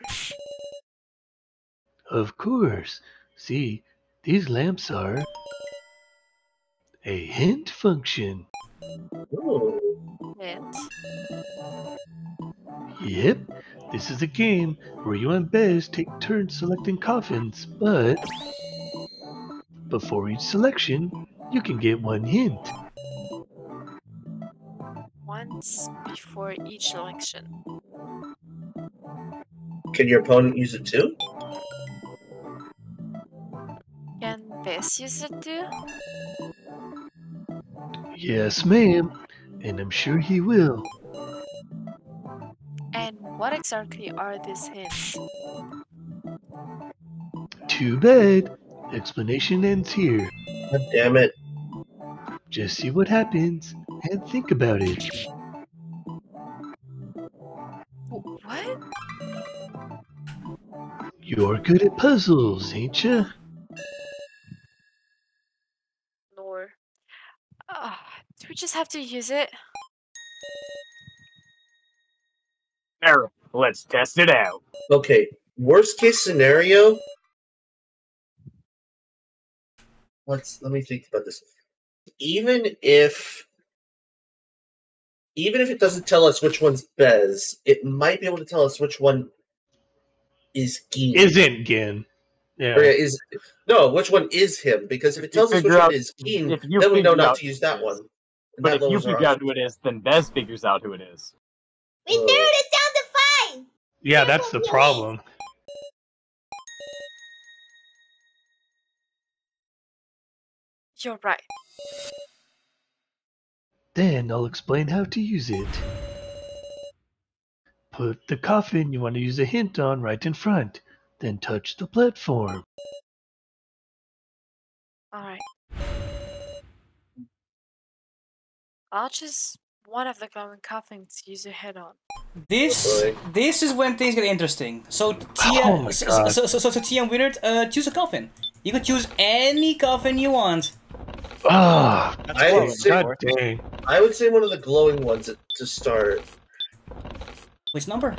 F: Of course. See, these lamps are a hint function. Ooh. Hint. Yep, this is a game where you and Bez take turns selecting coffins, but before each selection, you can get one hint.
H: Once before each selection.
J: Can your opponent use it too?
H: Can Bez use it too?
F: Yes, ma'am. And I'm sure he will.
H: And what exactly are these hints?
F: Too bad. Explanation ends here. God damn it. Just see what happens and think about it. What? You're good at puzzles, ain't you?
H: just have to use it.
E: let's test it out. Okay, worst case scenario. Let's let me think about this. Even if even if it doesn't tell us which one's Bez,
J: it might be able to tell us which one is Gin. Isn't Gin.
F: Yeah. is
J: no, which one is him? Because if it tells us which out, one is Gin, then we know not to use that one. But if you figure out who it is, then Bez figures out who it is.
K: We narrowed it down to five!
E: Yeah,
F: that's the problem. You're right. Then I'll explain how to use it. Put the coffin you want to use a hint on right in front, then touch the platform.
E: Alright. Archer's one of the glowing cufflinks use a head on.
C: This this is when things get interesting. So Tia, oh so, so, so, so, so Tia and uh, choose a coffin. You can choose any coffin you want. Ah, oh, I, would
J: say, I would say one of the glowing ones to start.
C: Which number?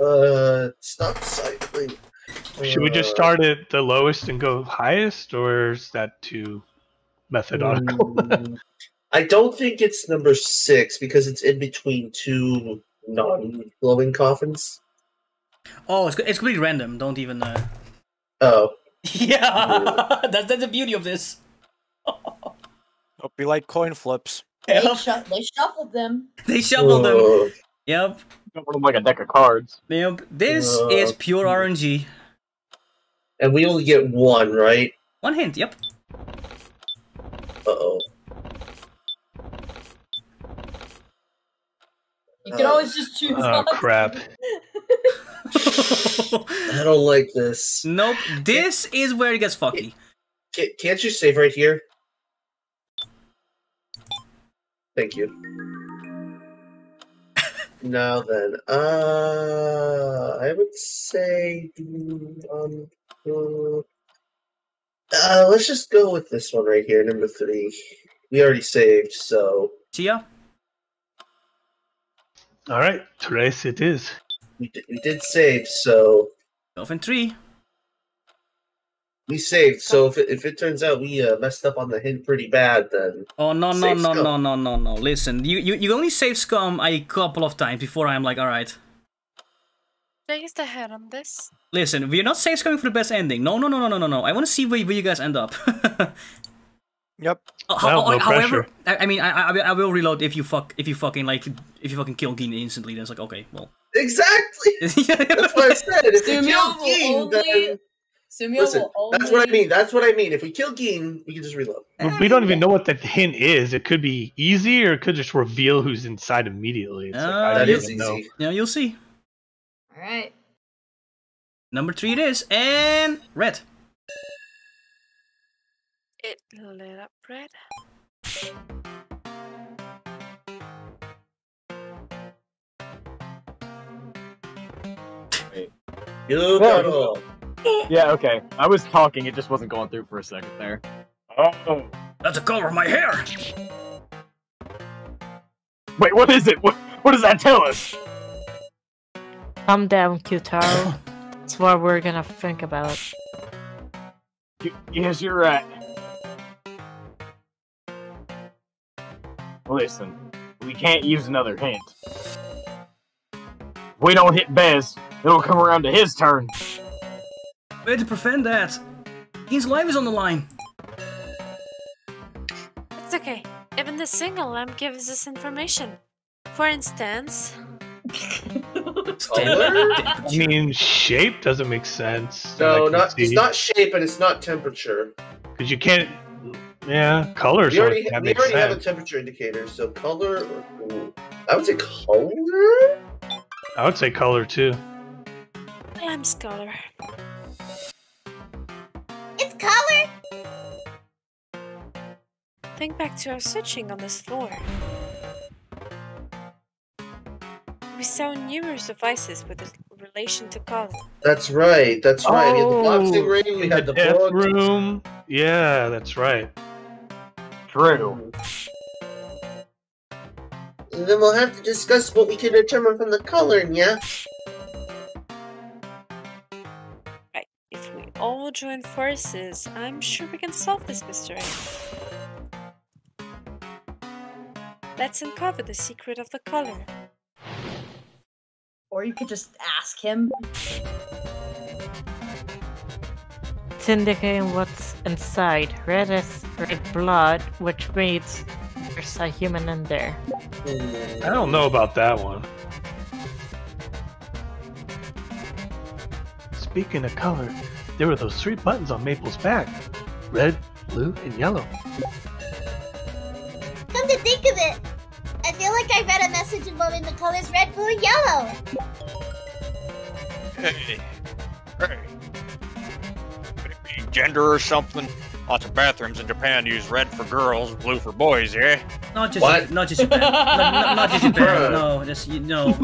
C: Uh, stop cycling. Should uh, we just start
F: at the lowest and go highest, or is that too methodical?
J: I don't think it's number six because it's in between two non-glowing
C: coffins. Oh, it's it's completely random. Don't even. Uh... Oh. Yeah, that's that's the beauty of this. It'll be like coin flips. They, yep.
A: shuff- they shuffled them.
C: They shuffled Whoa. them. Yep. Shuffled them like a deck of cards. Yep. This Whoa. is pure RNG. And we only get one, right? One hint. Yep. Uh
J: oh. You can uh, always just choose. Oh uh, one. crap! I don't like this.
C: Nope. This is where it gets fucky. Can't you save right here? Thank you.
J: now then, uh, I would say, um, uh, let's just go with this one right here, number three. We already saved, so. see ya. All
F: right, Trace, it is.
J: We, d- we did save, so. Elf and tree. We saved, so if it, if it turns out we uh, messed up on the hint pretty bad, then.
C: Oh, no, no, no, scum. no, no, no, no. Listen, you, you, you only save scum a couple of times before I'm like, all right.
H: Thanks the head on this.
C: Listen, we're not safe scumming for the best ending. No, no, no, no, no, no, no. I want to see where, where you guys end up. Yep. Uh, oh, how, oh, no however, I, I mean, I, I, I will reload if you fuck if you fucking like if you fucking kill Gin instantly. It's like okay, well.
J: Exactly. that's what I said. If Sumio you kill Gin, only... then. Sumio Listen, only... that's what I mean. That's what I mean. If we kill Gin, we can just reload.
F: We don't even know what the hint is. It could be easy, or it could just reveal who's inside immediately. It's uh, like, that is easy. Know.
C: Yeah, you'll see. All right.
F: Number three, it is,
C: and red.
H: It lit up red.
B: Wait. Yukaro. Yeah, okay. I was talking, it just wasn't going through for a second there. Oh.
C: That's a color of my hair!
B: Wait, what is it? What, what does that tell
N: us? Calm down, Kyutaro. That's what we're gonna think about.
B: Y yes, you're right. listen, we can't use another hint. If we don't hit Bez, it'll come around to his turn.
C: to prevent that. His life is on the line.
H: It's okay. Even the single lamp gives us information. For instance...
J: I mean,
F: shape doesn't make sense. No, not, it's not
J: shape and it's not temperature.
F: Because you can't yeah, color. We already, we already have a
J: temperature indicator, so color or cool. I would say color.
F: I would say color too.
H: I'm scholar. It's color. Think back to our searching on this floor. We saw numerous devices with relation to color.
J: That's
F: right. That's right. Oh, we had the boxing oh,
J: ring. We had the, the death room.
F: Yeah, that's right true.
J: then we'll have to discuss what we can determine from the color, yeah?
H: Right. If we all join forces, I'm sure we can solve this mystery. Let's uncover the secret of the color. Or you could just ask him.
N: It's indicating what inside. Red is red blood, which means there's a human in there.
F: I don't know about that one. Speaking of color, there were those three buttons on Maple's back. Red, blue, and yellow.
K: Come to think of it, I feel like I read a message involving the colors red, blue, and yellow. Hey. Hey
G: gender or something? Lots of bathrooms in Japan use red for girls,
C: blue for boys, yeah? Not just what? not just Japan. not, not, not, just Japan. no, just you Know.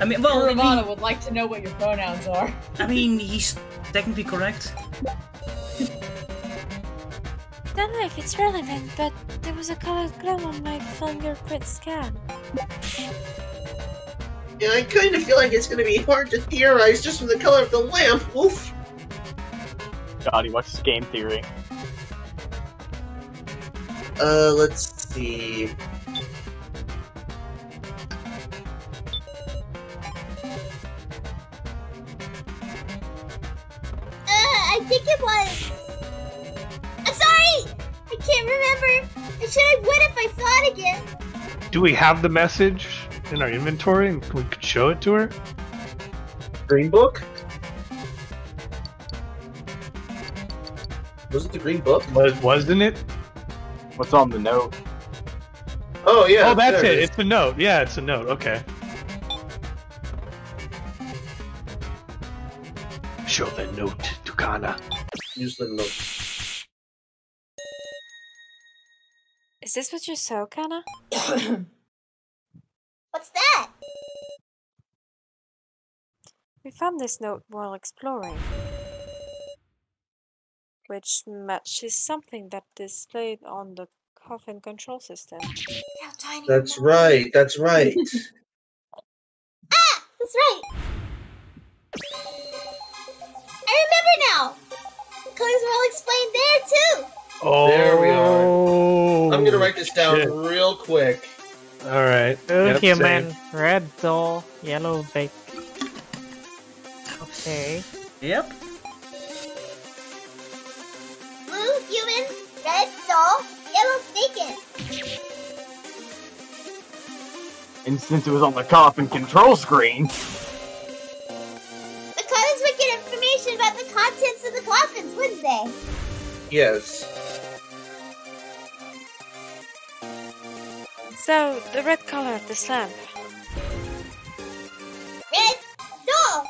C: I mean, well, Romana I mean, would like to know what your pronouns are. I mean, he's technically correct. Don't know if it's relevant,
H: but there was a colored glow on my fingerprint scan.
J: Yeah, I kind of feel like it's going to be hard to theorize just from the color of the lamp. Oof.
B: God, he watches game theory.
J: Uh, let's see. Uh,
K: I think it was. I'm sorry! I can't remember. I should have went if I saw it again.
F: Do we have the message in our inventory and we show it to her? Green book? Was it the Green Book? Was, wasn't it? What's on the note? Oh yeah. Oh, that's it. it it's a note. Yeah, it's a note. Okay. Show the note to Kanna. Use the note.
I: Is this what you saw, Kanna? What's that? We found this note while exploring
H: which matches something that displayed on the coffin control system.
J: That's right, that's right.
K: ah, that's right. I remember now. The colors were all explained there too.
F: Oh, there we are. Oh, I'm gonna write this down shit. real quick. All right. Okay, yep, man. Save. Red
N: doll, yellow bake. Okay. Yep.
K: red salt, it was
B: And since it was on the coffin control screen... The
K: colors would get information about the contents of the coffins, wouldn't they? Yes. So,
H: the red color of the lamp.
K: Red doll!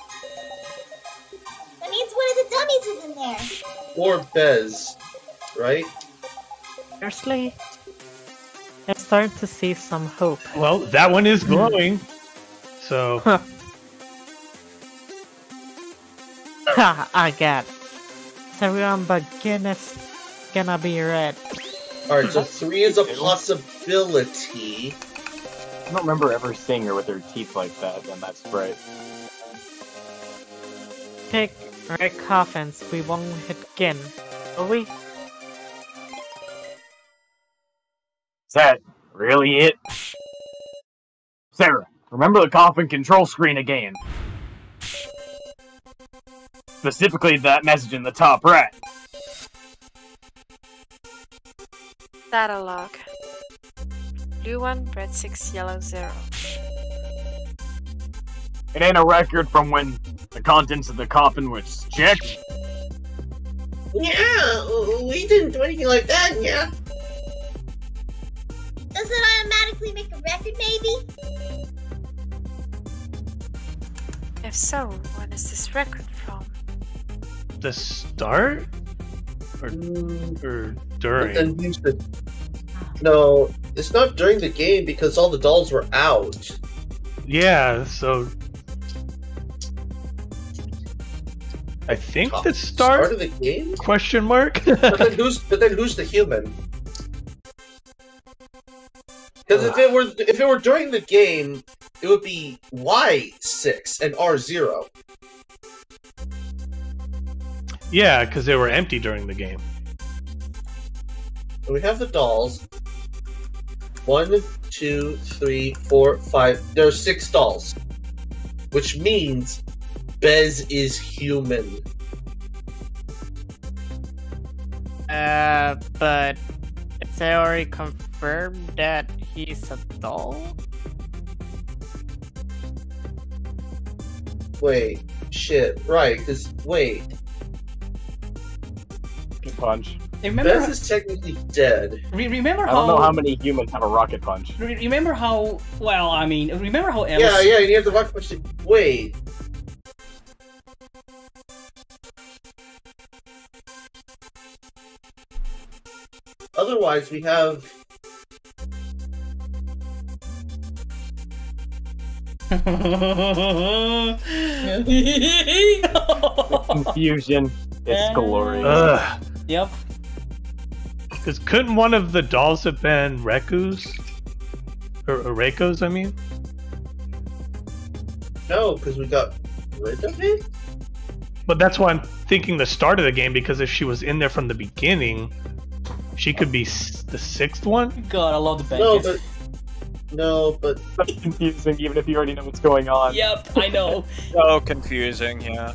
K: That means one of the dummies is in there.
J: Or Bez, right?
N: Seriously? I'm starting to see some hope. Well, that one is glowing. so. Ha, I got it. everyone but Guinness gonna be red.
J: Alright, so three is a possibility. I don't remember ever seeing her with her
B: teeth like that Then that's bright.
N: Take red coffins, we won't hit Gin, will we?
B: that really it? Sara, remember the coffin control screen again. Specifically that message in the top right.
H: Data log. Blue one, red six, yellow zero.
B: It ain't a record from when the contents of the coffin was checked.
J: Yeah, we didn't do anything like that, yeah
K: does it automatically make a record, maybe?
H: If so, when is this record from?
F: The start? Or, mm. or during?
J: No, it's not during the game because all the dolls were out.
F: Yeah, so. I think oh, the start, start of the game? Question mark.
J: but, then who's, but then who's the human? Because if it were if it were during the game, it would be Y six and R zero.
F: Yeah, because they were empty during the game.
J: We have the dolls. One, two, three, four, five. There are six dolls, which means Bez is human.
N: Uh, but it's already
L: confirmed that he's a doll?
J: Wait, shit, right, because, wait. Punch. Remember, Bez is technically dead.
C: Re remember how? I don't know how
B: many humans have a rocket punch.
C: Re remember how? Well, I mean, remember how? Alice... Yeah, yeah, you have the rocket punch. To... Wait.
J: Otherwise, we have
F: confusion. It's glorious. Yep. Because couldn't one of the dolls have been Reko's? Or Reko's, I mean?
J: No, because we got rid of it?
F: But that's why I'm thinking the start of the game, because if she was in there from the beginning, she could be the sixth one? God,
C: I love the bad no,
J: no, but that's confusing. Even if you already know
G: what's going on. Yep, I know. so confusing. Yeah.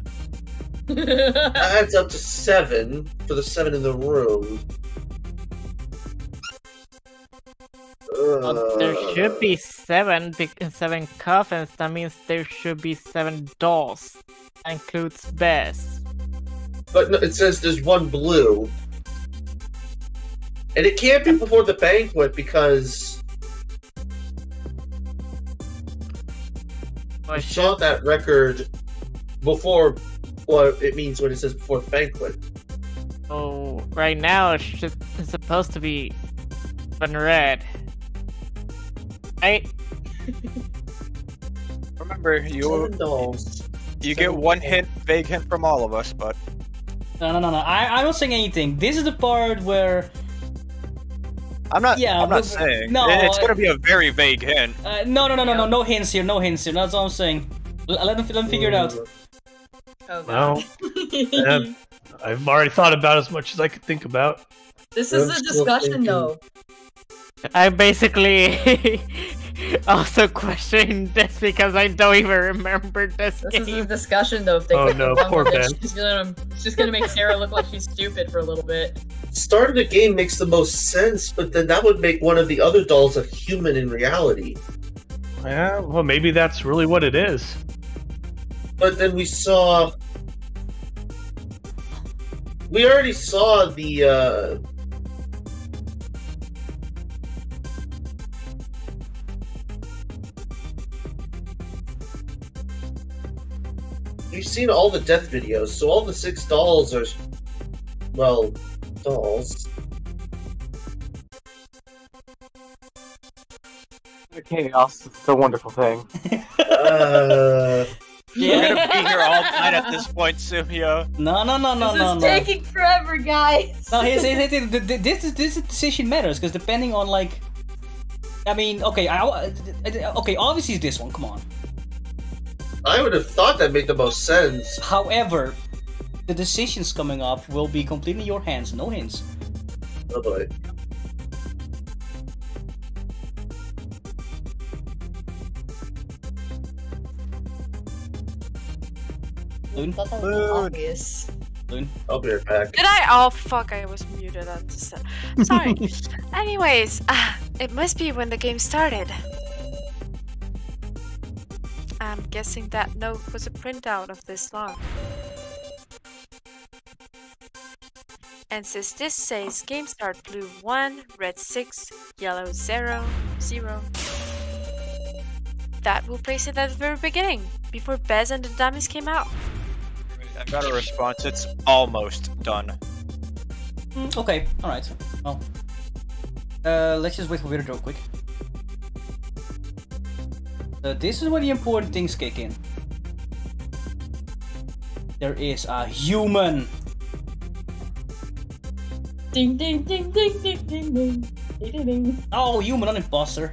J: That's up to seven for the seven in the room.
D: Well, there
N: should be seven, seven coffins. That means there should be seven dolls. That includes Bez.
J: But no, it says there's one blue, and it can't be before the banquet because I saw that record before what it means when it says before
N: banquet. Oh, right now it's, just, it's supposed to be in red. I
G: remember you. You get one hint, vague hint from all of us, but.
C: No, no, no, no. I, I don't saying anything. This is the part where I'm not. Yeah, I'm not saying. No, it's uh, gonna
G: be a very vague hint.
C: Uh, no, no, no, no, no, no hints here. No hints here. That's all I'm saying. L let them, let them figure it out. Oh, God.
F: No. I've, I've, already thought about as much as I could think about. This is I'm a discussion, though.
N: I basically also questioning this because I don't even remember this. This game. is a discussion though. If they oh no, poor Ben. She's gonna,
A: she's gonna make Sarah look like she's stupid for a little bit.
J: Start of the game makes the most sense, but then that would make one of the other dolls a human in reality. Yeah, well, maybe that's
F: really what it is.
J: But then we saw. We already saw the. Uh, we've seen all the death videos, so all the six dolls are, well, dolls. Chaos is a wonderful thing.
C: uh... Yeah. We're gonna be here all night at this point, Sumio. No, no, no, no, no, no. This is taking
A: forever, guys. No, here's, here's,
C: here's, this is this decision matters because depending on like, I mean, okay, I, okay, obviously it's this one. Come on, I would have thought that made the most sense. However, the decisions coming up will be completely your hands, no hints.
J: Oh boy. Loon? Loon. Loon? I'll be right back. Did
H: I? Oh fuck! I was muted. I'm just, sorry. Anyways, uh, it must be when the game started. I'm guessing that note was a printout of this log. And since this says "Game Start blue 1, red 6, yellow 0, 0, that will place it at the very beginning, before Bez and the Dummies came out.
G: i got a response, it's almost done.
C: Mm, okay, alright. Well, uh, let's just wait for real quick. So this is where the important things kick in. There is a human.
N: Ding ding ding ding ding ding ding ding ding.
C: Oh, human, not imposter.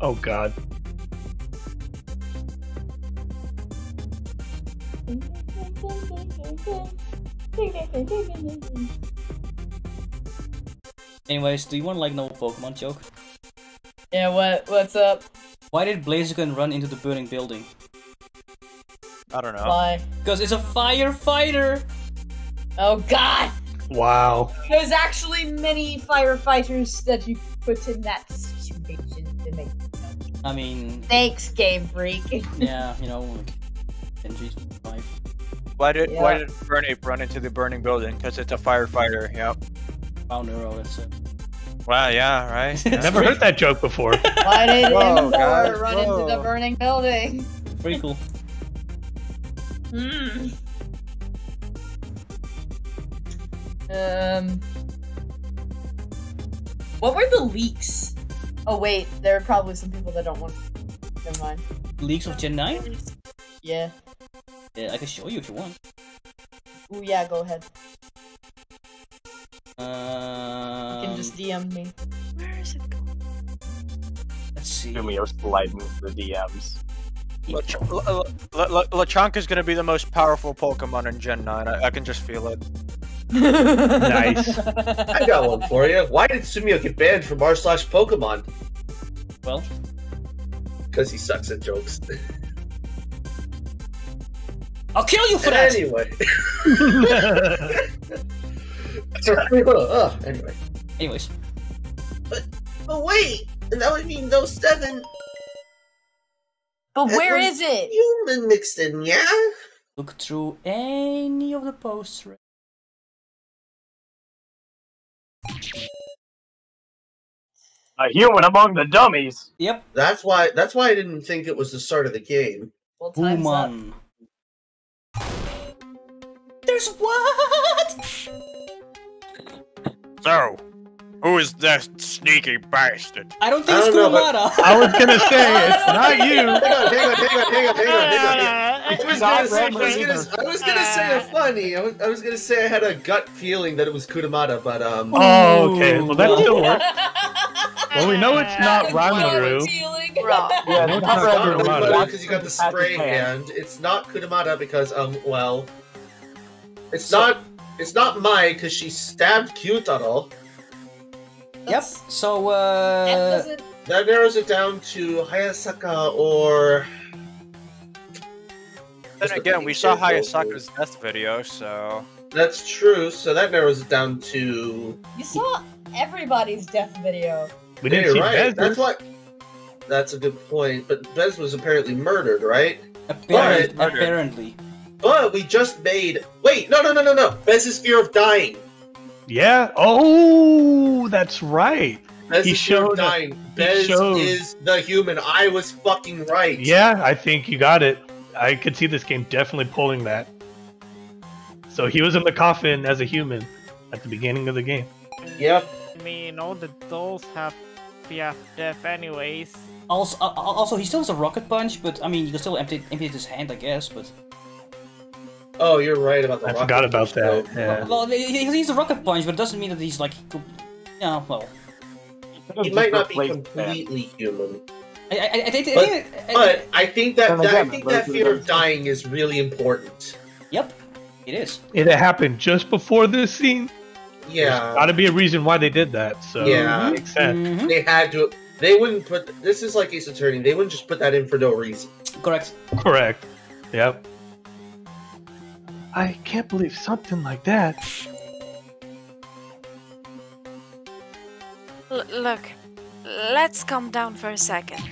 C: oh god. Anyways, do you want like no Pokemon joke? Yeah, what what's up? Why did Blaziken run into the burning building? I don't know. Why? Because it's a firefighter!
A: Oh god!
F: Wow.
A: There's actually many firefighters that you put in that situation to make
F: I mean...
A: Thanks,
M: Game Freak.
C: yeah, you know, like, Benji's Why did, yeah. why
M: did
G: Bernie run into the burning building? Because it's a firefighter, yep. Found Neuro, that's it.
F: Wow, yeah, right. Yeah. Never heard that joke before. Why did Whoa, guys, run whoa. into the burning
A: building? Pretty cool. Hmm. Um. What were the leaks? Oh wait, there are probably some people that don't want. Never mind.
C: Leaks of Gen Nine? Yeah. Yeah, I can show you if you want.
A: Oh yeah, go ahead
C: you um, can just
A: DM me. Where is it going?
B: Let's see. Gumi is sliding the
G: DMs. Lachanka is going to be the most powerful Pokemon in Gen
J: 9. I, I can just feel it.
D: nice.
J: I got one for you. Why did Sumio get banned from r slash Pokemon? Well, because he sucks at jokes.
C: I'll kill you for that.
J: Anyway. Oh, anyway. Anyways. But, but wait! That would mean those seven.
E: But where is it? Human mixed in, yeah? Look through any of the posters. A human among the dummies. Yep. That's why. That's why I didn't think
J: it was the start of the game. Well, time's
C: There's what?
J: So, who
G: is that sneaky bastard? I don't think I it's don't know, I was
D: gonna say it's not you. Hang
G: on, hang on, hang on, hang on, hang on.
J: I was, gonna say, it's a uh. funny. I was, I was gonna say I had a gut feeling that it was Kuramata, but um. Oh, okay. Well, that still works.
F: well, we know it's not Ranmaru.
J: Yeah, no, it's not because you got the spray hand. It's not Kuramata because um, well, it's not it's not Mai because she stabbed Q-taro. Yep.
C: So uh,
J: that, narrows it down to Hayasaka or. Then again, we saw Hayasaka's
G: death video,
J: so. That's true. So that narrows it down to.
A: You saw everybody's death video.
J: We didn't yeah, see right. Bez. That's what. That's a good point. But Bez was apparently murdered, right? Apparently. But... apparently. But we just made. Wait, no, no, no, no, no. Bez's fear of dying.
F: Yeah. Oh, that's right. he showed dying. A, Bez showed. is
J: the human. I was fucking
F: right. Yeah, I think you got it. I could see this game definitely pulling that. So he was in the coffin as a human at the beginning of the game.
L: Yep. I mean, all the dolls have fear death anyways.
C: Also, uh, uh, also, he still has a rocket punch, but I mean, you can still empty, empty his hand, I guess, but...
L: Oh, you're right about
J: the. I forgot about that. Yeah. Well,
C: he's a rocket punch, but it doesn't mean that he's like, you know, well.
J: He might not be completely that. human.
C: I, I, I, think, but, I, think, but
J: I think that, that I think that fear of dying is really important. Yep, it
F: is. It happened just before this scene. Yeah, There's got to be a reason why they did that. So yeah, makes
J: sense. Mm-hmm. They had to. They wouldn't put. This is like Ace Attorney. They wouldn't just put that in for no reason. Correct. Correct.
F: Yep. I can't believe something like that.
H: L look, let's calm down for a second.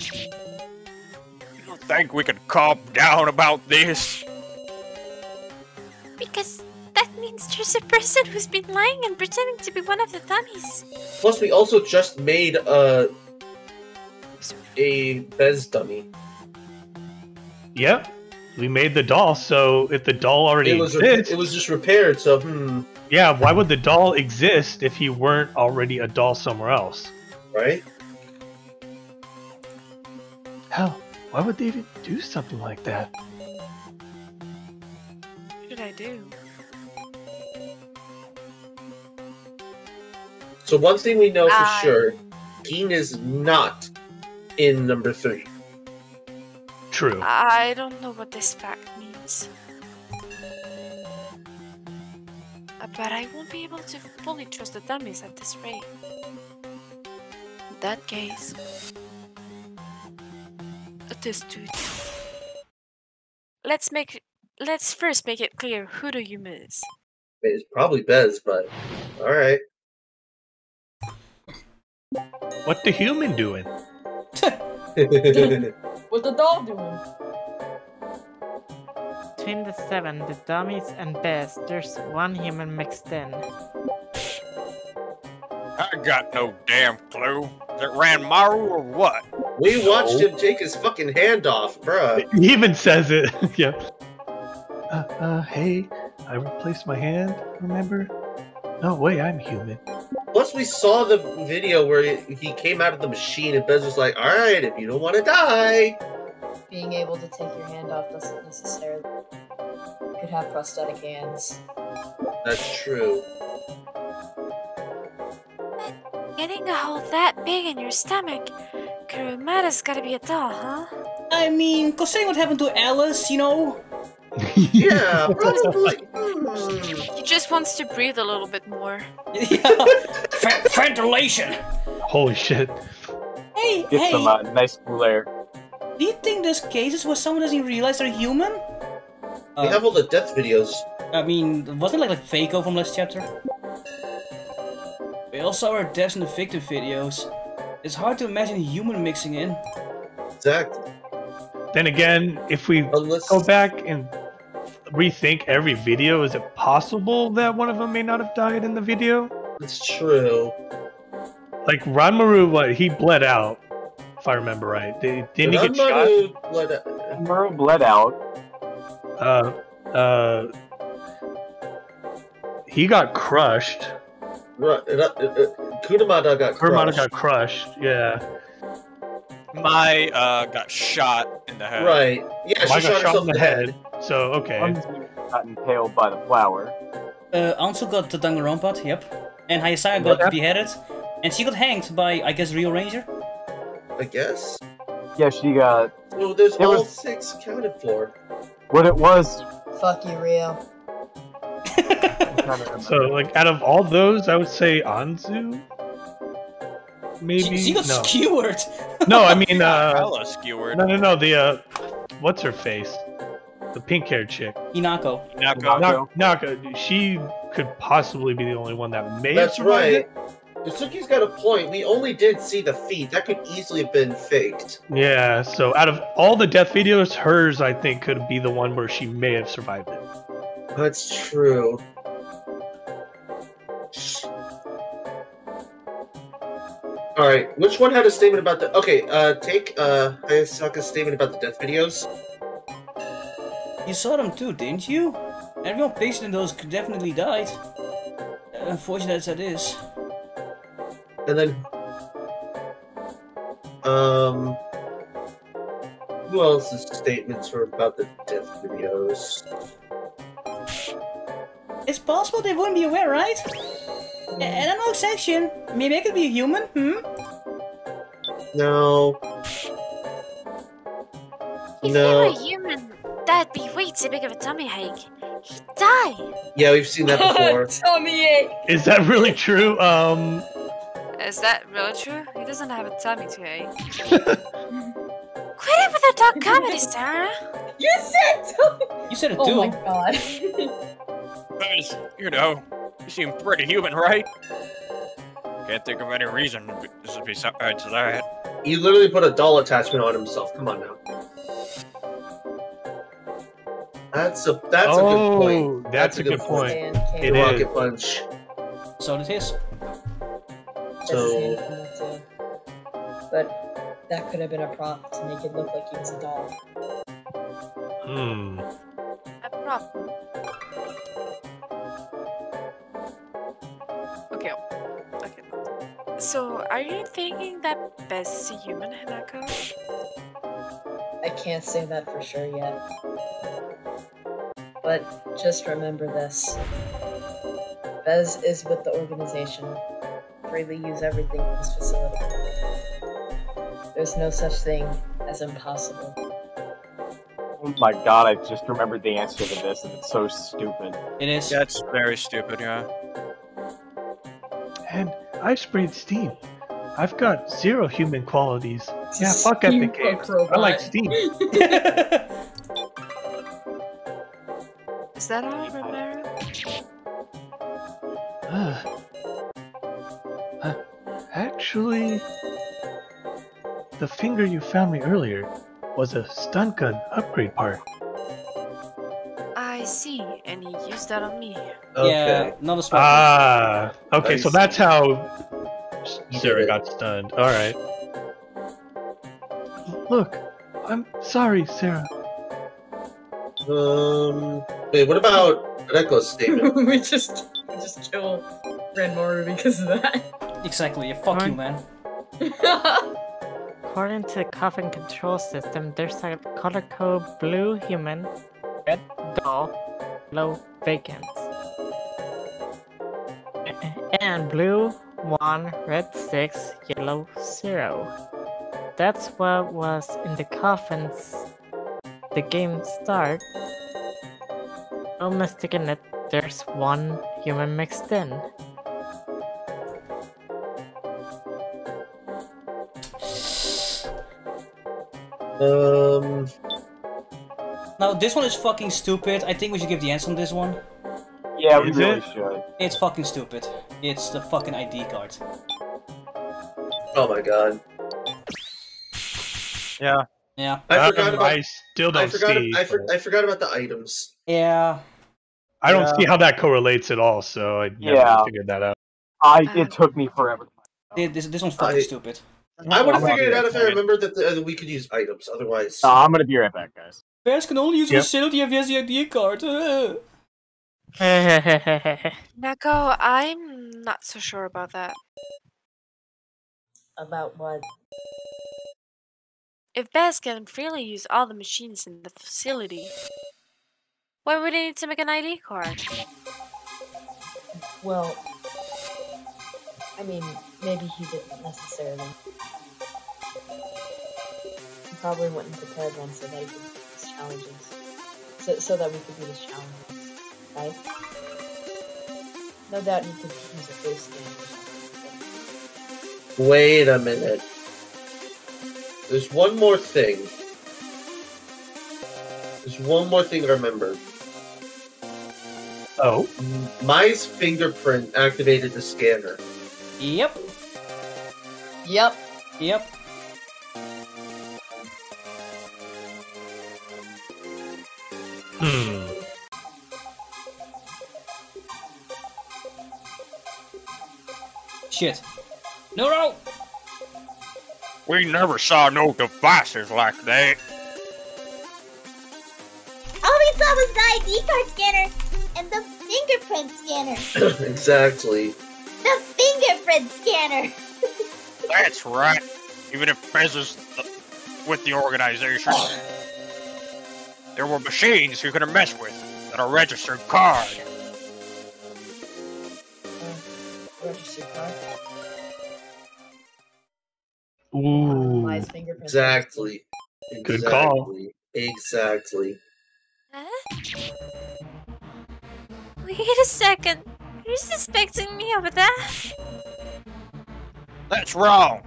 G: You think we can calm down about this?
H: Because that means there's a person who's been lying and pretending to be one of the dummies.
J: Plus, we also just made a uh, a Bez dummy.
F: Yep we made the doll, so if the doll already it was exists, it was just repaired. So hmm. yeah, why would the doll exist if he weren't already a doll somewhere else? Right. Hell, why would they even do something like that? What did I do? So one thing we know
J: for sure, Gene is not in number three. True. I
H: don't know what this fact means. Uh, but I won't be able to fully trust the dummies at this rate. In that case... This dude. Let's make... Let's first make it clear, who do you
J: miss? It's probably Bez, but... Alright.
F: What the human doing? What's
N: the doll doing? Between the seven, the dummies and Bez, there's one human mixed in.
E: I got no
J: damn clue. That Ranmaru or what? We watched him take his fucking hand off, bruh.
F: He even says it. yep. Uh, uh, hey, I replaced my hand, remember? No way, I'm human.
J: Plus, we saw the video where he came out of the machine, and Bez was like, "All right, if you don't want to
F: die."
M: Being able to take your hand off doesn't necessarily. You could have prosthetic hands.
J: That's true.
C: Getting a hole that big in your stomach, Kuramata's gotta be a doll, huh? I mean, considering what happened to Alice, you know, yeah, probably.
H: He just wants to breathe a little bit more. yeah.
C: ventilation.
F: Holy shit.
C: Hey, Get hey. some uh,
F: nice cool air.
C: Do you think those cases where someone doesn't realize they're human? They uh, have all the death videos. I mean, wasn't it like, like Faco from last chapter? We all saw our deaths in the victim
F: videos. It's hard to imagine a human mixing in. Exactly. Then again, if we Unless... go back and rethink every video? Is it possible that one of them may not have died in the video? It's true. Like Ranmaru, what he bled out, if I remember right. Did, not he get shot? Bled out. Ranmaru bled out. Uh, uh, he got crushed. Right, uh, uh, Kuramata got Kuramata crushed. got crushed. Yeah. Mai uh got shot
B: in the
G: head.
F: Right. Yeah, she Mai shot, shot in the head. head. So okay. I'm
B: got impaled by the flower.
C: Uh, Anzu got the Danganronpa, yep. And Hayasaka got beheaded, and she got hanged by I guess Rio Ranger. I guess.
E: Yeah, she got.
C: Well, oh, there's
A: all was... six counted
C: for.
F: What it was.
A: Fuck you, Rio.
F: so, like, out of all those, I would say Anzu. Maybe she, she got no. skewered.
D: no, I mean, uh, skewered. No, no, no.
F: The uh, what's her face? The pink haired chick. Inako. Inako. Inako. She could possibly be the only one that may That's have survived
J: right. it. Suki's got a point. We only did see the feet. That could easily have been faked.
F: Yeah, so out of all the death videos, hers, I think, could be the one where she may have survived it. That's
J: true. All right, which one had a statement about the... Okay, uh, take uh, Hayasaka's statement about the
C: death videos. You saw them too, didn't you? Everyone patient in those definitely died. Unfortunate as that is. And then...
J: Um... Who else's statements were about the death videos?
C: It's possible they wouldn't be aware, right? Animal section. Maybe I could be a human, hmm?
J: No.
F: He's no. a
H: human. That'd be way too big of a tummy ache. He'd die.
F: Yeah, we've seen that oh, before.
H: tummy ache.
F: Is that really true? Um.
H: Is that really true? He doesn't have a tummy to ache. Quit it with the dark comedy, Sarah. You said tummy. You said it too. Oh my god.
G: Guys, you know, you seem pretty human, right? Can't think of any reason
J: besides that. He literally put a doll attachment on himself. Come on now. That's a that's oh, a good point. Oh, that's, that's a, good, good point. point.
C: It rocket is. punch. So does his. So.
A: but that could have been a prop to make it look like he was a doll.
D: Hmm. A prop. Okay. Okay.
H: So, are you thinking that Bez is a human, Hinako? I
A: can't say that for sure yet. But just remember this Bez is with the organization. Freely use everything in this facility. There's no such thing as impossible.
B: Oh my god, I just remembered the answer to this, and it's so stupid. It is?
G: That's very stupid, yeah.
F: And I've sprayed Steam. I've got zero human qualities. Yeah, fuck Steam Epic Games. I like Steam.
H: that all, Romero?
F: Uh, uh, actually, the finger you found me earlier was a stun gun upgrade part.
H: I see, and he used that on me.
F: Okay. Yeah, not a smart. Ah, okay, nice. so that's how Zero got stunned. All right. Look, I'm sorry, Sarah.
J: Um, wait, what about Reko's statement?
C: we just we just kill Ranmaru because of that. Exactly. Yeah, fuck Aren't... you, man.
N: According to the coffin control system, there's a color code blue human, red doll, low vacant, and blue one, red six, yellow zero. That's what was in the coffins the game start, no mistaking it, there's one human mixed in.
C: Um. Now this one is fucking stupid. I think we should give the answer on this one. Yeah, we really should. It's fucking stupid. It's the fucking ID card.
J: Oh my god. Yeah. Yeah. I um, forgot about, I still don't I forgot, see. I, for, I, forgot about the items. Yeah. I don't yeah. see how
F: that correlates at all, so I never yeah. figured that out. I uh, it took me forever. This
C: this one's fucking I, stupid. I would have figured it out if I
J: remembered that the, uh, we could use items. Otherwise, uh, I'm
F: gonna
B: be right back, guys.
L: Bears can only use yep. shield
J: if he has the ID card.
H: Neko, I'm not so sure about that. About what? If can freely use all the machines in the facility, why would he need to make an ID card?
M: Well, I mean, maybe he didn't
A: necessarily. He probably wouldn't prepare them so he could beat these challenges. So, so that we could do his challenges, right? No doubt he could use a
D: face
J: game. Wait a minute. There's one more thing. There's one more thing to remember. Oh. Mai's fingerprint activated the scanner. Yep.
A: Yep.
C: Yep. Hmm. Shit. No, no!
G: We never saw no devices like that.
K: All we saw was the ID card scanner and the fingerprint scanner.
J: exactly.
K: The fingerprint scanner. That's
G: right. Even if Bez is with the organization, there were machines you could mess with that are registered cards.
D: registered
E: Ooh, exactly. exactly. Good call.
J: Exactly. Huh?
D: Wait
H: a second. You're suspecting me of that?
J: That's
G: wrong.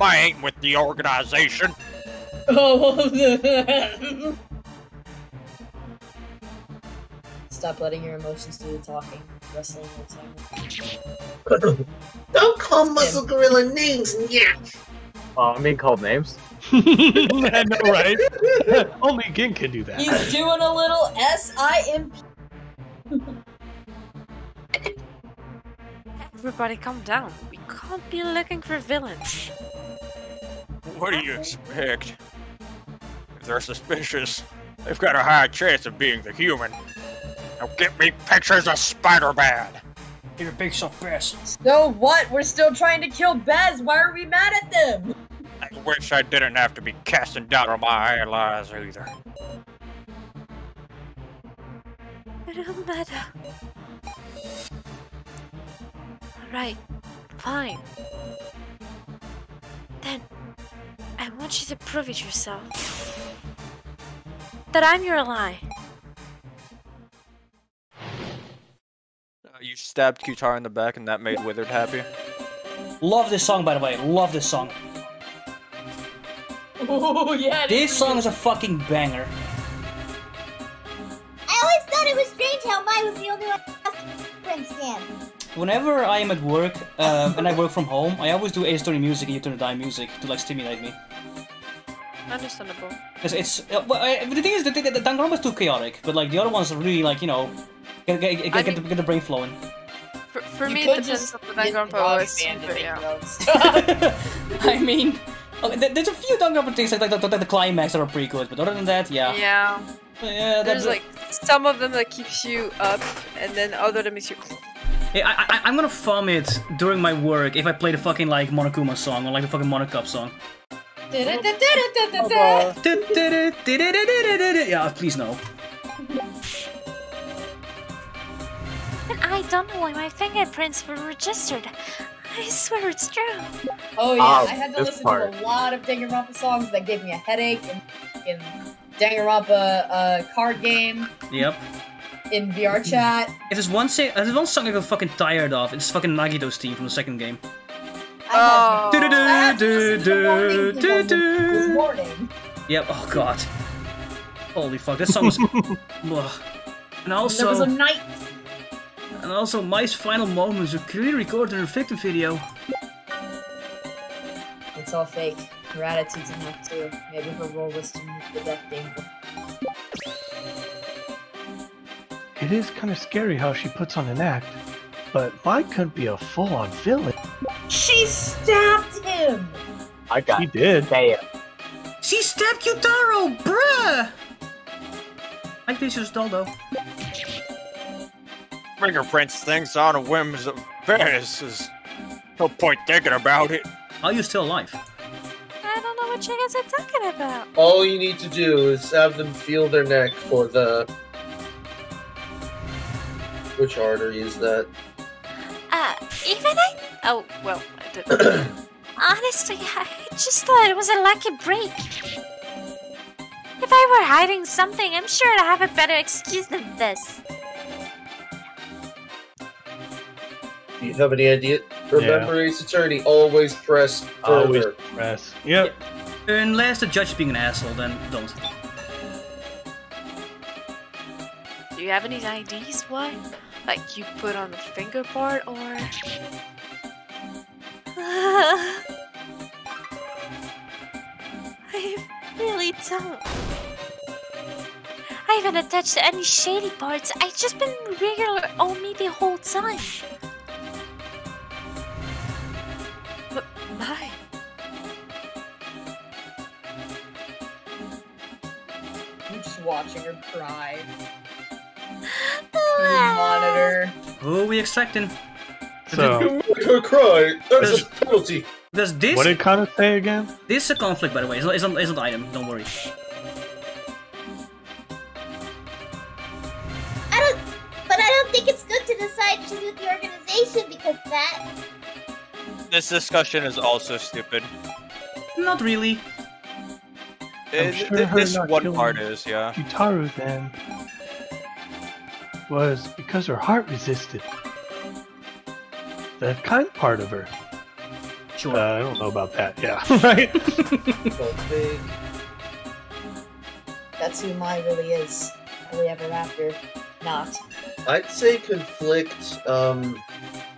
G: I ain't with the organization.
D: Oh.
A: Stop letting your emotions do the
J: talking. Wrestling time. Don't call Muscle Gorilla names, yeah.
B: Oh, I'm being called names. I no,
J: right?
F: Only Gin can do that. He's
H: doing a little S I M P. Everybody, calm down. We can't be looking for villains.
G: What do you expect? If they're suspicious, they've got a high chance of being the human. Now get me pictures of Spider-Man!
C: You're a big soft breast.
A: So what? We're still trying to kill Bez. Why are we mad at them?
G: I wish I didn't have to be casting doubt on my allies either.
H: It doesn't matter. Right. fine. Then, I want you to prove it yourself. That I'm your ally.
C: you stabbed Qtar in the back and that made Withered happy. Love this song, by the way. Love this song.
K: Oh yeah.
C: This song is a fucking banger.
K: I always thought it was strange how mine was the only one Prince
C: Whenever I am at work uh, and I work from home, I always do a Story music and to Die music to like stimulate me.
H: Understandable.
C: Because it's uh, the thing is the thing that Danganronpa is too chaotic, but like the other ones are really like you know Get, get, get, get, get, the brain flowing.
A: For, for me, it depends on the Danganronpa OST, yeah.
C: I mean, okay, there's a few Danganronpa things like, like, like, like the climax that are pretty good, but other than that, yeah.
H: Yeah. yeah there's like some of them that keeps you up, and then other that makes you
C: I, I, am gonna vomit during my work if I play the fucking like Monokuma song or like the fucking Monocup song. yeah, please no.
H: Even I don't know why my fingerprints were registered. I swear it's true.
A: Oh yeah, oh, I had to listen part. to a lot of Danganronpa songs that gave me a headache in, in Danganronpa uh, card game. Yep. In VR hmm. chat.
C: If there's one say, there's one song I got fucking tired of, it's fucking Nagito's team from the second game. Oh. Do do do do do do. Yep. Oh god. Holy fuck, this song was. and also. And there was a night and also Mai's Final Moments, were clearly recorded in a victim video.
A: It's all fake. Her attitude's enough too. Maybe her role was to move the death danger.
F: It is kind of scary how she puts on an act, but Mai couldn't be a full-on villain?
D: She stabbed
C: him!
F: I got She did. Damn.
C: She stabbed Q-taro, bruh! I think this dull, though
G: fingerprints things on a whims of Venice. no point thinking about it.
J: Are you still alive?
H: I don't know what you guys are talking about.
J: All you need to do is have them feel their neck for the. Which artery is that?
H: Uh, even I. Oh, well, I didn't. Honestly, I just thought it was a lucky break. If I were hiding something, I'm sure I'd have a better excuse than this.
C: you have
J: any idea? Remember, yeah. Ace Attorney, always press
C: further. Always press. Yep. Yeah. Unless the judge is being an asshole, then don't.
H: Do you have any IDs? What? Like you put on the finger part, or. I really don't.
I: I haven't attached any shady parts. I've just been regular oh, me the whole time. Bye.
A: I'm just watching her cry. monitor.
C: Who are we expecting? So, her cry. That's a penalty. There's this. What did
F: Connor say again?
C: This is a conflict, by the way. It's not, it's not, it's not an item. Don't worry.
K: I don't. But I don't think it's good to decide she's with the organization because that
G: this discussion is also stupid.
C: Not really. It, sure th this one part is,
G: yeah. Kitaru
F: then was because her heart resisted the kind part of her. Sure. Uh, I don't know about that. Yeah. right.
M: That's who Mai really is. Ever after not.
J: I'd say conflict. Um,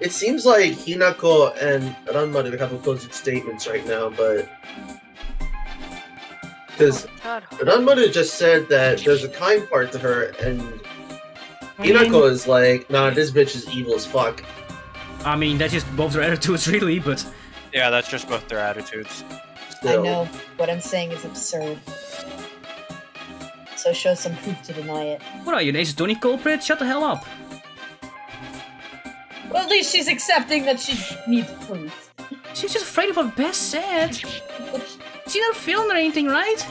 J: it seems like Hinako and Ranma did a couple closing statements right now, but because oh, Ranma just said that there's a kind part to her, and Hinako mean, is like, "Nah, this
C: bitch is evil as fuck." I mean, that's just both their attitudes, really. But yeah, that's just both their attitudes. Still. I know
M: what I'm saying is absurd so show some proof to deny it.
C: What are you, an Ace Attorney culprit? Shut the hell up.
H: Well, at least she's accepting that she needs proof. She's just afraid of what
C: Bez said. She's not filmed or anything, right?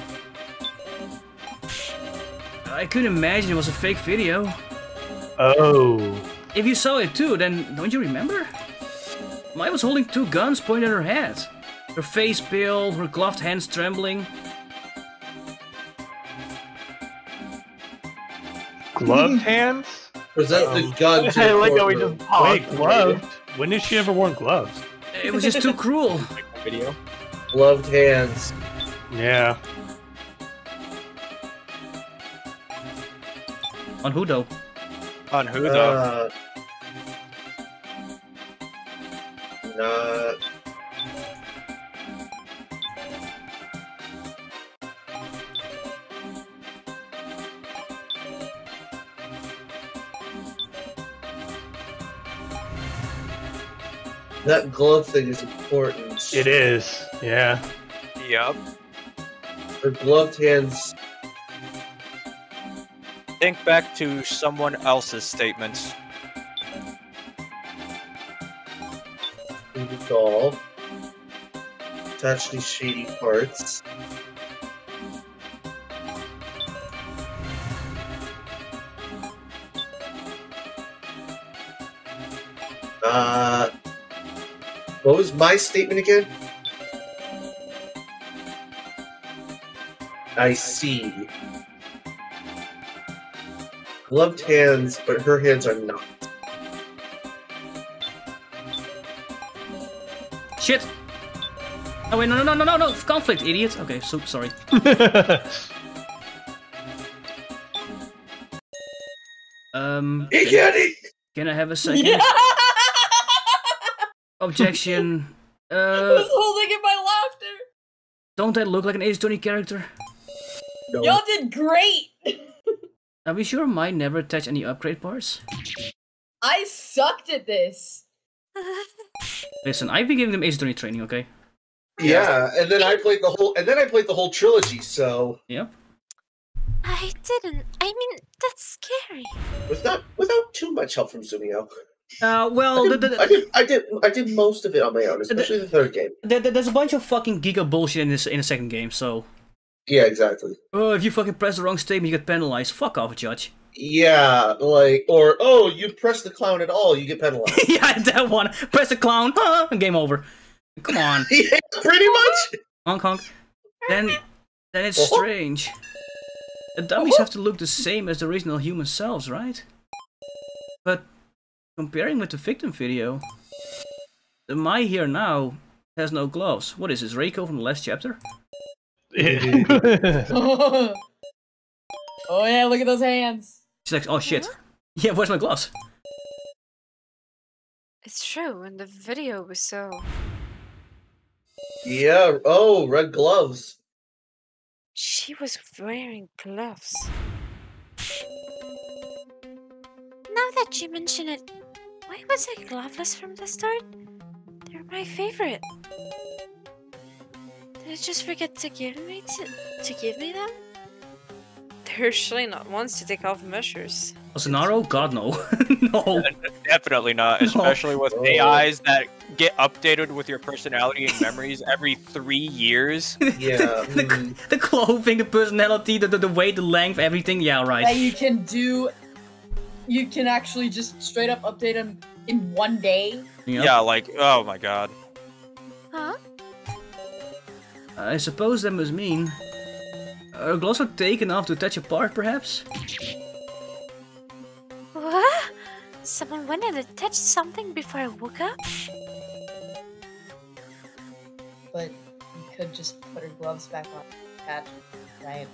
C: I couldn't imagine it was a fake video.
F: Oh.
C: If you saw it too, then don't you remember? Mai was holding two guns pointed at her head. Her face pale, her gloved hands trembling.
F: Gloved hands? Was that um, the gun? I like how we just Wait, gloved? When has she ever worn gloves? It was just too cruel. Video. Gloved hands. Yeah.
C: On who though? On who though?
J: Uh, not That glove thing is important. It
F: is, yeah.
G: Yep.
J: Her gloved hands.
G: Think back to someone else's statements.
J: Doll. Attach these shady parts. Uh. What was my statement again? I see. Gloved hands, but her hands are not.
C: Shit! Oh wait, no, no, no, no, no, no! Conflict, idiot! Okay, so sorry. um... Can I have a second? Yeah! Objection. uh, I was
D: holding
A: in my laughter.
C: Don't I look like an Ace Attorney character? Y'all
A: did great.
C: Are we sure mine never touched any upgrade parts?
A: I sucked at this.
C: Listen, I've been giving them Ace Attorney training, okay?
J: Yeah, and then I played the whole and then I played the whole trilogy, so Yep.
I: I didn't. I mean, that's scary.
J: Without without too much help from Sumio. Uh, well, I did, the, the, I, did, I did, I did most of it on my own, especially the, the third game.
C: there's a bunch of fucking giga bullshit in this in the second game, so. Yeah, exactly. Oh, if you fucking press the wrong statement, you get penalized. Fuck off, judge.
J: Yeah, like or oh, you press the clown at all, you get penalized.
C: yeah, that one. Press the clown, huh? Game over. Come on. yeah, pretty much. Hong Kong. Then, then it's oh. strange. The dummies oh. have to look the same as the original human selves, right? But Comparing with the victim video, the Mai here now has no gloves. What is this, Reko from the last chapter?
D: oh.
H: yeah, look at those hands.
C: She's like, oh shit. Yeah, where's my gloves?
H: It's true, and the video was so...
J: Yeah, oh, red gloves.
H: She was wearing gloves. Now that you mention it, why was I gloveless from the start? They're my favorite. Did I just forget to give me to, to give me them? surely not ones to take off measures.
C: Bolsonaro? Oh, God, no. no.
G: Definitely not, especially no. with oh. AIs that get updated with your personality and memories
C: every three years. Yeah. the, the, the, mm. clothing, the personality, the, the, the weight, the length, everything. Yeah, right. That you
A: can do you can actually just straight up update them in one day.
C: Yep. Yeah, like, oh my god. Huh? I suppose that must mean... Uh, are gloves are taken off to attach a part, perhaps?
H: What? Someone went and attached something before I woke up?
A: But you could just put her gloves back on, right?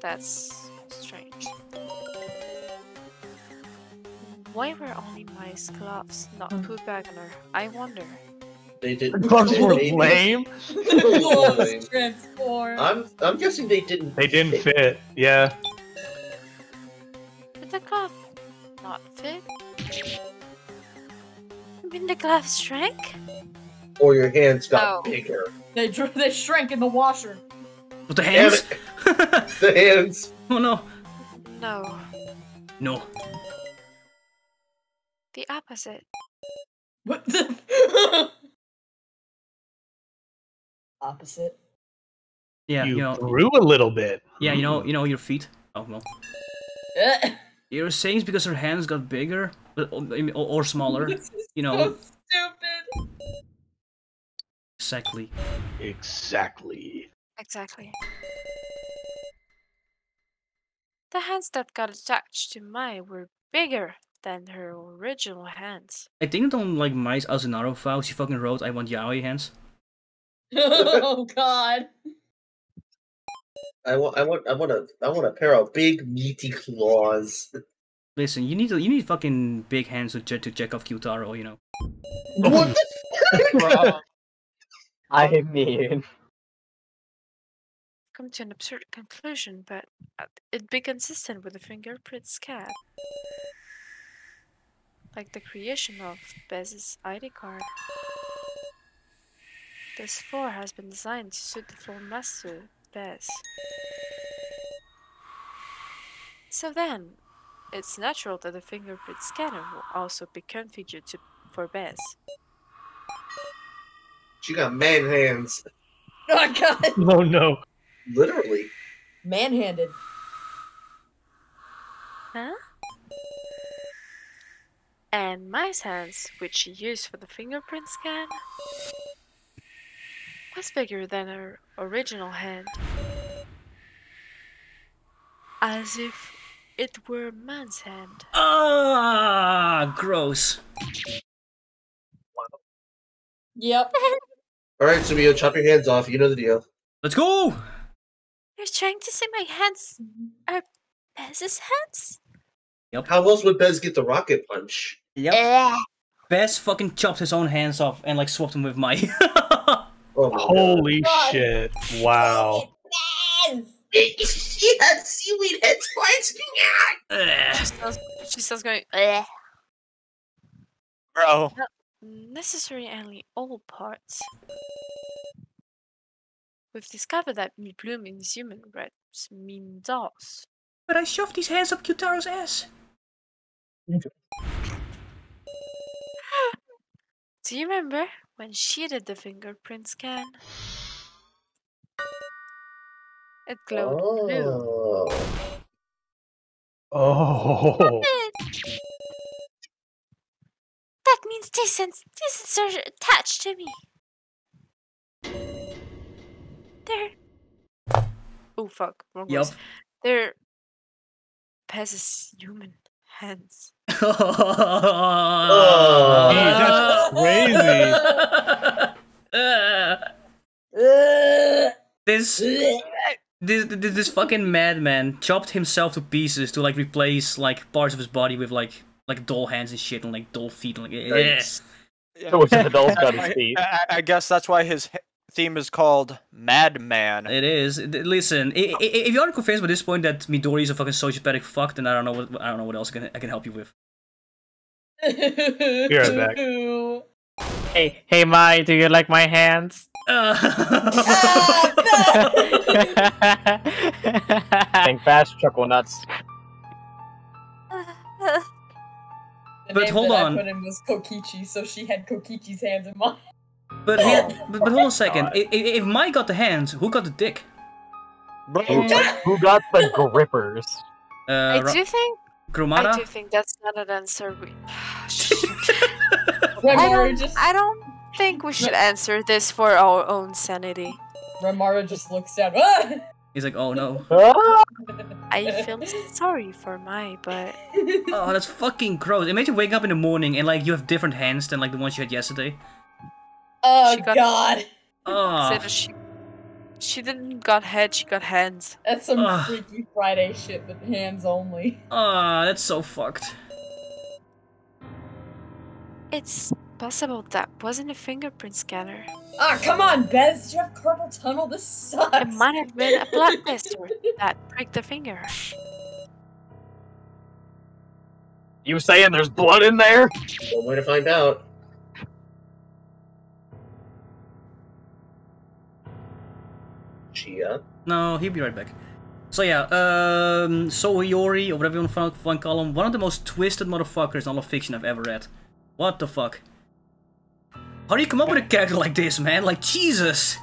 H: that's strange. Why were only my gloves
E: not put back on I wonder.
J: They did. Gloves were lame.
E: I'm
J: I'm guessing they didn't. They didn't fit. fit. Yeah.
H: Did the glove not fit? I mean, the gloves shrank.
J: Or your hands got bigger.
H: They they shrank in the washer.
C: With the hands the hands. Oh no. No. No.
I: The opposite. What the?
E: opposite.
C: Yeah, you, you know, grew a little bit. Yeah, you know, you know your feet. Oh no. You're saying it's because her hands got bigger or, oh, or, or smaller. you know. So stupid. Exactly.
F: Exactly.
I: Exactly.
H: The hands that got attached to Mai were bigger than her original hands.
C: I think on like Mai's Asunaro file, she fucking wrote, I want yaoi hands.
D: oh
J: god. I want, I want, I want a, I want a pair of big
C: meaty claws. Listen, you need to, you need fucking big hands to check to check off Q-taro, you know. What the fuck? I mean
H: come to an absurd conclusion, but uh, it'd be consistent with the fingerprint scan. Like the creation of Bez's ID card. This floor has been designed to suit the full master, Bez. So then, it's natural that the fingerprint scanner will also be configured to, for Bez.
J: She got man hands.
H: Oh, God.
E: Oh, no. Literally.
H: Manhanded. Huh? And my hands, which she used for the fingerprint scan, was bigger than her original hand. As if it were man's hand.
C: Ah, gross.
I: Yep.
J: All right, Sumio, chop your hands off. You know the deal. Let's go!
I: You're trying to say my hands mm-hmm. are
H: Bez's hands?
J: Yep. How else would Bez get the rocket punch?
C: Yep. Uh. Bez fucking chopped his own hands off and like swapped them with Mai. oh Holy God. shit! Wow.
J: she had seaweed heads twice.
I: she, still, she
H: still's going. Ugh. Bro. Not only all parts. We've discovered that Midbloom is human, but mean does. But I shoved these hands
C: up Q-taro's ass. Do
H: you remember when she did the fingerprint scan?
E: It glowed oh. blue. Oh.
I: That means these sensors are attached to me. They're. Oh fuck! Wrong yep. They're.
H: human hands.
D: oh, that's crazy.
C: this this, this fucking madman chopped himself to pieces to like replace like parts of his body with like like doll hands and shit and like doll feet and like yeah. Eh. yeah. So the doll's got his feet. I, I, guess that's why his theme is called Madman. It is. Listen, if you aren't convinced by this point that Midori is a fucking sociopathic fuck, then I don't know what I don't know what else I can I can help you with.
D: You're back.
B: Hey,
C: hey, Mai, do you like my hands?
B: Uh. Think fast, chuckle nuts.
I: The but hold on. I put in was
A: Kokichi, so she had Kokichi's hands in mine.
C: But, he, oh. but, but hold on a second. If, if Mike got the hands, who got the dick? Who, who got the grippers? Uh, I do think. I do
H: think that's not an answer. We... Ramara I, I don't think we should answer this for our own sanity. Ramara just looks at.
C: He's like, oh no.
H: Ah! I feel sorry for Mike, but.
C: Oh, that's fucking gross. Imagine waking up in the morning and like you have different hands than like the ones you had yesterday.
H: Oh she got, God! Oh. She, she didn't got head. She got hands. That's some Freaky
A: Friday shit, but
H: hands
C: only. Ah, uh, that's so fucked.
H: It's possible that wasn't a fingerprint scanner. Ah, oh, come on, Bez.
I: you have carpal
H: tunnel? This sucks. It might have been a blood blister that pricked the finger.
E: You saying there's blood in there? One way to find
C: out. No, he'll be right back. So yeah, um, Yori, or whatever you want to call him, one of the most twisted motherfuckers in all of fiction I've ever read. What the fuck? How do you come up with a character like this, man? Like, Jesus!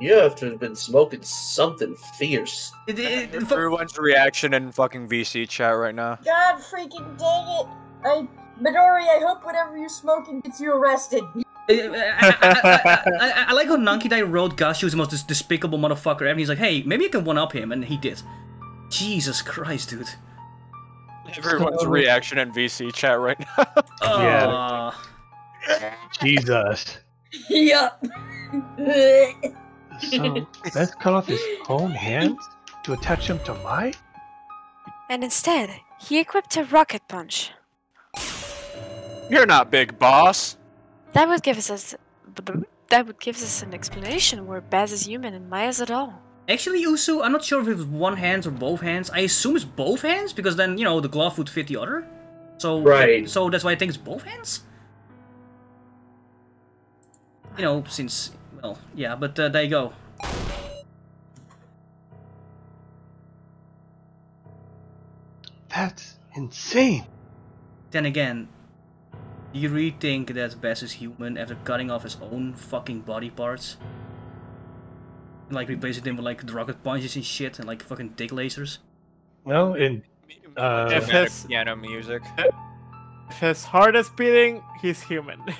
C: You have to have been smoking something fierce. It, it, Everyone's reaction in fucking VC chat right now.
A: God freaking dang it! I, Midori, I hope whatever you're smoking gets you arrested. I,
C: I, I, I, like how Nankidai rode Gus, who was the most despicable motherfucker ever. he's like, hey, maybe I can one up him. And he did. Jesus Christ, dude.
G: Everyone's reaction in VC chat right now.
F: yeah. Jesus.
D: Yup.
H: so,
F: let's cut off his own hands to attach him to mine?
H: And instead, he equipped a rocket punch.
F: You're not big
C: boss.
H: That would give us that would give us an explanation where Bez is
C: human and Mai's at all. Actually, Usu, I'm not sure if it was one hand or both hands. I assume it's both hands because then you know the glove would fit the other. So right. So that's why I think it's both hands. You know, since well, yeah, but uh, there you go. That's insane. Then again, do you really think that Bez is human after cutting off his own fucking body parts? And like replacing them with like rocket punches and shit and like fucking dick lasers? No, in uh, if his,
G: piano music.
C: If his heart is beating, he's human.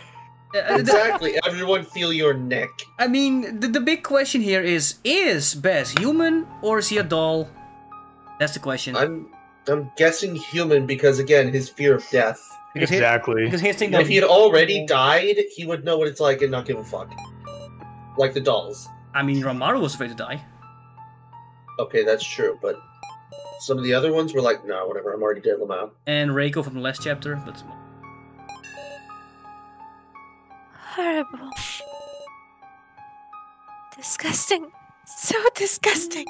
C: Uh, uh, exactly.
L: Everyone feel your neck.
C: I mean, the, the big question here is, is Bez human or is he a doll? That's the question. I'm
J: I'm guessing human because again, his fear of death.
C: Because exactly. He, because Hastings if he had
J: already died, he would know what it's like and not give a fuck. Like the dolls. I mean,
C: Romaru was afraid to die.
J: Okay, that's true, but some of the other ones were like, nah, whatever, I'm already dead, Lamau.
C: And Reko from the last chapter, but
H: horrible. Disgusting. So disgusting.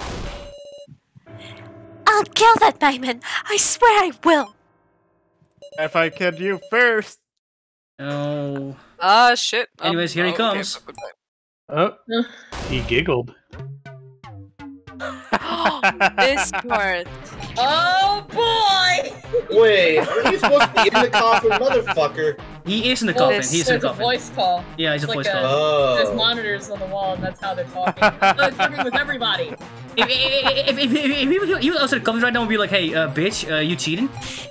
H: I'll kill that Naiman. I swear I will
L: if I kid you first.
F: Oh.
H: Ah, uh, shit. Anyways, here he comes.
F: Okay. Oh, he giggled.
C: this part.
D: Oh boy!
J: Wait,
C: are you supposed to be in the coffin, motherfucker? He is in the
A: well, coffin. He's in the coffin. voice call. Yeah, he's it's a like voice a, call. Oh. There's monitors on the wall, and that's how they're talking.
C: they're talking with everybody. If, if, if, if, if, if, if, if, if, if, if, if, if, if, if, if, if,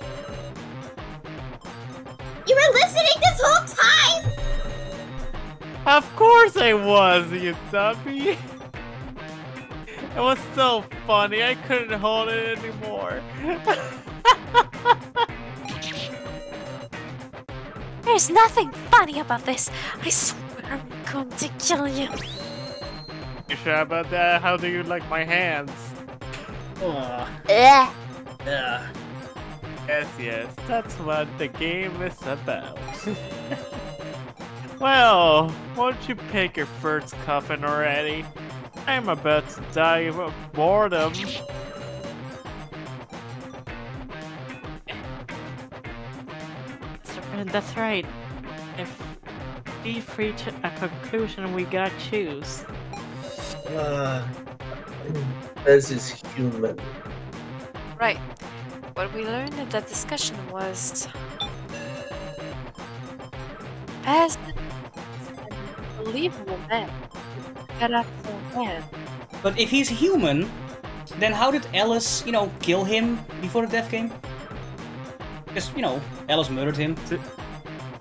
K: you listening this whole time!
C: Of course I was, you dummy!
L: It was so funny, I couldn't hold it anymore. There's nothing
H: funny about this. I swear I'm going to kill you.
L: You sure about that? How do you like my hands? Ugh. Ugh. Yes, yes, that's what the game is about. well, won't you pick your first coffin already? I'm about to die of boredom. That's right.
N: If we've reached a conclusion, we gotta choose.
J: Uh, this is human.
N: Right
H: what we learned in that discussion was... As unbelievable man.
C: man. But if he's human, then how did Alice, you know, kill him before the death came? Because, you know, Alice murdered him. Did,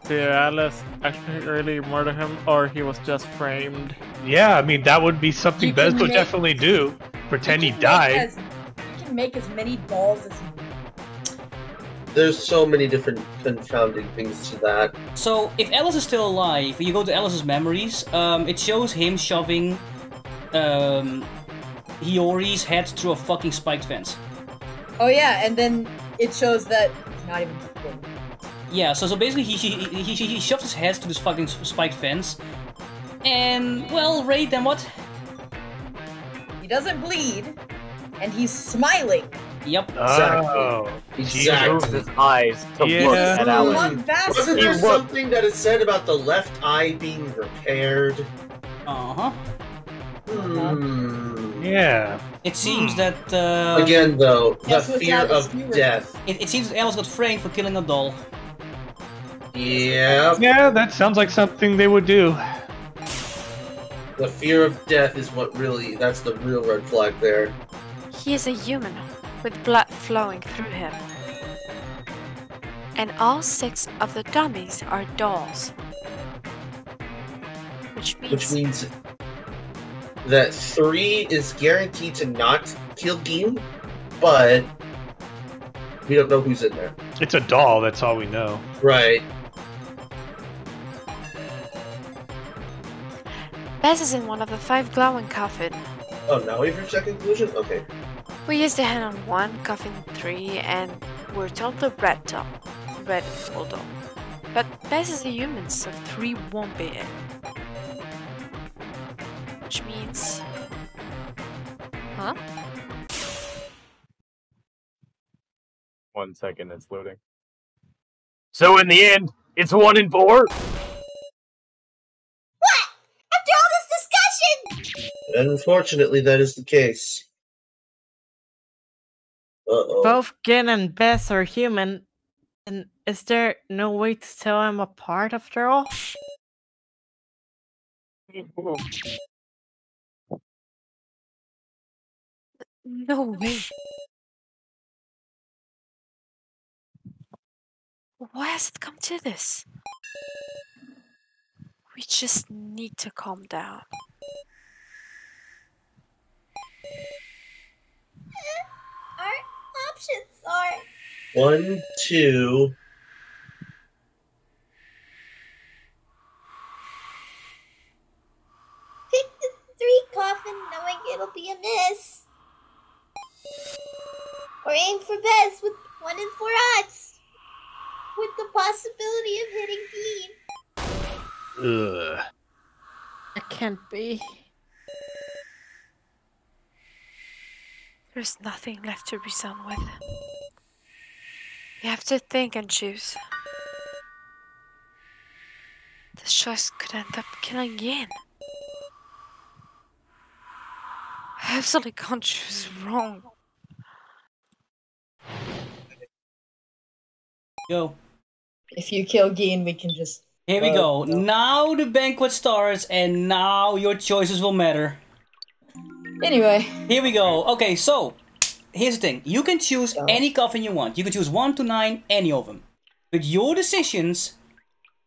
C: did Alice
F: actually really
L: murder him, or he was just framed?
F: Yeah, I mean, that would be something Bez would definitely do. Pretend he died.
A: As, you can make as many balls as
J: there's so many different confounding things to that.
C: So if Alice is still alive, you go to Alice's memories. Um, it shows him shoving um, Hiyori's head through a fucking spiked fence.
A: Oh yeah, and then it shows that not even.
C: Yeah, so so basically he he, he, he, shoves his head through this fucking spiked fence,
A: and well, Ray, then what? He doesn't bleed, and he's smiling.
C: Yep. Exactly.
D: Oh,
B: exactly. He moved his eyes to yeah. look at Alan.
J: Wasn't there something that it said about the left eye being repaired? Uh huh.
F: Hmm.
C: Yeah. It seems hmm. that uh, again, though, the fear of death. It, it seems Alice got framed for killing a doll.
F: Yeah. Yeah, that sounds like something they would do.
C: The fear of death is what
J: really—that's the real red flag there.
H: He is a human with blood flowing through him. And all six of the dummies are dolls. Which
A: means, Which means
J: that three is guaranteed to not kill Gin, but
F: we don't know who's in there. It's a doll, that's all we know. Right.
H: Bez is in one of the five glowing coffin.
J: Oh, now we've reached that conclusion? Okay.
H: We used the hand on one, coffin three, and we're the red top, red bulldog. But is the humans so three won't be it. Which means...
I: Huh?
E: One second, it's loading. So in the end, it's one in four? What?
D: After all this
E: discussion? unfortunately, that is the case. Uh-oh. Both Gin
N: and Bez are human, and is there no way to tell them apart after
E: all? No way. Why has it come to this?
H: We just need to calm down
K: options are.
J: One, two.
K: Pick the three coffin knowing it'll be a miss. Or aim for best with one in four odds. With the possibility of hitting Dean.
F: Ugh.
N: It can't be.
H: There's nothing left to reason with. You have to think and choose. This choice could end up killing Yin.
I: I absolutely can't choose wrong.
C: Go.
A: If you kill Gin, we can just...
C: Here we go. No. Now the banquet starts, and now your choices will matter. Anyway. Here we go. Okay, so here's the thing. You can choose oh. any coffin you want. You can choose one to nine, any of them. But your decisions,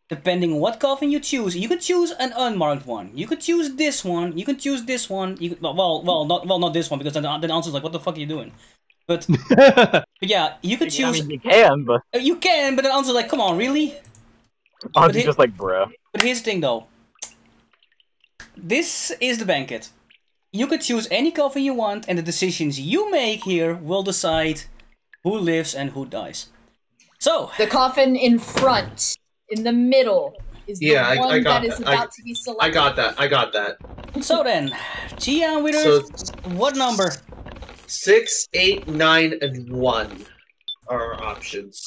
C: depending on what coffin you choose, you could choose an unmarked one. You could choose this one. You can choose this one. You could, well, well, not well, not this one because then the is like, what the fuck are you doing? But, but yeah, you could choose. I mean, you can, but uh, you can, but the is like, come on, really? Answer's just like, bruh. But here's the thing, though. This is the banquet. You could choose any coffin you want, and the decisions you make here will decide who lives and who dies. So
A: the coffin in front, in the middle, is yeah, the I, one I got that, that is about I, to be selected. I got
C: that. I got that.
J: So then, Gian winners. So, what number? Six, eight, nine, and one are our options.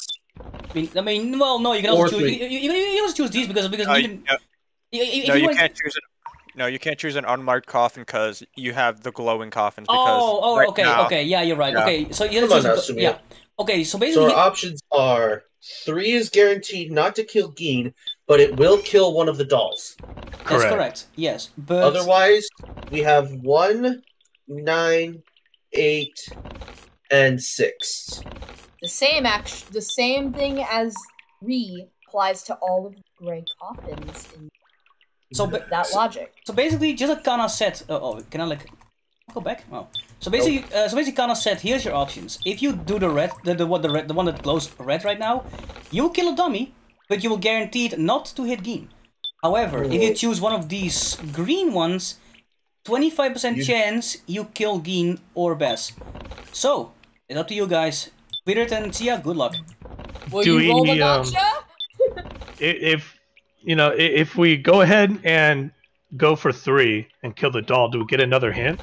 J: I mean, I mean well, no, you can also choose. You,
C: you, you, can also choose these because because uh, you, can, yeah. if, no, you, you can't
G: choose an no, you can't choose an unmarked coffin because you have the glowing coffins.
C: Because oh, oh, right okay, now, okay, yeah, you're right. Yeah. Okay, so you choose, yeah.
J: Okay, so basically, so our options are three is guaranteed not to kill Gin, but it will kill one of the dolls.
C: Correct. That's correct. Yes, but otherwise
J: we have one, nine, eight, and six.
A: The same act, the same thing as re applies to all of the gray
C: coffins in so that so, logic. So basically, just like Kanna said. Uh, oh, can I like go back? Oh. So basically, nope. uh, so basically, Kanna said, "Here's your options. If you do the red, the, the what the red, the one that glows red right now, you will kill a dummy, but you will guaranteed not to hit Gin. However, if you choose one of these green ones, 25% you... chance you kill Gin or Bez. So it's up to you guys. Peter and Tia,
F: good luck.
E: Will
C: you roll the um,
F: if you know, if we go ahead and go for three and kill the doll, do we get another hint?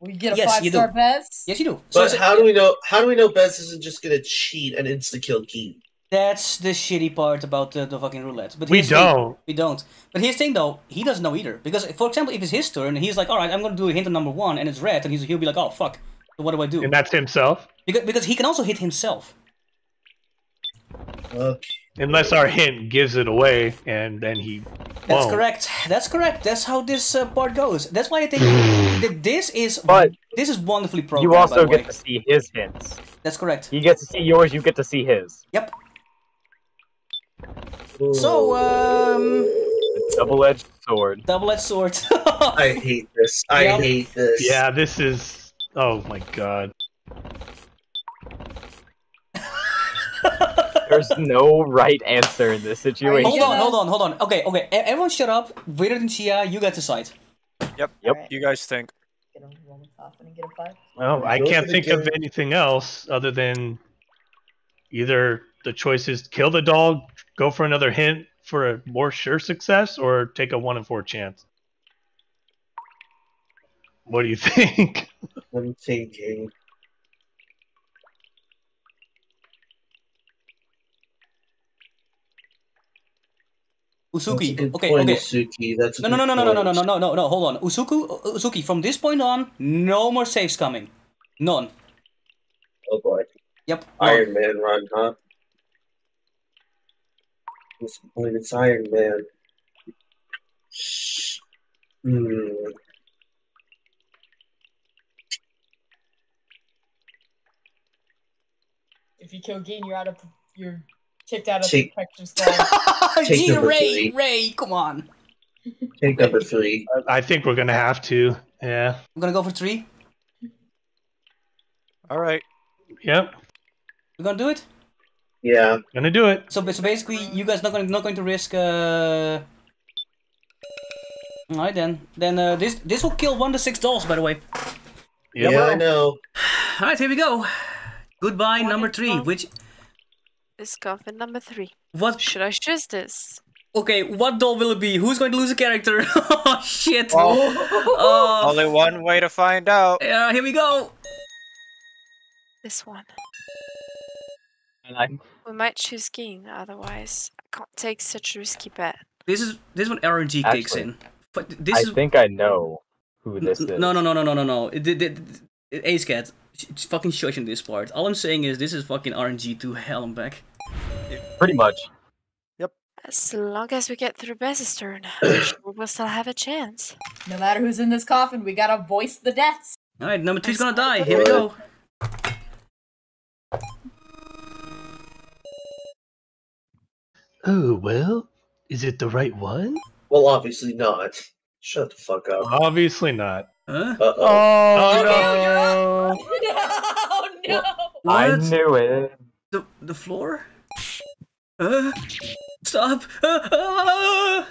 C: We get a yes, five star Bez. Yes, you do. But so how do we know? How do we know Bez isn't just gonna cheat and insta kill Keen? That's the shitty part about the, the fucking roulette. But we don't. Thing, we don't. But his thing, though. He doesn't know either. Because, for example, if it's his turn, he's like, all right, I'm going to do a hint on number one, and it's red, and he's, he'll be like, oh, fuck. So what do I do? And that's himself? Because, because he can also hit himself.
F: Okay. Unless our hint gives it away, and then he. Won't. That's
C: correct. That's correct. That's how this uh, part goes. That's why I think that this is but this is wonderfully programmed. You also get way. to see his hints. That's correct. He gets to see yours. You get to see his. Yep. So
E: um. Double-edged sword. Double-edged sword. I hate this. I yep. hate this.
F: Yeah, this is. Oh my god.
B: There's no right answer in this situation. Hold on, hold on,
C: hold on. Okay, okay. Everyone shut up. Waiter and Chia, you get to decide. Yep, yep. Right. You guys think.
F: Well, I can't think of anything else other than either the choice is kill the dog, go for another hint for a more sure success, or take a one in four chance. What do you think? I'm you
C: Usuki. Okay, okay. Usuki. That's no, no, no, no, no, no, no, no, no, no, no. Hold on, Usuku, Usuki. From this point on, no more saves coming. None. Oh boy. Yep.
E: Iron none. Man run, huh? point, It's Iron Man. Shh. Hmm.
B: If
A: you kill Gin, you're out of You're kicked out of Take- the picture squad. Take Gee, number Ray, three. Ray,
C: come on.
F: Take number three. I think we're gonna have to. Yeah. I'm gonna
C: go for three. All right. Yep. We're gonna do it.
F: Yeah. Gonna do it.
C: So, so basically, you guys not going to not going to risk. Uh... All right then. Then uh, this this will kill one to six dolls, by the way. Yeah, yeah I know. All right, here we go. Goodbye, number three, which
H: is coffin number three.
C: What should I choose this? Okay, what doll will it be? Who's going to lose a character? oh shit!
H: Uh, Only
C: one way to find out. Yeah, here we go. This one. Like.
H: We might choose King, otherwise I can't take such a risky bet.
G: This
C: is this one RNG Actually, kicks in. But this I is... think I know who this is. No, no, no, no, no, no, no. Ace Cat. It's fucking shushing this part. All I'm saying is this is fucking RNG to hell and back. pretty much.
H: Yep. As long as we get through Bez's turn, we'll still have a chance. No matter who's in this coffin, we gotta voice the
I: deaths.
C: Alright, number two's gonna die. Here we go.
F: Oh, well, is it the right one?
J: Well, obviously not. Shut the fuck up.
F: Obviously not. Huh? Uh-oh. Oh,
C: oh
J: no. Oh, no.
D: no.
F: What? I knew
C: it. The, the floor? Uh, stop. Uh, uh.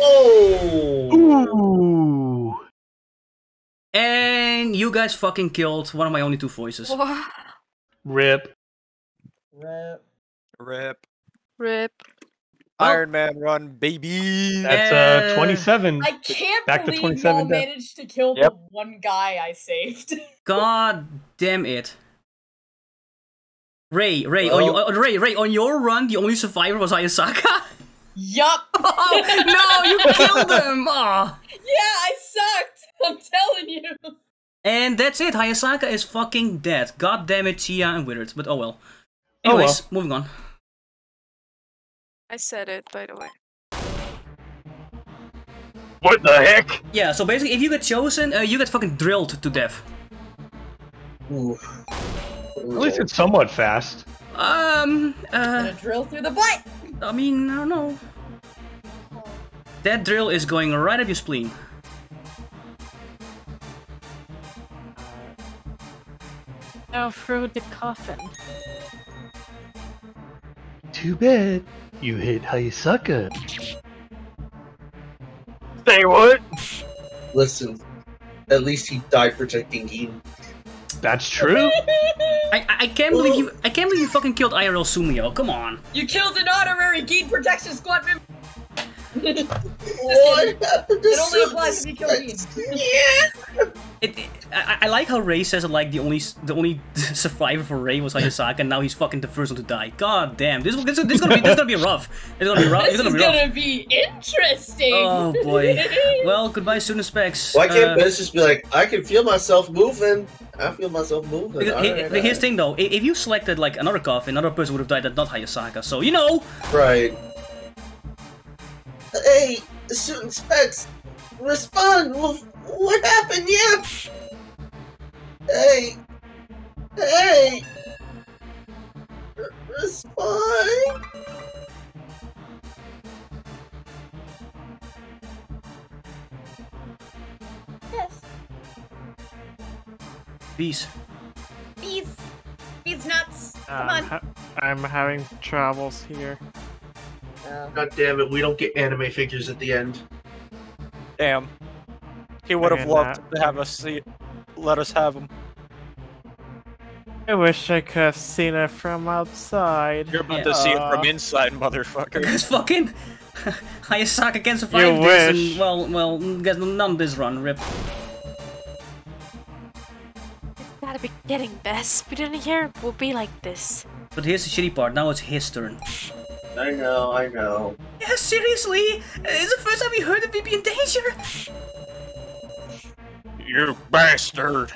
C: Oh. Ooh. And you guys fucking killed one of my only two voices. Wow.
F: Rip. Rip.
I: Rip. Rip.
F: Iron Man run, baby. That's uh, 27. I can't Back believe you managed
A: to kill yep. the one guy I saved.
C: God damn it. Ray, Ray, on your, uh, Ray, Ray, on your run, the only survivor was Hayasaka? Yup. oh, no, you killed him. Oh.
A: Yeah, I sucked.
H: I'm telling you.
C: And that's it. Hayasaka is fucking dead. God damn it, Chia and Wizards. But oh well. Anyways, oh well. moving on.
H: I said it, by the way.
C: What the heck? Yeah, so basically, if you get chosen, uh, you get fucking drilled to death. At least it's somewhat fast. Um, uh... drill through the butt! I mean, I don't know. That drill is going right up your spleen.
N: Now through the coffin.
F: Too bad you hit Hayasaka. Say what? Listen,
C: at least he died protecting Eden. That's true. I, I can't believe you I can't believe you fucking killed IRL Sumio. Come on.
A: You killed an honorary Geed Protection Squad
D: member it only applies if you kill Dean. Yes.
C: It, it, I, I, like how Ray says like the only the only survivor for Ray was Hayasaka, and now he's fucking the first one to die. God damn, this this, this is gonna be this is gonna be rough. It's gonna be rough. This it's gonna is be gonna
A: rough. be interesting. Oh boy.
C: well, goodbye, Suna specs. Why can't
J: uh, just be like, I can feel myself moving. I feel myself moving. right, here's the right.
C: thing though, if you selected like another coffin, another person would have died at not Hayasaka. So you know. Right.
J: Hey, shooting specs, respond! What happened? Yep. Hey, hey, respond!
C: Yes. Bees.
K: Bees. Bees nuts. Um, Come on. Ha
L: I'm having troubles here.
K: God
J: damn it, we don't get anime figures at the end. Damn. He would have loved that. to have us see, let us have him.
L: I wish I could have seen it from outside. You're about yeah. to see it from uh.
C: inside, motherfucker. It's fucking. suck against five you this. Wish. And, well, well, get none this run, rip. It's
H: gotta be getting best. We didn't hear it will
C: be like this. But here's the shitty part. Now it's his turn. I
J: know, I know.
C: Yeah, seriously? It's the first time you heard of me being danger.
G: You bastard.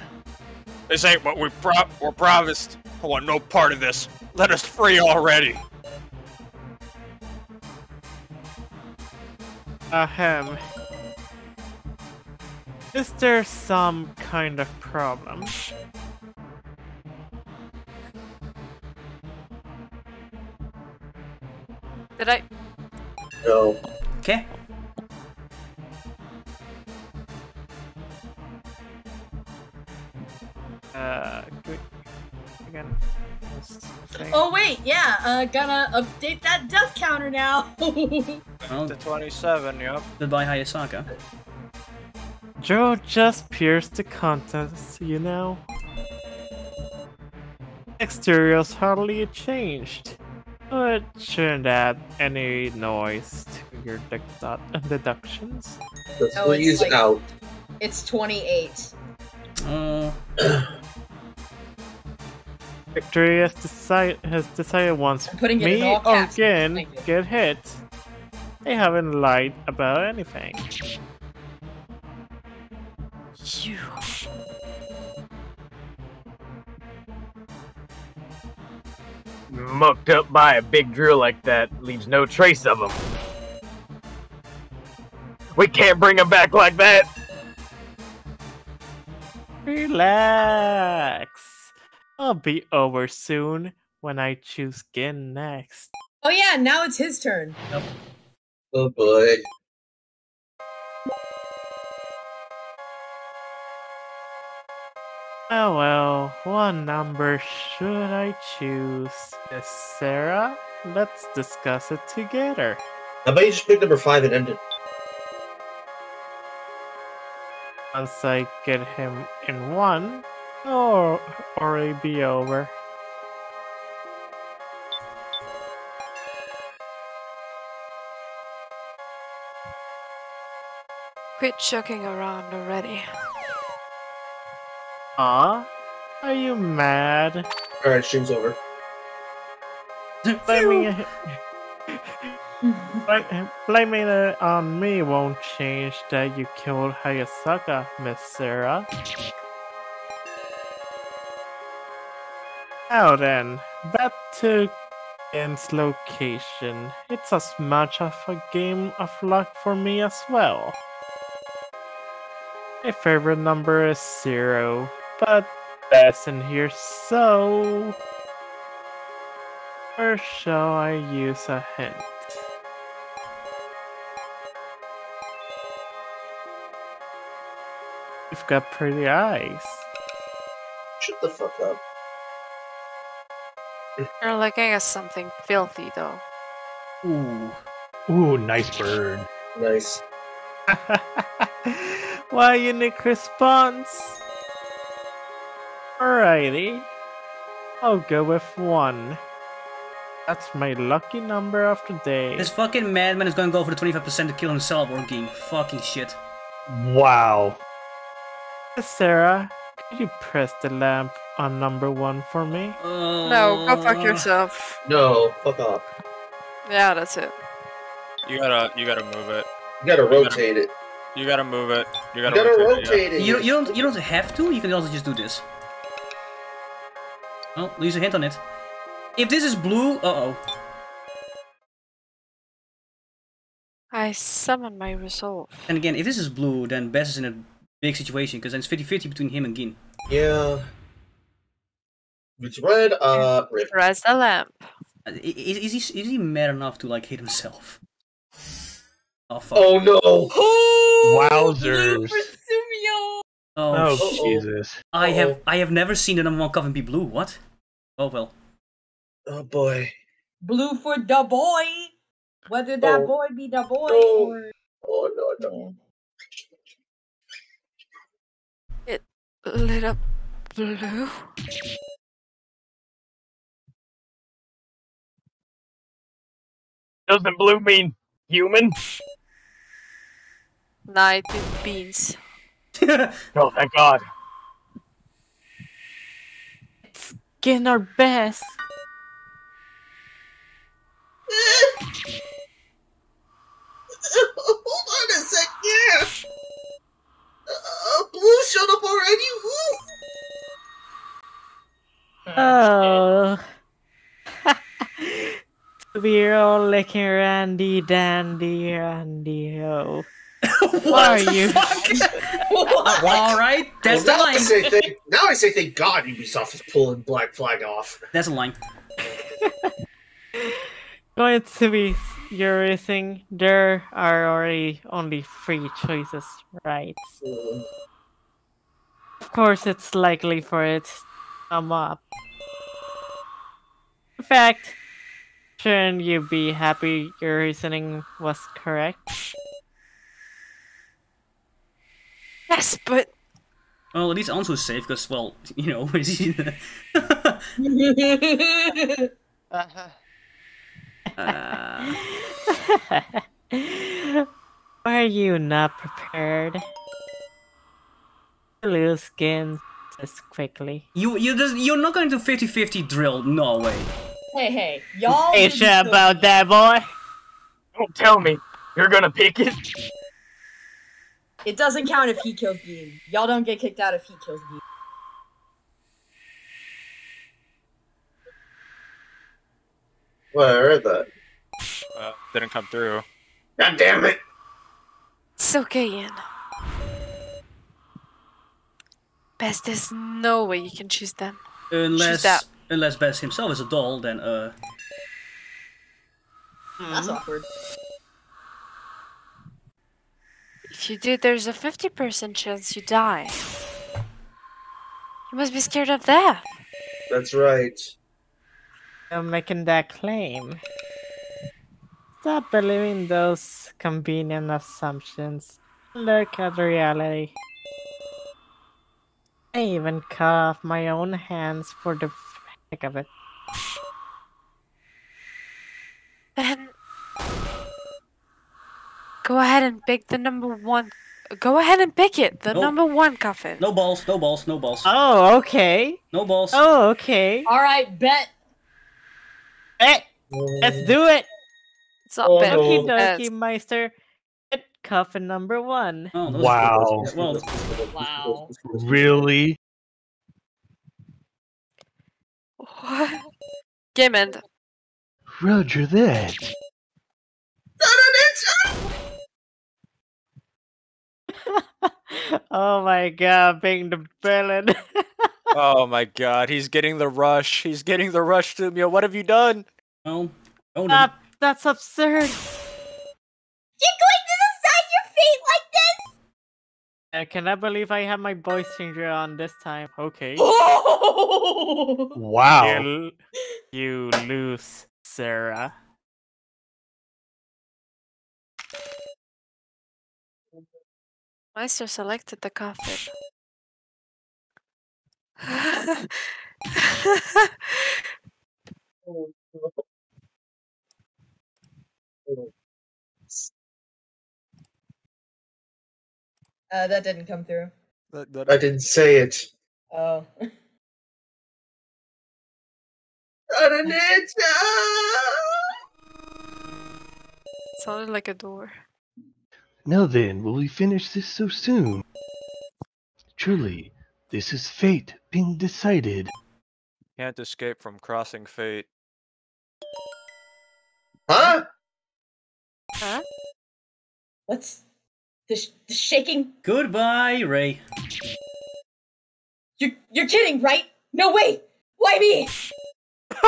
G: This ain't what we pro were promised. I want no part of this. Let us free already.
L: Ahem. Is there some kind of problem? Did I? No. Okay. Uh, again.
A: Oh wait, yeah, uh, gotta update that death counter now.
C: Oh. The to 27, yep. Goodbye, Hayasaka.
L: Joe just pierced the contents, you know. Exteriors hardly changed. It shouldn't add any noise to your deductions. let oh, please like, out. It's
A: 28.
L: Uh, Victory has, has decided once putting me or Gin get hit, they haven't lied about anything. You
B: mucked up by a big drill like that leaves no trace of them.
L: We can't bring him back like that! Relax. I'll be over soon when I choose Gin next.
A: Oh yeah, now it's his turn.
E: Oh boy.
L: Oh well, what number should I choose? Sara? Let's discuss it together. How about you just pick number five and end it? Once I get him in one, or already be over.
H: Quit chucking around already.
L: Huh? Are you mad? Alright, stream's over. blame me. Blaming it on me won't change that you killed Hayasaka, Miss Sara. Now then, back to Ken's location. It's as much of a game of luck for me as well. My favorite number is zero but that's in here, so... Or shall I use a hint? You've got pretty eyes.
J: Shut the fuck up.
H: You're looking at something filthy, though.
F: Ooh. Ooh, nice bird. Nice.
L: Why unique response? Alrighty. I'll go with
C: one. That's my lucky number of the day. This fucking madman is gonna go for the 25% to kill himself or game. Fucking shit. Wow.
L: Sara, could you press the lamp on number one for me? Uh...
D: No, go fuck yourself. No, fuck off.
H: Yeah, that's it.
G: You gotta, you gotta move it. You gotta you rotate gotta, it. You gotta move it. You gotta, you gotta rotate, rotate it. it. You, you
C: don't, you don't have to. You can also just do this. Well, leaves a hint on it. If this is blue, uh-oh.
H: I summon my resolve.
C: And again, if this is blue, then Bez is in a big situation, because then it's 50-50 between him and Gin. Yeah. It's red, uh...
H: Red. the lamp.
C: Uh, is, is, he, is he mad enough to, like, hit himself? Oh, fuck. Oh, no! Wowzers!
E: Wowzers!
C: Oh, oh Jesus! I oh. have I have never seen the number one coven be blue. What? Oh well. Oh boy.
I: Blue for the boy. Whether that oh.
E: boy be the boy no. Oh, or. Oh no no. It lit up blue. Doesn't blue mean human? Night beans. No!
B: Oh, thank God. It's
N: getting our best.
K: Hold on a sec, yeah. Uh,
J: Blue showed up already.
N: Ooh. Oh. We're all licking randy dandy randy ho. Why are you? All
C: right, that's well, the line. I say, thank, now I say thank God Ubisoft is pulling Black Flag off. That's a line.
N: Going to be your reasoning. there are already only three choices, right? Of course, it's likely for it to come up. In fact, shouldn't you be happy your reasoning was correct? Yes, but.
C: Well, at least Anto's safe because, well, you know, is he?
N: uh-huh.
C: uh...
N: Are you not prepared?
C: Blue skin just quickly. You you just you're not going to 50-50 drill, no way.
A: Hey hey, y'all. Ain't sure about
C: that boy. Don't tell me. You're gonna pick it.
A: It doesn't count if he kills Bean. Y'all don't get kicked out if he kills Bean.
J: Well, I read that. Uh, didn't come through.
C: God damn it!
H: It's okay, Ian. Best, there's no way you can choose them. Unless, choose
C: unless Best himself is a doll, then uh. That's mm. awkward.
J: If
H: you do, there's a 50% chance you die. You must be scared of death.
J: That's right.
N: I'm making that claim. Stop believing those convenient assumptions. Look at reality. I even cut off my own hands for the heck of it.
H: Then Go ahead and pick the number one. Go ahead and pick it. The number one
C: coffin. No balls. No balls. No balls. Oh, okay. No balls. Oh, okay.
H: All right,
A: bet.
C: Bet. Eh, let's do it.
N: It's not oh. bet. Okie dokie, Meister. Bet coffin number one. Oh, wow. Well,
F: wow. Really?
E: What? Game end. Roger that. oh my
L: god, being the villain.
G: oh my god, he's getting the rush. He's getting
L: the rush, to me. What have you done? No. Oh, no. Uh, that's absurd. You're going to
E: decide your fate like this?
L: Uh, I cannot believe I
N: have my voice changer on this time. Okay.
L: Wow.
E: You, you lose, Sara. Meister selected the coffin. Uh, that didn't come through. That, that I didn't say it. Oh. Sounded
H: like a door.
F: Now then, will we finish this so soon? Truly, this is fate being decided.
G: Can't escape from
E: crossing fate. Huh? Huh? What's the, sh the shaking? Goodbye, Ray. You're you're kidding, right? No way. Why me?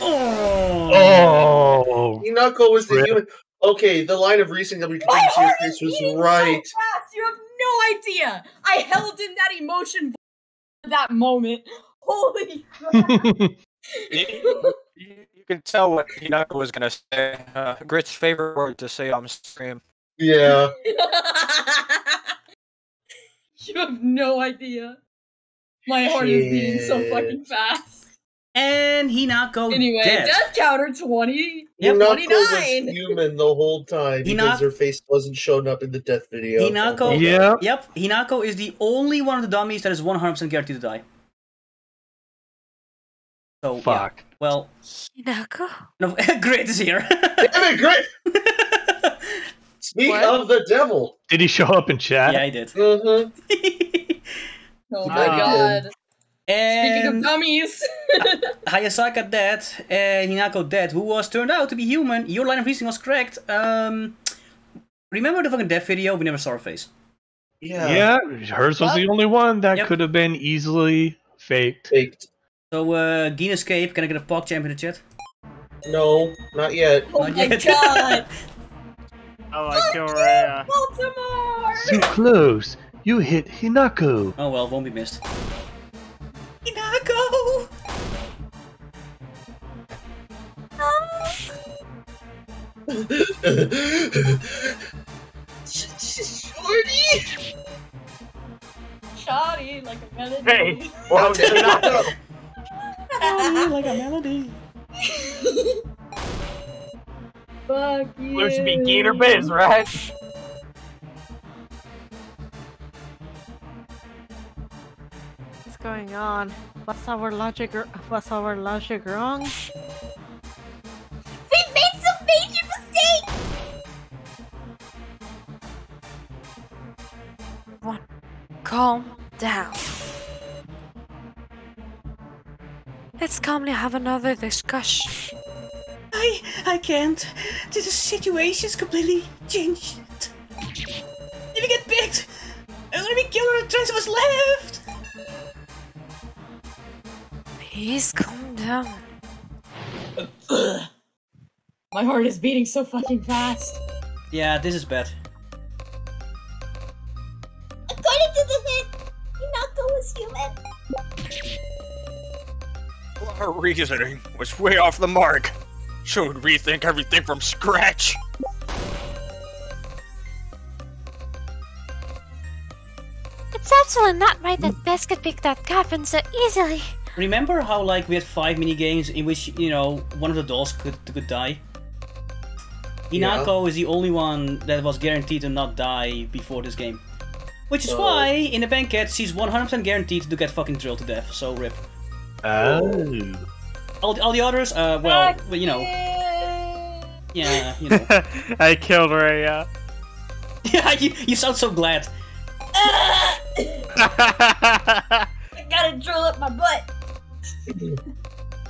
J: oh. oh. Oh, Hinako was the human. Okay, the line of reasoning that recent your face was right.
A: So you have no idea. I held in that emotion for that moment. Holy
D: you, you, can
G: tell what Hinako was going to say. Uh, Grit's favorite word to say on stream. Yeah.
A: you
C: have no idea. My heart is beating so fucking fast. And he Hinako anyway, dead. death counter 20. Yep. Hinako 29. was human the whole time because her face wasn't shown up in the death video. Hinako, yeah. yep. Hinako is the only one of the dummies that is 100% guaranteed to die. So fuck. Yeah. Well, Hinako.
F: No, Grit is here. Damn it, Grit. Speak of the devil. Did he show up in chat? Yeah, he did. Mm-hmm.
C: oh my god. And Speaking of dummies, Hayasaka dead and Hinako dead, who was turned out to be human. Your line of reasoning was correct. Um, remember the fucking death video? We never saw her face.
F: Yeah, yeah, hers was but, the only one that yep. could have been
C: easily faked. Faked. So, uh, Dean Escape, can I get a PogChamp in the chat? No, not yet. Oh not my yet.
L: god! Oh like Korea.
F: Baltimore! So close! You hit Hinako!
C: Oh well, won't be missed.
D: Shorty!
A: Shorty, like a melody.
D: Hey! Well, no.
C: Shorty, like a melody. Fuck you. There should be Gator Biz, right?
N: What's going on? What's our logic? What's our logic wrong?
K: major mistake!
H: Calm down. Let's calmly have another discussion.
C: I... I can't. This situation's completely changed. If you get picked, I'm gonna be killed on the trace of us left! Please
H: calm down. My heart is beating so fucking fast.
C: Yeah, this is bad.
K: According to the myth, Hinako was human.
G: Her reasoning was way off the mark. She would rethink everything from scratch.
I: It's absolutely not right that Basket picked that coffin so easily.
C: Remember how like we had five mini games in which you know one of the dolls could could die. Hinako yeah. is the only one that was guaranteed to not die before this game. Which is why, in the banquet, she's 100% guaranteed to get fucking drilled to death, so rip. Oh. All, all the others, uh, well, you know. Yeah, you know. I killed Raya. yeah. you, you sound so glad. I
N: gotta drill up my
K: butt!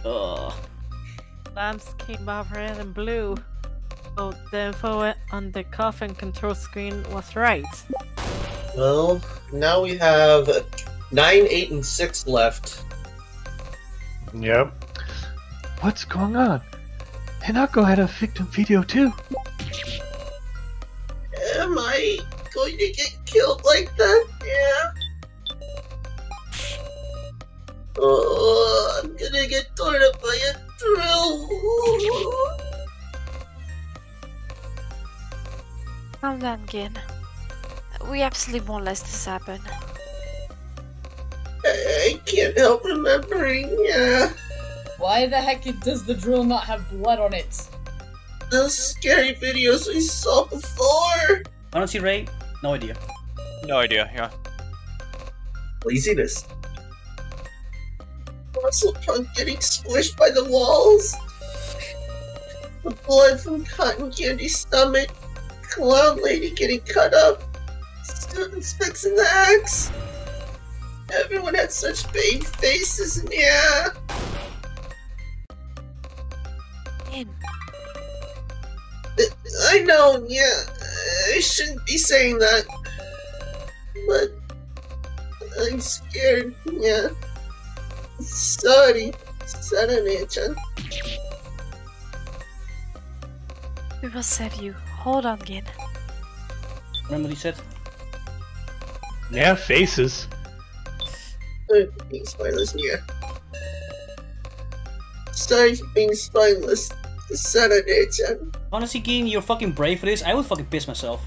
C: Ugh.
N: Lamps came off red and blue the info on the coffin control screen was right.
J: Well, now we have 9, 8, and 6 left.
F: Yep. What's going on? Hinako had a victim video too.
J: Am I going to get killed like that? Yeah. Oh, I'm gonna get torn up by a drill.
H: Calm down, Gin. We absolutely won't let this happen. I, can't help remembering. Uh... Why the heck does the drill not have
J: blood on it? Those scary videos we saw before!
C: don't you rain? no idea. No idea, yeah. Laziness.
J: Muscle Punk getting squished by the walls. The blood from Cotton Candy's stomach clown lady getting cut up, students fixing the axe. Everyone had such big faces in the air. In. I know, yeah, I shouldn't be saying that, but I'm scared, yeah. Sorry, sarah Nature.
H: We will save you. Hold on, Gin.
C: Remember what he said?
F: Yeah, faces.
J: Being spineless, yeah. Stop being spineless,
C: son Honestly, Gin, you're fucking brave for this. I would fucking piss myself.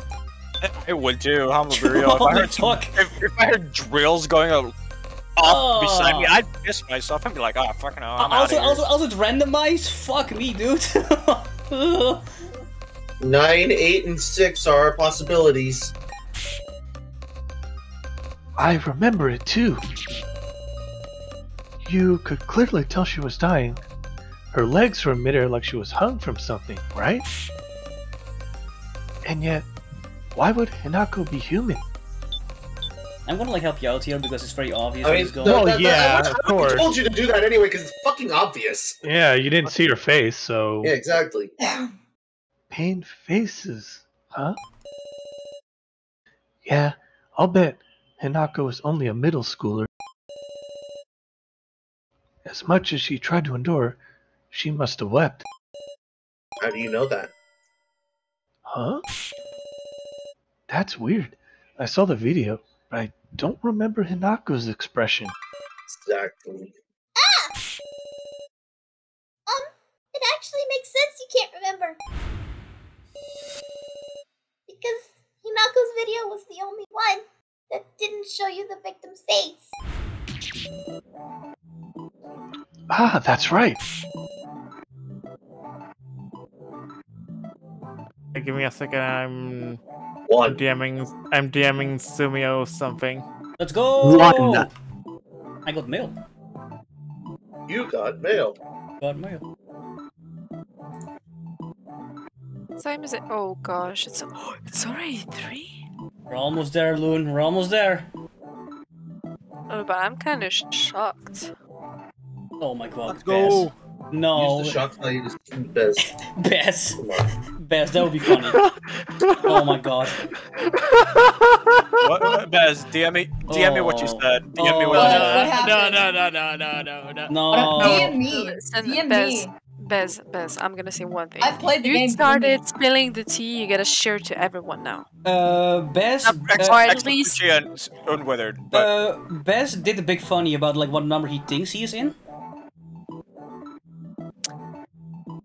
G: I would too. I'm a real. if, I heard, fuck? If, if I heard drills going up oh. beside me, I'd piss myself I'd be like, "Oh, fucking hell!" I'm also, also,
C: also, randomized. Fuck me,
J: dude. Nine, eight, and six are our possibilities.
F: I remember it too. You could clearly tell she was dying. Her legs were midair like she was hung from something, right? And yet, why would Hinako be human?
C: I'm gonna like help you out here because it's very obvious. I mean, going. No, oh, that, yeah, that, of course. I told you to do that anyway because it's fucking obvious.
F: Yeah, you didn't see her face, so. Yeah,
J: exactly.
F: paint faces, huh? Yeah, I'll bet Hinako is only a middle schooler. As much as she tried to endure, she must have wept.
J: How do you know that?
F: Huh? That's weird. I saw the video, but I don't remember Hinako's expression.
E: Exactly. Ah! Um, it actually
K: makes sense you can't remember because Hinako's video was the only one that didn't show you the victim's face.
F: Ah, that's right.
L: Hey, give me a second. I'm I'm DMing. I'm DMing Sumio something. Let's go. One.
J: I got mail. You got mail. Got mail.
H: What time is it? Oh gosh, it's it's already three.
C: We're almost there, Loon. We're almost there.
H: Oh, but I'm kind of
C: shocked. Oh my god, Let's Bez. go. No. Use the shock value to Bez. Bez. Bez, that would be funny. oh my god.
G: What, Bez, DM me, DM oh. me what you oh. said. DM oh. me what you said.
B: no, no, no, no, no, no, no. No. DM
H: me. Send DM me. Bez, Bez, I'm gonna say one thing. I've played the you game. You started spilling the tea, you gotta share to everyone now.
C: Uh, Bez... Uh, or at least... Unweathered, but... Uh, Bez did a big funny about like what number he thinks he is in.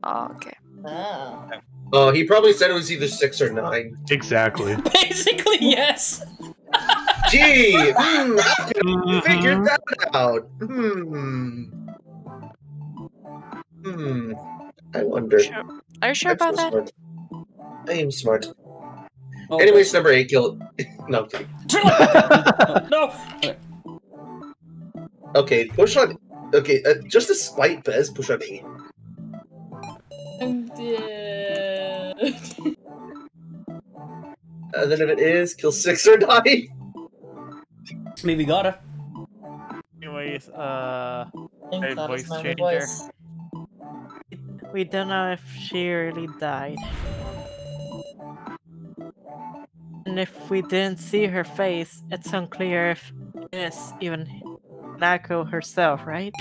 J: Oh, okay.
K: Oh.
J: Oh, he probably said it was either six or nine. Exactly. Basically, yes. Gee, mm, I figured that out. Hmm. Hmm. I wonder. Sure.
C: Are you sure I'm about so that?
J: Smart. I am smart. Oh, Anyways, number eight killed. no, I'm kidding.
C: no.
J: Okay, push on. Okay, uh, just a slight bez push on eight.
D: I'm dead.
J: and then if it is, kill six or die. Maybe gotta.
L: Anyways, uh, voice changer. Voice. We don't
N: know if she really died. And if we didn't see her face, it's unclear if it's even Nako herself, right?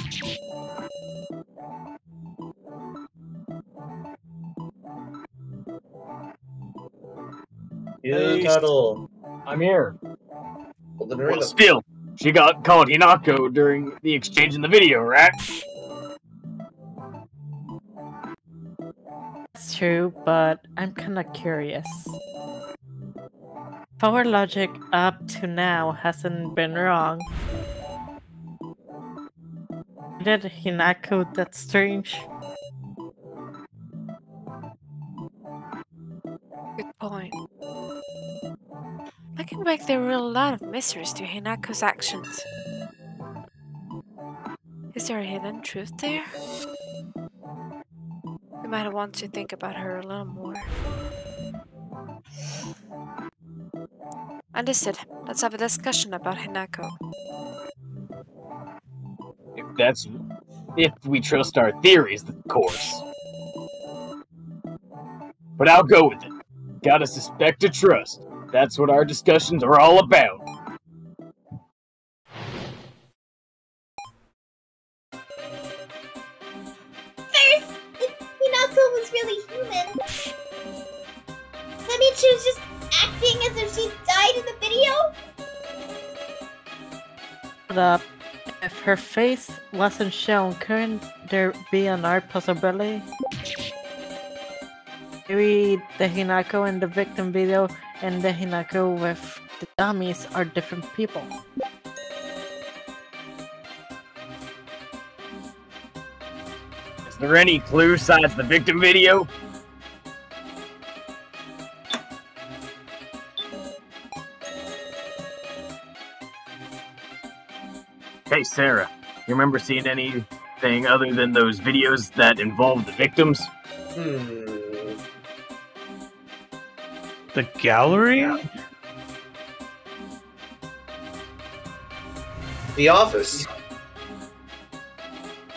E: Hey,
B: I'm here. Well, still, she got called Hinako during the exchange in the video, right?
N: too, but I'm kinda curious. Power logic up to now hasn't been wrong. Did Hinako that strange?
H: Good point. I can make there were a lot of mysteries to Hinako's actions. Is there a hidden truth there? You might want to think about her a little more. Understood. Let's have a discussion about Hinako.
B: If that's... If we trust our theories, of course. But I'll go with it. Gotta suspect to trust. That's
E: what our discussions are all about.
N: face wasn't shown, couldn't there be another possibility? Maybe the Hinako in the victim video and the Hinako with the dummies are different people.
B: Is there any clue besides the victim video? Hey, Sara. You remember seeing anything other than those videos that involved the victims?
D: Hmm.
F: The gallery? The office.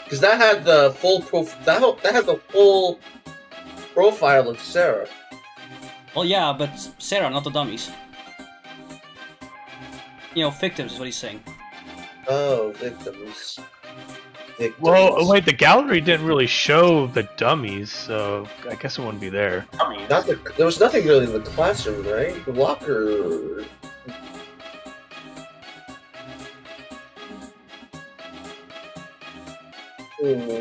J: Because that had the full prof- that, that had the full
C: profile of Sara. Well, yeah, but Sara, not the dummies. You know, victims is what he's saying. Oh, victims.
F: victims. Well, wait, the gallery didn't really show the dummies, so I guess it wouldn't be there. Not the, there was nothing really in the classroom, right? The locker.
C: Hmm.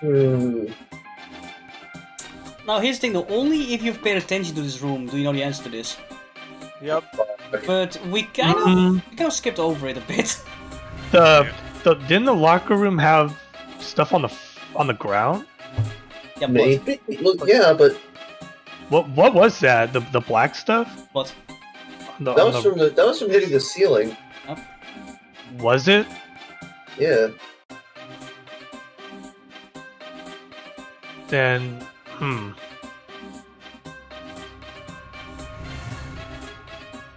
C: Hmm. Now here's the thing though, only if you've paid attention to this room do you know the answer to this. Yep. But we kind of mm -hmm. we kind of skipped over it a bit.
F: The, the didn't the locker room have stuff on the on the ground? Yeah, maybe. Well, yeah, but what what was that? The the black stuff? What? The, that was the... from
C: the,
J: that was from hitting the ceiling. Yep. Was it? Yeah.
F: Then, hmm.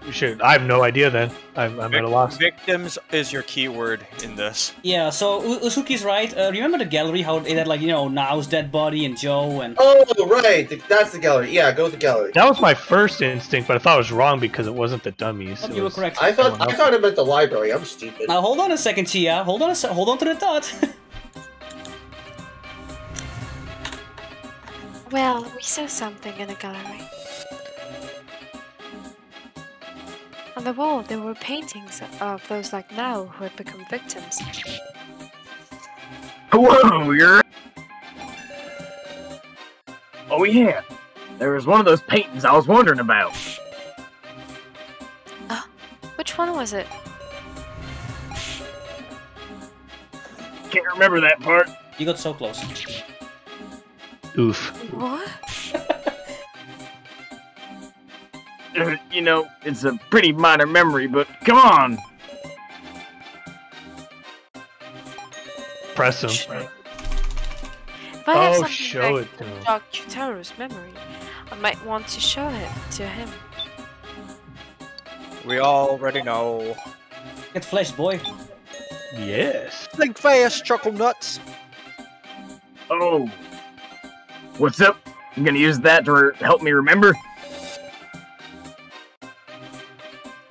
F: Shoot, I have no idea then. I'm, I'm at a loss.
G: Victims is your keyword in this.
C: Yeah, so Usuki's right. Uh, remember the gallery? How it had, like, you know, Now's dead body and Joe and.
F: Oh, right. That's the gallery. Yeah, go to the gallery. That was my first instinct, but I thought it was wrong because it wasn't the dummies. Oh, you were
C: correct. I thought, I thought it meant the library. I'm stupid. Now, hold on a second, Tia. Hold on a se- Hold on to the thought.
H: well, we saw something in the gallery. On the wall, there were paintings of those like now who had become victims.
B: Whoa, you're... Oh yeah, there was one of those paintings I was wondering about.
H: Uh, which one was it?
C: Can't remember that part. You got so close.
F: Oof. What?
B: you know, it's a pretty minor
F: memory, but come on! Press him. If I have oh, something show it to him.
H: Dr. Taro's memory, I might want to show it to him.
G: We
B: already know.
C: Get flesh, boy.
G: Yes.
C: Think fast, chuckle nuts.
B: Oh. What's up? I'm gonna use that to help me remember.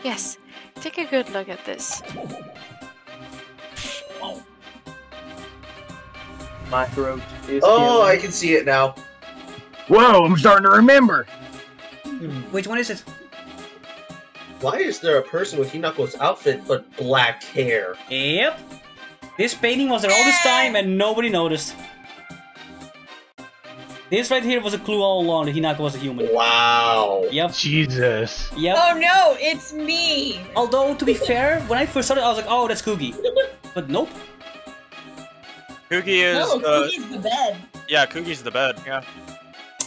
H: Yes, take a good look at this.
J: My throat is. Oh, healing. I can see it now.
C: Whoa, I'm starting to remember. Hmm. Which one is it?
J: Why is there a
C: person with Hinako's outfit but black hair? Yep. This painting was there all this time and nobody noticed. This right here was a clue all along that Hinako was a human. Wow. Yep. Jesus. Yep. Oh no, it's me. Although, to be fair, when I first saw it, I was like, oh, that's Kugi. But nope. Kugi is. No, uh, Kugi's the bed. Yeah, Kugi's the bed, yeah.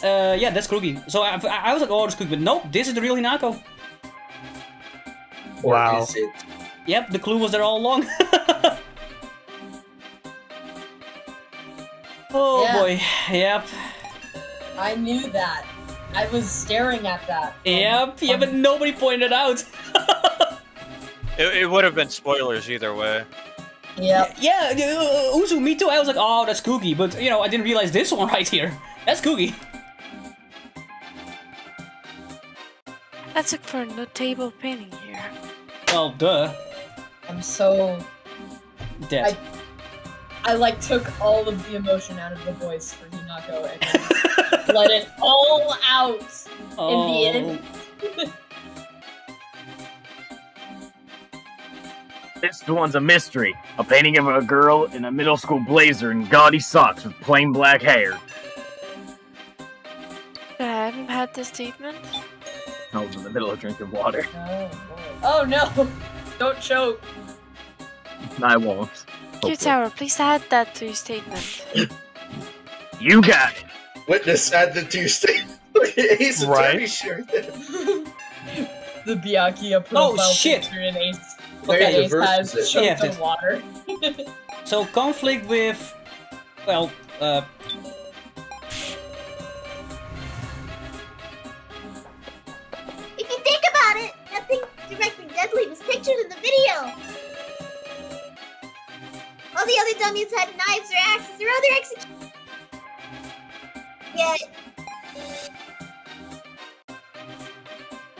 C: Uh, yeah, that's Kugi. So I, I, was like, oh, it's Kugi, but nope, this is the real Hinako. Wow. Yep, the clue was there all along.
A: oh yeah. boy, yep. I knew that. I was staring at that.
C: yep, yeah, but nobody pointed out.
G: it, it would have been spoilers either way.
C: Yep. Yeah. Yeah, uh, Uzu, me too. I was like, oh, that's Kooky, but you know, I didn't realize this one right here. That's Kooky.
H: Let's look for the table painting here.
C: Well, duh.
H: I'm so
C: dead. I
A: I like took all of the emotion out of the voice for Hinako and let it all out oh. in the oh. end.
B: this one's a mystery. A painting of a girl in a middle school blazer and gaudy socks with plain black hair.
H: I haven't had this treatment.
B: I was in the middle of drinking water. Oh,
H: oh no! Don't choke.
B: I won't.
H: Hopefully. Tower, please add that to your statement.
J: you got it. Witness, add the two your statement.
C: Ace right?
H: Sure the
A: Byakuya oh, profile oh, shit. picture in Ace. Very Ace has choked yeah, water.
C: so conflict with, well, uh,
K: If you think about it, nothing directly deadly was pictured in the video. All the other dummies had knives or axes or other executions. Yet.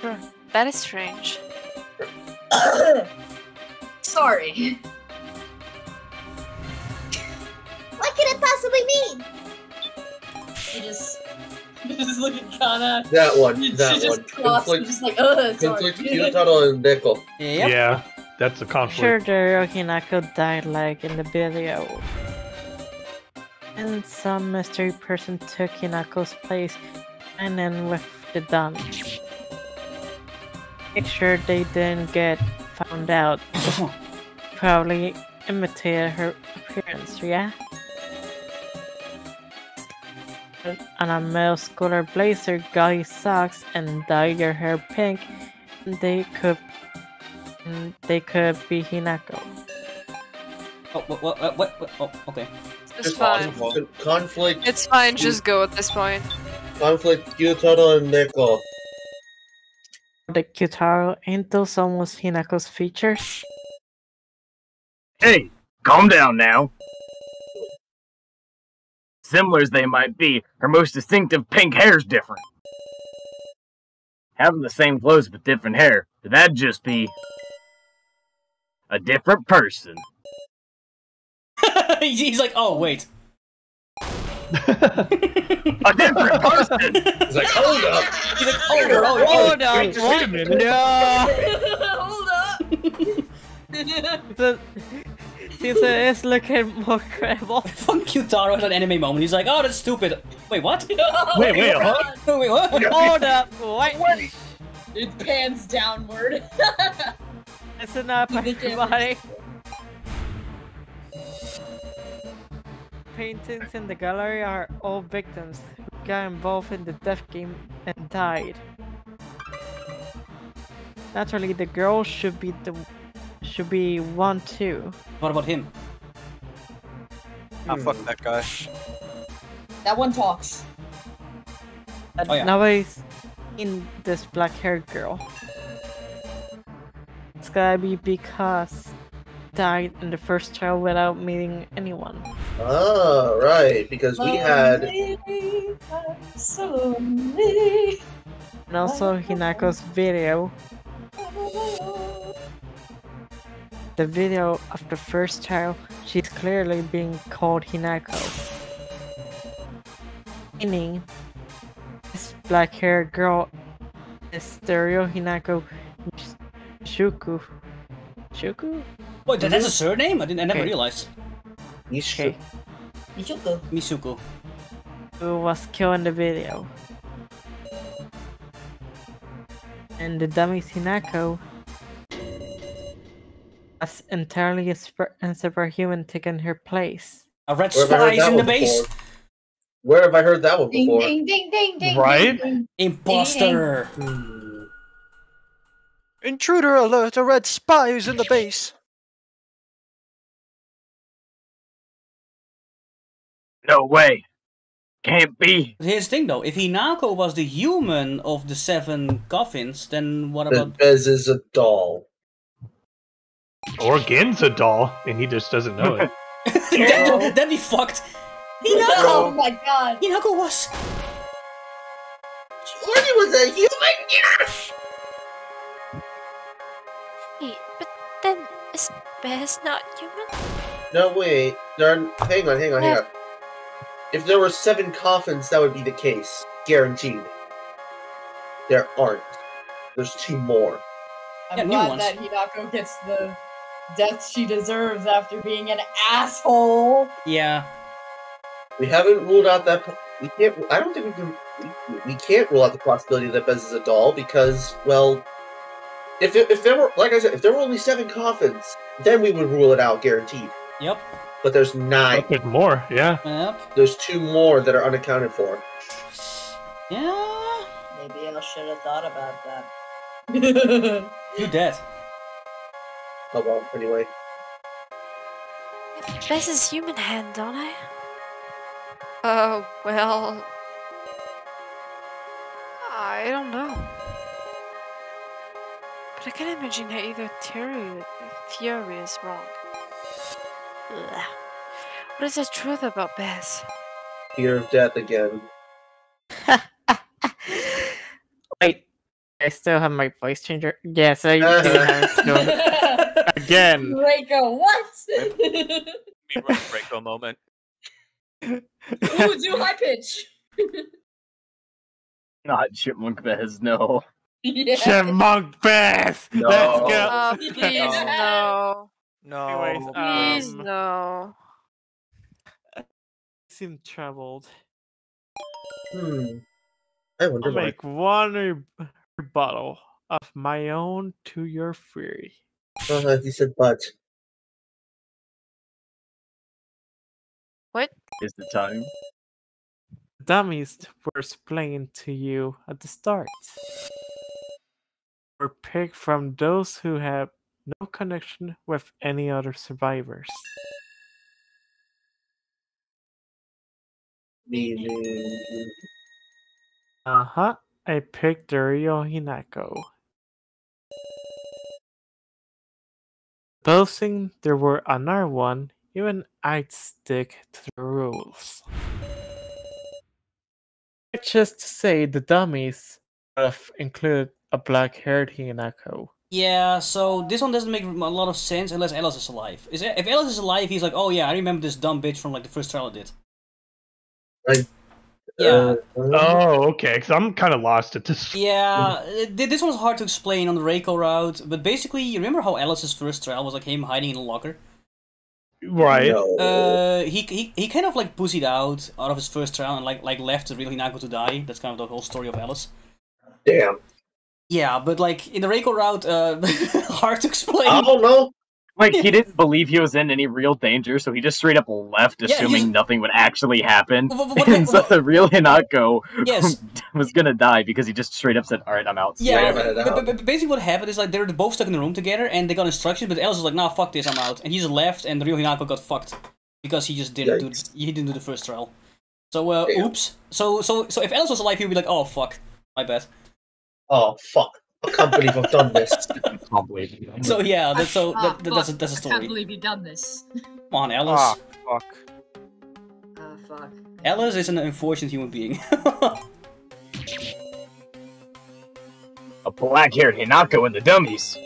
H: Hmm, that is strange.
K: Sorry. What could it possibly mean? She just. Just look at Kanna.
F: That one. That she one. Just conflict, just like, oh, sorry. conflict and Deko. Yeah. That's a conflict.
N: Sure, Okinako died like in the video. And some mystery person took Hinako's place and then with the gun. Make sure they didn't get found out. Probably imitate her appearance, yeah? And a male scholar blazer, guy socks, and dye your hair pink. They could Mm, they could be Hinako.
C: Oh, what, what, what, what, Oh,
N: okay.
J: It's Just fine. Awesome. Conflict. It's fine, just go at this point. Conflict, Q-taro, and Neko.
N: The Q-taro, ain't those almost Hinako's features?
E: Hey, calm down now. Similar as they might be, her most distinctive pink hair's different. Having the same clothes but different hair, that'd just be a different person.
B: He's
C: like, oh, wait. a different person. He's like, hold up.
N: He's like,
D: hold up, hold up. Hold up. Wait, wait a minute. No. hold up. He's
N: Caesar is
C: looking more credible. Fuck you, Taro has an anime moment. He's like, oh, that's stupid. Wait, what? Oh wait, wait, huh? Wait, what? Hold up.
A: Wait. It pans downward.
N: Listen up, everybody. Paintings in the gallery are all victims who got involved in the death game and died. Naturally, the girl should be the should be one too.
C: What about him? Ah, fuck that guy.
N: That one talks. Oh, yeah. Now he's in this black-haired girl. It's gotta be because died in the first trial without meeting anyone.
J: Oh, right, because
N: we had...
H: So
D: And
N: also Hinako's video. The video of the first child, she's clearly being called Hinako. Meaning, this black-haired girl is stereo Hinako Shuku.
C: Shuku? Wait, that, that's a surname? I didn't. I never okay. realized. Nishuku. Okay. Nishuku.
N: Who was killing the video? And the dummy Hinako has entirely a, a superhuman taking her place. A red
J: spies in the base. Before? Where have I heard that one before? Ding,
I: ding, ding, ding. right?
E: Imposter. Intruder alert! A red spy is in the base!
C: No way! Can't be! Here's the thing though, if Hinako was the human of the seven coffins, then what about...
F: Bez is a doll. Or Gin's a doll, and he just doesn't know it.
C: that'd, that'd, be fucked!
J: Hinako! Oh
C: my god! Hinako was...
J: She was a human! Yes!
I: bear's not human?
J: No, wait. There are, hang on, hang on, hang on. If there were seven coffins, that would be the case. Guaranteed. There aren't. There's two more. I'm yeah, glad that
A: Hinako gets the death she deserves after being an asshole.
J: Yeah. We haven't ruled out that. We can't. I don't think we can. We, we can't rule out the possibility that Bez is a doll because, well, if, if there were, like I said, if there were only seven coffins, then we would rule it out, guaranteed. Yep. But there's nine. There's more, yeah. Yep. There's two more that are unaccounted for.
M: Yeah. Maybe I should have thought about that.
J: you dead. Oh well, anyway.
H: This is human hand, don't I? Oh, well. I don't know. But I can imagine that either theory, theory is wrong. What is the truth about Bez?
J: Fear of death again.
N: Wait, I still have my voice changer. Yes, I do have again.
A: Reko, what? Me
N: run
E: Reko moment. Ooh, do high pitch.
B: Not chipmunk Bez, no. Yes. Chipmunk Bass! No. Let's go!
G: Oh,
I: please, no.
L: No. Anyways, um, please, um,
I: no.
L: Seem troubled. Hmm. I wonder I'll why. make
E: one rebuttal of my own to your theory. Uh, uh-huh, he said but. What? Is the time? Dummies were explained to
L: you at the start were picked from those who have no connection with any other survivors. Uh huh. I picked Dario Hinako. Supposing there were another one, even I'd stick to the rules. Which is to say, the dummies would have included a black-haired Hinako.
C: Yeah, so this one doesn't make a lot of sense unless Alice is alive. Is if Alice is alive, he's like, oh yeah, I remember this dumb bitch from like the first trial I did.
F: Right. yeah. Uh, uh, oh, okay. Because I'm kind of lost at this.
C: Yeah, uh, this one's hard to explain on the Reko route, but basically, you remember how Alice's first trial was like him hiding in a locker.
F: Right. Uh,
C: he, he he kind of like pussied out out of his first trial and like like left to really not go to die. That's kind of the whole story of Alice. Damn. Yeah, but like in the Reko route, uh, hard to explain. I don't know.
B: Like he didn't believe he was in any real danger, so he just straight up left, yeah, assuming nothing would actually happen. What, what, what, and so the real Hinako yes. was gonna die because he just straight up said, "All right, I'm out." Yeah, but,
C: but, basically what happened is like they're both stuck in the room together, and they got instructions, but Els was like, "Nah, fuck this, I'm out," and he just left, and the real Hinako got fucked because he just didn't Yikes. do he didn't do the first trial. So uh, oops. So so so if Els was alive, he'd be like, "Oh fuck, my bad." oh fuck, I can't believe I've done this. I can't believe you So yeah, that's, so ah, that, that's a, that's a story. I can't
A: believe you've done this. Come
C: on, Alice. Ah, fuck. Ah, fuck. Alice is an unfortunate human being. a black-haired Hinako and the dummies.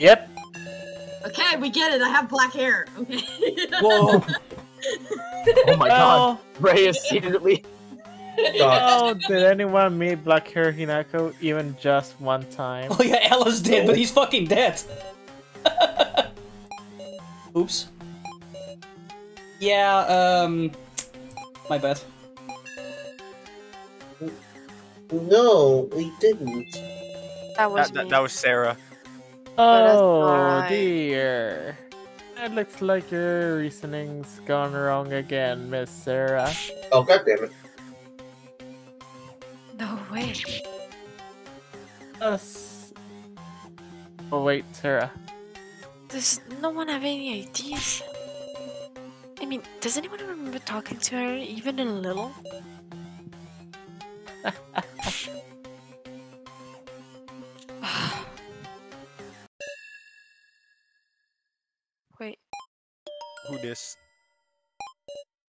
L: Yep.
A: Okay, we get it. I have black hair. Okay. Whoa.
L: oh my well, god. Ray is secretly
A: oh,
L: did anyone meet Black Hair Hinako even just one time? Oh yeah, Alice did, no. but he's fucking
C: dead. Oops. Yeah, um... My bad. No, we didn't. That was that,
G: that, that was
J: Sara. Oh
L: dear. It looks like your reasoning's gone wrong again, Miss Sara.
J: Oh god damn it. No way.
L: Us. Oh wait, Tara.
H: Does no one have any ideas? I mean, does anyone remember talking to her, even a little?
E: Wait. Who this?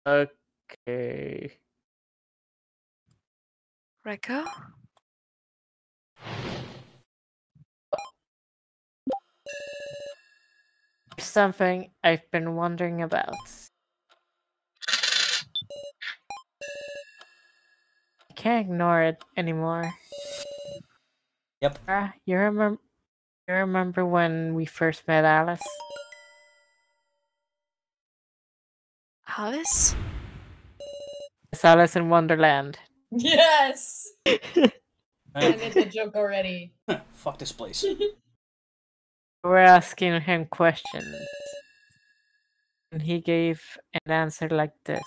E: Okay. Reko?
N: Something I've been wondering about. I can't ignore it anymore. Yep. Uh, you remember you remember when we first met Alice? Alice? It's Alice in Wonderland.
I: Yes.
A: I did the joke already.
C: Fuck this place.
N: We're asking him questions. And he gave an answer like this.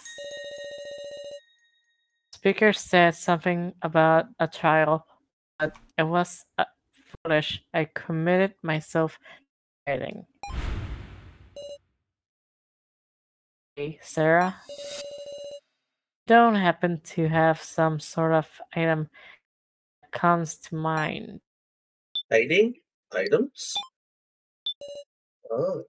N: Speaker said something about a trial, but it was uh, foolish. I committed myself to writing. Hey, Sara? Don't happen to have some sort of item that comes to mind?
E: Hiding items? Oh.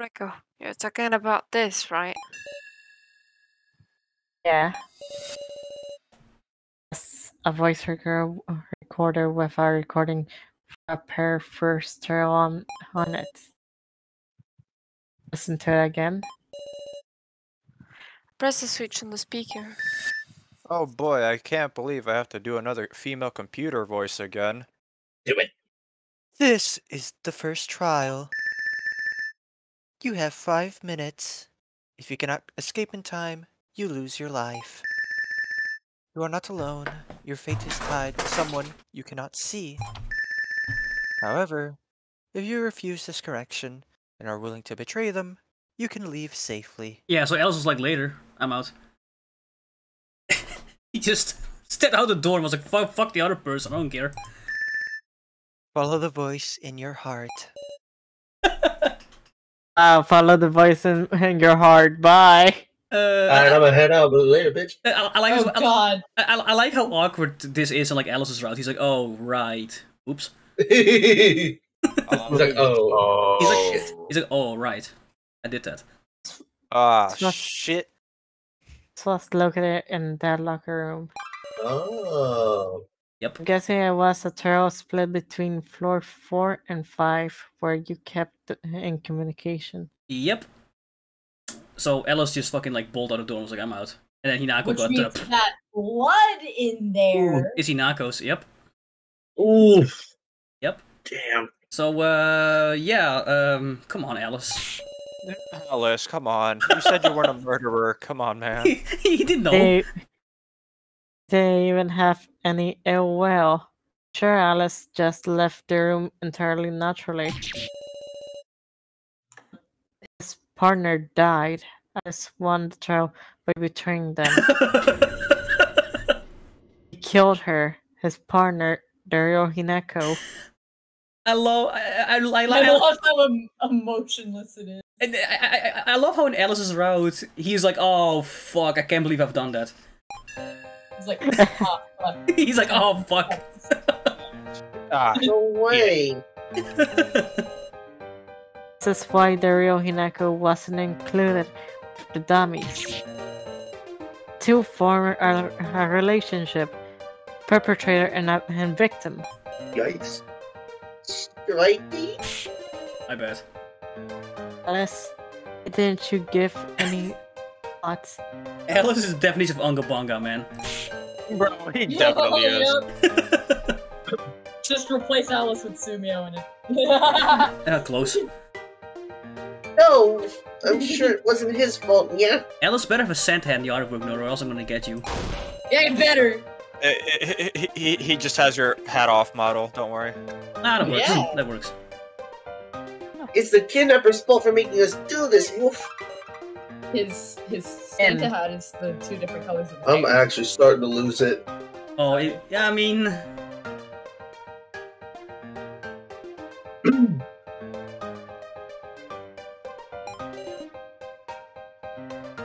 E: Reko,
H: you're talking about this, right? Yeah.
N: Yes, a voice recorder with our recording a trial on it. Listen to it again.
H: Press the switch on the speaker.
G: Oh boy, I can't believe I have to do another female computer voice again. Do it.
L: This is the first trial. You have five
G: minutes. If you cannot escape in time, you lose your life. You are not alone. Your fate is tied to someone you cannot see. However, if you refuse this correction and are willing to betray them,
C: you can leave safely. Yeah, so Alice was like, later, I'm out. he just stepped out the door and was like, fuck, fuck the other person, I don't care. Follow the voice in your heart.
N: I'll follow the voice in, in your heart. Bye. Uh,
J: Alright,
E: I'm gonna head out later, bitch. I, I like. Oh,
C: God. I, I, like how awkward this is, in like Alice's route. He's like, "Oh right, oops." Oh, he's like, oh. oh. He's like, shit. He's like, oh, right. I did that. Ah, it's not...
N: shit. So let located look at it in that locker room.
C: Oh. Yep. I'm guessing
N: it was a trail split between floor four and five where you kept in communication.
C: Yep. So Alice just fucking like bolted out of the door and was like, I'm out. And then Hinako Which got means up.
E: got
M: blood in
A: there. Ooh,
C: is Hinako's, yep. Oof damn. So, uh, yeah, um, come on, Alice. Alice, come on. You said you weren't a murderer. Come on, man. He didn't know. They,
N: they even have any ill will. Sure, Alice just left the room entirely naturally. His partner died. Alice won the trial by betraying them. he killed her, his partner, Dario Hinako.
C: I love. I, I, I, I love
A: how emotionless it is. And I,
C: I, I love how in Alice's Road, he's like, "Oh fuck, I can't believe I've done that." He's like, oh, fuck. he's like, "Oh fuck." ah, no way.
N: this is why the real Hinako wasn't included. The dummies. Two former a, uh, a relationship, perpetrator and, and victim.
J: Yikes.
C: Stripey? I bet.
N: Alice, didn't you give any thoughts? Alice is
C: definitely some of Unga Bunga, man. Bro, he definitely oh, is. Yep. Just replace Alice
A: with Sumio in it. yeah, close. No,
J: I'm sure it wasn't his fault, yeah?
C: Alice better have a scent hand, the art of Ragnarok, or else I'm gonna get you.
J: Yeah, better!
G: Uh, he, he, he just has your hat off model. Don't worry.
J: Nah, that works. Yeah. That works. It's the kidnapper's fault for making us do this. Oof.
A: His his Santa hat is the two different colors. Of I'm
C: actually starting to lose it. Oh, it, yeah. I mean,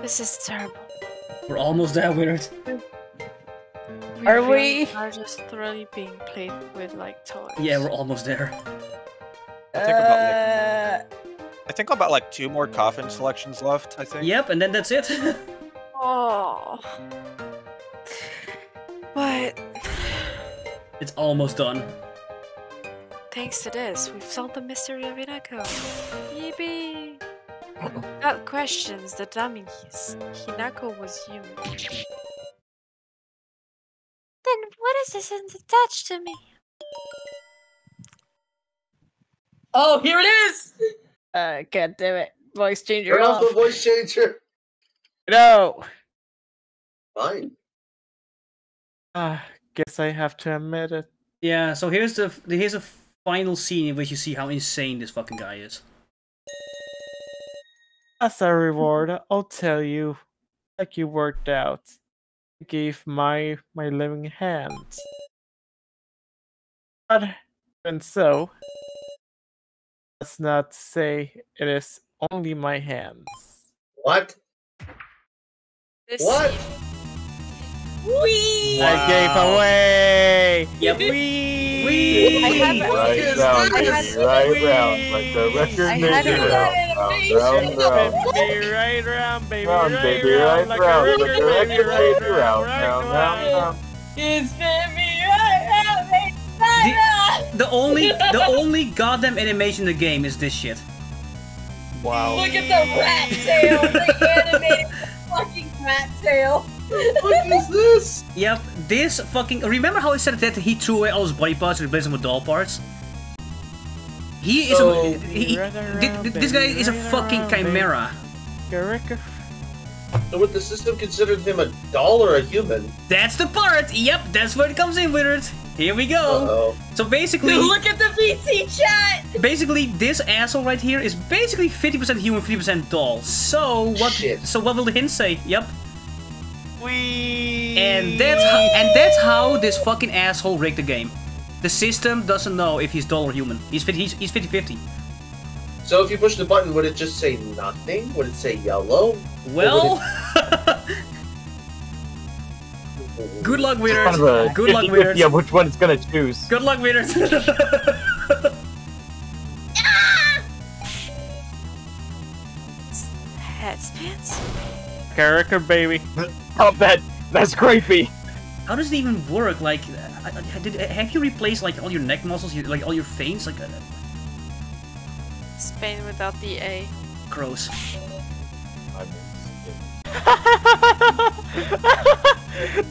H: this is terrible.
C: We're almost there, Weird.
N: We are we?
H: Are just really being played with like toys. Yeah, we're
C: almost
G: there.
H: I think about like, uh,
G: I think about like two more coffin
C: selections left. I think. Yep, and then that's it.
H: oh. But.
C: It's almost done.
H: Thanks to this, we've solved the mystery of Hinako. Yippee! That questions, the dummy Hinako was human.
I: Then what is this attached to me?
N: Oh, here it is! Uh, god damn it. Voice changer. Turn
J: off the
E: voice changer. No. Fine.
L: Ah, uh, guess I have to admit it.
C: Yeah, so here's the here's a final scene in which you see how insane this fucking guy is.
L: As a reward, I'll tell you, like you worked out gave my my living hand. But and so, let's not say it is only my hands.
J: What?
E: This what? Wee! Wow. I gave
N: away. Yep.
J: Wee! Wee! I have right
N: round, right round, like the record maker round, round, round.
L: Baby, right round, baby, round, baby, round, right round, like a record, baby, right round, round, round, round. It's baby, right round, baby, The only,
C: the only goddamn animation in the game is this shit. Wow. Look at the rat
D: tail. the animated fucking rat tail.
C: what is this? Yep, this fucking. Remember how I said that he threw away all his body parts and replaced them with doll parts? He is so, a. He, this guy is a fucking chimera. So with the system considered him a doll or a human? That's the part. Yep, that's where it comes in with Here we go. Uh -oh. So basically, Dude, look at the VC chat. Basically, this asshole right here is basically 50% human, 50% doll. So what? Shit. So what will the hint say? Yep.
B: Wee.
C: And that's how, and that's how this fucking asshole rigged the game. The system doesn't know if he's doll or human. He's 50, he's, he's 50
J: So if you push the button, would it just say nothing? Would it say yellow? Well.
B: Good luck, winners. Good luck, winners. Yeah, which one it's gonna choose.
C: Good luck, winners.
H: pants.
C: Character, baby. oh, that, that's creepy. How does it even work? Like, did, have you replaced like all your neck muscles, your, like all your veins, like? Uh,
H: Spain without the A.
C: Gross.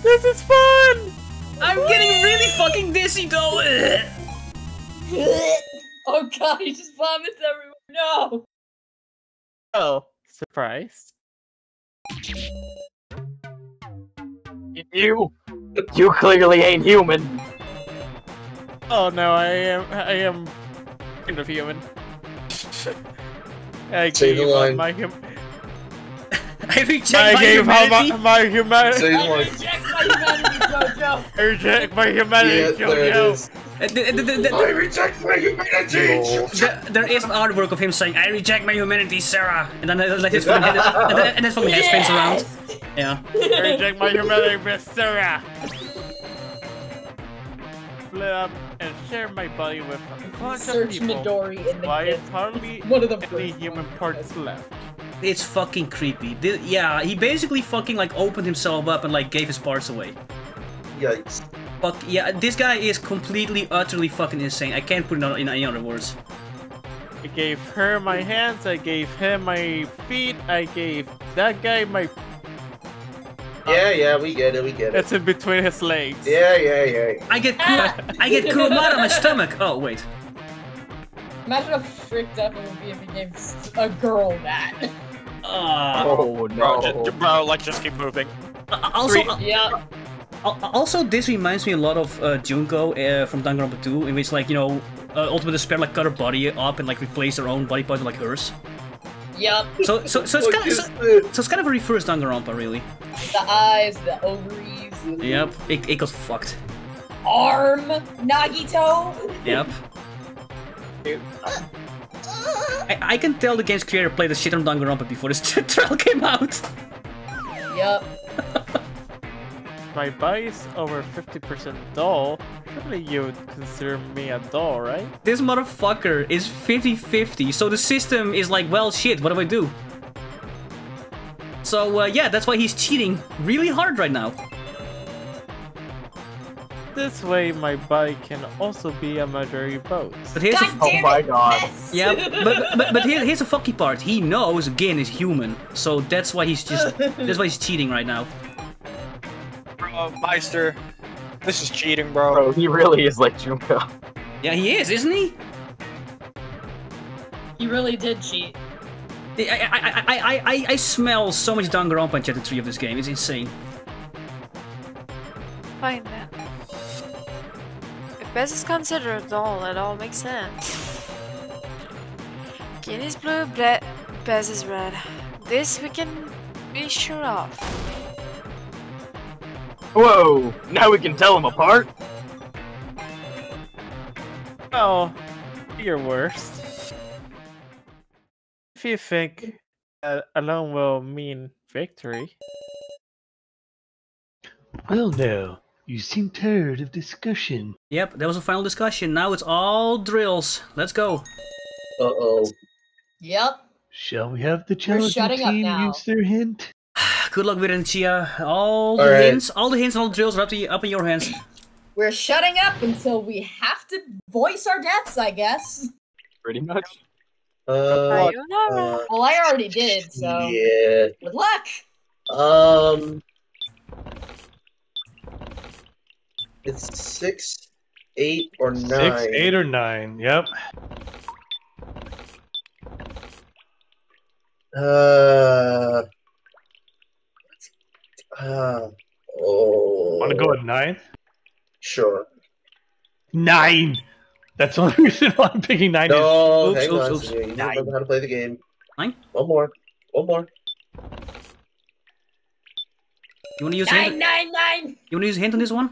L: this is fun. I'm
C: getting really fucking dizzy though.
E: oh god, he just vomits everywhere. No.
L: Oh, surprised. You. You clearly ain't human. Oh no, I am. I am kind of human. I Say the line. My hum I reject I my gave humanity. My, my humanity. Say the line. reject my humanity, JoJo. I reject my humanity, yeah, JoJo. Eh, I reject
J: my
C: humanity! there is an artwork of him saying, I reject my humanity, Sara! And then uh, like, his fucking head, and then, and then head spins around. Yeah.
D: I
L: reject my humanity, Miss Sara! Split up and share my body with a Search people. Midori in the Why hardly one of the any human parts left?
C: It's fucking creepy. The, yeah, he basically fucking like opened himself up and like gave his parts away. Yikes fuck yeah, this guy is completely, utterly fucking insane. I can't put it in any other words. I gave her my hands, I gave him my feet,
L: I gave that guy my...
J: Yeah, yeah, we get it, we get it. It's in
L: between his legs. Yeah, yeah, yeah. I get I get Kuramata on my stomach. Oh, wait.
A: Imagine how freaked up it would be if he gave a girl that.
C: Ah. oh,
G: no. Bro, like, just keep moving.
C: Uh, also, uh, yeah also, this reminds me a lot of uh, Junko uh, from Danganronpa 2, in which, like, you know, uh, Ultimate Despair, like, cut her body up and, like, replace her own body parts with, like, hers.
A: Yep. So, so, so it's, kind of, so,
C: so, it's kind of a reverse Danganronpa, really.
A: The eyes, the ovaries. Yep,
C: it, it goes fucked.
A: Arm, Nagito.
C: Yep. I, I can tell the game's creator played the shit on Danganronpa before this trial came out. Yep. my body's over 50% Doll, probably you would consider me a doll, right? This motherfucker is 50-50, so the system is like, well, shit, what do I do? So, uh, yeah, that's why he's cheating really hard right now. This way, my body can also be a majority vote. But here's god a oh my god. Yeah, but but, but here, here's a fucky part. He knows Gin is human, so that's why he's just that's why he's cheating right now
L: bro,
G: Meister. This is cheating, bro. Bro, he really
C: is like Junko.
G: Yeah, he is, isn't he? He really did cheat. I, I, I,
C: I, I, I smell so much Danganronpa in Chapter 3 of this game. It's insane.
H: Find that. If Bez is considered at all, it all makes
D: sense.
H: Gin is blue, Bez is red. This we can be sure of.
B: Whoa!
L: Now we can tell them apart? Oh, you're worse. If you think uh,
C: alone will mean victory.
F: Well now, you seem tired of discussion.
C: Yep, that was a final discussion. Now it's all drills. Let's go. Uh-oh. Yep. Shall we
F: have the challenge team use their hint?
C: Good luck with Chia. All, all the right. hints, all the hints, and all the drills are up, to, up in your hands.
A: We're shutting up until we have to voice our deaths, I guess.
C: Pretty much. Uh, uh,
A: well, I already did, so.
J: Yeah. Good luck. Um. It's six, eight, or nine. Six, eight, or
F: nine. Yep. Uh oh. Uh, want to go at nine? Sure. Nine. That's the only reason why I'm picking nine. No, oops, hang oops, on. Oops, you nine. remember
J: how to play the game. Nine. One more. One
C: more. You want to use nine, hand?
H: nine, nine.
C: You want to use hint on this one?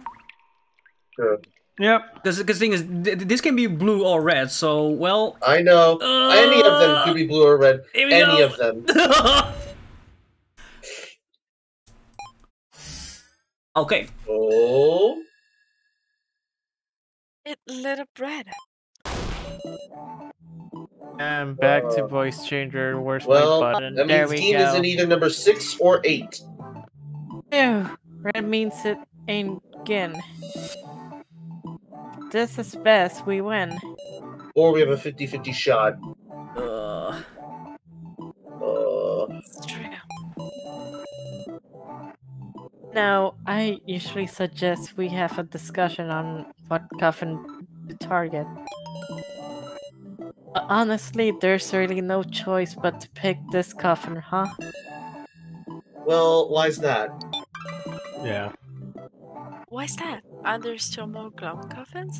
C: Sure. Yep. Because the thing is, th this can be blue or red. So well. I know. Uh, any of them uh, could be blue or red. Any of them.
E: Okay. Oh.
H: It lit up red.
L: And back uh, to voice changer. Where's well, my button? That means there team is in either
J: number six or eight.
N: Ew. Red means it ain't Gin. This is Bez. We win.
J: Or we have a 50-50 shot
N: Now, I usually suggest we have a discussion on what coffin to target. Uh, honestly, there's really no choice but to pick this coffin, huh?
J: Well, why is that? Yeah.
H: Why is that? Are there still more glob coffins?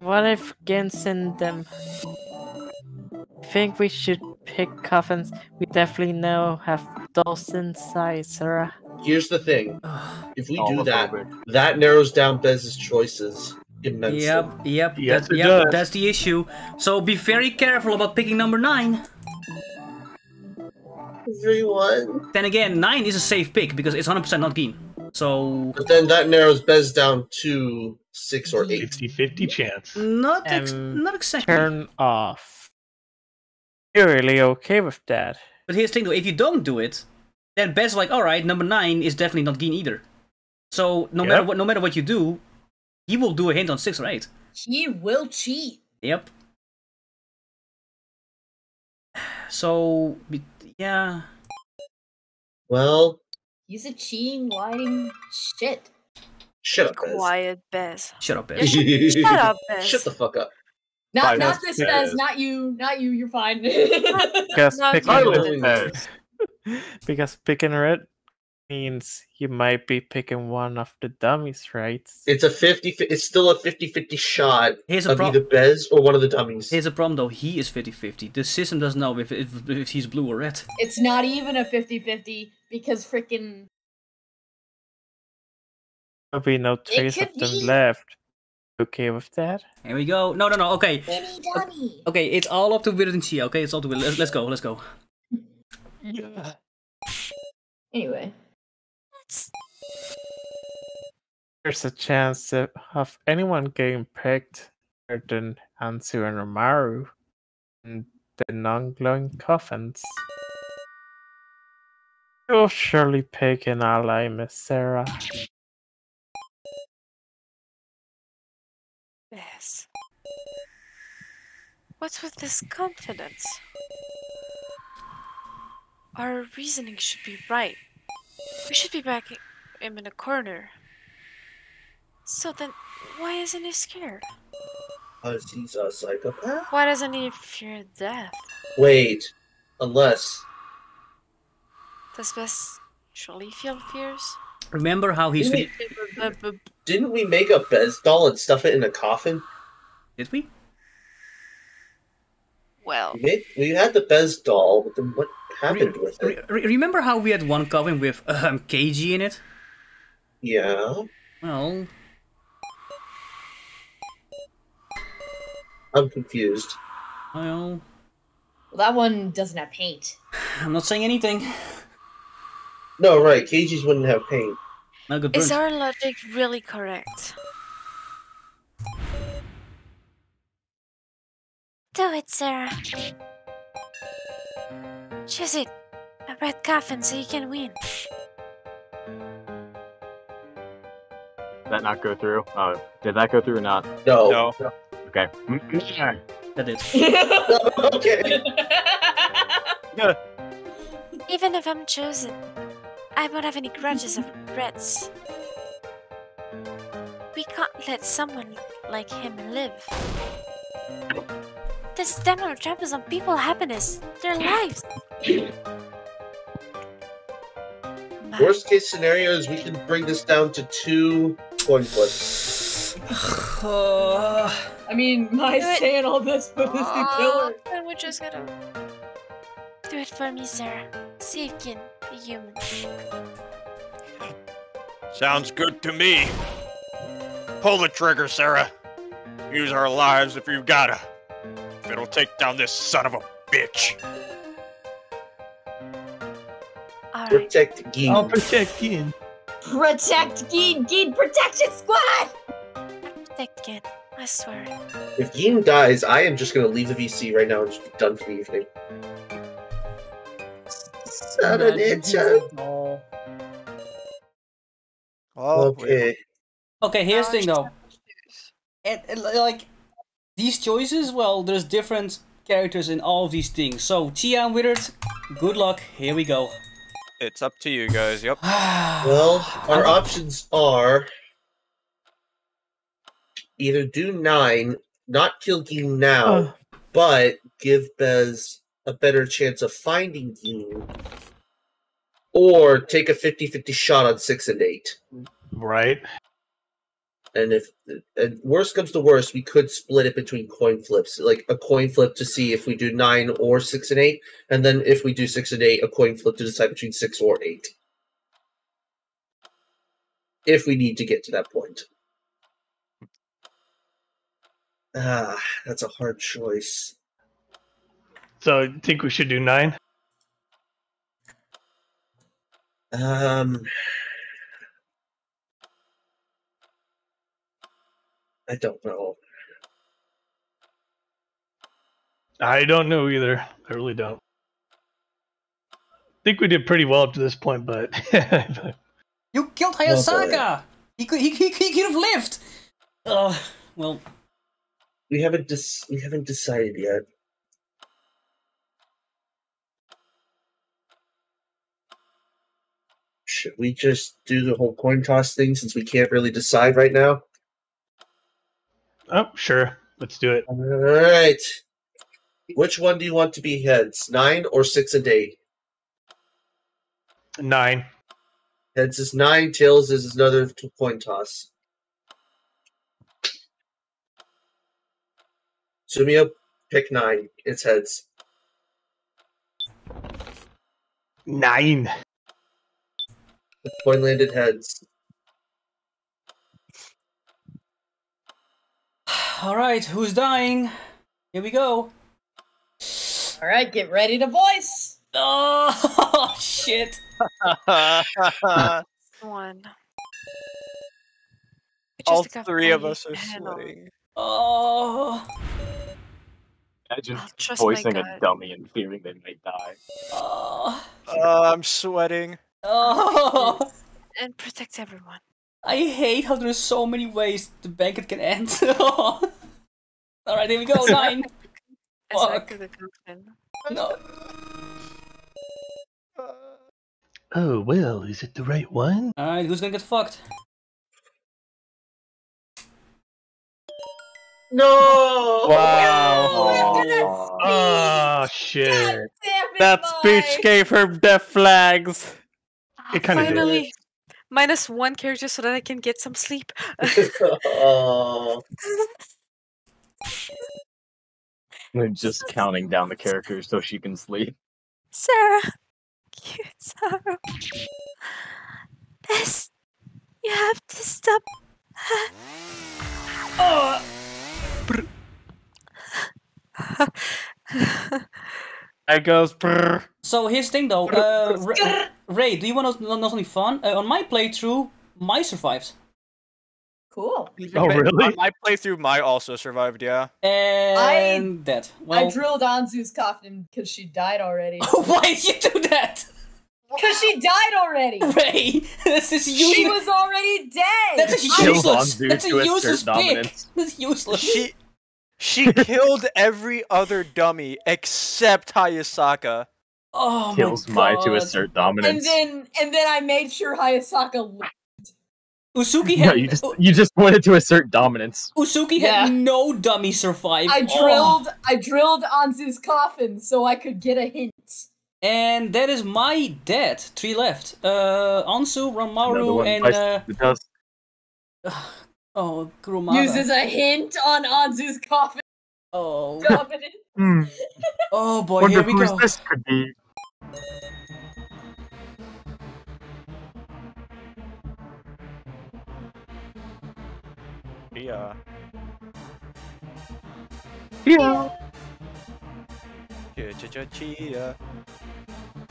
N: What if Gin's in them? Think we should pick coffins. We definitely now have inside, Sara.
J: Here's the thing. If we do that, that narrows down Bez's choices immensely. Yep, yep, yes, that, yep, does. that's
C: the issue. So be very careful about picking number nine. Everyone. Then again, nine is a safe pick because it's 100% not Gin. So. But then that narrows Bez down to six or eight. 50 50 chance. Not, ex um, not exactly. Turn off really okay with that. But here's the thing though, if you don't do it, then Bez's like, alright, number nine is definitely not Gin either. So no yep. matter what no matter what you do, he will do a hint on six or eight. He
E: will cheat. Yep.
C: So yeah. Well
E: He's a cheating
M: lying shit.
C: Shut up, Bez. Quiet Bez. Shut up, Bez. shut up,
J: Bez.
A: Shut
L: the fuck up. Not not this says,
A: not you, not you, you're fine. because
L: picking red because picking red means you might be picking one of the dummies, right? It's a 50 it's still a 50-50 shot
C: Here's a of problem. either Bez or one of the dummies. Here's a problem though, he is 50-50. The system doesn't know if, if, if he's blue or red.
A: It's not even a 50-50 because freaking
C: there'll be no trace of them be... left okay with that? Here we go. No, no, no. Okay. Okay, it's all up to Willard and Chia. Okay, it's all to Willard. Let's, go. Let's go.
I: Yeah. Anyway.
L: There's a chance of anyone getting picked other than Anzu and Ranmaru and the non-glowing coffins.
E: You'll surely pick an ally, Miss Sara. this?
I: What's with this confidence?
H: Our reasoning should be right. We should be backing him in a corner. So then, why isn't he scared?
J: Because he's a psychopath?
H: Why doesn't he fear death?
J: Wait, unless...
H: Does Bez surely feel fears?
J: Remember how he's. Didn't, we, didn't we make a Bez doll and stuff it in a coffin? Did we? Well. We, made, we had the Bez doll, but then what happened re- with it?
C: Re- remember how we had one coffin with um, Keiji in it? Yeah. Well.
J: I'm confused. Well.
A: Well, that one doesn't have
H: paint.
J: I'm not saying anything. No, right. Keiji's wouldn't have pain.
E: Is our
H: logic really correct?
I: Do it, Sara. Choose it. A red coffin so you can win. Did
B: that not go through? Uh, did that go through or not? No. no.
N: Okay. that is. okay.
H: Even if I'm chosen. I won't have any grudges or regrets. We can't let someone like him live. This demon tramples on people happiness, their lives.
J: Worst case scenario is we can bring this down to two coin flips.
K: I
A: mean, my saying all this, but this is killer.
H: Then we're just gonna do it for me, Sara. Save again human.
G: Sounds good to me. Pull the trigger, Sara. Use our lives if you gotta. If it'll take down this son of a bitch.
F: Protect Geed. I'll protect Geed.
H: Protect Geed. Geed Protection Squad! Protect Geed. I swear.
J: If Geed dies, I am just gonna leave the VC right now and just be done for the evening.
E: Oh, okay.
C: Okay, here's the thing though. It, it, like, these choices, well, there's different characters in all of these things. So, Tia and Withered, good luck. Here we go. It's up to you guys, yep. well,
J: our options are either do nine, not kill you now, oh. but give Bez a better chance of finding you or take a 50-50 shot on 6 and 8 right and if and worst comes to worst we could split it between coin flips like a coin flip to see if we do 9 or 6 and 8 and then if we do 6 and 8 a coin flip to decide between 6 or 8 if we need to get to that point
F: ah that's a hard choice so I think we should do nine. Um, I don't know. I don't know either. I really don't. I think we did pretty well up to this point, but you killed
C: Hayasaka. Well, he could, he, he, he could have lived. Uh, well,
J: we haven't dis- we haven't decided yet. Should we just do the whole coin toss thing since we can't really decide right now?
F: Oh, sure.
J: Let's do it. All right. Which one do you want to be heads? Nine or six and eight? Nine. Heads is nine. Tails is another coin toss. Sumio, pick nine. It's heads. Nine. The coin landed heads.
C: All right, who's dying? Here we go. All right, get ready to voice.
H: Oh shit!
E: One. All three of us are sweating.
D: Oh.
B: Imagine voicing a dummy and fearing they might die.
C: Oh. Uh, I'm sweating. Oh.
H: And protect everyone.
C: I hate how there's so many ways the banquet can end. Alright,
H: here
A: we
I: go, nine.
C: Fuck. No.
F: Oh, well, is it the right one? Alright, who's gonna get
C: fucked?
E: No! Wow! No, oh, ah, shit! It, that
L: speech gave her death flags! It kind of finally
H: did. minus one character so that I can get some sleep.
E: oh.
B: I'm just counting down the characters so she can sleep.
I: Sara, cute Sara, this you have to stop. oh.
L: I goes. Brr.
C: So here's the thing though, uh, Ray, do you want to know something fun? Uh, on my playthrough, Mai survives. Cool. Oh really?
G: my playthrough, Mai also survived. Yeah. And I, dead. Well, I drilled
A: Anzu's coffin because she died already. Why did you do that? Because she died already. Ray, this is useless. She was already dead. That's useless. That's a useless pick.
G: That's useless. She, she killed every other dummy except Hayasaka
A: oh kills my Mai to assert dominance. And then and then I made sure Hayasaka lived.
B: Usuki had no, you just you just wanted to assert dominance. Usuki yeah. had no dummy
C: survive. I drilled
A: oh. I drilled Anzu's coffin so I could get a hint.
C: And that is my dead. Three left. Uh Anzu, Ranmaru, and uh, Oh, Kuramata. Uses a hint
A: on Anzu's coffin. Oh.
E: mm. Oh boy, Wonder here we go. this could be.
G: Yeah.
D: Chia.
C: Chia, chia, chia.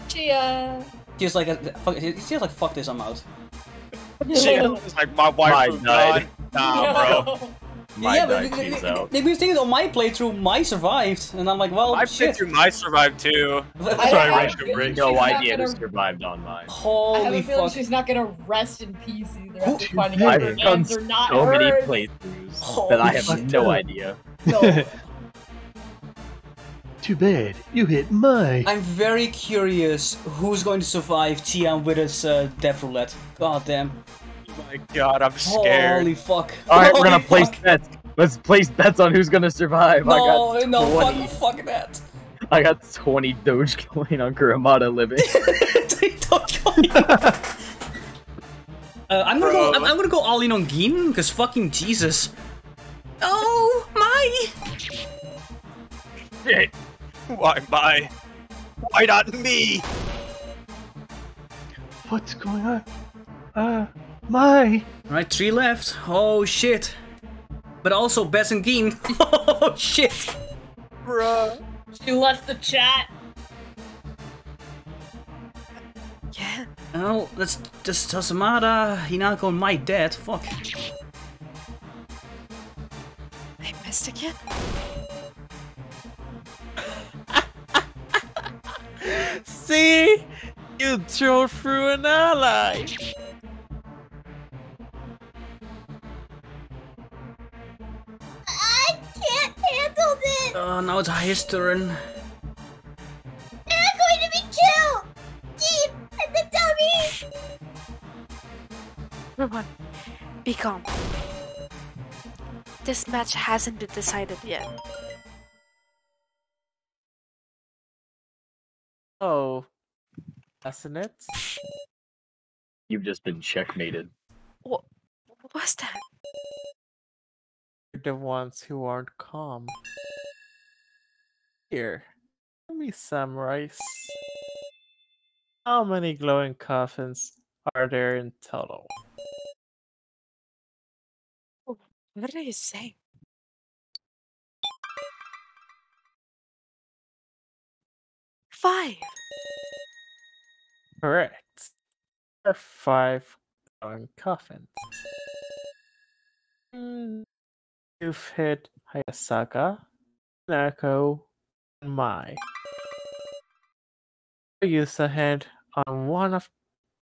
A: Chia.
C: Chia's like, a, fuck, Chia's like, fuck this, I'm out. Chia. like, my wife my died. died. Nah, no.
D: bro.
C: my yeah, but they, they, they, were it on my playthrough, my survived, and I'm like, well, my shit. through my survived too. That's I, have Rachel no idea gonna...
B: survived on mine. Holy
A: I have a feeling fuck. she's not gonna rest in peace
F: either after finding out her hands are not so hers. many
C: playthroughs Holy that I have no idea.
F: No. Too bad you hit my. I'm
C: very curious who's going to survive Tian with his uh, death roulette. God damn my god, I'm scared. Holy fuck. Alright, we're gonna place fuck. bets.
B: Let's place bets on who's gonna survive. No, I got no, 20.
C: fuck, fuck that.
B: I got 20 Dogecoin on
C: Kuramata living. uh, I'm gonna go. I'm, I'm, gonna go all in on Gin because fucking Jesus.
B: Oh my! Shit!
C: Why my?
F: Why not me? What's going on? Uh. My!
C: Right, three left. Oh shit. But also Bez and Geen. oh shit!
A: Bruh. She left the chat.
C: Yeah. Well, that's just doesn't matter. Hinako and Mai dead. Fuck.
H: I missed again.
L: See? You throw through an ally!
K: can't handle this! Oh, uh, now it's his turn. I'm going to be killed! Deep and the dummy!
I: Everyone, be calm. This match hasn't been decided
E: yet. Oh, hasn't it? You've just been checkmated.
L: What was that? the ones who aren't calm. Here, let me summarize.
E: How many glowing coffins are there in total? Oh, what are you saying? Five! Correct. There are five glowing
L: coffins. Hmm. You've hit Hayasaka, Nako, and Mai.
E: Use the head on one of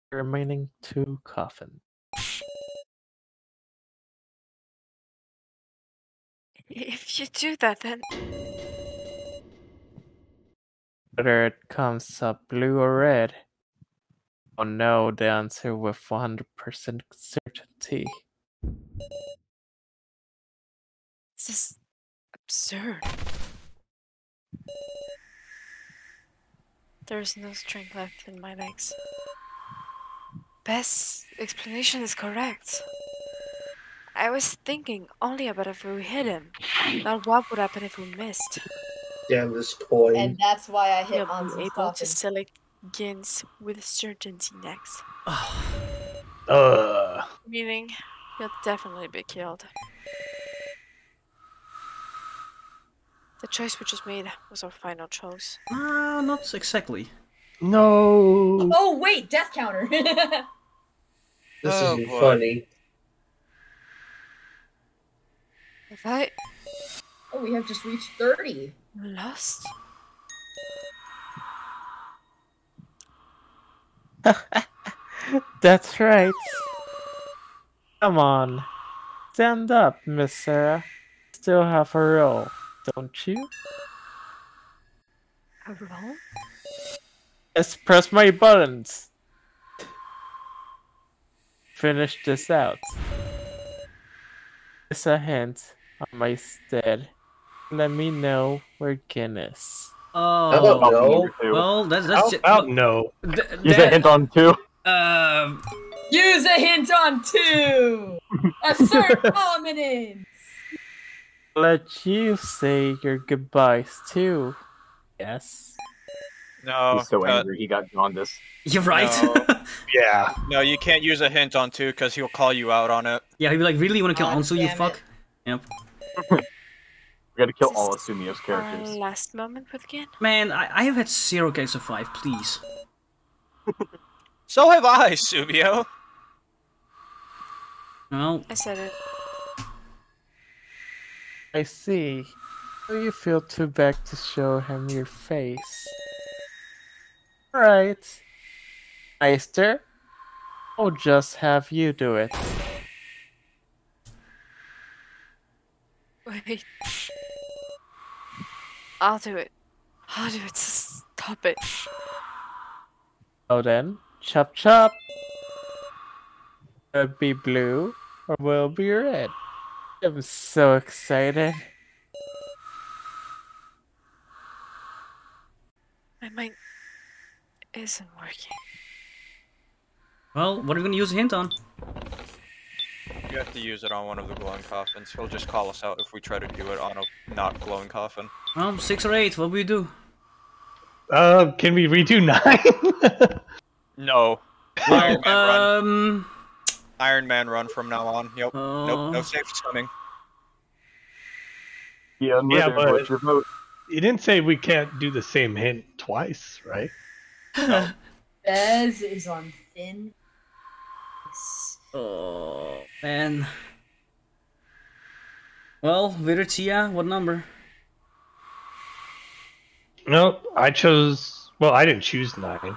E: the remaining two coffins. If you do that, then. Whether it comes
L: up blue or red, I'll know the answer with 100%
E: certainty. This is absurd. There
H: is no strength left in my legs. Bez's explanation is correct. I was thinking only about if we hit him, not what would happen if we missed.
J: Damn this toy. And
H: that's why I hit on able coffin. to select Gins with certainty next.
N: Ugh.
H: Meaning, you'll definitely be killed. The choice we just made was our final choice.
C: Ah, uh, not exactly. No.
H: Oh wait, death counter. this
C: oh, is
D: funny.
J: If
H: I. Oh, we have just reached thirty. Lost.
L: That's right. Come on. Stand up, Miss Sara. Still have a role don't you? Hello? Let's press my buttons. Finish this out. It's a hint on my stead. Let me know where Guinness. Oh, no. well,
C: that's, that's just, about
L: no. Use a hint on two.
C: Um,
A: Use a hint on
L: two.
A: Assert hominin
L: let you say your goodbyes too. Yes.
G: No. He's so uh, angry he got jaundice. You're right. No. yeah. No, you can't use a hint on two because he'll
C: call you out on it. Yeah, he'll be like, really, you want to kill oh, Anzu, you fuck? It. Yep. we gotta kill all of Sumio's characters.
H: last moment with Gin.
C: Man, I, I have had zero games of five, please. so have I, Sumio.
L: Well. I said it. I see. So you feel too bad to show him your face. Right. Meister, I'll just have you do it.
H: Wait. I'll do it. I'll do it. stop it.
L: Oh, then, chop chop. It'll be blue or will be red. I'm so excited.
H: My mic isn't working.
C: Well, what are we gonna use a hint on?
G: You have to use it on one of the glowing coffins. He'll just call us out if we try to do it on a
C: not glowing coffin. Um, six or eight, what do we do?
F: Uh, can we redo nine?
C: no. Well, um... Iron
G: Man run from now on. Yep. Uh... Nope. No safe coming.
F: Yeah, yeah, but remote. you didn't say we can't do the same hint twice, right?
C: No.
A: Bez is on thin.
C: Oh man. Well, Viratia, what number?
F: Nope, I chose. Well, I didn't choose nine. The,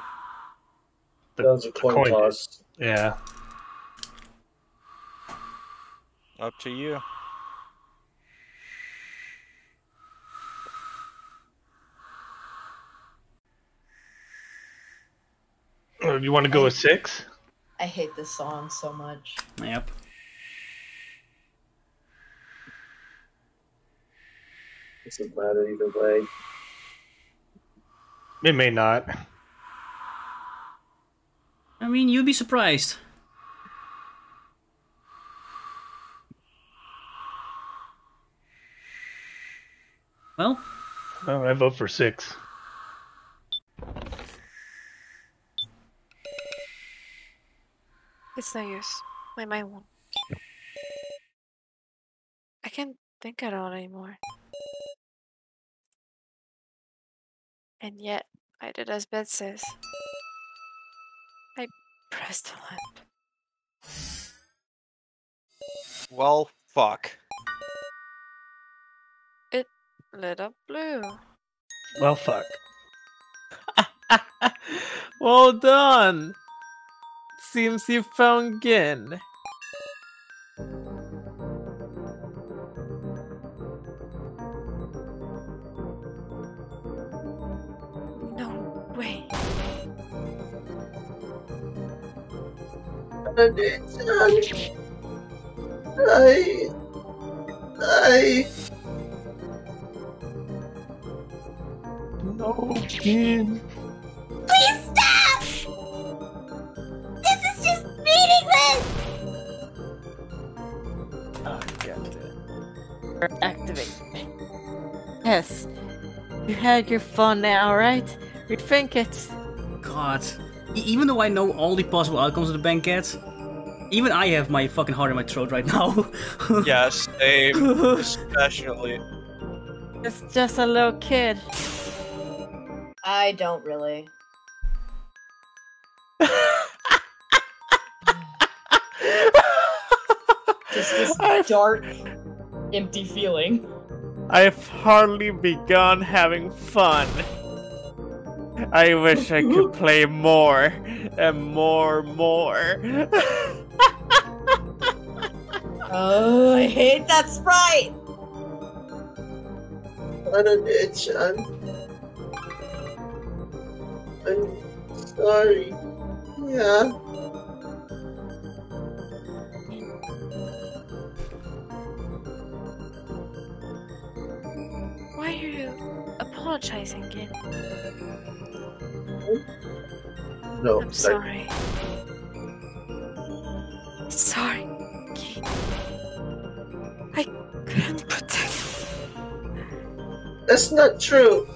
E: that was a coin, coin toss.
F: Yeah. Up to you. you want to go with six?
A: I hate this song so much.
F: Yep.
E: doesn't matter either way.
F: It may not.
C: I mean, you'd be surprised.
F: Well, well I vote for six.
H: It's no use. My
E: mind won't. I can't think at all anymore. And yet, I did as Ben says.
I: I pressed the lamp.
J: Well, fuck.
H: Lit up blue.
L: Well, fuck. well done! Seems you found Gin.
D: No way. I...
J: I... No, Ken.
D: Please stop! This is just meaningless!
N: Oh, ah, God. Activate. Yes. You had your fun now, right? Rethink it.
C: God. even though I know all the possible outcomes of the banquet, even I have my fucking heart in my throat right now. yes, yeah, same. Especially.
N: It's just a little kid. I
A: don't really.
L: Just this dark, empty feeling. I've hardly begun having fun. I wish I could play more and more, more. oh, I hate
J: that sprite. What a bitch! I'm I'm sorry. Yeah.
H: Why are you apologizing, kid?
J: No, I'm sorry.
H: Sorry,
D: sorry
J: I couldn't protect. That's not true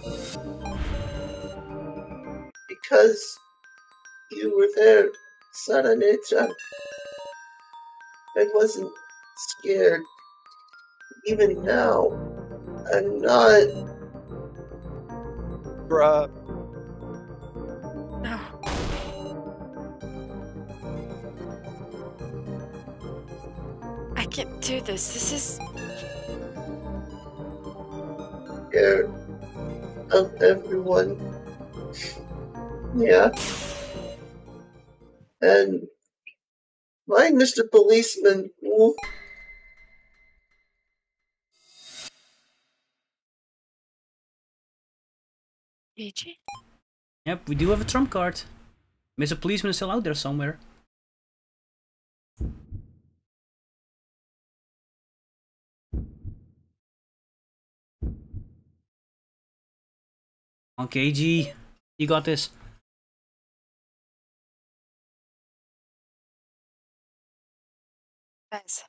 J: because you were there, Saranecha. I wasn't scared. Even now, I'm not. Bruh. No.
H: I can't do this. This is.
J: Scared of everyone. Yeah. And why, Mr.
E: Policeman? Ooh. Yep, we do have a trump card. Mr. Policeman is still out there somewhere. Okay, G. you got this. Nice.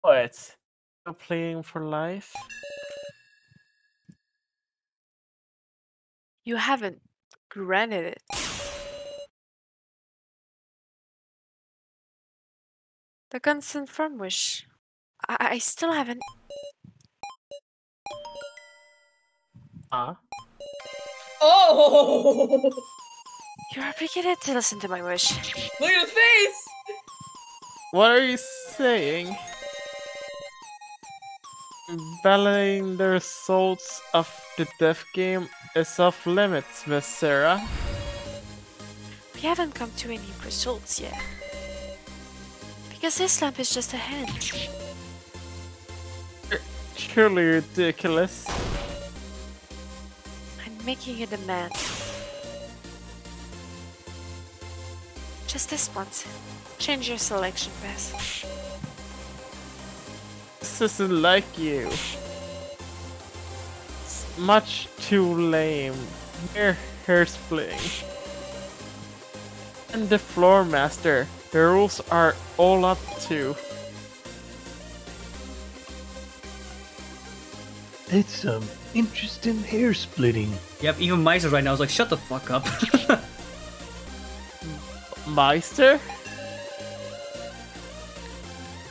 E: What? You're playing for life? You haven't granted it.
I: The constant firm wish. I, I still haven't.
E: Huh? Ah.
H: Oh! You're obligated to listen to my wish.
D: Look at his face!
L: What are you saying? Validating the results of the death game is off limits, Miss Sara.
H: We haven't come to any results yet. Because this lamp is just a hint.
L: Truly ridiculous.
H: I'm making a demand. Just this once. Change your selection, Bez.
L: This isn't like you. It's much too lame. Here, here's And the floor master. The rules are
C: all up to.
F: It's some um, interesting hair splitting.
C: Yep, even Meister right now is like, shut the fuck up. Meister?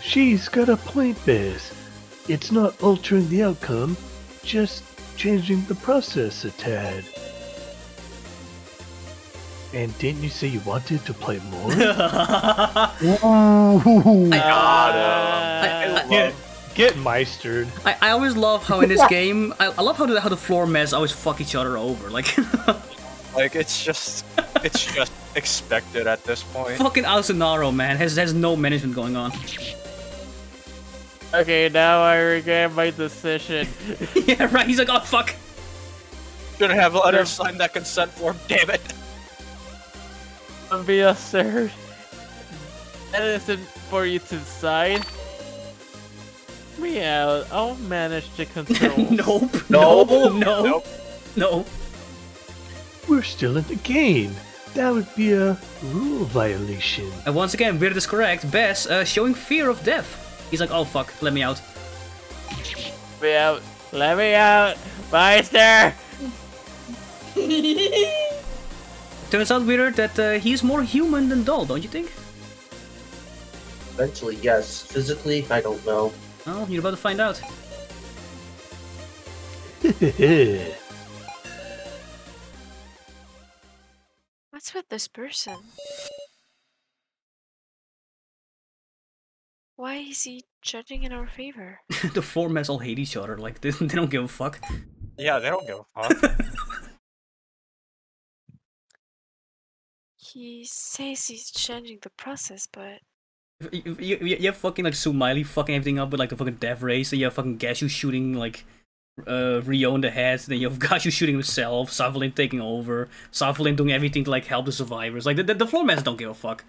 F: She's got a point, Bez. It's not altering the outcome, just changing the process a tad. And didn't you say you wanted to play more? Ooh, I got him. I, I, get, get meistered.
C: I, I always love how in this game, I, I love how the, how the floor mess always fuck each other over. Like, like it's just, it's just expected at this point. Fucking Asunaro, man, has has no management going on.
L: Okay, now I regret my decision. yeah, right. He's like, oh fuck. Should have let her sign that consent form. Damn it. Don't be absurd. That isn't for you to sign. out. I'll manage to control.
C: nope, nope. Nope. Nope. Nope.
F: We're still in the game. That would be a rule violation.
C: And once again, Weird is correct. Bez uh, showing fear of death. He's like, oh fuck, let me out. Let me out. Let me out. Meister! Turns out, Weird, that uh, he's more human than doll, don't you think?
J: Eventually, yes. Physically, I don't know.
C: Oh, well, you're about to find out.
H: What's with this person? Why is he judging in our favor?
C: the four mess all hate each other. Like, they, they don't give a fuck.
E: Yeah, they don't give a fuck.
H: he says he's changing the process, but
C: you, you, you have fucking like Sumiley fucking everything up with like the fucking death race, and you have fucking Gashu shooting like uh, Rio in the head. Then you have Gashu shooting himself, Safalin taking over, Safalin doing everything to like help the survivors. Like the the, the floor mats don't give a fuck.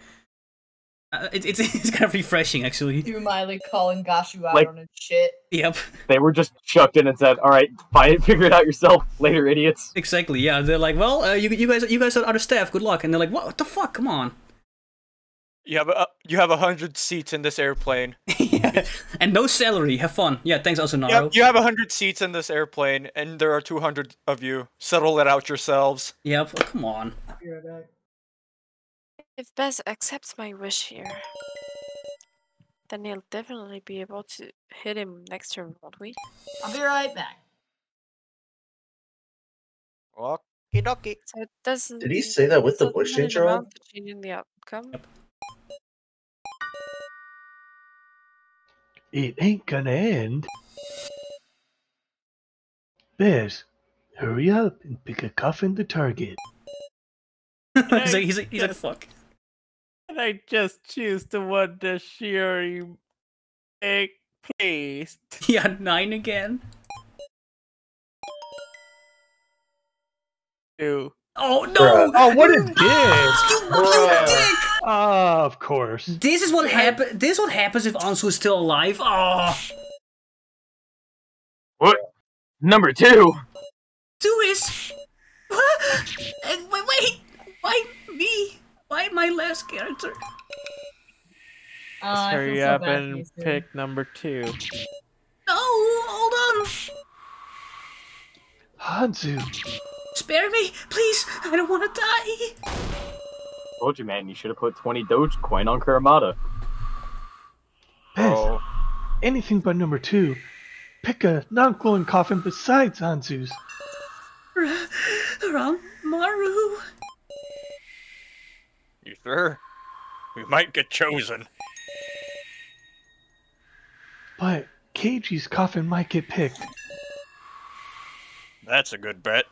C: Uh, it's it's kind of refreshing actually.
A: Through Miley calling Gashu out like, on his shit.
C: Yep. They were just chucked
B: in and said, "All right, find it, figure it out yourself later, idiots."
C: Exactly. Yeah. They're like, "Well, uh, you you guys you guys are out of staff. Good luck." And they're like, "What, what the fuck? Come on." You have a, uh, you have a hundred
G: seats in this airplane. yeah.
C: and no salary. Have fun. Yeah, thanks, also
G: you have a hundred seats in this airplane, and there are two hundred of you. Settle it out yourselves. Yep. Yeah, come on.
H: If Bez accepts my wish here, then he'll definitely be able to hit him next turn, won't we? I'll be
I: right back.
E: Okie
J: dokie.
I: So it doesn't.
E: Did he say that with the wish intro?
I: Changing the outcome. Yep.
F: It ain't gonna end. Bez, hurry up and pick a coffin to target.
E: he's I like, he's like, he's just, like, fuck.
L: And I just choose the one that Shiori egg eh, please. Yeah, nine again.
E: Two. Oh no!
F: Bruh. Oh, what a dick! You, you dick! Oh, of course. This is what happen.
C: This is what happens if Anzu is still alive. Oh. What?
E: Number two.
C: Two is. wait, wait, why me? Why my last character? Let's ah, hurry so up and
L: pick number two. No,
C: hold
L: on. Anzu.
C: Spare me, please. I don't want to die
B: told you, man, you should have put 20 Dogecoin on Kuramata.
F: Bez, oh. anything but number two. Pick a non glowing coffin besides Anzu's.
D: R- Ranmaru.
G: You sure? We might get chosen.
F: But Keiji's coffin might get picked.
G: That's a good bet.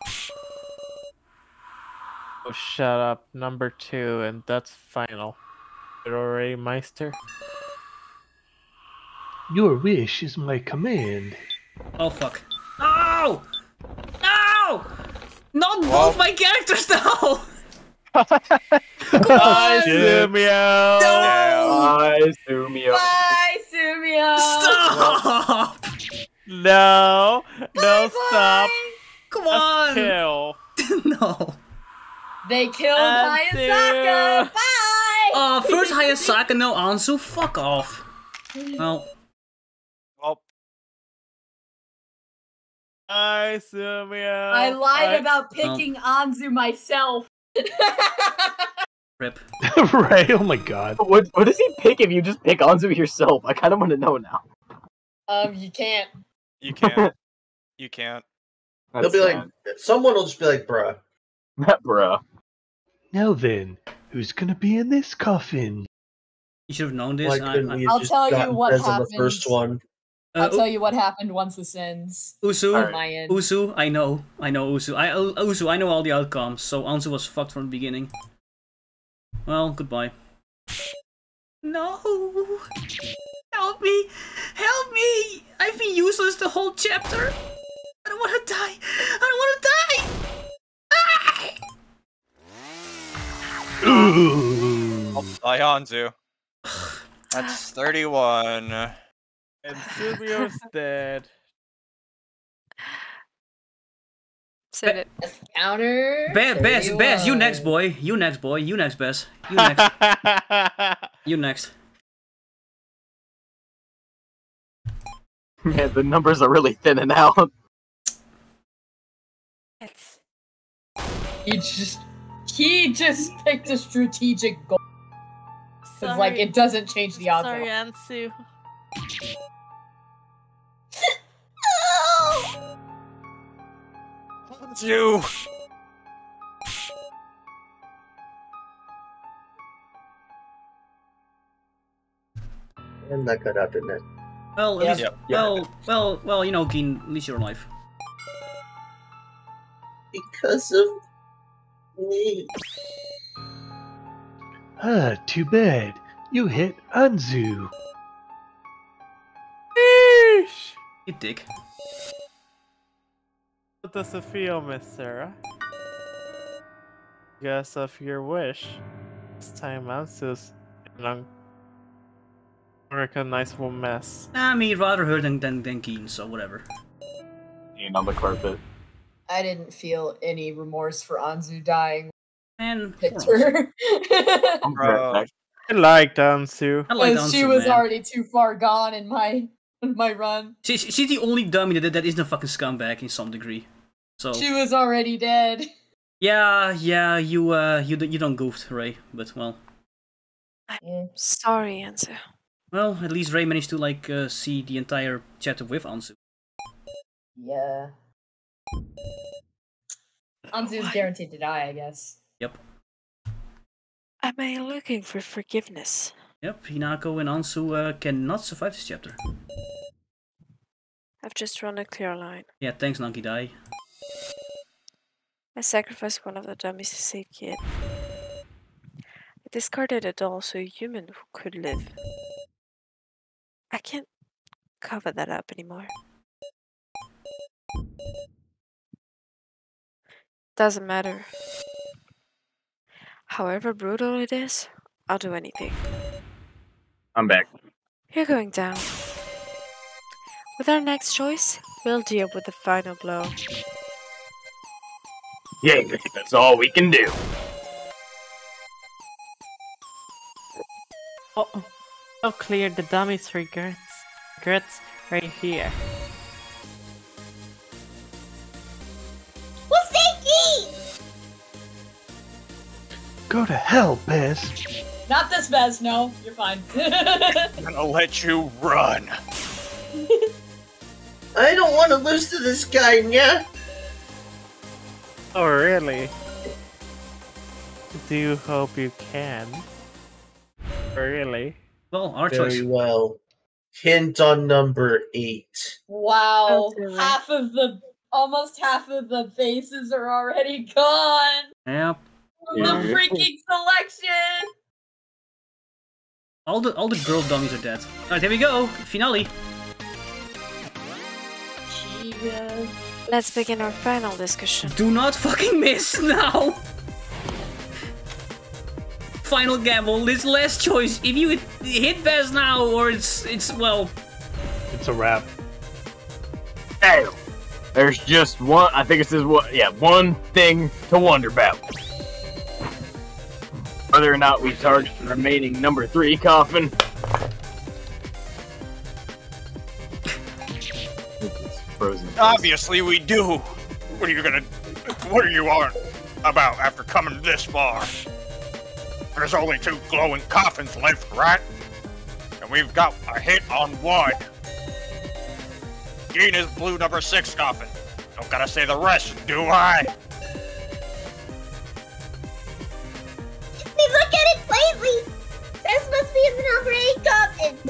L: Oh, shut up. Number two, and that's final. It Meister?
F: Your wish is my command. Oh, fuck.
C: No! No! Not Whoa. both my characters, no! Bye,
L: Sumio! No! Bye,
B: Sumio! Bye,
A: Sumio! Stop!
B: No!
A: Bye,
C: no, bye. stop!
K: Come on! let kill.
C: no. They killed Hayasaka. Bye. Uh, first Hayasaka, no Anzu. Fuck
E: off. Well. Well. Hi, Sumio. I lied I... about picking oh. Anzu myself.
L: Rip. Ray, oh my god. What, what does he pick if you just
E: pick Anzu yourself? I kind of want to know now.
A: Um, you can't.
J: You can't. you can't. That's They'll be sad. like, someone will just be like, bruh.
E: Not bruh.
F: Now then, who's gonna be in this coffin? You should have known this. Why couldn't have I'll just tell you what happened. the first one? Uh, I'll tell you
A: what happened once this ends. Usu,
C: Usu, I know, I know Usu. I uh, Usu, I know all the outcomes. So Anzu was fucked from the beginning. Well, goodbye. No, help me, help me! I've been useless the whole chapter. I don't want to die. I don't want to die. Ah!
G: I'll fly That's 31.
E: And Silvio's dead. Save it. Counter. Bez, best, best. You
C: next, boy. You next, boy. You next, best. You next. you next.
E: Man, the numbers are really thinning out.
D: It's. It's just
A: he just picked a strategic goal. Because, like, it doesn't change the odds. Sorry,
N: Anzu.
D: You!
C: And that got out, didn't it? Well, yeah. least, yeah. well, well, well, you know, Gin, at least life
E: Because of me.
F: Ah, too bad. You hit Anzu. Eesh. You
B: dick.
L: What does it feel, Miss Sara? Guess of your wish. This time Anzu's in an
C: unrecognizable mess. I mean, rather her than, than, than Keen, so whatever. Keen on the carpet.
A: I didn't feel any remorse for Anzu dying. And picture.
C: I
L: liked Anzu. I liked Anzu, she
A: was man. already too far gone in my in my run.
C: She, she, she's the only dummy that that isn't a fucking scumbag in some degree. So she was
H: already dead.
C: Yeah, yeah, you uh, you you don't goofed, Ray, but well.
H: I'm sorry, Anzu.
C: Well, at least Ray managed to like uh, see the entire chat with Anzu.
D: Yeah.
A: Anzu oh, is guaranteed to die, I guess.
C: Yep.
H: Am I looking for forgiveness?
C: Yep, Hinako and Anzu uh, cannot survive this chapter.
H: I've just run a clear line.
C: Yeah, thanks, Nankidai.
H: I sacrificed one of the dummies to save Kid. I discarded a doll so a human could live.
I: I can't cover that up anymore. Doesn't matter.
H: However brutal it is, I'll do anything. I'm back. You're going down. With our next choice, we'll deal with the final blow.
B: Yeah, that's all we can do.
N: oh, I'll clear the dummies for grits right here.
F: Go to hell, Bez.
A: Not this Bez, no. You're fine. I'm
B: gonna let you run.
J: I don't want to lose to this guy, yeah.
L: Oh, really? Do hope you can. Really? Well, our Very choice.
J: well. Hint on number eight.
A: Wow. Half of the, almost half of the faces are already gone.
C: Yep the freaking
A: selection.
C: All the all the girl dummies are dead. All right, here we go. Finale.
H: Let's begin our final discussion.
C: Do not fucking miss now. Final gamble. This last choice. If you hit Bez now, or it's it's well. It's a wrap. Damn.
B: There's just one. I think it says what? Yeah, one thing to wonder about whether or not we target the remaining number three coffin. frozen.
G: Obviously, we do. What are you gonna? What are you on about after coming this far? There's only two glowing coffins left, right? And we've got a hit on one. is blue number six coffin. Don't gotta say the rest, do I?
K: makes me look at it plainly. This must be the number eight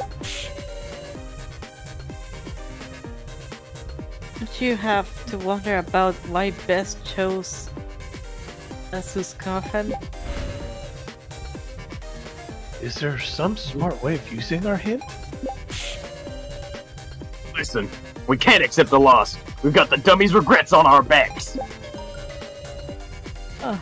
K: Don't you
N: have to wonder about why Bez chose Anzu's coffin?
F: Is there some smart way of using our hint? Listen, we can't accept the loss. We've
B: got the dummy's regrets on our backs.
J: Ah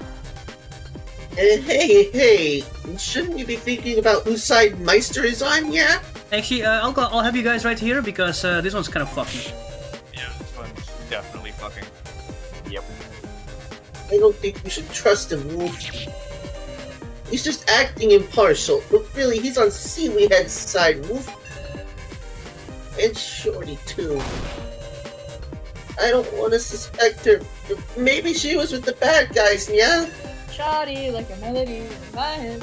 J: hey, hey, shouldn't you be thinking about whose side Meister is on, yeah?
C: Actually, uh, I'll, go, I'll have you guys right here because uh, this one's kind of fucking. Yeah, this one's
G: definitely fucking.
J: Yep.
C: I don't think we should trust him, Wolf.
J: He's just acting impartial, but really, he's on seaweed's side, Wolf. And Shorty, too. I don't want to suspect her. Maybe she was with the bad guys, yeah? shoddy
A: like a melody in my head.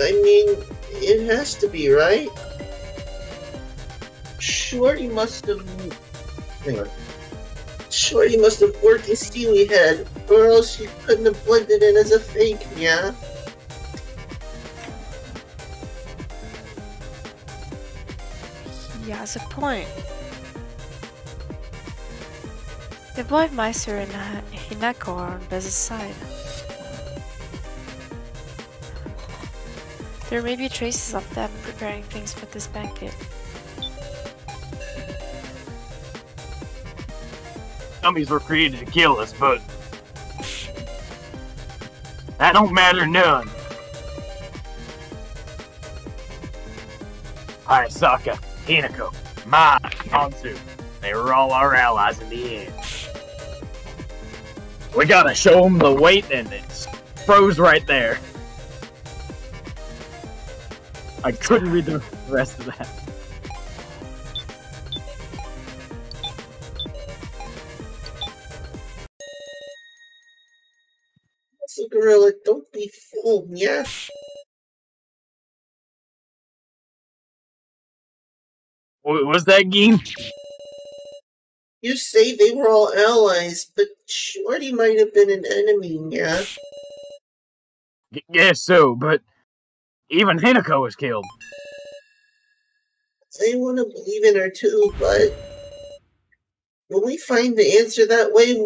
J: I mean, it has to be, right? Shorty must have. Hang on. Shorty must have worked in Steely Head, or else she couldn't have blended in as a fake, yeah?
H: He has a point. The boy Meister and Hinako are on Bez's side. There may be traces of them preparing things for this banquet.
B: Zombies were created to kill us, but... That don't matter none. Hi, Sokka. Hinako, Ma, Hansu. They were all our allies in the end. We gotta show them the weight and it's froze right there. I couldn't read the rest of that.
E: Gorilla, don't be fooled, yeah? What was that, Gin? You say they were all allies, but
J: Shorty might have been an enemy,
E: yeah? Y yes, so,
B: but even Hinako was killed.
J: They want to believe in her too, but when we find the answer that way,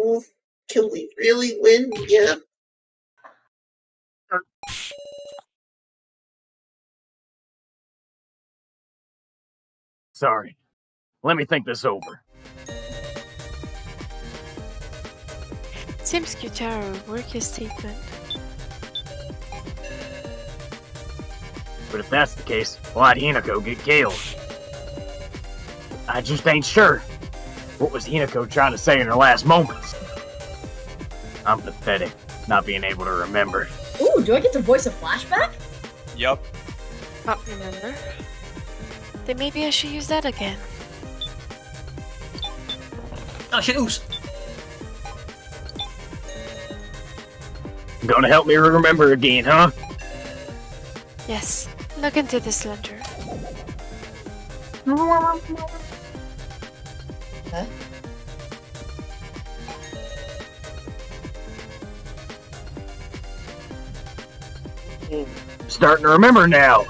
E: can we really win? Yeah. Sorry. Let me think this over.
H: Tim Scutaro, work his statement.
B: But if that's the case, why'd Hinako get killed? I just ain't sure. What was Hinako trying to say in her last moments? I'm pathetic, not being able to remember.
H: Ooh, do I get to voice a flashback? Yup. Not remember. Then maybe I should use that again.
C: Oh shit, oops.
B: Gonna help me remember again, huh?
H: Yes. Look into this ledger.
D: Huh?
B: Starting to remember now.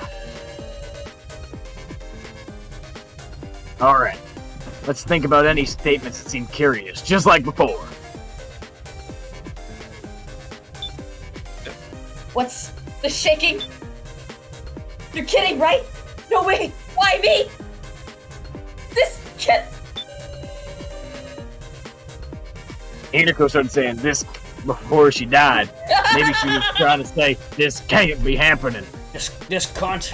B: Alright. Let's think about any statements that seem curious, just like before.
A: What's the shaking? You're kidding, right? No way! Why me?
M: This kid.
B: Hinako started saying this before she died. Maybe she was trying to say this can't be happening. This this cunt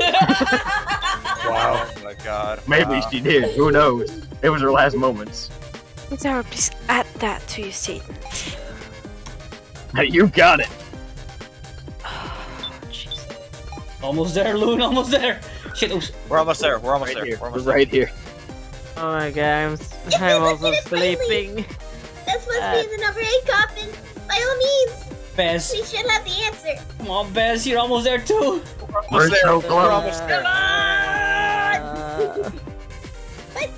B: wow. Oh my god. Maybe she did. Who knows? It was her last moments.
H: Sara, please add that to your seat.
C: Hey, you got it. Oh, almost there, Loon. Almost there. Shit. We're almost there. We're almost right there.
G: Here.
L: We're almost right there. here.
N: Oh my god, I'm, I'm sleeping.
K: This must uh, be the number eight coffin. By all means. Bez. We should have the answer. Come
C: on, Bez, you're almost there too. We're almost we there. We're almost there.
K: Come on! but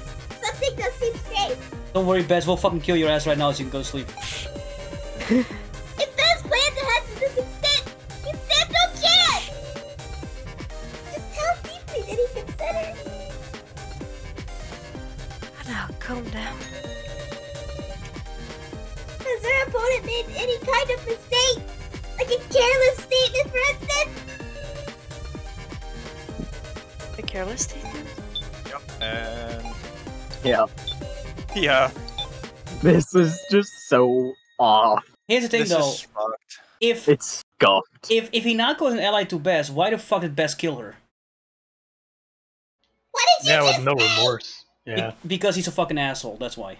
K: something that seems safe.
C: Don't worry, Bez. We'll fucking kill your ass right now so you can go to sleep.
D: Calm down
K: opponent made any kind of mistake, like a careless statement, for instance.
H: A careless statement?
B: Yep.
G: And... Yeah. Yeah.
B: This is just so off. Here's the thing, this though. If it's scuffed.
C: If if Hinako is an ally to Bez, why the fuck did Bez kill her?
F: What did you? Yeah, with no remorse. Yeah.
C: because he's a fucking asshole. That's why.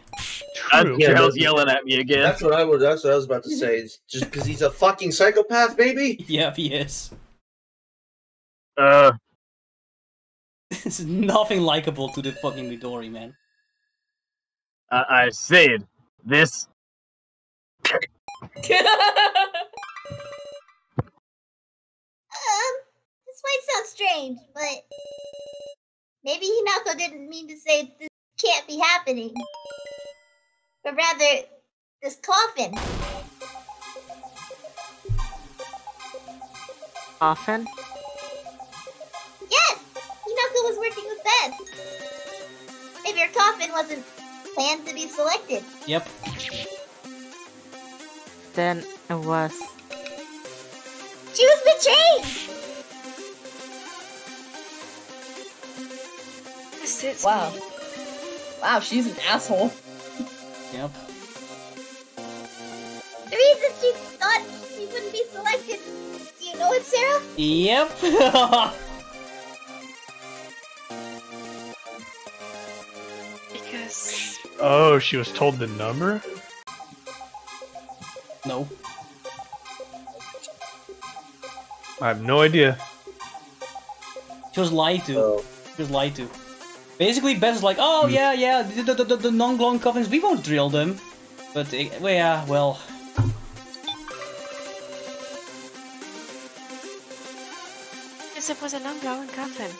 F: True. Yeah, yelling at me again. That's what I was.
C: That's what I was about to say. just because he's a fucking psychopath, baby. Yeah, he
E: is. Uh. this is nothing
C: likable to the fucking Midori, man. I, I said this. um,
K: this might sound strange, but Maybe Hinako didn't mean to say this can't be happening, but rather this coffin. Coffin? Yes! Hinako was working with Ben. If your coffin wasn't planned to be selected.
N: Yep. Then it was.
K: Choose the change! sits. Wow. Wow, she's an asshole. Yep. The reason she thought she wouldn't be selected. Do you know it, Sara?
F: Yep.
K: because.
F: Oh, she was told the number? No.
C: I have no idea. She was lied to. Oh. She was lied to. Basically, is like, oh mm. yeah, yeah, the the, the, the non-glowing coffins, we won't drill them. But it, eh, well, yeah, well.
H: Yes, it was a non-glowing coffin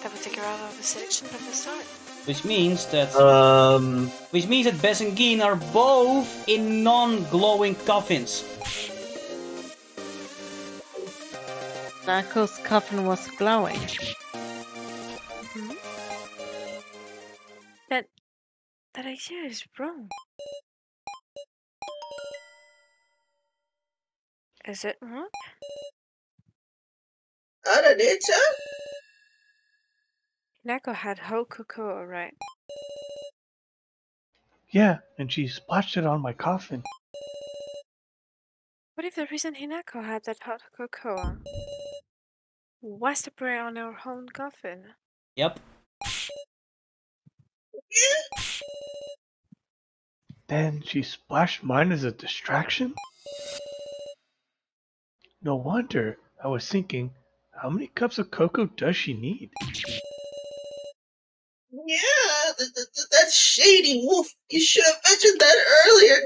H: that would take out of the selection from the
C: start. Which means that. Um. Which means that Bez and Gin are both in non-glowing coffins. Michael's coffin was glowing.
I: That idea is wrong. Is it wrong? Aranicha? Hinako had hot
H: cocoa, right?
F: Yeah, and she splashed it on my coffin.
H: What if the reason Hinako had that hot cocoa
I: was to pray on her own coffin?
E: Yep.
F: Then she splashed mine as a distraction? No wonder, I was thinking, how many cups of cocoa does she need?
J: Yeah, th- th- that's shady, Wolf. You should have mentioned that earlier.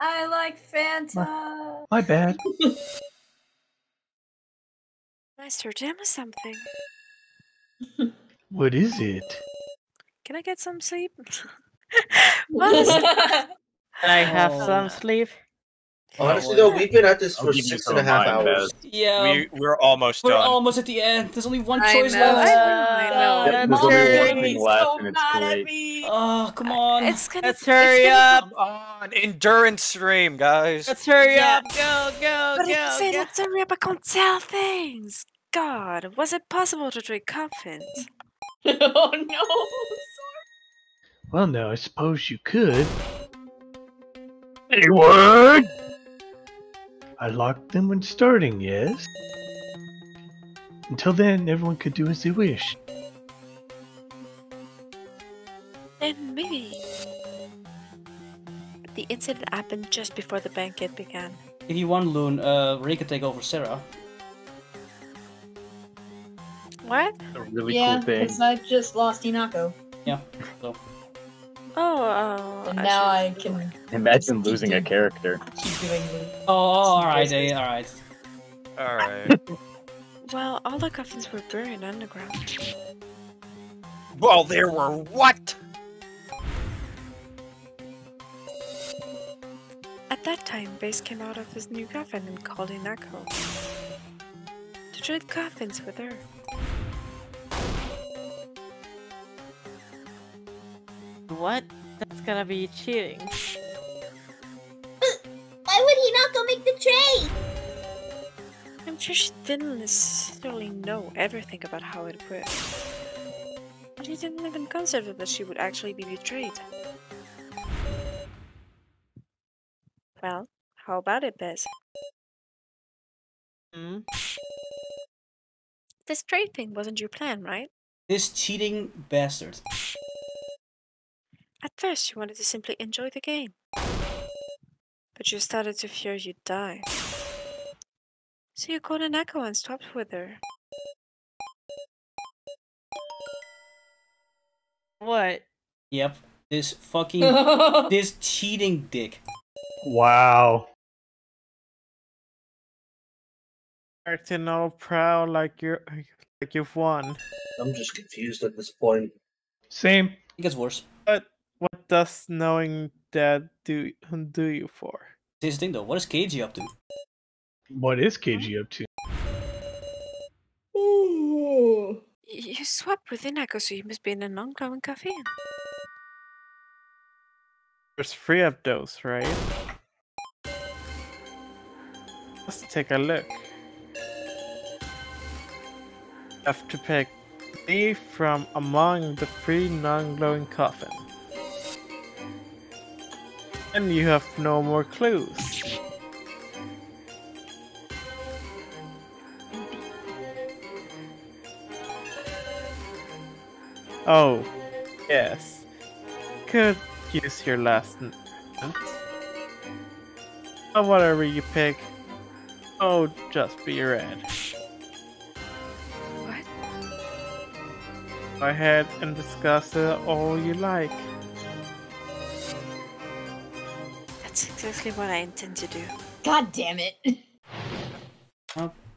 J: I like Fanta.
D: My, my bad.
H: Master Jim is something.
F: what is it?
H: Can I get some sleep? Can
C: I have oh. some sleep?
F: Oh, honestly, though, we've been at this for six and a half hours.
C: Best. Yeah,
J: we, are almost we're done.
C: almost at the end. There's only one I choice know, left. I know. Oh, there's only one
G: thing left, so and it's great.
C: Oh, ah, come on! It's gonna, Let's hurry up.
H: on,
G: endurance stream, guys. Let's
H: hurry
D: yeah. up. Go, go, but go. But saying,
H: let's hurry up. I can't tell things. God, was it possible to drink coffins? oh no!
F: Well, no, I suppose you could. Anyone? I locked them when starting, yes? Until then, everyone could do as they wish.
H: Then maybe... The incident happened just before the banquet began.
C: If you want, Loon, uh, Ray could take over Sara.
H: What? A
D: really yeah, cool thing. Because
H: I
A: just lost Hinako.
B: Yeah, so.
A: Oh, and oh, now I can
B: imagine losing a character.
C: Oh, all right, alright. Alright.
H: well, all the coffins were buried underground.
G: Well, there were
H: what? At that time, Bez came out of his new coffin and called in Echo.
N: To trade coffins with her. what? That's going to be cheating. But
K: why would he not go make the trade?
H: I'm sure she didn't necessarily know everything about how it worked. But he didn't even consider that she would actually be betrayed.
I: Well, how about it, Bez? Hmm? This trade thing wasn't your plan, right?
C: This cheating bastard.
H: At first you wanted to simply enjoy the game. But you started to fear you'd die. So you called an echo and stopped with her.
N: What?
C: Yep. This fucking this cheating
E: dick. Wow.
L: Acting all proud like you're like you've won. I'm just
E: confused at this
F: point.
L: Same. It gets worse. But does knowing that
F: do do you for? This thing though, what is Keiji up to? What is Keiji up to?
H: Ooh. You swapped with Hinako, so you must be in a non-glowing coffin.
L: There's three of those, right? Let's take a look. Have to pick me from among the three non-glowing coffins. And you have no more clues. Oh, yes. Could use your last name. Oh, whatever you pick, oh, just be red. What? Go ahead and discuss it all you like.
M: exactly what I intend to do. God damn it.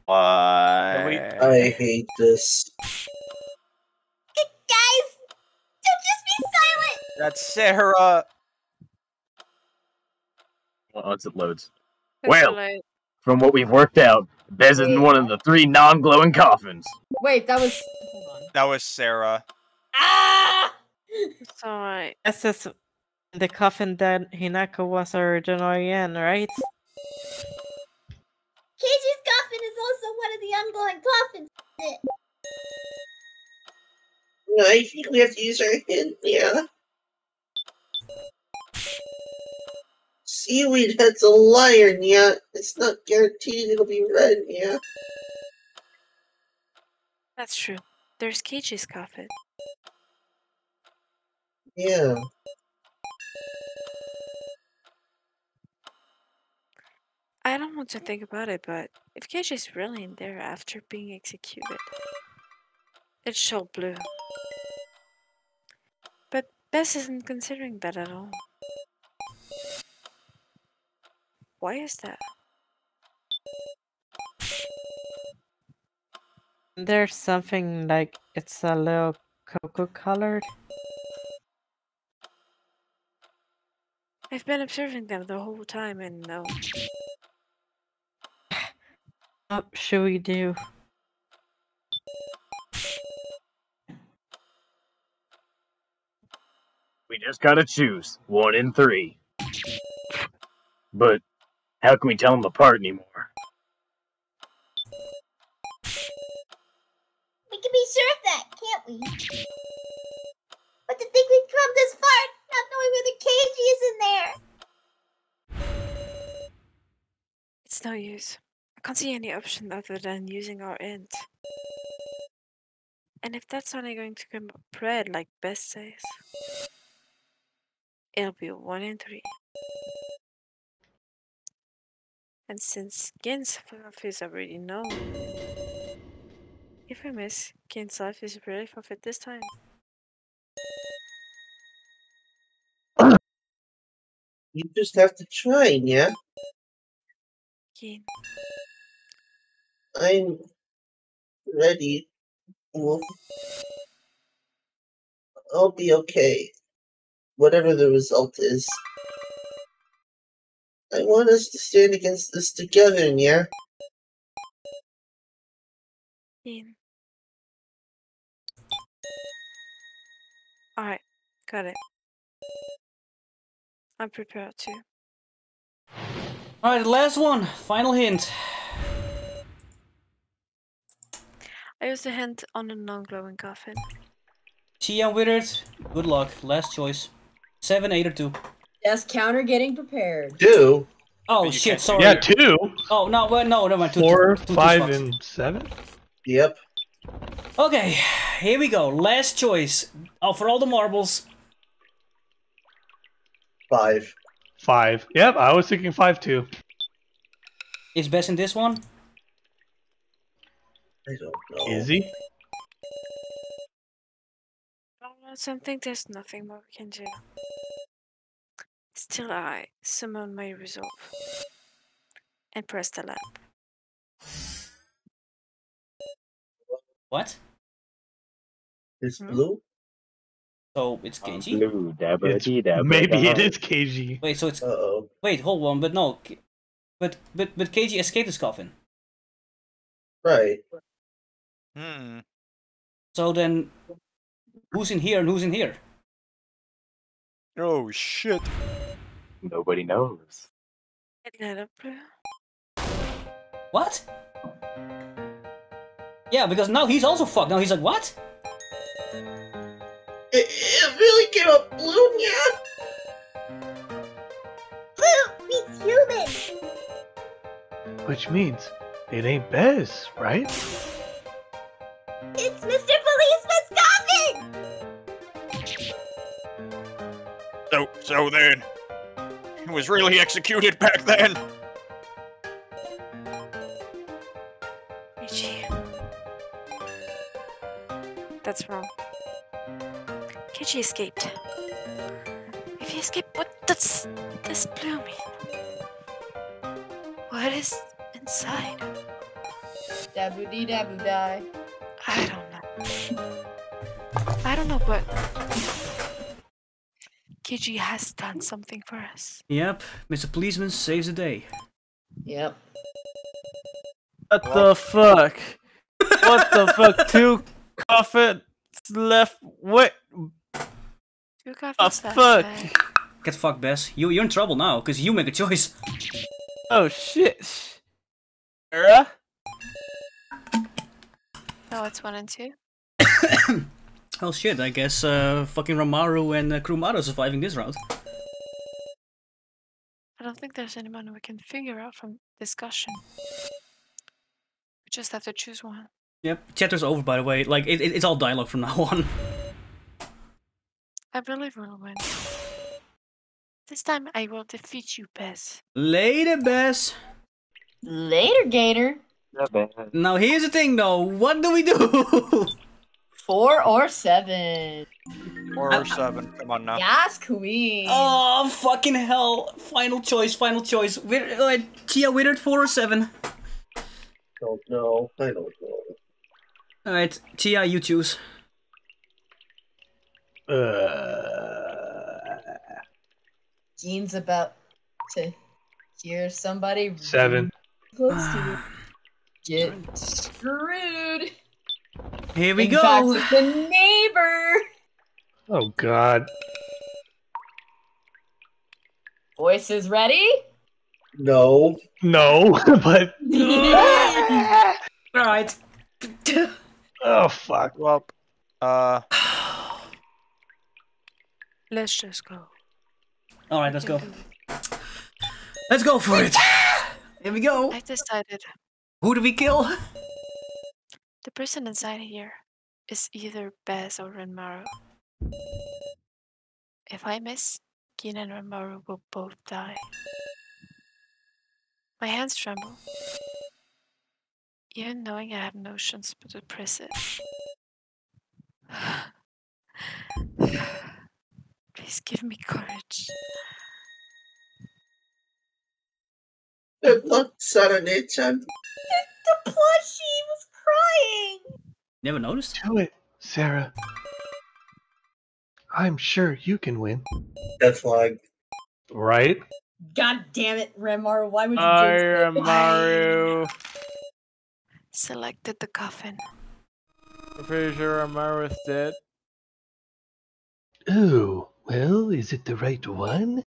L: Why? I
J: hate this. guys!
G: Don't just be silent! That's Sara!
B: Once oh, it loads. It's well, load. from what we've worked out, Bez is in one of the three non-glowing coffins. Wait, that was... That was Sara. Ah!
K: It's alright.
N: That's just the coffin that Hinako was originally in, right?
K: Keiji's coffin is also one of the ongoing coffins. No,
J: I think we have to use our hint, yeah. Seaweed head's a lion, yeah. It's not guaranteed it'll be red, yeah.
H: That's true. There's Keiji's coffin. Yeah. I don't want to think about it, but if is really in there after being executed, it's so blue. But Bez isn't considering that at all. Why is that?
N: There's something like it's a little cocoa colored.
H: I've been observing them the whole time and no.
N: What should we do?
B: We just gotta choose one in three. But how can we tell them apart anymore?
K: We can be sure of that, can't we? Where the is in there.
H: It's no use. I can't see any option other than using our end. And if that's only going to come bread, like Bez says, it'll be one in three. And since Gen's fluff is already known, if we miss, Gin's life is really forfeit this time.
E: You just have to try, yeah? Okay. I'm ready. I'll
J: be okay. Whatever the result is.
E: I want us to stand against this together, yeah? Yeah. Alright, got it. I'm prepared to.
C: Alright, last one. Final hint.
H: I used a hint on a non-glowing coffin.
C: Chia Wizard, good luck. Last choice. Seven, eight, or two.
H: Yes, counter getting
C: prepared. Two. Oh shit! Sorry. Yeah, two. Oh no, well, no, no, two, Four, two, two, five, and seven. Yep. Okay, here we go. Last choice. Oh, for all the marbles, Five.
F: Five. Yep, I was thinking five too. Is best in this one?
E: I don't know. Is
F: he?
H: Uh, something, there's nothing more we can do. Still I summon my resolve and press the lamp.
E: What? It's hmm? blue? So it's Keiji. Blue, dabba, it's, dabba, maybe it uh-huh. is
C: Keiji. Wait, so it's uh -oh. wait, hold on, but no, but but but Keiji escaped his coffin.
E: Right. Hmm. So then, who's in here and who's in here? Oh shit! Nobody
C: knows. What? Yeah, because now he's also fucked. Now he's like, what?
K: It, it really came up blue, yeah? Blue means human.
F: Which means it ain't Bez, right?
K: It's Mr. Policeman's
F: coffin! So, so then,
G: he was really executed back then?
H: Keiji escaped. If he escaped, what does this blue mean? What is inside? Dabby dabu die. I don't know. I don't know, but Keiji has done something for us.
C: Yep, Mr. Policeman saves the day.
H: Yep.
L: What well.
C: the fuck? what the fuck? Two coffins left. What?
E: You got oh, fuck?
C: Guy? Get fucked, Bez. You, you're in trouble now, because you make a choice. Oh, shit. Era?
H: Oh, it's one and two.
C: oh shit, I guess uh, fucking Ranmaru and uh, surviving this round.
H: I don't think there's anyone we can figure out from discussion. We just have to choose one.
C: Yep, Chapter's over by the way. Like, it, it, it's all dialogue from now on.
H: I believe we'll win. This time I will defeat you, Bez.
C: Later, Bez. Later, Gator. Now here's the thing though, what do we do? Four or seven. Four or
G: seven, come on now.
C: Yes, queen. Oh, fucking hell. Final choice, final choice. We're, uh, Tia, we're at four or seven.
J: Don't
E: know, I don't know.
C: Alright, Tia, you choose. Uh... Dean's about
A: to hear somebody. Seven. Close to you. Get screwed.
F: Here we In go. Fact,
A: the neighbor.
F: Oh God.
A: Voices ready?
F: No. No, but.
H: All right. oh
F: fuck. Well, uh.
H: Let's just go.
C: All right, let's go. Let's go for it.
H: Here we go. I decided.
C: Who do we kill?
H: The person inside here is either Bez or Ranmaru. If I miss, Gin and Ranmaru will both die. My hands tremble. Even knowing I have notions but to press it.
J: Please give me courage. The blood sudden itching.
E: The, plushie was crying.
F: Never noticed. Do it, Sara. I'm sure you can win.
E: That's like
F: right.
M: God damn it, Ranmaru! Why would
F: you do
L: Ranmaru
I: selected the coffin.
L: I'm
E: pretty sure Ranmaru is dead. Ooh. Well, is it the right one?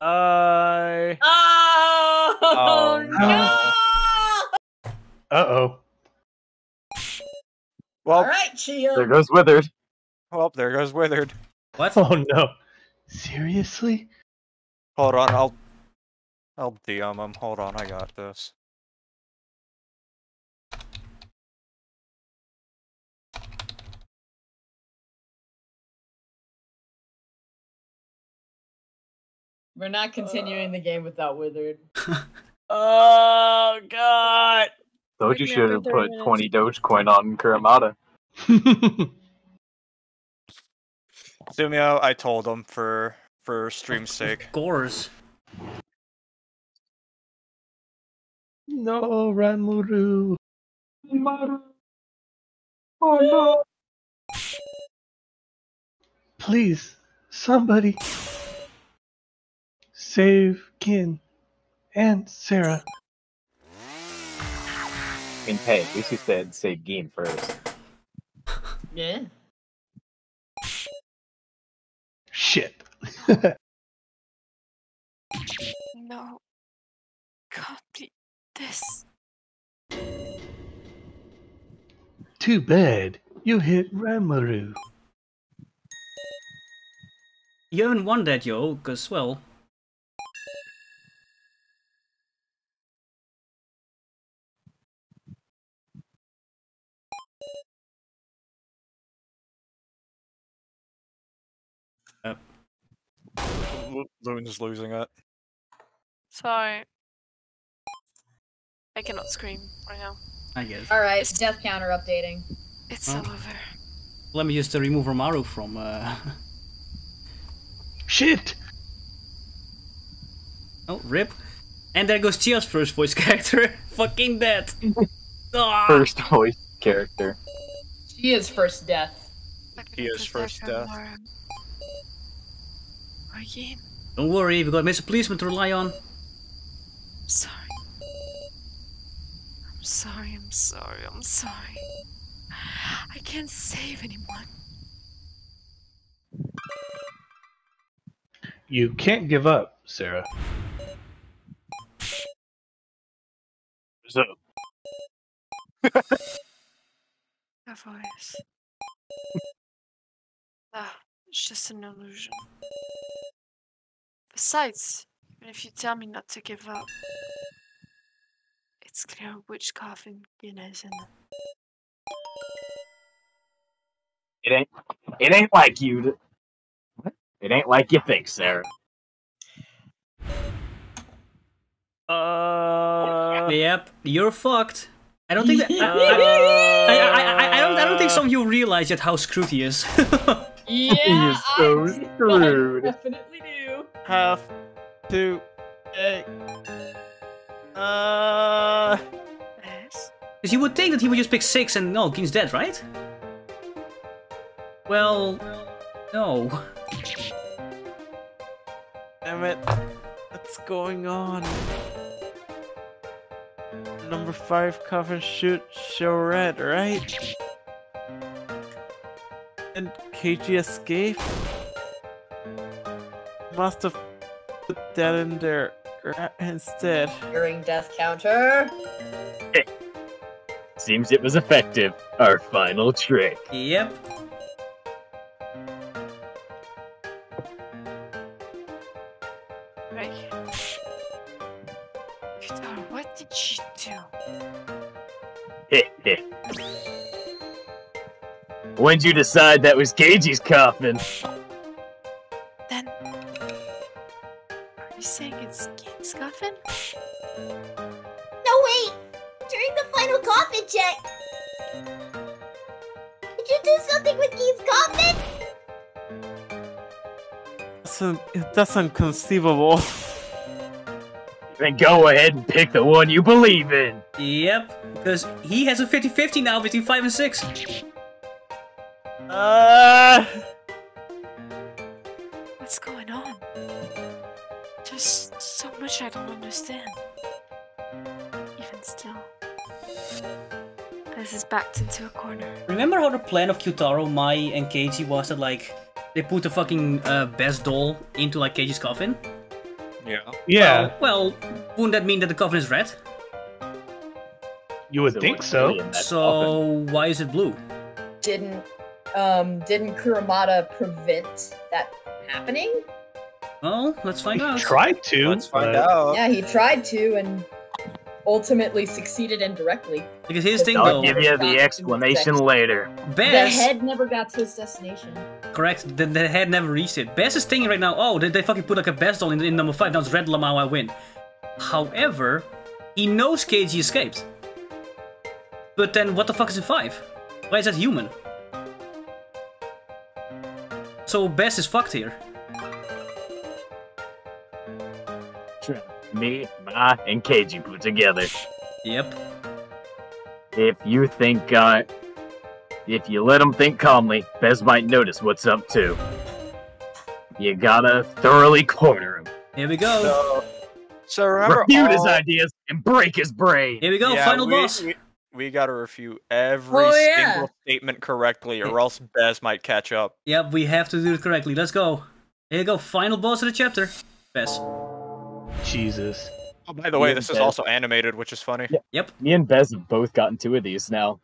E: Uh... Oh, oh no! Uh-oh. Well, All right, Shield. There goes Withered.
G: Well, there goes Withered.
E: What? Oh no! Seriously? Hold on, I'll I'll DM him. Hold on, I got this. We're not continuing uh, the game without Withered.
D: oh god. Told you should have put 20
B: Dogecoin on Kuramata.
G: Sumio, I told him for for stream's sake. Gores.
E: No, Ranmaru. Oh no. Please,
F: somebody save Gin and Sara.
B: I mean, hey, we should you said save
E: game first. Yeah. Shit. no.
I: Copy this.
F: Too bad. You hit Ranmaru.
C: You haven't won that, yo, because, well,
E: Loon's losing it. So I
I: cannot scream right now.
D: I
G: guess.
I: All right, it's death
A: counter updating. It's all over.
C: Let me just remove Ranmaru from. Uh... Shit. Oh, rip. And there goes Chia's first voice character. Fucking dead. Ah. first voice character.
A: She is first death.
C: Chia's is first death. Don't worry, we've got Mr. Policeman to rely on. I'm
H: sorry. I'm sorry, I'm sorry, I'm sorry. I can't save anyone.
F: You can't give up, Sara.
E: So. A
I: voice.
E: Ah, it's just
I: an illusion. Besides, even if you tell me not to give
H: up, it's clear which coffin Gina's in.
E: It ain't. It ain't like you. what? It ain't like you think, Sara.
C: Uh. Yep, you're fucked. I don't think that. Uh, I, I, I, I, don't. I don't think some of you realize yet how screwed he is. yeah, he is so I, screwed. I definitely do have to
L: take.
D: Eh,
C: uh. Because you would think that he would just pick six and no, oh, King's dead, right? Well, no.
L: Damn it. What's going on? Number five cover shoot show red, right? And Keiji escape? must have put that in there instead.
A: During death counter.
B: Seems it was effective. Our final trick.
E: Yep.
H: Right. What did she do?
B: When'd you decide that was Keiji's coffin?
C: That's unconceivable. Then go ahead and pick the one you believe in. Yep, because he has a 50-50 now between 5 and 6. Uh...
H: What's going on? There's so much I don't understand. Even still. This is backed
F: into a corner.
C: Remember how the plan of Q-taro, Mai, and Keiji was that like they put the fucking uh, best doll into like Cage's coffin. Yeah. Yeah. Well, well, wouldn't that mean that the coffin is red? You would so think so. So coffin. why is it blue?
A: Didn't um didn't Kuramata prevent that happening?
F: Well, let's find he out. Tried to. Let's find but... out.
A: Yeah, he tried to and ultimately succeeded indirectly. Because here's thing, I'll though. give you the explanation later.
C: Bass. The head
M: never got to his destination.
C: Correct. The, the head never reached it. Bez is thinking right now, oh, they, they fucking put like a best doll in, in number five. Now it's Red Lamau. I win. However, he knows Keiji escapes. But then, what the fuck is in five? Why is that human? So Bez is fucked here. True. Me,
B: Ma, and Keiji put together. Yep. If you think, uh, if you let them think calmly, Bez might notice what's up too. You gotta thoroughly corner him.
K: Here we
G: go.
B: So, so remember, refute all... his ideas and break his brain. Here we go. Yeah, final we, boss.
G: We, we gotta refute every oh, yeah. single statement correctly, or else Bez might catch up.
C: Yep, we have to do it correctly. Let's go. Here you go. Final boss of the chapter. Bez. Jesus. Oh, by the way, this is also animated, which is funny.
E: Yep. Me and Bez have both gotten two of these now.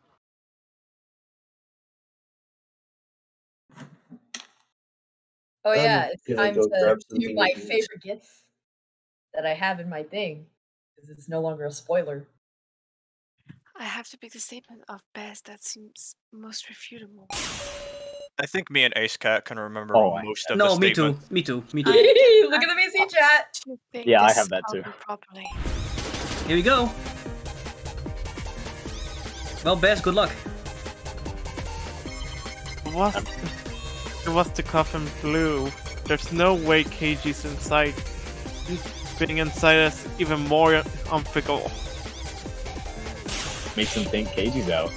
E: Oh yeah, it's time to do my favorite gifts that I have in my thing
A: because it's no longer a spoiler.
H: I have to pick the statement of Bez that seems most refutable.
G: I think me and Ace Cat can remember oh, most of no, the No, me too.
C: Me too. Me too.
H: Look at the VC chat.
G: Yeah, I have that too.
H: Properly.
C: Here we go. Well, best good luck. What? It was the coffin
L: blue. There's no way Keiji's inside. Being inside is even more unfigable.
B: Makes them think Keiji's out.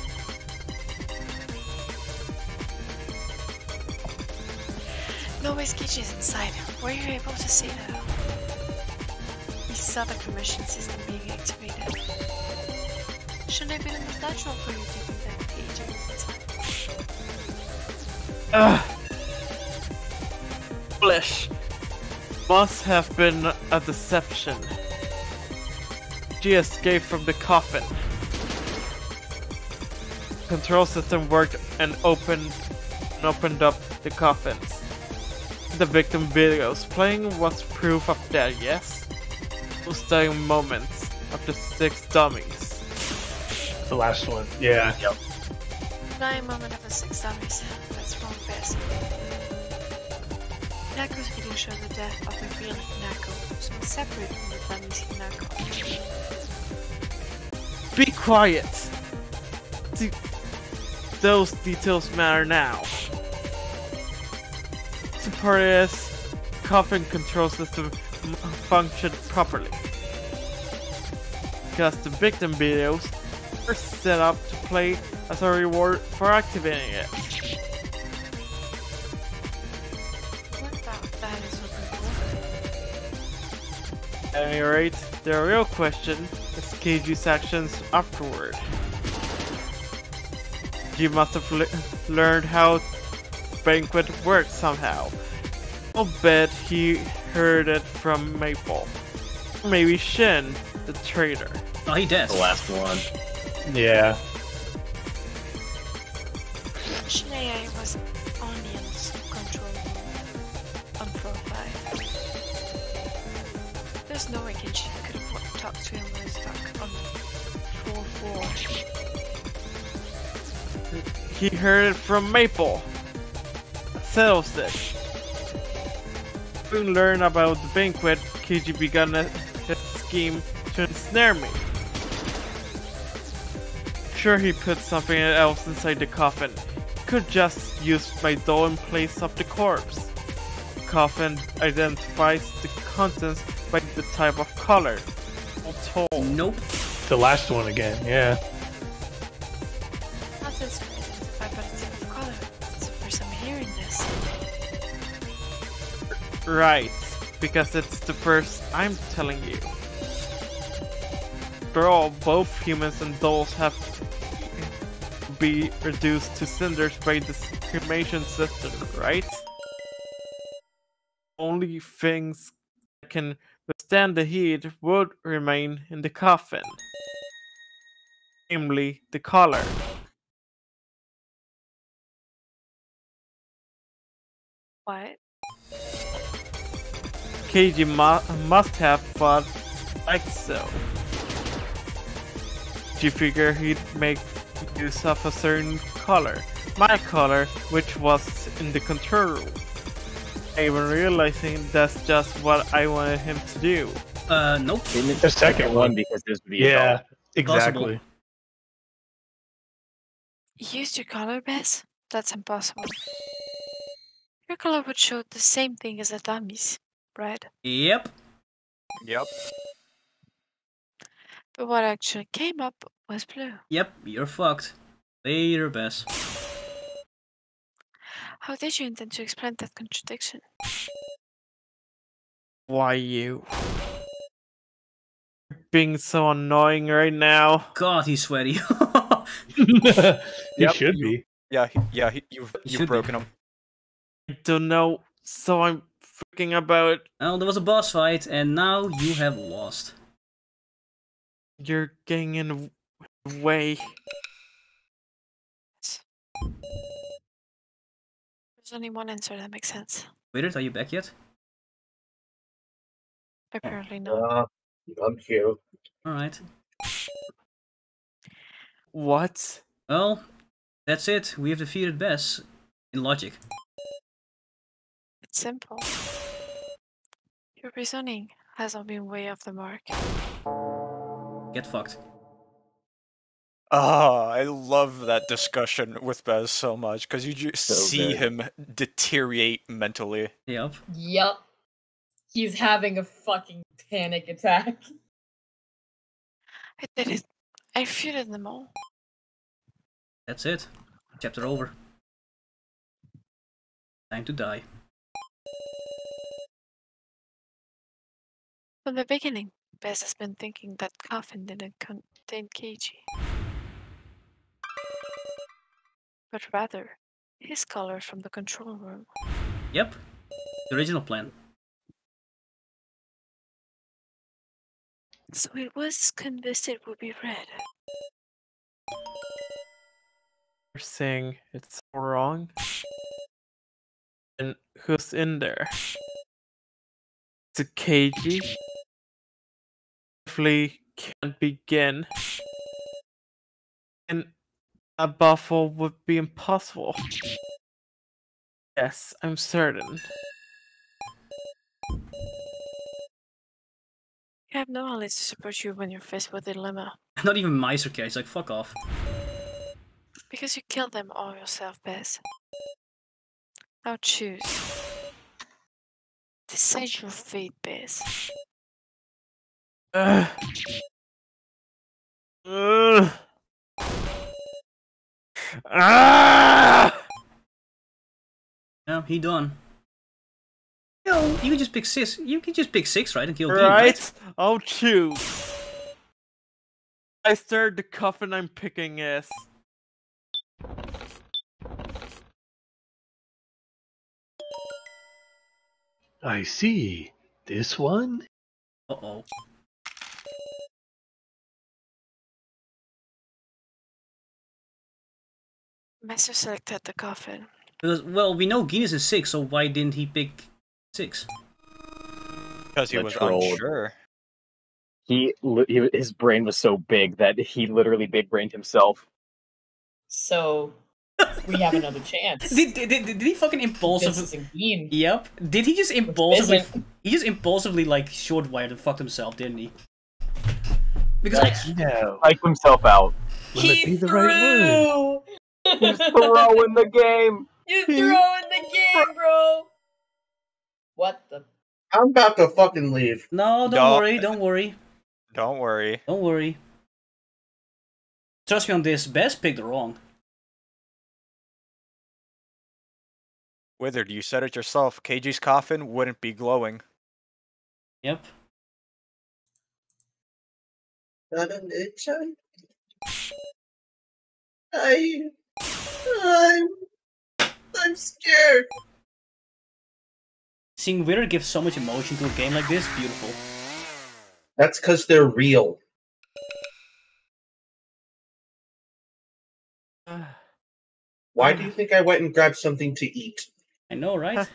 H: always cages inside. Were you able to see that? You saw the commission system being activated. Should not have been natural for you to do that, agent.
L: Ugh. Flesh. Must have been a deception. She escaped from the coffin. Control system worked and opened and opened up the coffins the victim videos, playing was proof of that, yes? dying moments of the six dummies. The last one, yeah. Yep.
I: Dying
H: moment of the six dummies. That's wrong best. Nako's video shows the death of a real Nako, so it's separate from the dummies Nako.
L: Be quiet! those details matter now. Support's coughing control system function properly. Custom victim videos are set up to play as a reward for activating it. At any rate, the real question is Keiji's actions afterward. You must have le learned how banquet worked somehow. I'll bet he heard it from Maple. Maybe Shin, the traitor.
B: Oh, he did. The last one. Yeah. Actually,
H: I was onions control on profile. There's no way I could have
D: talked to him when he's stuck on 4 4.
L: He heard it from Maple this. Soon learn about the banquet, KGB began a scheme to ensnare me. Sure he put something else inside the coffin. Could just use my doll in place of the corpse. Coffin identifies the contents by the type of color.
F: Nope. The last one again, yeah.
L: Right, because it's the first I'm telling you. Bro, both humans and dolls have be reduced to cinders by this cremation system, right? Only things that can withstand the heat would remain
E: in the coffin. Namely, the collar. What? Keiji mu must have thought like so.
L: You figure he'd make use of a certain color, my color, which was in the control room. Even realizing that's just what I wanted him to do.
C: Uh,
F: nope. did the
C: second one
E: because this would be yeah, exactly. Possible.
H: Used your color, Bez? That's impossible. Your color would show the same thing as the dummies right?
C: Yep. Yep.
H: But what actually came up was blue.
C: Yep, you're fucked. Later, Bez.
H: How did you intend to explain that contradiction?
E: Why you?
L: being so annoying right now. God, he's sweaty. he yep, should you, be. Yeah, yeah, he, you've
G: you've broken
C: be. him. I don't know, so I'm freaking about. Oh, there was a boss fight, and now you have lost.
E: You're getting in the way. There's only one answer that makes sense. Wait, are you back yet? Apparently not. Uh, I'm here. Alright. What? Well,
C: that's it. We have defeated Bez in logic.
D: It's
H: simple. Your reasoning has not been way off the mark.
G: Get fucked. Ah, I love that discussion with Bez so much because you just so see good. him deteriorate mentally.
E: Yep.
A: Yep. He's having a fucking panic attack.
E: I did it. I feared them all. That's it. Chapter over. Time to die. From the beginning, Bez has been
H: thinking that coffin didn't contain Keiji.
E: But rather, his color from the control room. Yep, the original plan. So it was convinced it would be red. You're saying it's wrong? And who's in there? the Keiji definitely can begin and a buffer
L: would be impossible yes i'm certain you
E: have no allies to support
H: you when you're faced with a dilemma
C: not even my case like fuck off
H: because you killed them all yourself Bez. now choose
E: this is your fate, Bez. Uh. Uh.
C: Ah! No, he done. No, you can just pick six. You can just pick six, right, and kill Right? right? I'll oh, choose.
E: I started the coffin I'm picking is. I see. This one? Uh-oh. Master selected the coffin.
C: Because, well, we know Guinness is six, so why didn't he pick six? Because he was trolled.
E: unsure.
B: He, he, his brain was so big that he literally big brained himself.
E: So
C: we have another chance. Did, did, did, did he fucking impulsively? Yep. Did he just impulsively? He just impulsively like short wired and fucked himself, didn't he? Because like I no.
B: himself out.
C: he it be the threw. Right
B: word?
J: He's throwing the game.
B: You're He's
A: throwing the game, bro. What the?
C: I'm about to fucking leave. No, don't no. worry. Don't worry. Don't worry. Don't worry. Trust me on this. Best picked wrong.
E: Withered, you said it yourself. Keiji's coffin wouldn't be glowing. Yep. Not I, I'm, I'm scared.
C: Seeing Withered give so much emotion to a game like this, beautiful. That's because they're
E: real. Why do hmm. you think I went and grabbed something to eat? I know, right?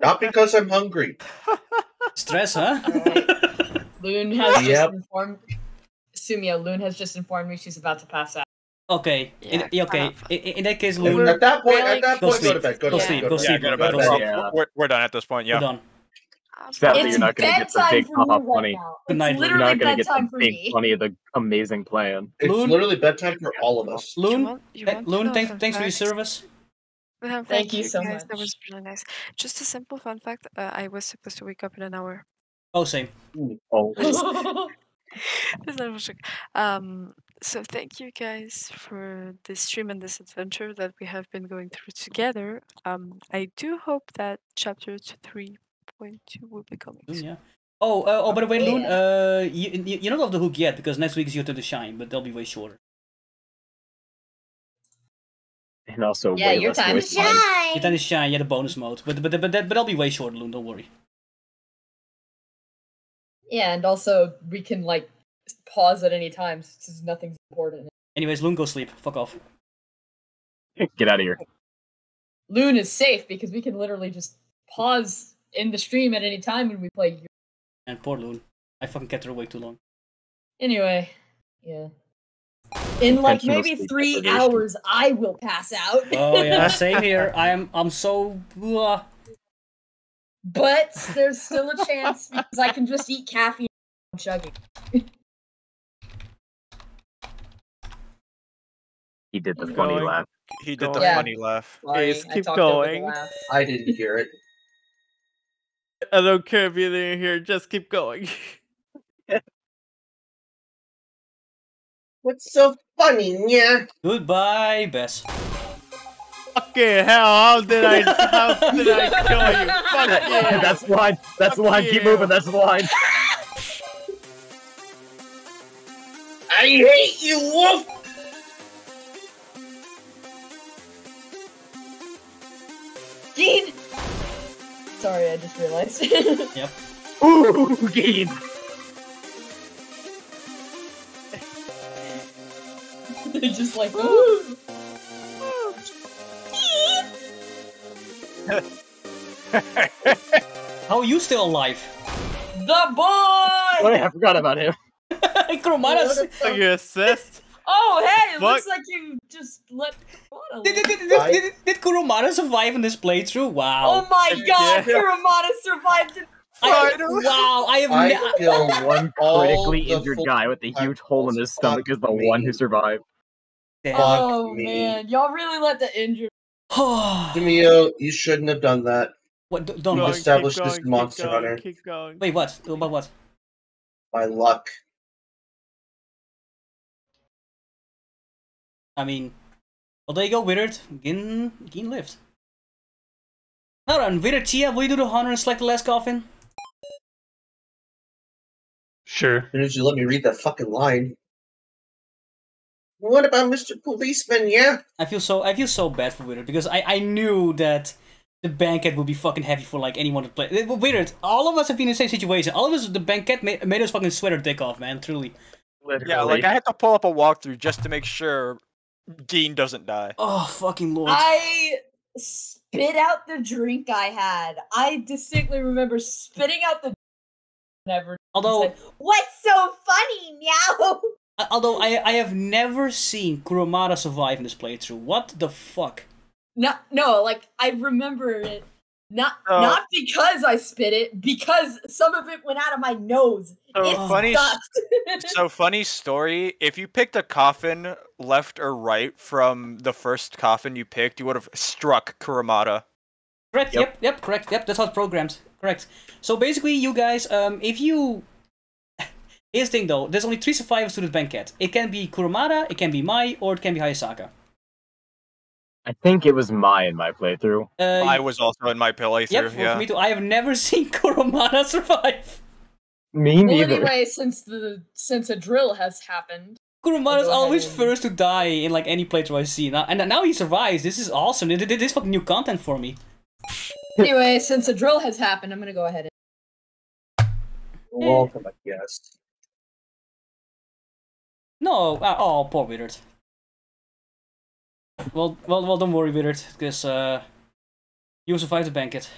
J: Not because I'm hungry. Stress, huh?
A: Loon has yep. just informed Sumio. Loon has just informed me she's about to pass out.
C: Okay. Yeah, in, okay. In, in, that case, Loon. At that point, at that go point, sleep. go to bed. Go, sleep. Go sleep. Go, sleep. We're,
G: we're done at this point. Yeah. We're done.
C: Sadly, you're not going
G: to get the big up funny. Good night, You're not
D: going to get the big funny
B: of the amazing plan. It's Loon, literally bedtime for all of us. Loon, you want, you
H: eh, want Loon, thanks, thanks for your service. Uh, thank, thank you, you so guys. much. That was really nice. Just a simple fun fact: uh, I was supposed to wake up in an hour.
C: Oh, same. Oh.
H: um, so thank you guys for this stream and this adventure that we have been going through together. Um, I do hope that chapter three point two will be coming. soon. yeah.
C: Oh, uh, oh, by the way, Loon, uh, you, you, you're not off the hook yet because next week is your turn to shine, but they'll be way shorter and also yeah, way your less time to shine. Your time to shine. Yeah, the bonus mode, but but but that but i will be way shorter, Loon. Don't worry.
A: Yeah, and also we can like pause at any time since nothing's important.
C: Anyways, Loon, go sleep. Fuck off. Get out of here.
A: Loon is safe because we can literally just pause in the stream at any time when we play.
C: And poor Loon, I fucking kept her awake too long.
A: Anyway,
N: yeah
C: in like maybe three hours,
A: I will pass out. oh
C: yeah, same here. I'm I'm so.
E: But there's still a chance because I can just eat caffeine chugging. He did the funny going. laugh. He did the yeah. funny laugh. Sorry, Ace, keep going. I didn't hear it. I don't care if you didn't hear. Just keep going. What's so Goodbye,
C: Bez. Fucking hell! How did I? How did I kill you? Fuck yeah. That's the line. That's Fuck the line. Keep moving. That's the line.
J: I hate
M: you, Wolf. Gene.
A: Sorry, I just realized. yep.
E: Ooh, Gene.
A: just like, ooh.
C: How are you still alive?
A: The boy! Wait, I
C: forgot about him. Chromatis. Like your assist.
A: Oh hey, it looks like you just let Kuramata did, did, did, did, did,
C: did Kuramata survive in this playthrough? Wow. Oh my god, yeah.
A: Kuramata survived I, wow, I have I killed one
C: critically
B: injured guy with a huge hole in his stomach is the one who survived. Damn oh me. man,
A: y'all really let the injury.
J: Demio, you shouldn't have done that. What?
C: Don't, do establish this monster going, hunter. Keep going. Wait, what? About What?
E: My luck. I mean, well, there you go, Withered. Gin, Gin lived. Alright, Withered Tia, will you do the hunter and select the last coffin? Sure. As soon as you let me read that fucking line. What about Mr.
C: Policeman? Yeah. I feel so I feel so bad for Withered because I I knew that the banquet would be fucking heavy for like anyone to play. Withered, All of us have been in the same situation. All of us, the banquet made, made us fucking sweater dick off, man. Truly.
G: Literally. Yeah, like I had to pull up a walkthrough just to make sure Dean doesn't
C: die. Oh fucking lord!
A: I spit out the drink I had. I distinctly remember spitting out the
C: never. Although,
A: what's so funny, meow?
C: Although I I have never seen Kuramata survive in this playthrough. What the fuck?
A: No, no, like I remember it. Not not because I spit it, because some of it went out of my nose. So it funny,
G: so funny story. If you picked a coffin left or right from the first coffin you picked, you would have struck Kuramata.
C: Correct. Yep. yep. Yep. Correct. Yep. That's how it's programmed. Correct. So basically, you guys, um, if you Here's the thing though, there's only three survivors to this banquet. It can be Kuramata, it can be Mai, or it can be Hayasaka.
B: I think it was Mai in my playthrough. Uh, Mai was also in my playthrough. Yep, yeah.
C: me too. I have never seen Kuramata survive. Me neither. Well, anyway, since the
A: since a drill has happened,
C: Kuramata's always first to die in like any playthrough I see. Now, and now he survives. This is awesome. This is fucking new content for me.
A: anyway, since
C: a
E: drill has happened, I'm gonna go ahead
C: and. Welcome, I
E: guess. No, uh, oh, poor Wizard. Well, well, well, don't worry, Wizard, because uh, you survived the banquet.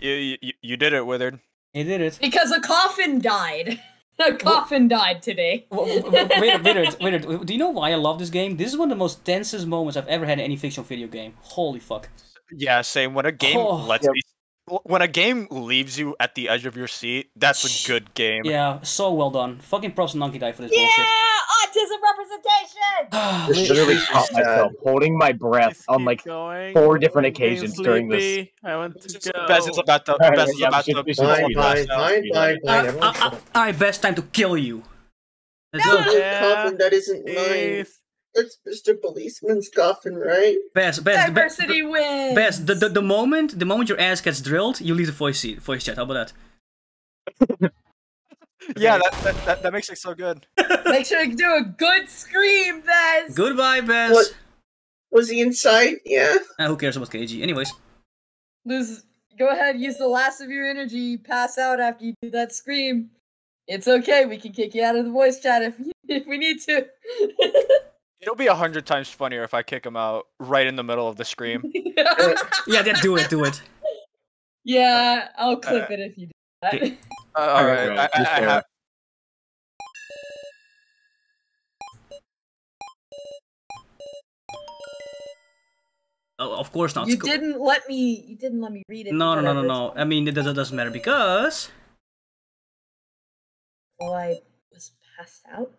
G: You, you, you did it, Withered.
E: He did it. Because a
A: coffin died. A coffin what? died today. Withered,
C: Withered, Withered, do you know why I love this game? This is one of the most tensest moments I've ever had in any fictional video game. Holy fuck.
G: Yeah, same. When a game oh, lets yeah. me when a game leaves you at the edge of your seat, that's a good game.
C: Yeah, so well done. Fucking props to Nankidai for this yeah! bullshit.
A: Autism
L: representation. literally caught
C: myself holding my breath on like
L: going. four different occasions
C: during this.
L: I went to the go.
J: Best is about the best is about to. Fine, fine, fine, fine. Uh, uh,
C: uh, all right, best time to kill you. No, Yeah, that isn't mine.
J: That's Mr. Policeman's coffin, right?
C: Best, best, diversity wins. Best, the, the, the moment the moment your ass gets drilled, you leave the voice seat, voice chat. How about that?
G: yeah, that, that, that, that, makes it so good. Make sure to do a good scream, Bez.
C: Goodbye, Bez. What, was he inside? Yeah. Uh, who cares about Keiji? Anyways,
A: lose. Go ahead, use the last of your energy. Pass out after you do that scream. It's okay. We can kick you out of the voice chat if if we need to.
G: It'll be a hundred times funnier if I kick him out right in the middle of the scream. yeah,
E: yeah, do it,
C: do it.
A: Yeah, I'll uh, clip it if you do that.
E: Uh, all right. Right. I, I, I have...
C: oh, of course not. You
D: didn't
M: let me. You didn't let me read
A: it. No, no, no, no, no.
C: I mean, it doesn't, doesn't matter because.
E: Well, I was passed out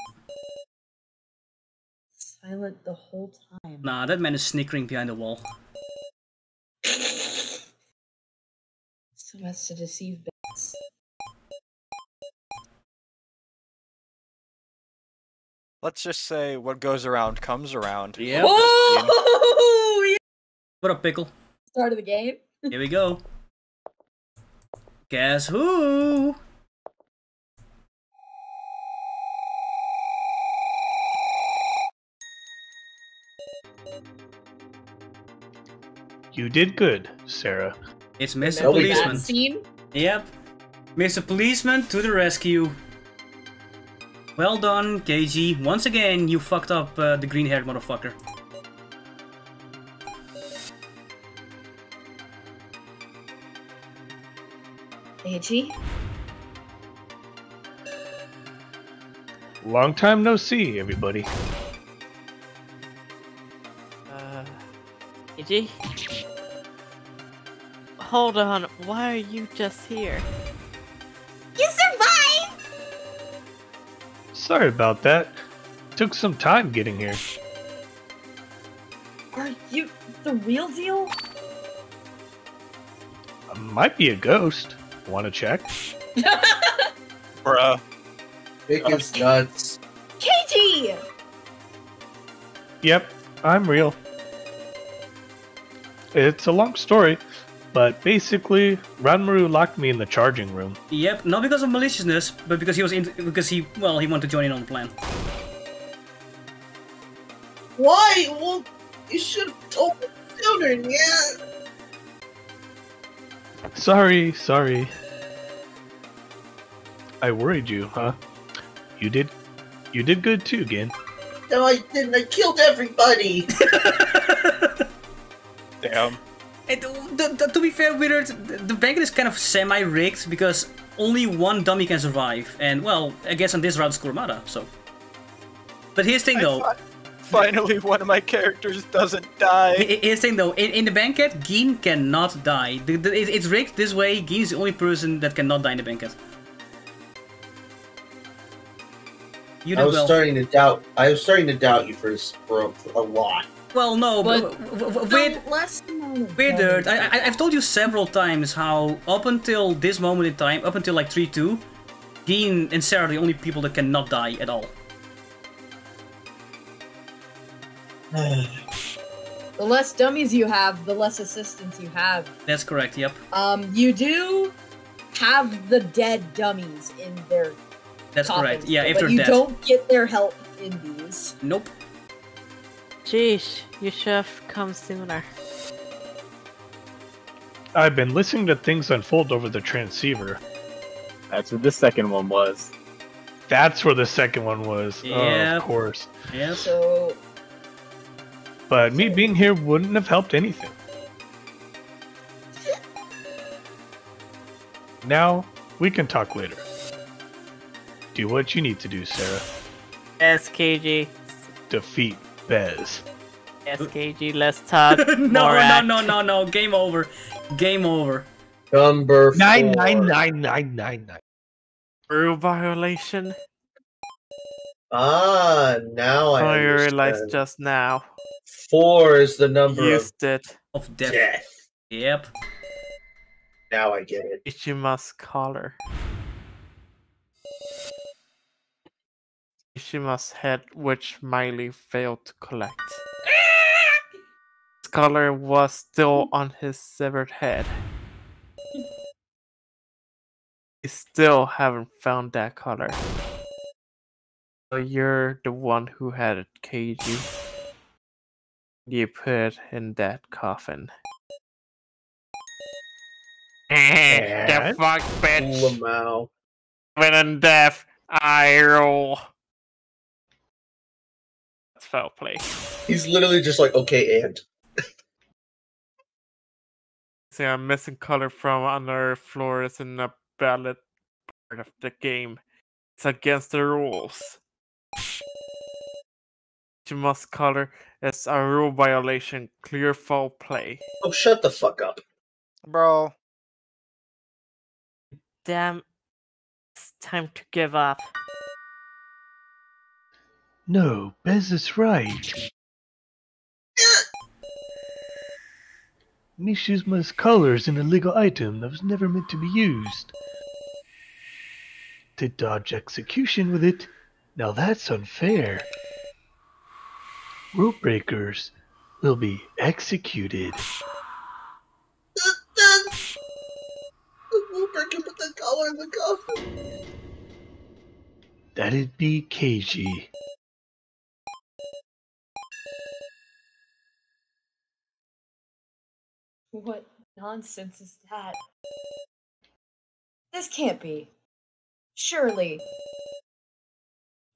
E: silent the whole time.
C: Nah, that man is snickering behind the wall. so
E: as to deceive bats. Let's just say what
G: goes around comes around. Yeah. Oh! yeah. What up, pickle? Start
E: of the game. Here we go. Guess who?
C: You did good, Sara. It's mister Policeman. Scene? Yep. Mr. Policeman to the rescue. Well done, Keiji. Once again, you fucked up uh, the green-haired motherfucker.
M: Keiji?
F: Long time no see, everybody.
N: Uh, Keiji? Hold on, why are you just here?
K: You survived!
F: Sorry about that. Took some time getting here.
A: Are you the real deal?
F: I uh, might be a ghost. Wanna check? Bruh. Biggest nuts.
M: Keiji!
F: Yep, I'm real. It's a long story, but basically, Ranmaru locked me in the charging room.
C: Yep, not because of maliciousness, but because he was in because he well he wanted to join in on the plan.
J: Why? Well, you should have told the children, yeah.
F: Sorry, sorry. I worried you, huh? You did, you did good too, Gin.
N: No, I
J: didn't. I killed everybody.
F: Damn.
C: It, to be fair, Wizard, the banquet is kind of semi-rigged because only one dummy can survive, and well, I guess on this round it's Kuramata, so. But here's the thing though. Finally, one of my characters doesn't die. Here's the thing though, in, in the banquet, Gin cannot die. The, the, it, it's rigged this way, is the only person that cannot die in the banquet.
J: You I was well. starting to doubt. I was starting to doubt you for, for a lot.
C: Well, no, but, but weird, weird. I, I, have told you several times how up until this moment in time, up until like three two, Dean and Sara are the only people that cannot die at all. the
A: less dummies you have, the less assistance you have.
C: That's correct. Yep.
A: Um, you do have the dead dummies in their.
C: That's coffins, correct. Yeah, if they're you dead. you don't
A: get their help in these. Nope.
N: Jeez, you should have come sooner.
F: I've been listening to things unfold over the transceiver. That's where the second one was. That's where the second one was. Yeah. Oh, of course.
D: Yeah. So.
F: But me being here wouldn't have helped anything. Now, we can talk later. Do what you need to do, Sara.
N: SKG.
F: Defeat Bez.
C: SKG, let's talk. no, no, no, no, no. Game
F: over. Game over. Number four. Nine, nine,
C: nine, nine,
F: nine, nine.
L: Rule violation. Ah, now I. Oh, realized just now. Four is the number Used of, it. of death.
J: death. Yep. Now I get
L: it. Ichima's collar. Ishima's head, which Miley failed to collect. His was still on his severed head. You still haven't found that collar. So you're the one who had it, Keiji. You put it in that coffin.
E: the fuck, bitch! Lamau. When in death, I roll foul play. He's literally just like, okay, and.
L: See, I'm missing color from another floor is in the ballot part of the game. It's against the rules. You must color It's a rule violation, clear foul play. Oh, shut the fuck
E: up. Bro. Damn. It's time to give up.
F: No, Bez is right. Mishuma's collar is an illegal item that was never meant to be used. To dodge execution with it? Now that's unfair. Rule breakers will be executed. That'd be Keiji.
E: What nonsense is that? This can't be.
M: Surely.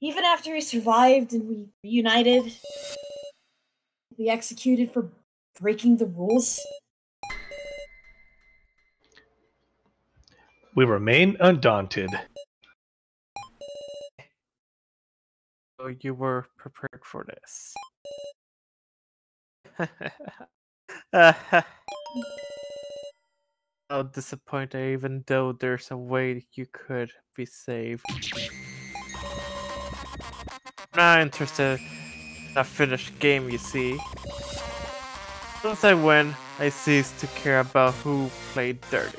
M: Even after he survived and we reunited, we executed for breaking the rules?
F: We remain undaunted.
E: So you were prepared for this.
L: How disappointed, even though there's a way you could be saved. I'm not interested in a finished game, you see. Once I win, I cease to care about who played dirty.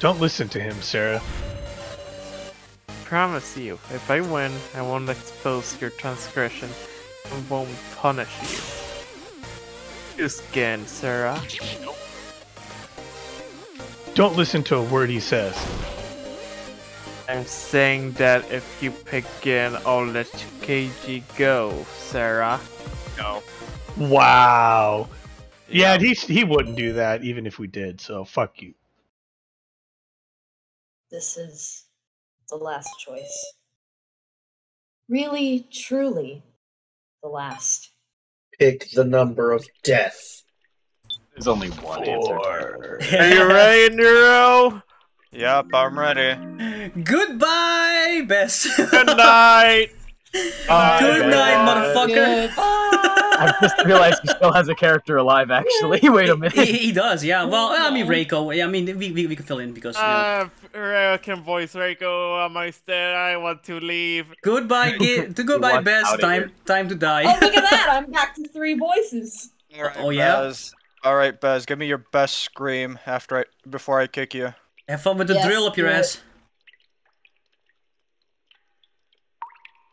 F: Don't listen to him, Sara.
L: Promise you, if I win, I won't expose your transgression and won't punish you your skin, Sara.
F: Don't listen to a word he says.
L: I'm saying that if you pick in, I'll let Keiji go, Sara. No.
F: Wow. Yeah, yeah he he wouldn't do that even if we did. So fuck you.
E: This is the last choice. Really,
M: truly, the last
E: pick the number of death.
J: There's only one Four. answer. Are you ready, Nero? Yep, I'm
B: ready.
C: Goodbye, best. Good night. Bye, Good night, motherfucker. Goodbye. I just realized he still has a character alive. Actually, wait a minute. He, he, does. Yeah. Well, I mean Reko. I mean, we we, we can fill in because. You know.
L: Uh, can voice Reko. Am I I want to leave. Goodbye, get, to goodbye, best time time to die. Oh
A: look at that! I'm back to three voices. All right, oh yeah.
G: All right, Bez. Give me your best scream after I before I kick you.
C: Have fun with the yes, drill up your ass.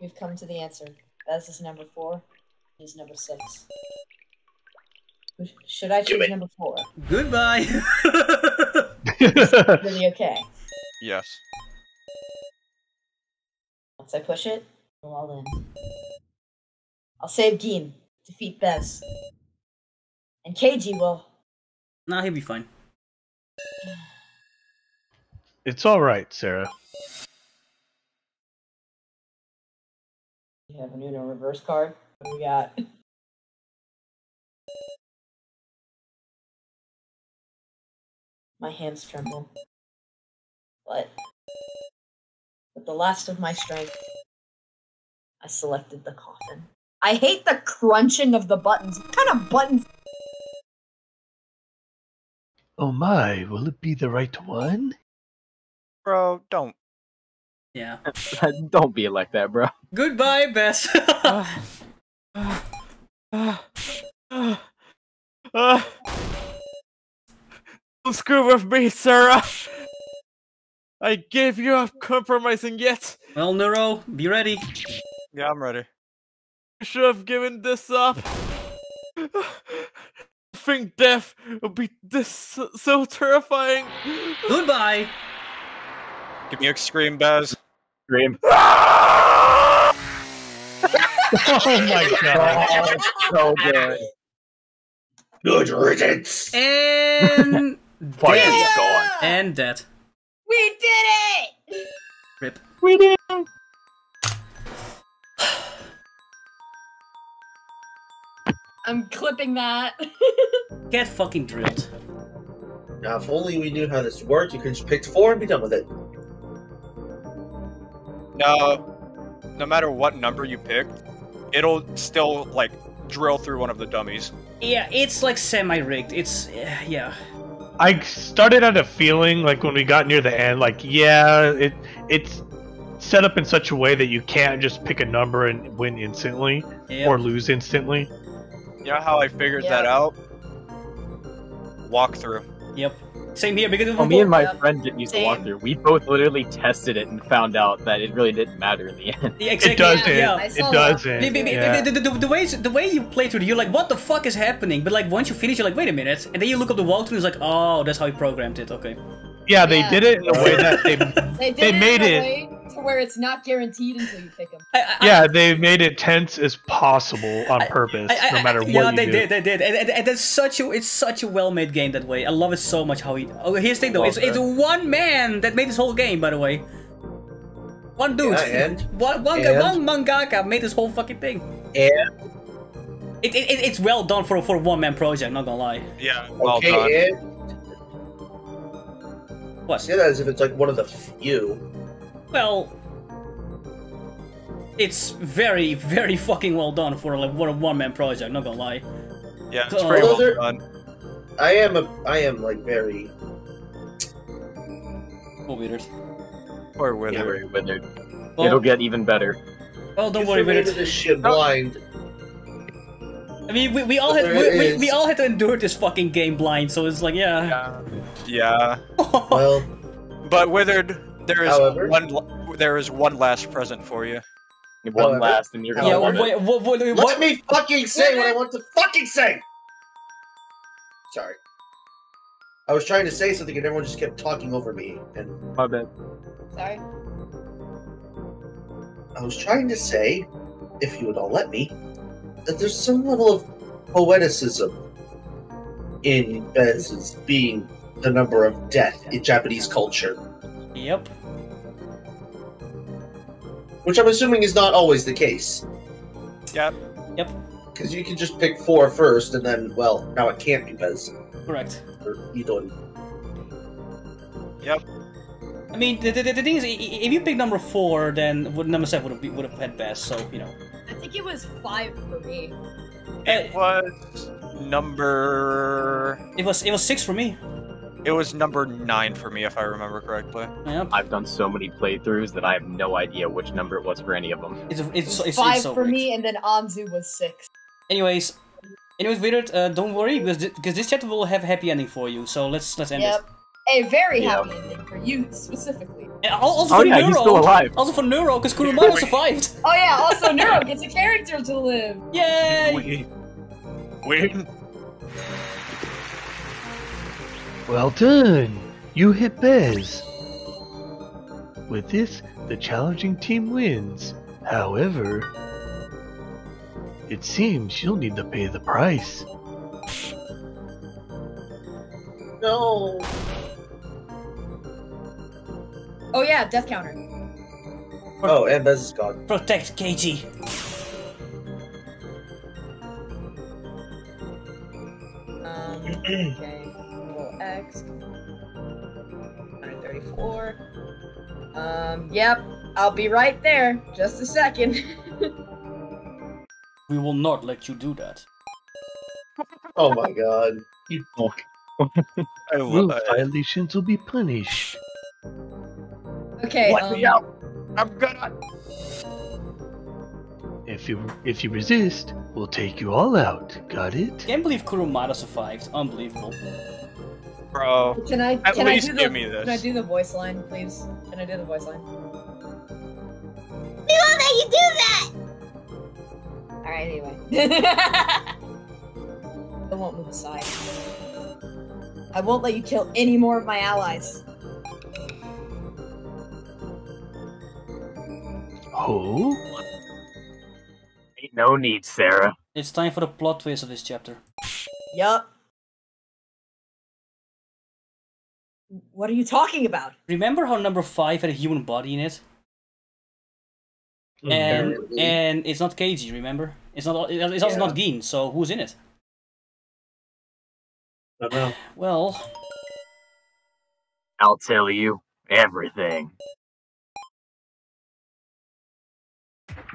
M: We've come to the answer. Bez is number four. He's number six. Should I choose number four? Goodbye. really okay.
G: Yes.
E: Once I push it, go all in. I'll save Gin, defeat Bez. And Keiji will. Nah, he'll be fine. It's alright, Sara. You have a new reverse card? we got? My hands tremble. But with the last of my strength, I selected the coffin. I hate the crunching of the buttons. What kind of buttons? Oh my, will it be the right one? Bro, don't. Yeah. don't be like that, bro. Goodbye, Bez. Uh, uh, uh, Don't screw with me, Sara!
L: I gave you up compromising yet! Well, Nero, be ready. Yeah, I'm ready. I should have given this up. I think death will be this so terrifying. Goodbye!
G: Give me a scream, Bez. Scream. Ah!
D: oh my god,
C: That's so good. Good riddance.
K: And
C: fire is gone. And dead. We did it. Rip.
K: We did. It.
A: I'm clipping that.
C: Get
J: fucking drilled. Now, if only we knew how this worked, you could just pick four and be done with it.
G: No, no matter what number you pick, it'll still like drill through one of the dummies.
C: Yeah, it's like semi-rigged. It's eh, yeah.
F: I started out a feeling like when we got near the end, like yeah, it it's set up in such a way that you can't just pick a number and win instantly yep. or lose instantly.
G: You know how I figured that out?
B: Walkthrough. Yep. Same here because of well, me and my yeah. friend didn't use Same. the walkthrough. We both literally tested it and found out that it really didn't matter in the end. Yeah, exactly. It doesn't. Yeah, yeah. It doesn't.
C: That. Yeah. The, the, the, the, way, the way you play through it, you're like, what the fuck is happening? But like once you finish, you're like, wait a minute, and then you look up the walkthrough. and It's like, oh, that's how he programmed it. Okay.
F: Yeah, they did it in a way that they
A: they, they made it where it's not guaranteed until you pick them. I,
F: I, yeah, they made it tense as possible on purpose, I, no matter what. Yeah, they do. did,
C: they did, and, and, and it's such a it's such a well made game that way. I love it so much. How he oh, here's the thing though, it's it's one man that made this whole game, by the way. One dude, yeah, one one, guy, one mangaka made this whole fucking thing. Yeah. it, it, it's well done for for one man project. Not gonna lie. Yeah, well okay, done. And... What? Say that as if it's like one of the
J: few.
C: Well, it's very, very fucking well done for like what a one-man project. Not gonna lie.
J: Yeah, it's very uh, well done. I am a, I am like very. Poor withered.
B: Poor withered. Yeah, withered. Well, It'll get even better.
C: Well, don't worry, withered. This shit blind. I mean, we, we all had we, we, we, all had to endure this fucking game blind, so it's like, yeah. Yeah. yeah. well,
G: but withered there is However, one. There is one last present for you. One However, last, and you're gonna yeah, wait,
J: it. What, Let me fucking say what I want to fucking say. Sorry. I was trying to say something, and everyone just kept talking over me. And my bad. Sorry. I was trying to say, if you would all let me, that there's some level of poeticism in Bez's being the number of death in Japanese culture. Yep. Which I'm assuming is not always the case. Yep. Yep. Because you can just pick four first, and then, well, now it can't because. Correct. You don't.
C: Yep. I mean, the, the, the thing is, if you pick number four, then number seven would have would have had best. So you know.
A: I think it was five for me.
C: It was number.
B: It was it was six for me. It was number nine for me, if I remember correctly. Yep. I've done so many playthroughs that I have no idea which number it was for any of them. It's it's, it's five it's so for weird.
A: me, and then Anzu was six.
C: Anyways, anyways, Weird, uh, don't worry because th because this chapter will have a happy ending for you. So let's let's end yep. it.
A: A very happy ending for you specifically. also oh, for yeah, Neuro, he's still alive.
C: Also for Neuro, because Kuramata survived.
A: Oh yeah, also Neuro gets a character to live.
K: Yay!
F: Wait. Wait. Well done! You hit Bez! With this, the challenging team wins. However, it seems you'll need to pay the price.
D: No!
A: Oh yeah, death counter.
C: Oh, and Bez is gone. Protect KG.
A: Um, okay. X. 134. Um, yep, I'll be right there. Just a second.
C: we will not let you do that. Oh my god. You
F: I will. violations will be punished.
E: Okay. Let um... me out.
F: I'm gonna. If you if you resist, we'll take you all out. Got it? Can't believe Kuramata survived. Unbelievable. Bro. Can I? At can least I do give the, me this. Can I do
A: the voice line, please? Can I do the voice line? We won't let you do that. All right. Anyway. I won't move aside. I won't let you kill any more of my allies.
B: Who?
C: Ain't no
E: need, Sara.
C: It's time for the plot twist of this chapter.
E: Yup. What are you talking about?
C: Remember how number five had a human body in it? Mm, and and it's not Keiji, remember? It's not. It's also yeah. not Gin. So who's in it? I don't know. Well,
E: I'll tell you everything.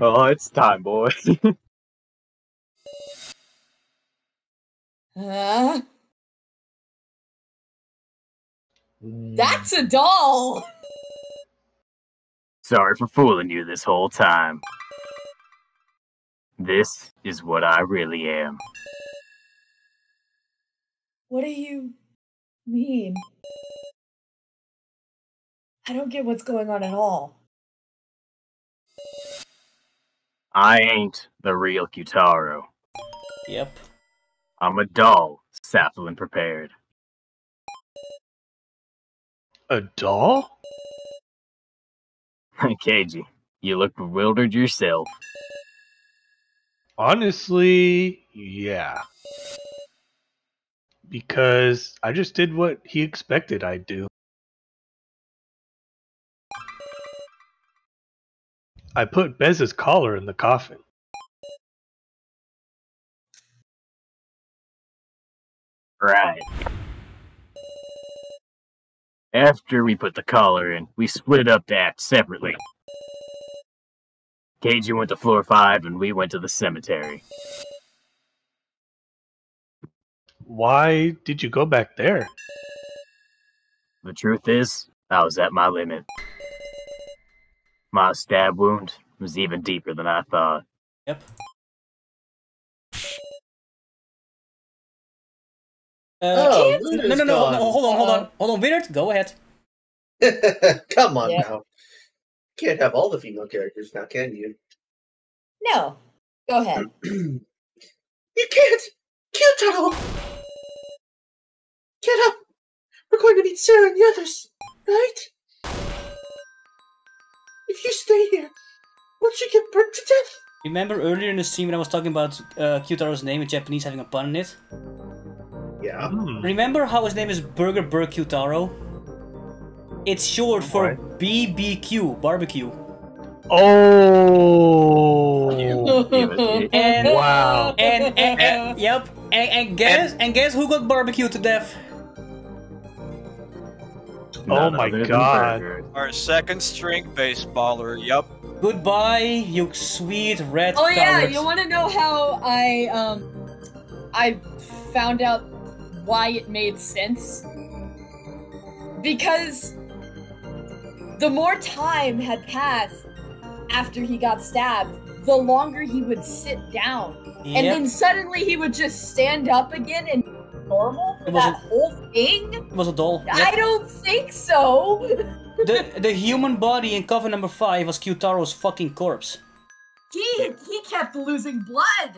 E: Oh, it's time, boys. uh... That's a doll! Sorry for fooling you this whole time. This is what I really am. What do you mean? I don't get what's going on at all. I ain't the real Q-taro. Yep. I'm a doll, Safalin prepared. A doll? Keiji, you look bewildered yourself.
F: Honestly, yeah. Because I just did what he expected I'd do.
E: I put Bez's collar in the coffin. Right. After we put the collar in, we split
B: up to act separately. Keiji went to floor five, and we went to the cemetery.
F: Why did you go back there? The truth is,
B: I was at my limit.
E: My stab wound was even deeper than I thought. Yep. Uh, oh, no, no, no, no, Hold on, hold on, uh-huh. hold on. Vinert, go ahead. Come on
I: yeah.
J: now. Can't have all the female characters now, can you?
E: No. Go ahead. you can't. Kyutaro!
I: Get up! We're going to meet Sarah and the others, right?
J: If you stay here, won't you
C: get burnt to death? Remember earlier in the stream when I was talking about uh, Kyutaro's name in Japanese having a pun in it? Yeah. Hmm. Remember how his name is Burger Burkutaro? It's short for what? BBQ, barbecue. Oh. and, wow. And, and, and yep. And, and guess and, and, guess who got barbecue to death?
E: oh my god. Our
G: second string baseballer. Yep. Goodbye, you sweet red. Oh cowards. yeah, you
A: want to know how I um I found out why it made sense. Because the more time had passed after he got stabbed, the longer he would sit down. Yep. And then suddenly he would just stand up again and normal for that whole thing? It
C: was a doll. Yep. I don't
A: think so.
C: the the human body in cover number five was Q-taro's fucking corpse.
A: He he kept losing blood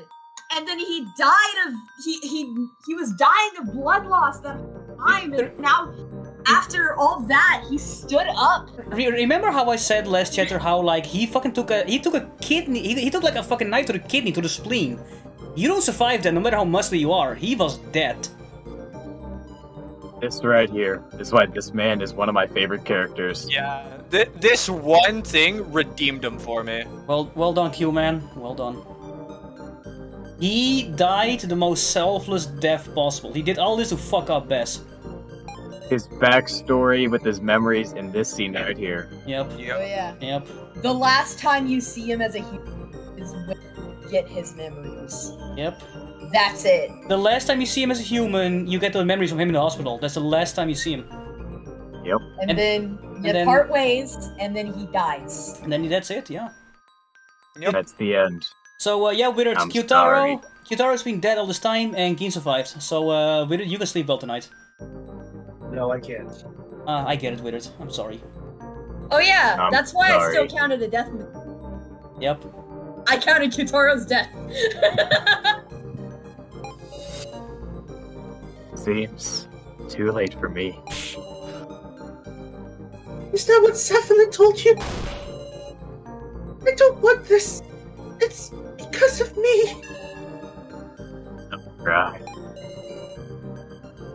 A: and then he died of he he he was dying of blood loss that time and now after all that he stood up
C: remember how i said last chapter how like he fucking took a he took a kidney he, he took like a fucking knife to the kidney to the spleen you don't survive that no matter how muscly you are he was dead
B: this right here is why this man is one of my favorite characters.
C: Yeah, th this one thing
B: redeemed him for me.
C: Well, well done, Q man. Well done. He died the most selfless death possible. He did all this to fuck up Bez.
B: His backstory with his memories in this scene right here.
C: Yep. Yep. Oh, yeah. Yep.
A: The last time you see him as a human is when you get his memories. Yep. That's it.
C: The last time you see him as a human, you get the memories from him in the hospital. That's the last time you see him. Yep. And, and
A: then you and then, part ways, and then he dies.
C: And then that's it, yeah. Yep. That's the end. So uh, yeah, Wizard I'm Q-taro. Q-taro's been dead all this time, and Gin survived. So uh, you can sleep well tonight. No, I can't. Uh, I get it, Wizard. I'm sorry.
A: Oh yeah, I'm that's why sorry. I still counted a death. Yep. I counted Q-taro's
I: death.
B: Seems too late for me.
J: Is that what Sephiroth told you? I don't want this. It's because of me.
B: Don't cry.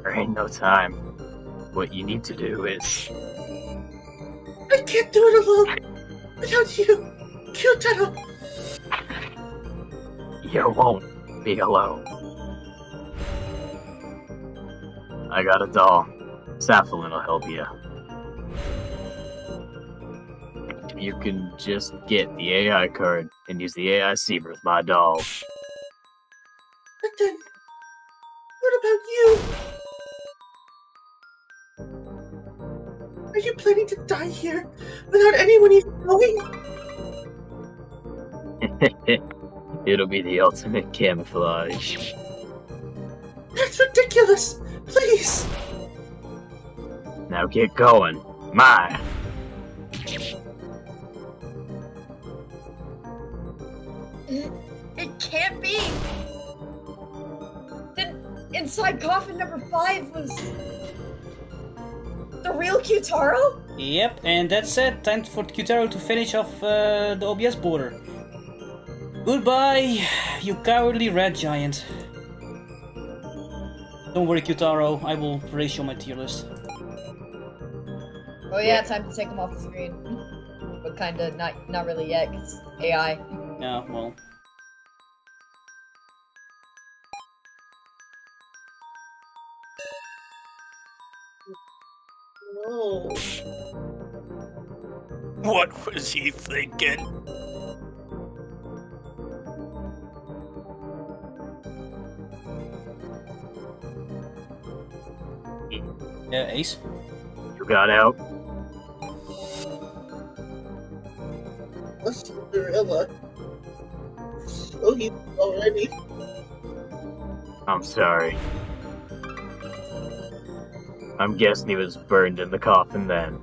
B: There ain't no time. What you need to do is.
D: I can't do it alone. Without you, Q-taro.
B: You won't be alone. I got a doll. Safalin will help you you can just get the AI card and use the AI Seaver with my doll.
I: But then, what about you?
D: Are you planning to die here without anyone even knowing?
B: It'll be the ultimate camouflage.
D: That's ridiculous! Please!
B: Now get going. My!
D: It
A: can't be. Then inside coffin number five was the real Q-taro?
C: Yep, and that's it. Time for Q-taro to finish off uh, the OBS border. Goodbye, you cowardly red giant. Don't worry, Q-taro. I will ratio my tier list.
A: Oh yeah, time to take them off the screen. But kinda, not not really yet, because AI.
C: Yeah, well.
E: No. What was he thinking?
B: Yeah, Ace? You got out.
J: Mr. Ella spooky oh, already.
B: I'm sorry. I'm guessing he was burned in the coffin then.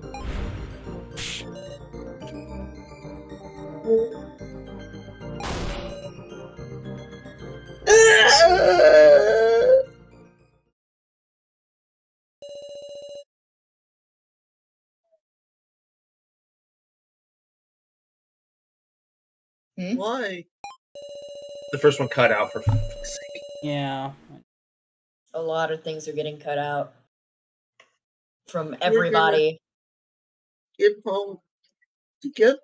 E: Hmm? Why? The first one cut out for fuck's sake. Yeah. A lot of things are getting cut out from everybody. Get home together.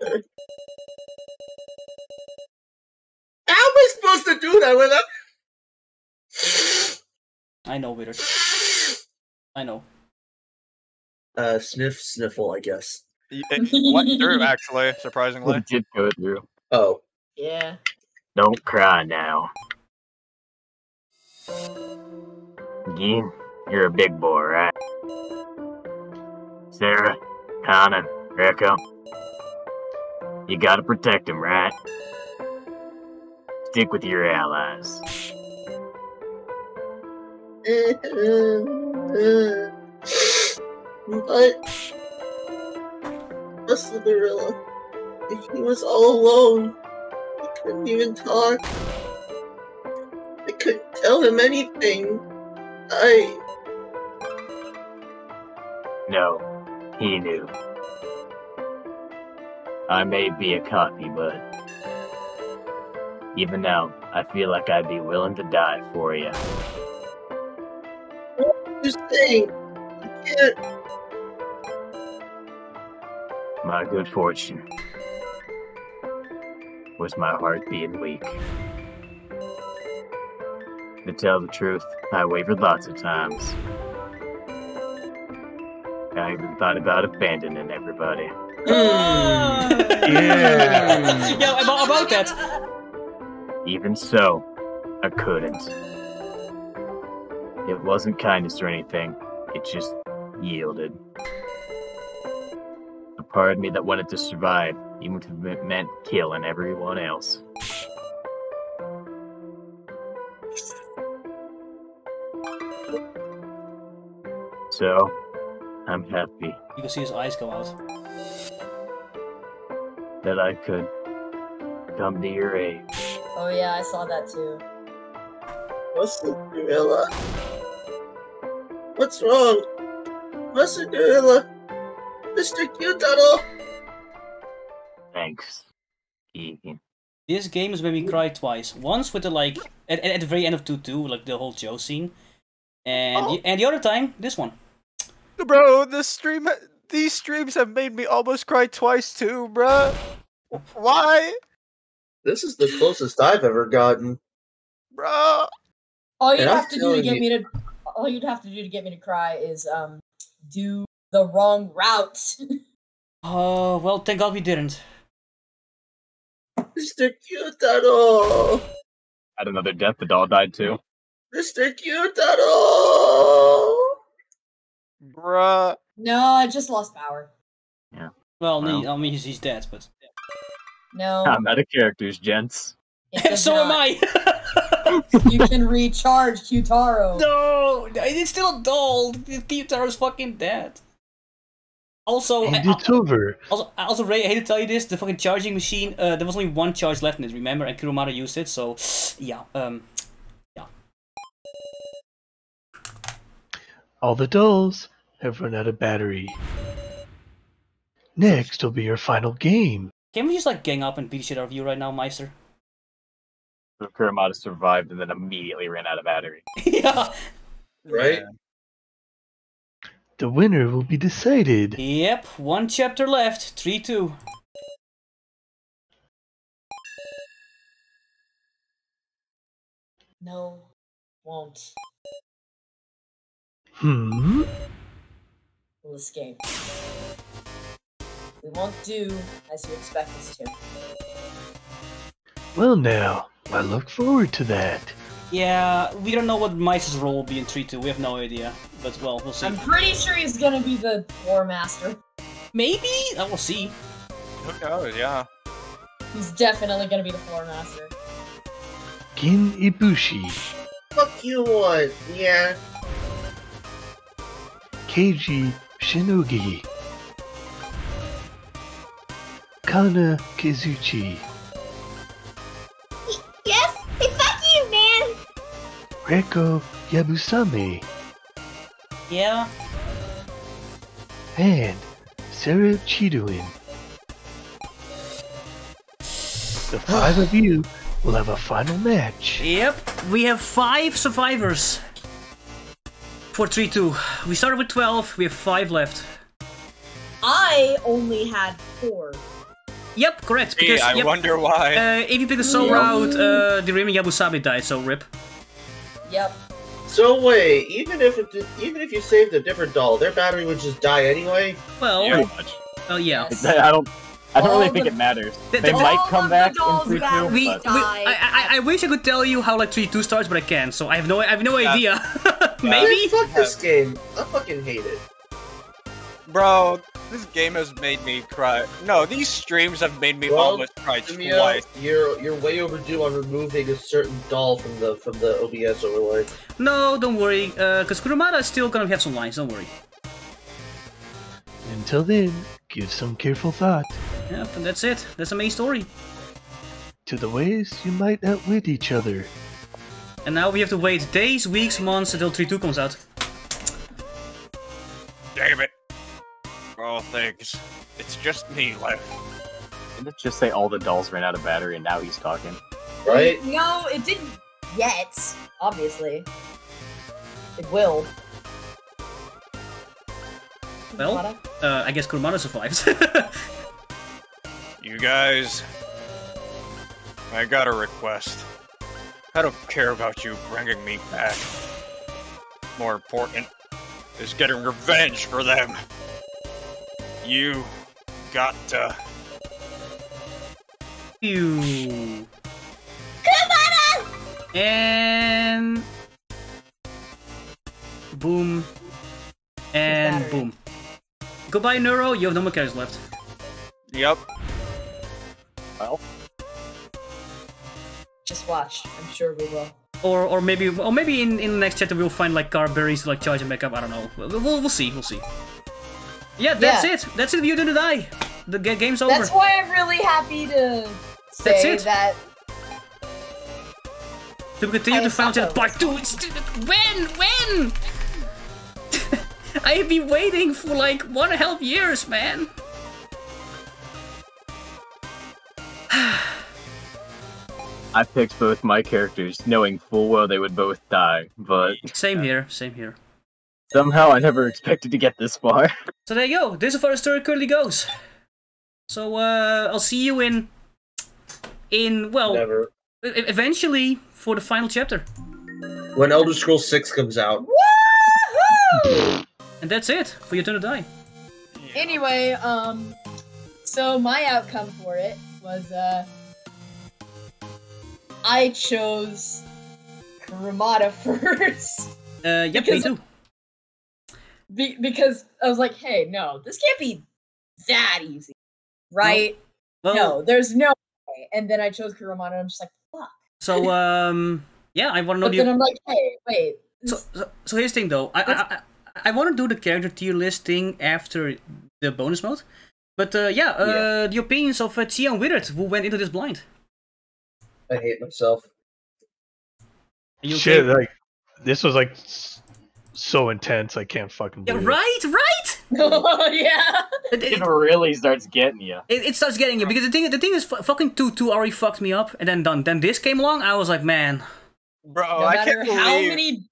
E: How am I supposed to do that without? I know, Vader. I know. Uh, sniff, sniffle, I guess. It
G: went through, actually, surprisingly.
E: It did go through. Oh. Yeah. Don't cry
B: now. Gin. you're a big boy, right? Sara, Kanna, Reko, You gotta protect him, right? Stick with your allies.
J: but Cinderella, the gorilla. He was all alone couldn't even talk. I couldn't tell him anything. I.
B: No, he knew. I may be a copy, but even now, I feel like I'd be willing to die for you. What are
M: you
E: saying? can't.
B: My good fortune was my heart being weak. To tell the truth, I wavered lots of times. I even thought about abandoning everybody.
D: Hmm. yeah.
B: yeah, about, about that. Even so, I couldn't. It wasn't kindness or anything, it just yielded. A part of me that wanted to survive it would have meant killing everyone else.
C: So, I'm happy. You can see his eyes go out.
B: That I could come to your aid.
C: Oh yeah, I
A: saw that too.
J: What's the gorilla? What's wrong? What's the gorilla? Mr. Cute
C: Thanks. This game has made me cry twice. Once with the like at, at the very end of two two, like the whole Joe scene, and oh. and the other time this one.
G: Bro, this stream, these streams have made me almost cry twice
J: too, bro. Why? This is the closest I've ever gotten,
A: bro. All you'd and have I'm to do to get you. me to, all you'd have to do to get me to cry is um, do the wrong route.
C: oh well, thank God we didn't. Mr. Q-taro!
E: At another death, the doll died too.
C: Mr. Q-taro!
A: Bruh. No, I just lost power.
C: Yeah. Well, well. I'll mean, he's dead, but.
A: No. I'm out
C: of characters, gents.
A: so am I!
C: you can recharge Q-taro. No! It's still a doll! Q-taro's fucking dead. Also, I, I, also, also Ray, I hate to tell you this: the fucking charging machine. Uh, there was only one charge left in it, remember? And Kuramata used it, so yeah, um, yeah.
F: All the dolls have run out of battery. Next will be
C: your final game. Can we just like gang up and beat shit out of you right now, Meister? So
B: survived and then immediately ran out of battery. yeah. Right? Yeah.
F: The winner will be decided.
C: Yep, one chapter left, 3-2.
E: No, won't.
F: Hmm?
E: We'll escape. We won't
A: do as you expect us to.
F: Well now, I look forward to that.
C: Yeah, we don't know what Mice's role will be in 3-2, we have no idea. But, well, we'll see. I'm
A: pretty sure he's gonna be the War Master. Maybe?
C: Uh, we will see. Who knows, yeah.
A: He's definitely gonna be the War Master.
F: Gin Ibushi.
J: Fuck you, Ward. Yeah.
F: Keiji Shinogi. Kanna Kizuchi. Reko Yabusame. Yeah. And Sara Chidouin. The five of you will have a final match.
C: Yep, we have five survivors for We started with 12, we have five left.
A: I only had four.
C: Yep, correct. Because, hey, I yep, wonder why. Uh, if you pick the soul route, uh, the Remy Yabusame died, so rip.
J: Yep. So wait, even if it, even if you saved a different doll, their battery would just die anyway.
C: Well, pretty much. Oh yeah. Yes. I don't. I don't all really think the, it
J: matters. The, they the, might come back in three two. We, we I,
C: I, I, wish I could tell you how like three two starts, but I can't. So I have no I have no yeah. idea. Maybe. fuck this game.
G: I fucking hate it. Bro, this game has made me cry. No, these streams have made me well, almost cry twice.
J: You're you're way overdue on removing a
C: certain doll from the from the OBS overlay. No, don't worry, because uh, Kuramata is still gonna have some lines. Don't worry.
F: Until then, give some careful thought.
C: Yep, and that's it. That's the main story.
F: To the ways you might outwit each other.
C: And now we have to wait days, weeks, months until 3 2 comes out.
G: Damn it for all things. It's just me
B: left. Didn't it just say all the dolls ran out of battery and now he's talking? Right?
A: No, it didn't yet, obviously. It will.
C: Well, uh, I guess Kuramata survives.
G: you guys, I got a request. I don't care about you bringing me back. More important is getting revenge for them. You got to.
C: You. on And. Boom. And boom. Goodbye, Neuro. You have no more characters left. Yep. Well.
A: Just watch. I'm sure we will.
C: Or, or maybe, or maybe in, in the next chapter we'll find like car berries to like charge and back up. I don't know. We'll, we'll, we'll see. We'll see. Yeah, that's yeah. it. That's it. You are gonna die. The game's over. That's
A: why I'm really happy to say that.
C: To continue I the fountain part two. when when. I've been waiting for like one and a half years, man.
B: I picked both my characters, knowing full well they would both die, but...
C: Same yeah. here, same here.
B: Somehow I never expected to get this far.
C: So there you go. This is how the story currently goes. So uh, I'll see you in in well never. eventually for the final chapter. When Elder Scrolls 6 comes out. and that's it for your turn to die.
A: Anyway, um so my outcome for it was uh I chose Ramada first.
C: Uh, yep, me too.
A: Be- because I was like, hey, no, this can't be that easy, right? Well, no, there's no way. And then I chose Kuromano, and I'm just like, fuck.
C: So, um, yeah, I want to know. But you... then I'm
E: like, hey, wait. So,
C: so, so here's the thing, though. I, I, I, I want to do the character tier listing after the bonus mode. But uh, yeah, uh, yeah, the opinions of uh, Tion Withered, who went into this blind. I hate
E: myself.
F: Shit, like this was like so intense. I can't fucking. Yeah,
B: right, it. right. oh, yeah. It, it, it, really starts getting you.
C: It, starts getting you because the thing, the thing is, fucking two, two already fucked me up, and then done. Then this came along. I was like, man, bro, no I can't believe how many.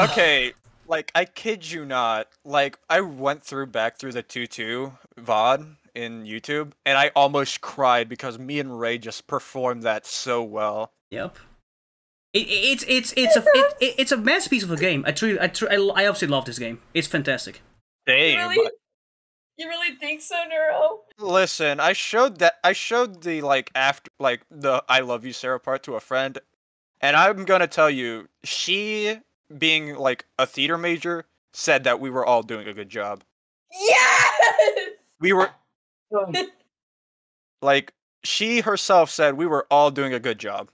G: Okay, like I kid you not. Like I went through back through the two two vod in YouTube, and I almost cried because me and Ray just performed that so well. Yep.
C: It, it's it's it's a it, it's a masterpiece of a game. I truly I, tr- I absolutely love this game. It's fantastic. Damn. You
E: really,
A: you really think so, Neuro?
C: Listen,
G: I showed that I showed the like after like the I love you Sara part to a friend, and I'm gonna tell you, she being like a theater major said that we were all doing a good job. Yes. We were. like she herself said we were all doing a good job.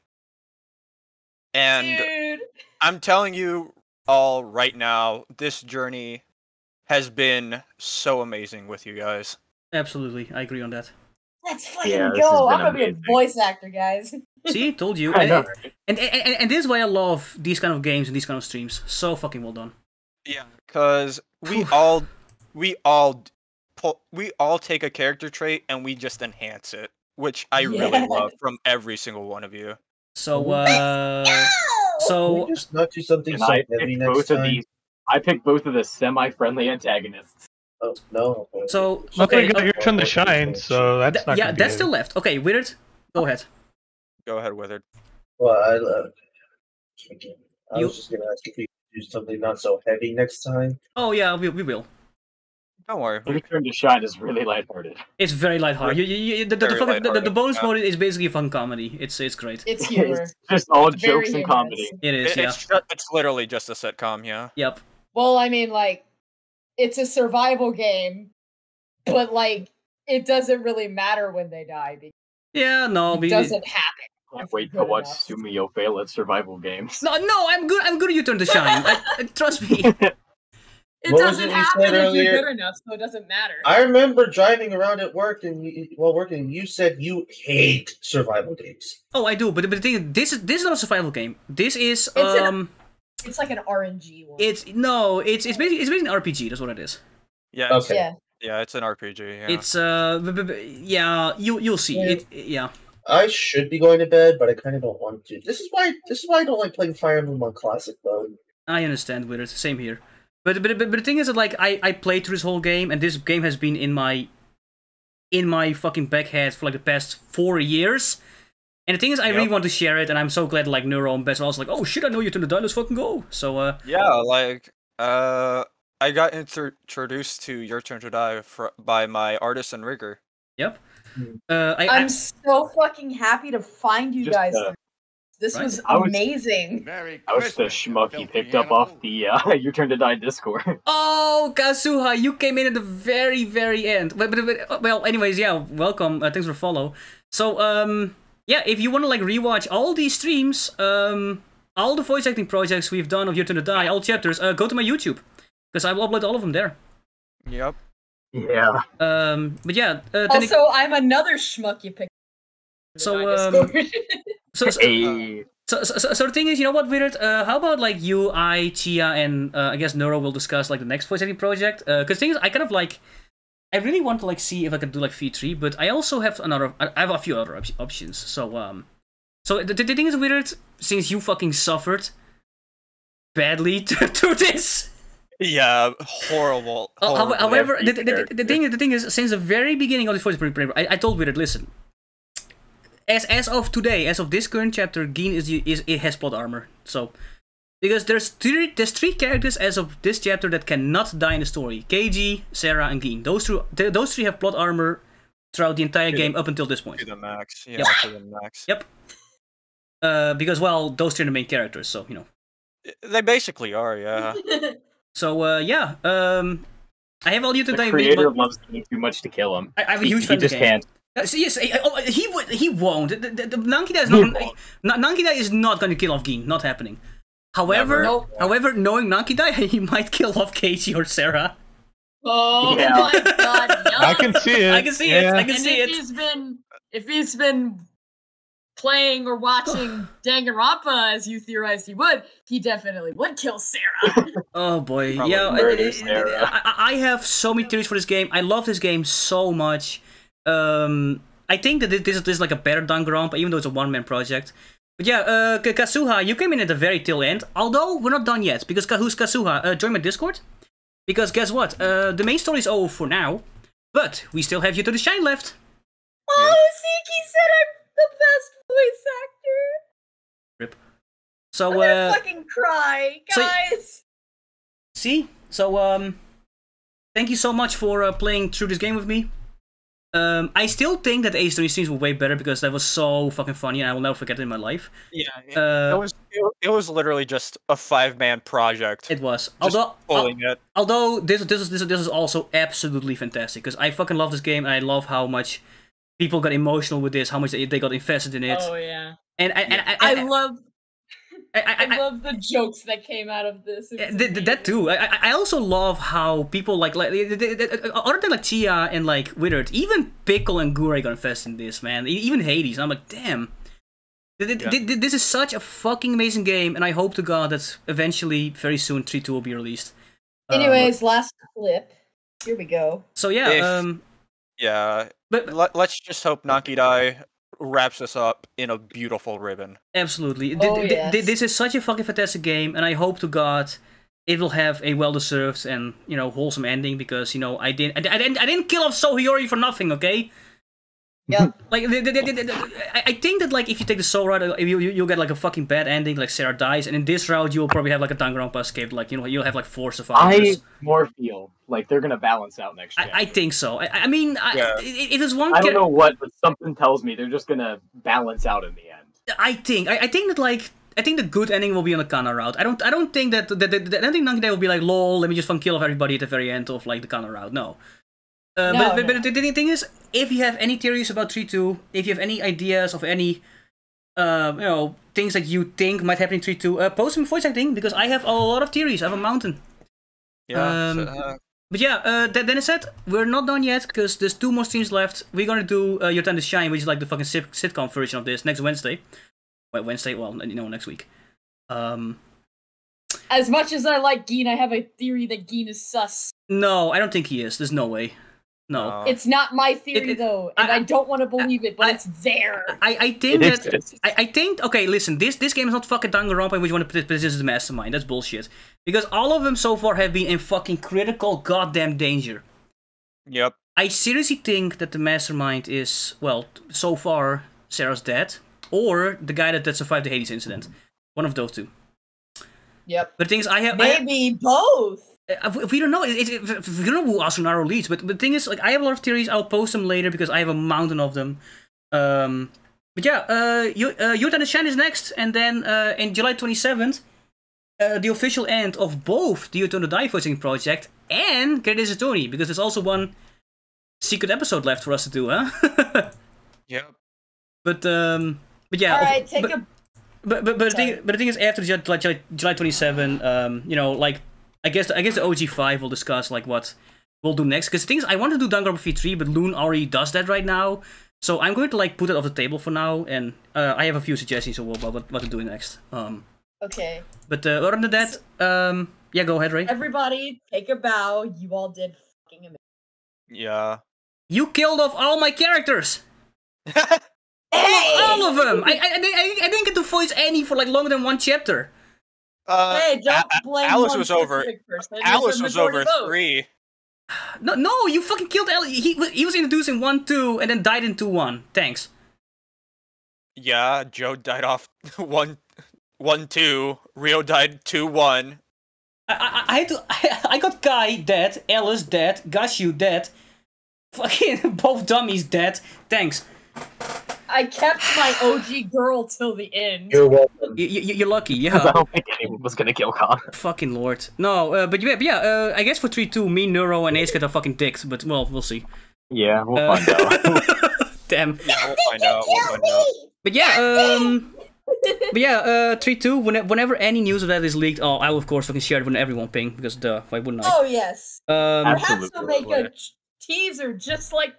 G: And Dude. I'm telling you all right now, this journey has been so amazing with you guys.
C: Absolutely, I agree on that.
G: Let's
A: fucking yeah, go! I'm gonna amazing. be a voice actor, guys. See, told you. And,
C: and, and, and, and this is why I love these kind of games and these kind of streams. So fucking well done.
G: Yeah, because we all we all pull, we all take a character trait and we just enhance it, which I yeah. really love from every single one of you. So,
C: uh,
J: so we just not do something. So I picked both time. of these.
B: I picked both of the semi-friendly antagonists. Oh no! So okay, okay. you're trying
F: to shine, so
C: that's Th yeah, that's still left. Okay, Wizard, go ahead.
J: Go ahead, Wizard. Well, I, uh,
E: I was you... just gonna ask if could do something not so heavy next time.
C: Oh yeah, we we will. Don't worry. Return to Shine is really lighthearted. It's very lighthearted. You, you, you, the, the, the, the, the, bonus yeah. mode is basically fun comedy. It's it's great. It's humor. it's just all it's jokes and comedy. It is. yeah. It's, it's literally just a sitcom. Yeah. Yep.
A: Well, I mean, like, it's a survival game, but like, it doesn't really matter when they die.
B: yeah. No. It doesn't happen. Can't wait to watch enough. Sumio fail
J: at survival games. No, no, I'm good. I'm good. You turn to shine. I,
A: I, trust me.
J: It what doesn't it happen if earlier? you're good
A: enough, so it doesn't matter.
J: I remember driving around at work and you, while working, you said you hate survival games.
C: Oh, I do, but but the thing, this is this is not a survival game. This is it's um, an,
J: it's like an RNG
C: one. It's no, it's it's basically it's basically an RPG. That's what it is.
G: Yeah. Okay. Yeah. yeah it's an RPG. Yeah. It's
C: uh, yeah, you you'll see yeah. it. Yeah.
J: I should be going to bed, but I kind of don't want to. This is why this is why I don't like playing Fire Emblem on classic mode.
C: I understand, Wither. Same here. But but but, the thing is that like I I played through this whole game, and this game has been in my in my fucking backhead for like the past four years. And the thing is, I yep. really want to share it, and I'm so glad like Neuro and Bez also like, oh shit, I know you turned the dial. Let's fucking go. So uh
G: yeah, like
C: uh
G: I got introduced to Your Turn to Die by my artist and rigger. Yep.
B: Hmm. Uh,
G: I, am
A: so fucking happy to find you Just, guys. Uh, this right. was
C: amazing.
B: I was, the schmuck you picked up off the uh, Your Turn to Die Discord.
C: Oh, Kazuha, you came in at the very, very end. But, but, but uh, well, anyways, yeah, welcome. Uh, thanks for follow. So, um, yeah, if you want to like rewatch all these streams, um, all the voice acting projects we've done of Your Turn to Die, all chapters, uh, go to my YouTube because I will upload all of them there. Yep. Yeah. Um, but yeah. Uh, also,
G: I'm
A: another schmuck you picked.
C: So, um, so, so, hey. so, so, so, the thing is, you know what, Weird? Uh, how about like you, I, Chia, and uh, I guess Neuro will discuss like the next voice acting project? Because uh, things I kind of like, I really want to like see if I can do like V3, but I also have another, I have a few other op options. So, um, so the, the thing is, Weird, since you fucking suffered badly to this. Yeah, horrible. horrible uh, however, the, the, the, the, thing, the thing is, since the very beginning of this voice paper, I, I told Weird, listen, as as of today, as of this current chapter, Gin is is it has plot armor. So because there's three there's three characters as of this chapter that cannot die in the story: Keiji, Sara, and Gin. Those three those three have plot armor throughout the entire to game the, up until this point. To the max, yeah, yep. to the max. Yep. Uh, because well, those three are the main characters, so you know. They basically are, yeah. so uh, yeah, um, I have all you to the creator loves too much to kill him. I, I have a huge he, fan. He just can't. Uh, so yes, oh, he he, he won't. The, the, the Nankidai is not. Nankidai is not going to kill off Gin. Not happening. However, however, knowing Nankidai, he might kill off Casey or Sara.
A: Oh yeah. my
C: god! I can see it. I can see yeah. it. I can and see if it.
A: He's been if he's been playing or watching Danganronpa as you theorized he would, he definitely would kill Sara.
C: oh boy, yeah. I, I, I have so many theories for this game. I love this game so much. Um, I think that this, this is like a better done Gromp, even though it's a one-man project. But yeah, uh, Kasuha, you came in at the very tail end, although we're not done yet, because who's Kasuha? Uh, join my Discord, because guess what? Uh, the main story is over for now, but we still have you to the shine left.
E: Oh,
M: Siki said I'm the best voice actor.
C: Rip. So, I'm uh, fucking cry, guys. So, see? So, um, thank you so much for uh, playing through this game with me. Um, I still think that Ace Attorney scenes were way better because that was so fucking funny, and I will never forget it in my life. Yeah, it, uh, it was
G: it, was literally just a five man project. It was, although al- uh, it.
C: although this this is this, this is also absolutely fantastic because I fucking love this game and I love how much people got emotional with this, how much they, they got invested in it. Oh yeah, and I, yeah. and I, I love
A: I, I, I, love the jokes that came out of this. That,
C: that too. I, I also love how people like like uh, other than like Tia and like Withered, even Pickle and Gure confessed in this man. Even Hades. I'm like, damn. Yeah. This is such a fucking amazing game, and I hope to God that eventually, very soon, 3 2 will be released. Um, Anyways,
A: last clip. Here we go.
C: So, yeah. If, um, yeah. But, let, us
G: just hope Naki wraps us up in a beautiful ribbon.
C: Absolutely. Oh, th- yes. th- this is such a fucking fantastic game, and I hope to God it will have a well-deserved and you know wholesome ending because you know I didn't I, I didn't I didn't kill off Sohiori for nothing. Okay, yeah. like, the, the, the, I think that like if you take the soul route, you, you will get like a fucking bad ending, like Sara dies, and in this route you will probably have like a Danganronpa escape, like you know you'll have like four survivors. I more
B: feel like they're gonna balance out next year. I, I think so. I, I
C: mean, yeah. I, it, it is one. I don't know
B: what, but something tells me they're just gonna balance out in the
C: end. I think. I, I think that like. I think the good ending will be on the Kanna route. I don't. I don't think that the, the, the ending Nankidai will be like, "lol, let me just fun kill off everybody at the very end of like the Kanna route." No, uh, no, but, but, no. but, the thing is, if you have any theories about 3-2, if you have any ideas of any, uh, you know, things that you think might happen in 3-2, uh, post them voice acting, because I have a lot of theories. I have a mountain. Yeah. Um, so, uh... But yeah, uh, then I said, we're not done yet, because there's two more streams left. We're going to do uh, Your Time to Shine, which is like the fucking sit- sitcom version of this, next Wednesday. Wait, Wednesday? Well, you know, next week. Um,
A: as much as I like Gin, I have a theory that Gin is sus.
C: No, I don't think he is. There's no way. No, uh,
A: it's not my theory it, it, though, and I, I don't want to believe it, but I, it's there. I, I think it that
C: I, I, think okay. Listen, this this game is not fucking Danganronpa, which you want to this as the mastermind. That's bullshit. Because all of them so far have been in fucking critical goddamn danger. Yep. I seriously think that the mastermind is well, so far Sara's dead, or the guy that, that survived the Hades incident. One of those two. Yep. But things I have maybe I, both. Uh, if we don't know, if we don't know who Asunaro leads, but, but the thing is, like, I have a lot of theories. I'll post them later because I have a mountain of them. Um, but yeah, uh, y uh, and is next, and then uh, in July 27th, uh, the official end of both the Die Diving Project and Great Attorney, because there's also one secret episode left for us to do, huh? yep. But um, but yeah. All right, take but, a. But but but, the thing, but the thing is, after July, July 27, um, you know, like I guess I guess the OG5 will discuss like what we'll do next. Because the thing is, I want to do Danganronpa V3, but Loon already does that right now. So I'm going to like put it off the table for now, and uh, I have a few suggestions about what, what, to do next. Um, okay. But uh, other than that, so, um, yeah, go ahead, Ray.
A: Everybody, take a bow. You all did fucking amazing.
C: Yeah. You killed off all my characters. all, hey! all, of them. I, I I didn't get to voice any for like longer than one chapter. Uh, hey, don't blame Alice was over. Person. Alice was over three. No, no, you fucking killed Alice. He he was introduced in one two and then died in two one. Thanks.
G: Yeah, Joe died off one
C: one two. Rio died two one. I I, I had to. I, I got Guy dead, Alice dead, Gashu dead, fucking both dummies dead. Thanks.
A: I kept my OG girl till the end.
C: You're welcome. You, you, are lucky, yeah. I don't think anyone was gonna kill Khan. Fucking lord. No, uh, but yeah, but yeah uh, I guess for 3-2, me, Neuro, and Ace get our fucking dicks, but well, we'll see. Yeah, we'll uh, find out. Damn. Yeah, we'll find out. We'll find out. But yeah, um... but yeah, uh, 3 2. Whenever any news of that is leaked, oh, I will, of course, fucking share it with everyone ping, because duh, why wouldn't I? Oh, yes. Um, Perhaps we'll make a
A: teaser just like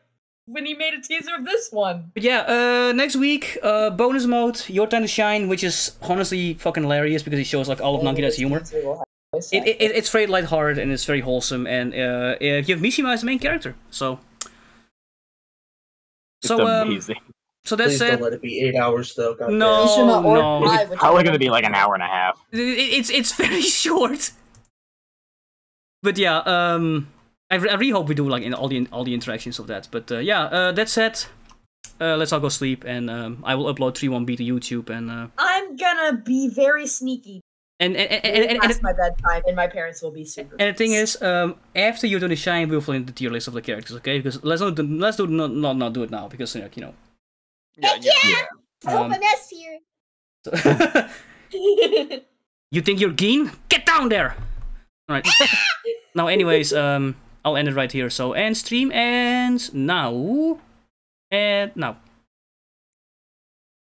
A: when he made a teaser of this one.
C: But yeah, uh, next week, uh, bonus mode, Your Time to Shine, which is honestly fucking hilarious because it shows like all of Nagita's humor. It, it, it's very lighthearted and it's very wholesome, and uh, you uh, have Mishima as the main character, so.
J: It's so, um, amazing. Um,
C: so that's Please said, don't let
J: it be eight hours though. God no, no, it's probably going to be like
C: an hour and a half. It, it's it's very short. But yeah, um, I, re I really hope we do like in all the all the interactions of that. But uh, yeah, uh, that's it. Uh, let's all go sleep, and um, I will upload one b to YouTube. And uh,
A: I'm gonna be very sneaky.
C: And and and, and, and, and, and
A: my bedtime, and my parents will be super. And the
C: thing is, um, after you do the shine, we'll fill in the tier list of the characters, okay? Because let's not do, let's do not not, not do it now because you know. Yeah, yeah. yeah. yeah. Um, Open
K: S tier. So
C: you think you're Gin? Get down there. All right. now, anyways, um. I'll end it right here. So, end stream ends now. And
E: now.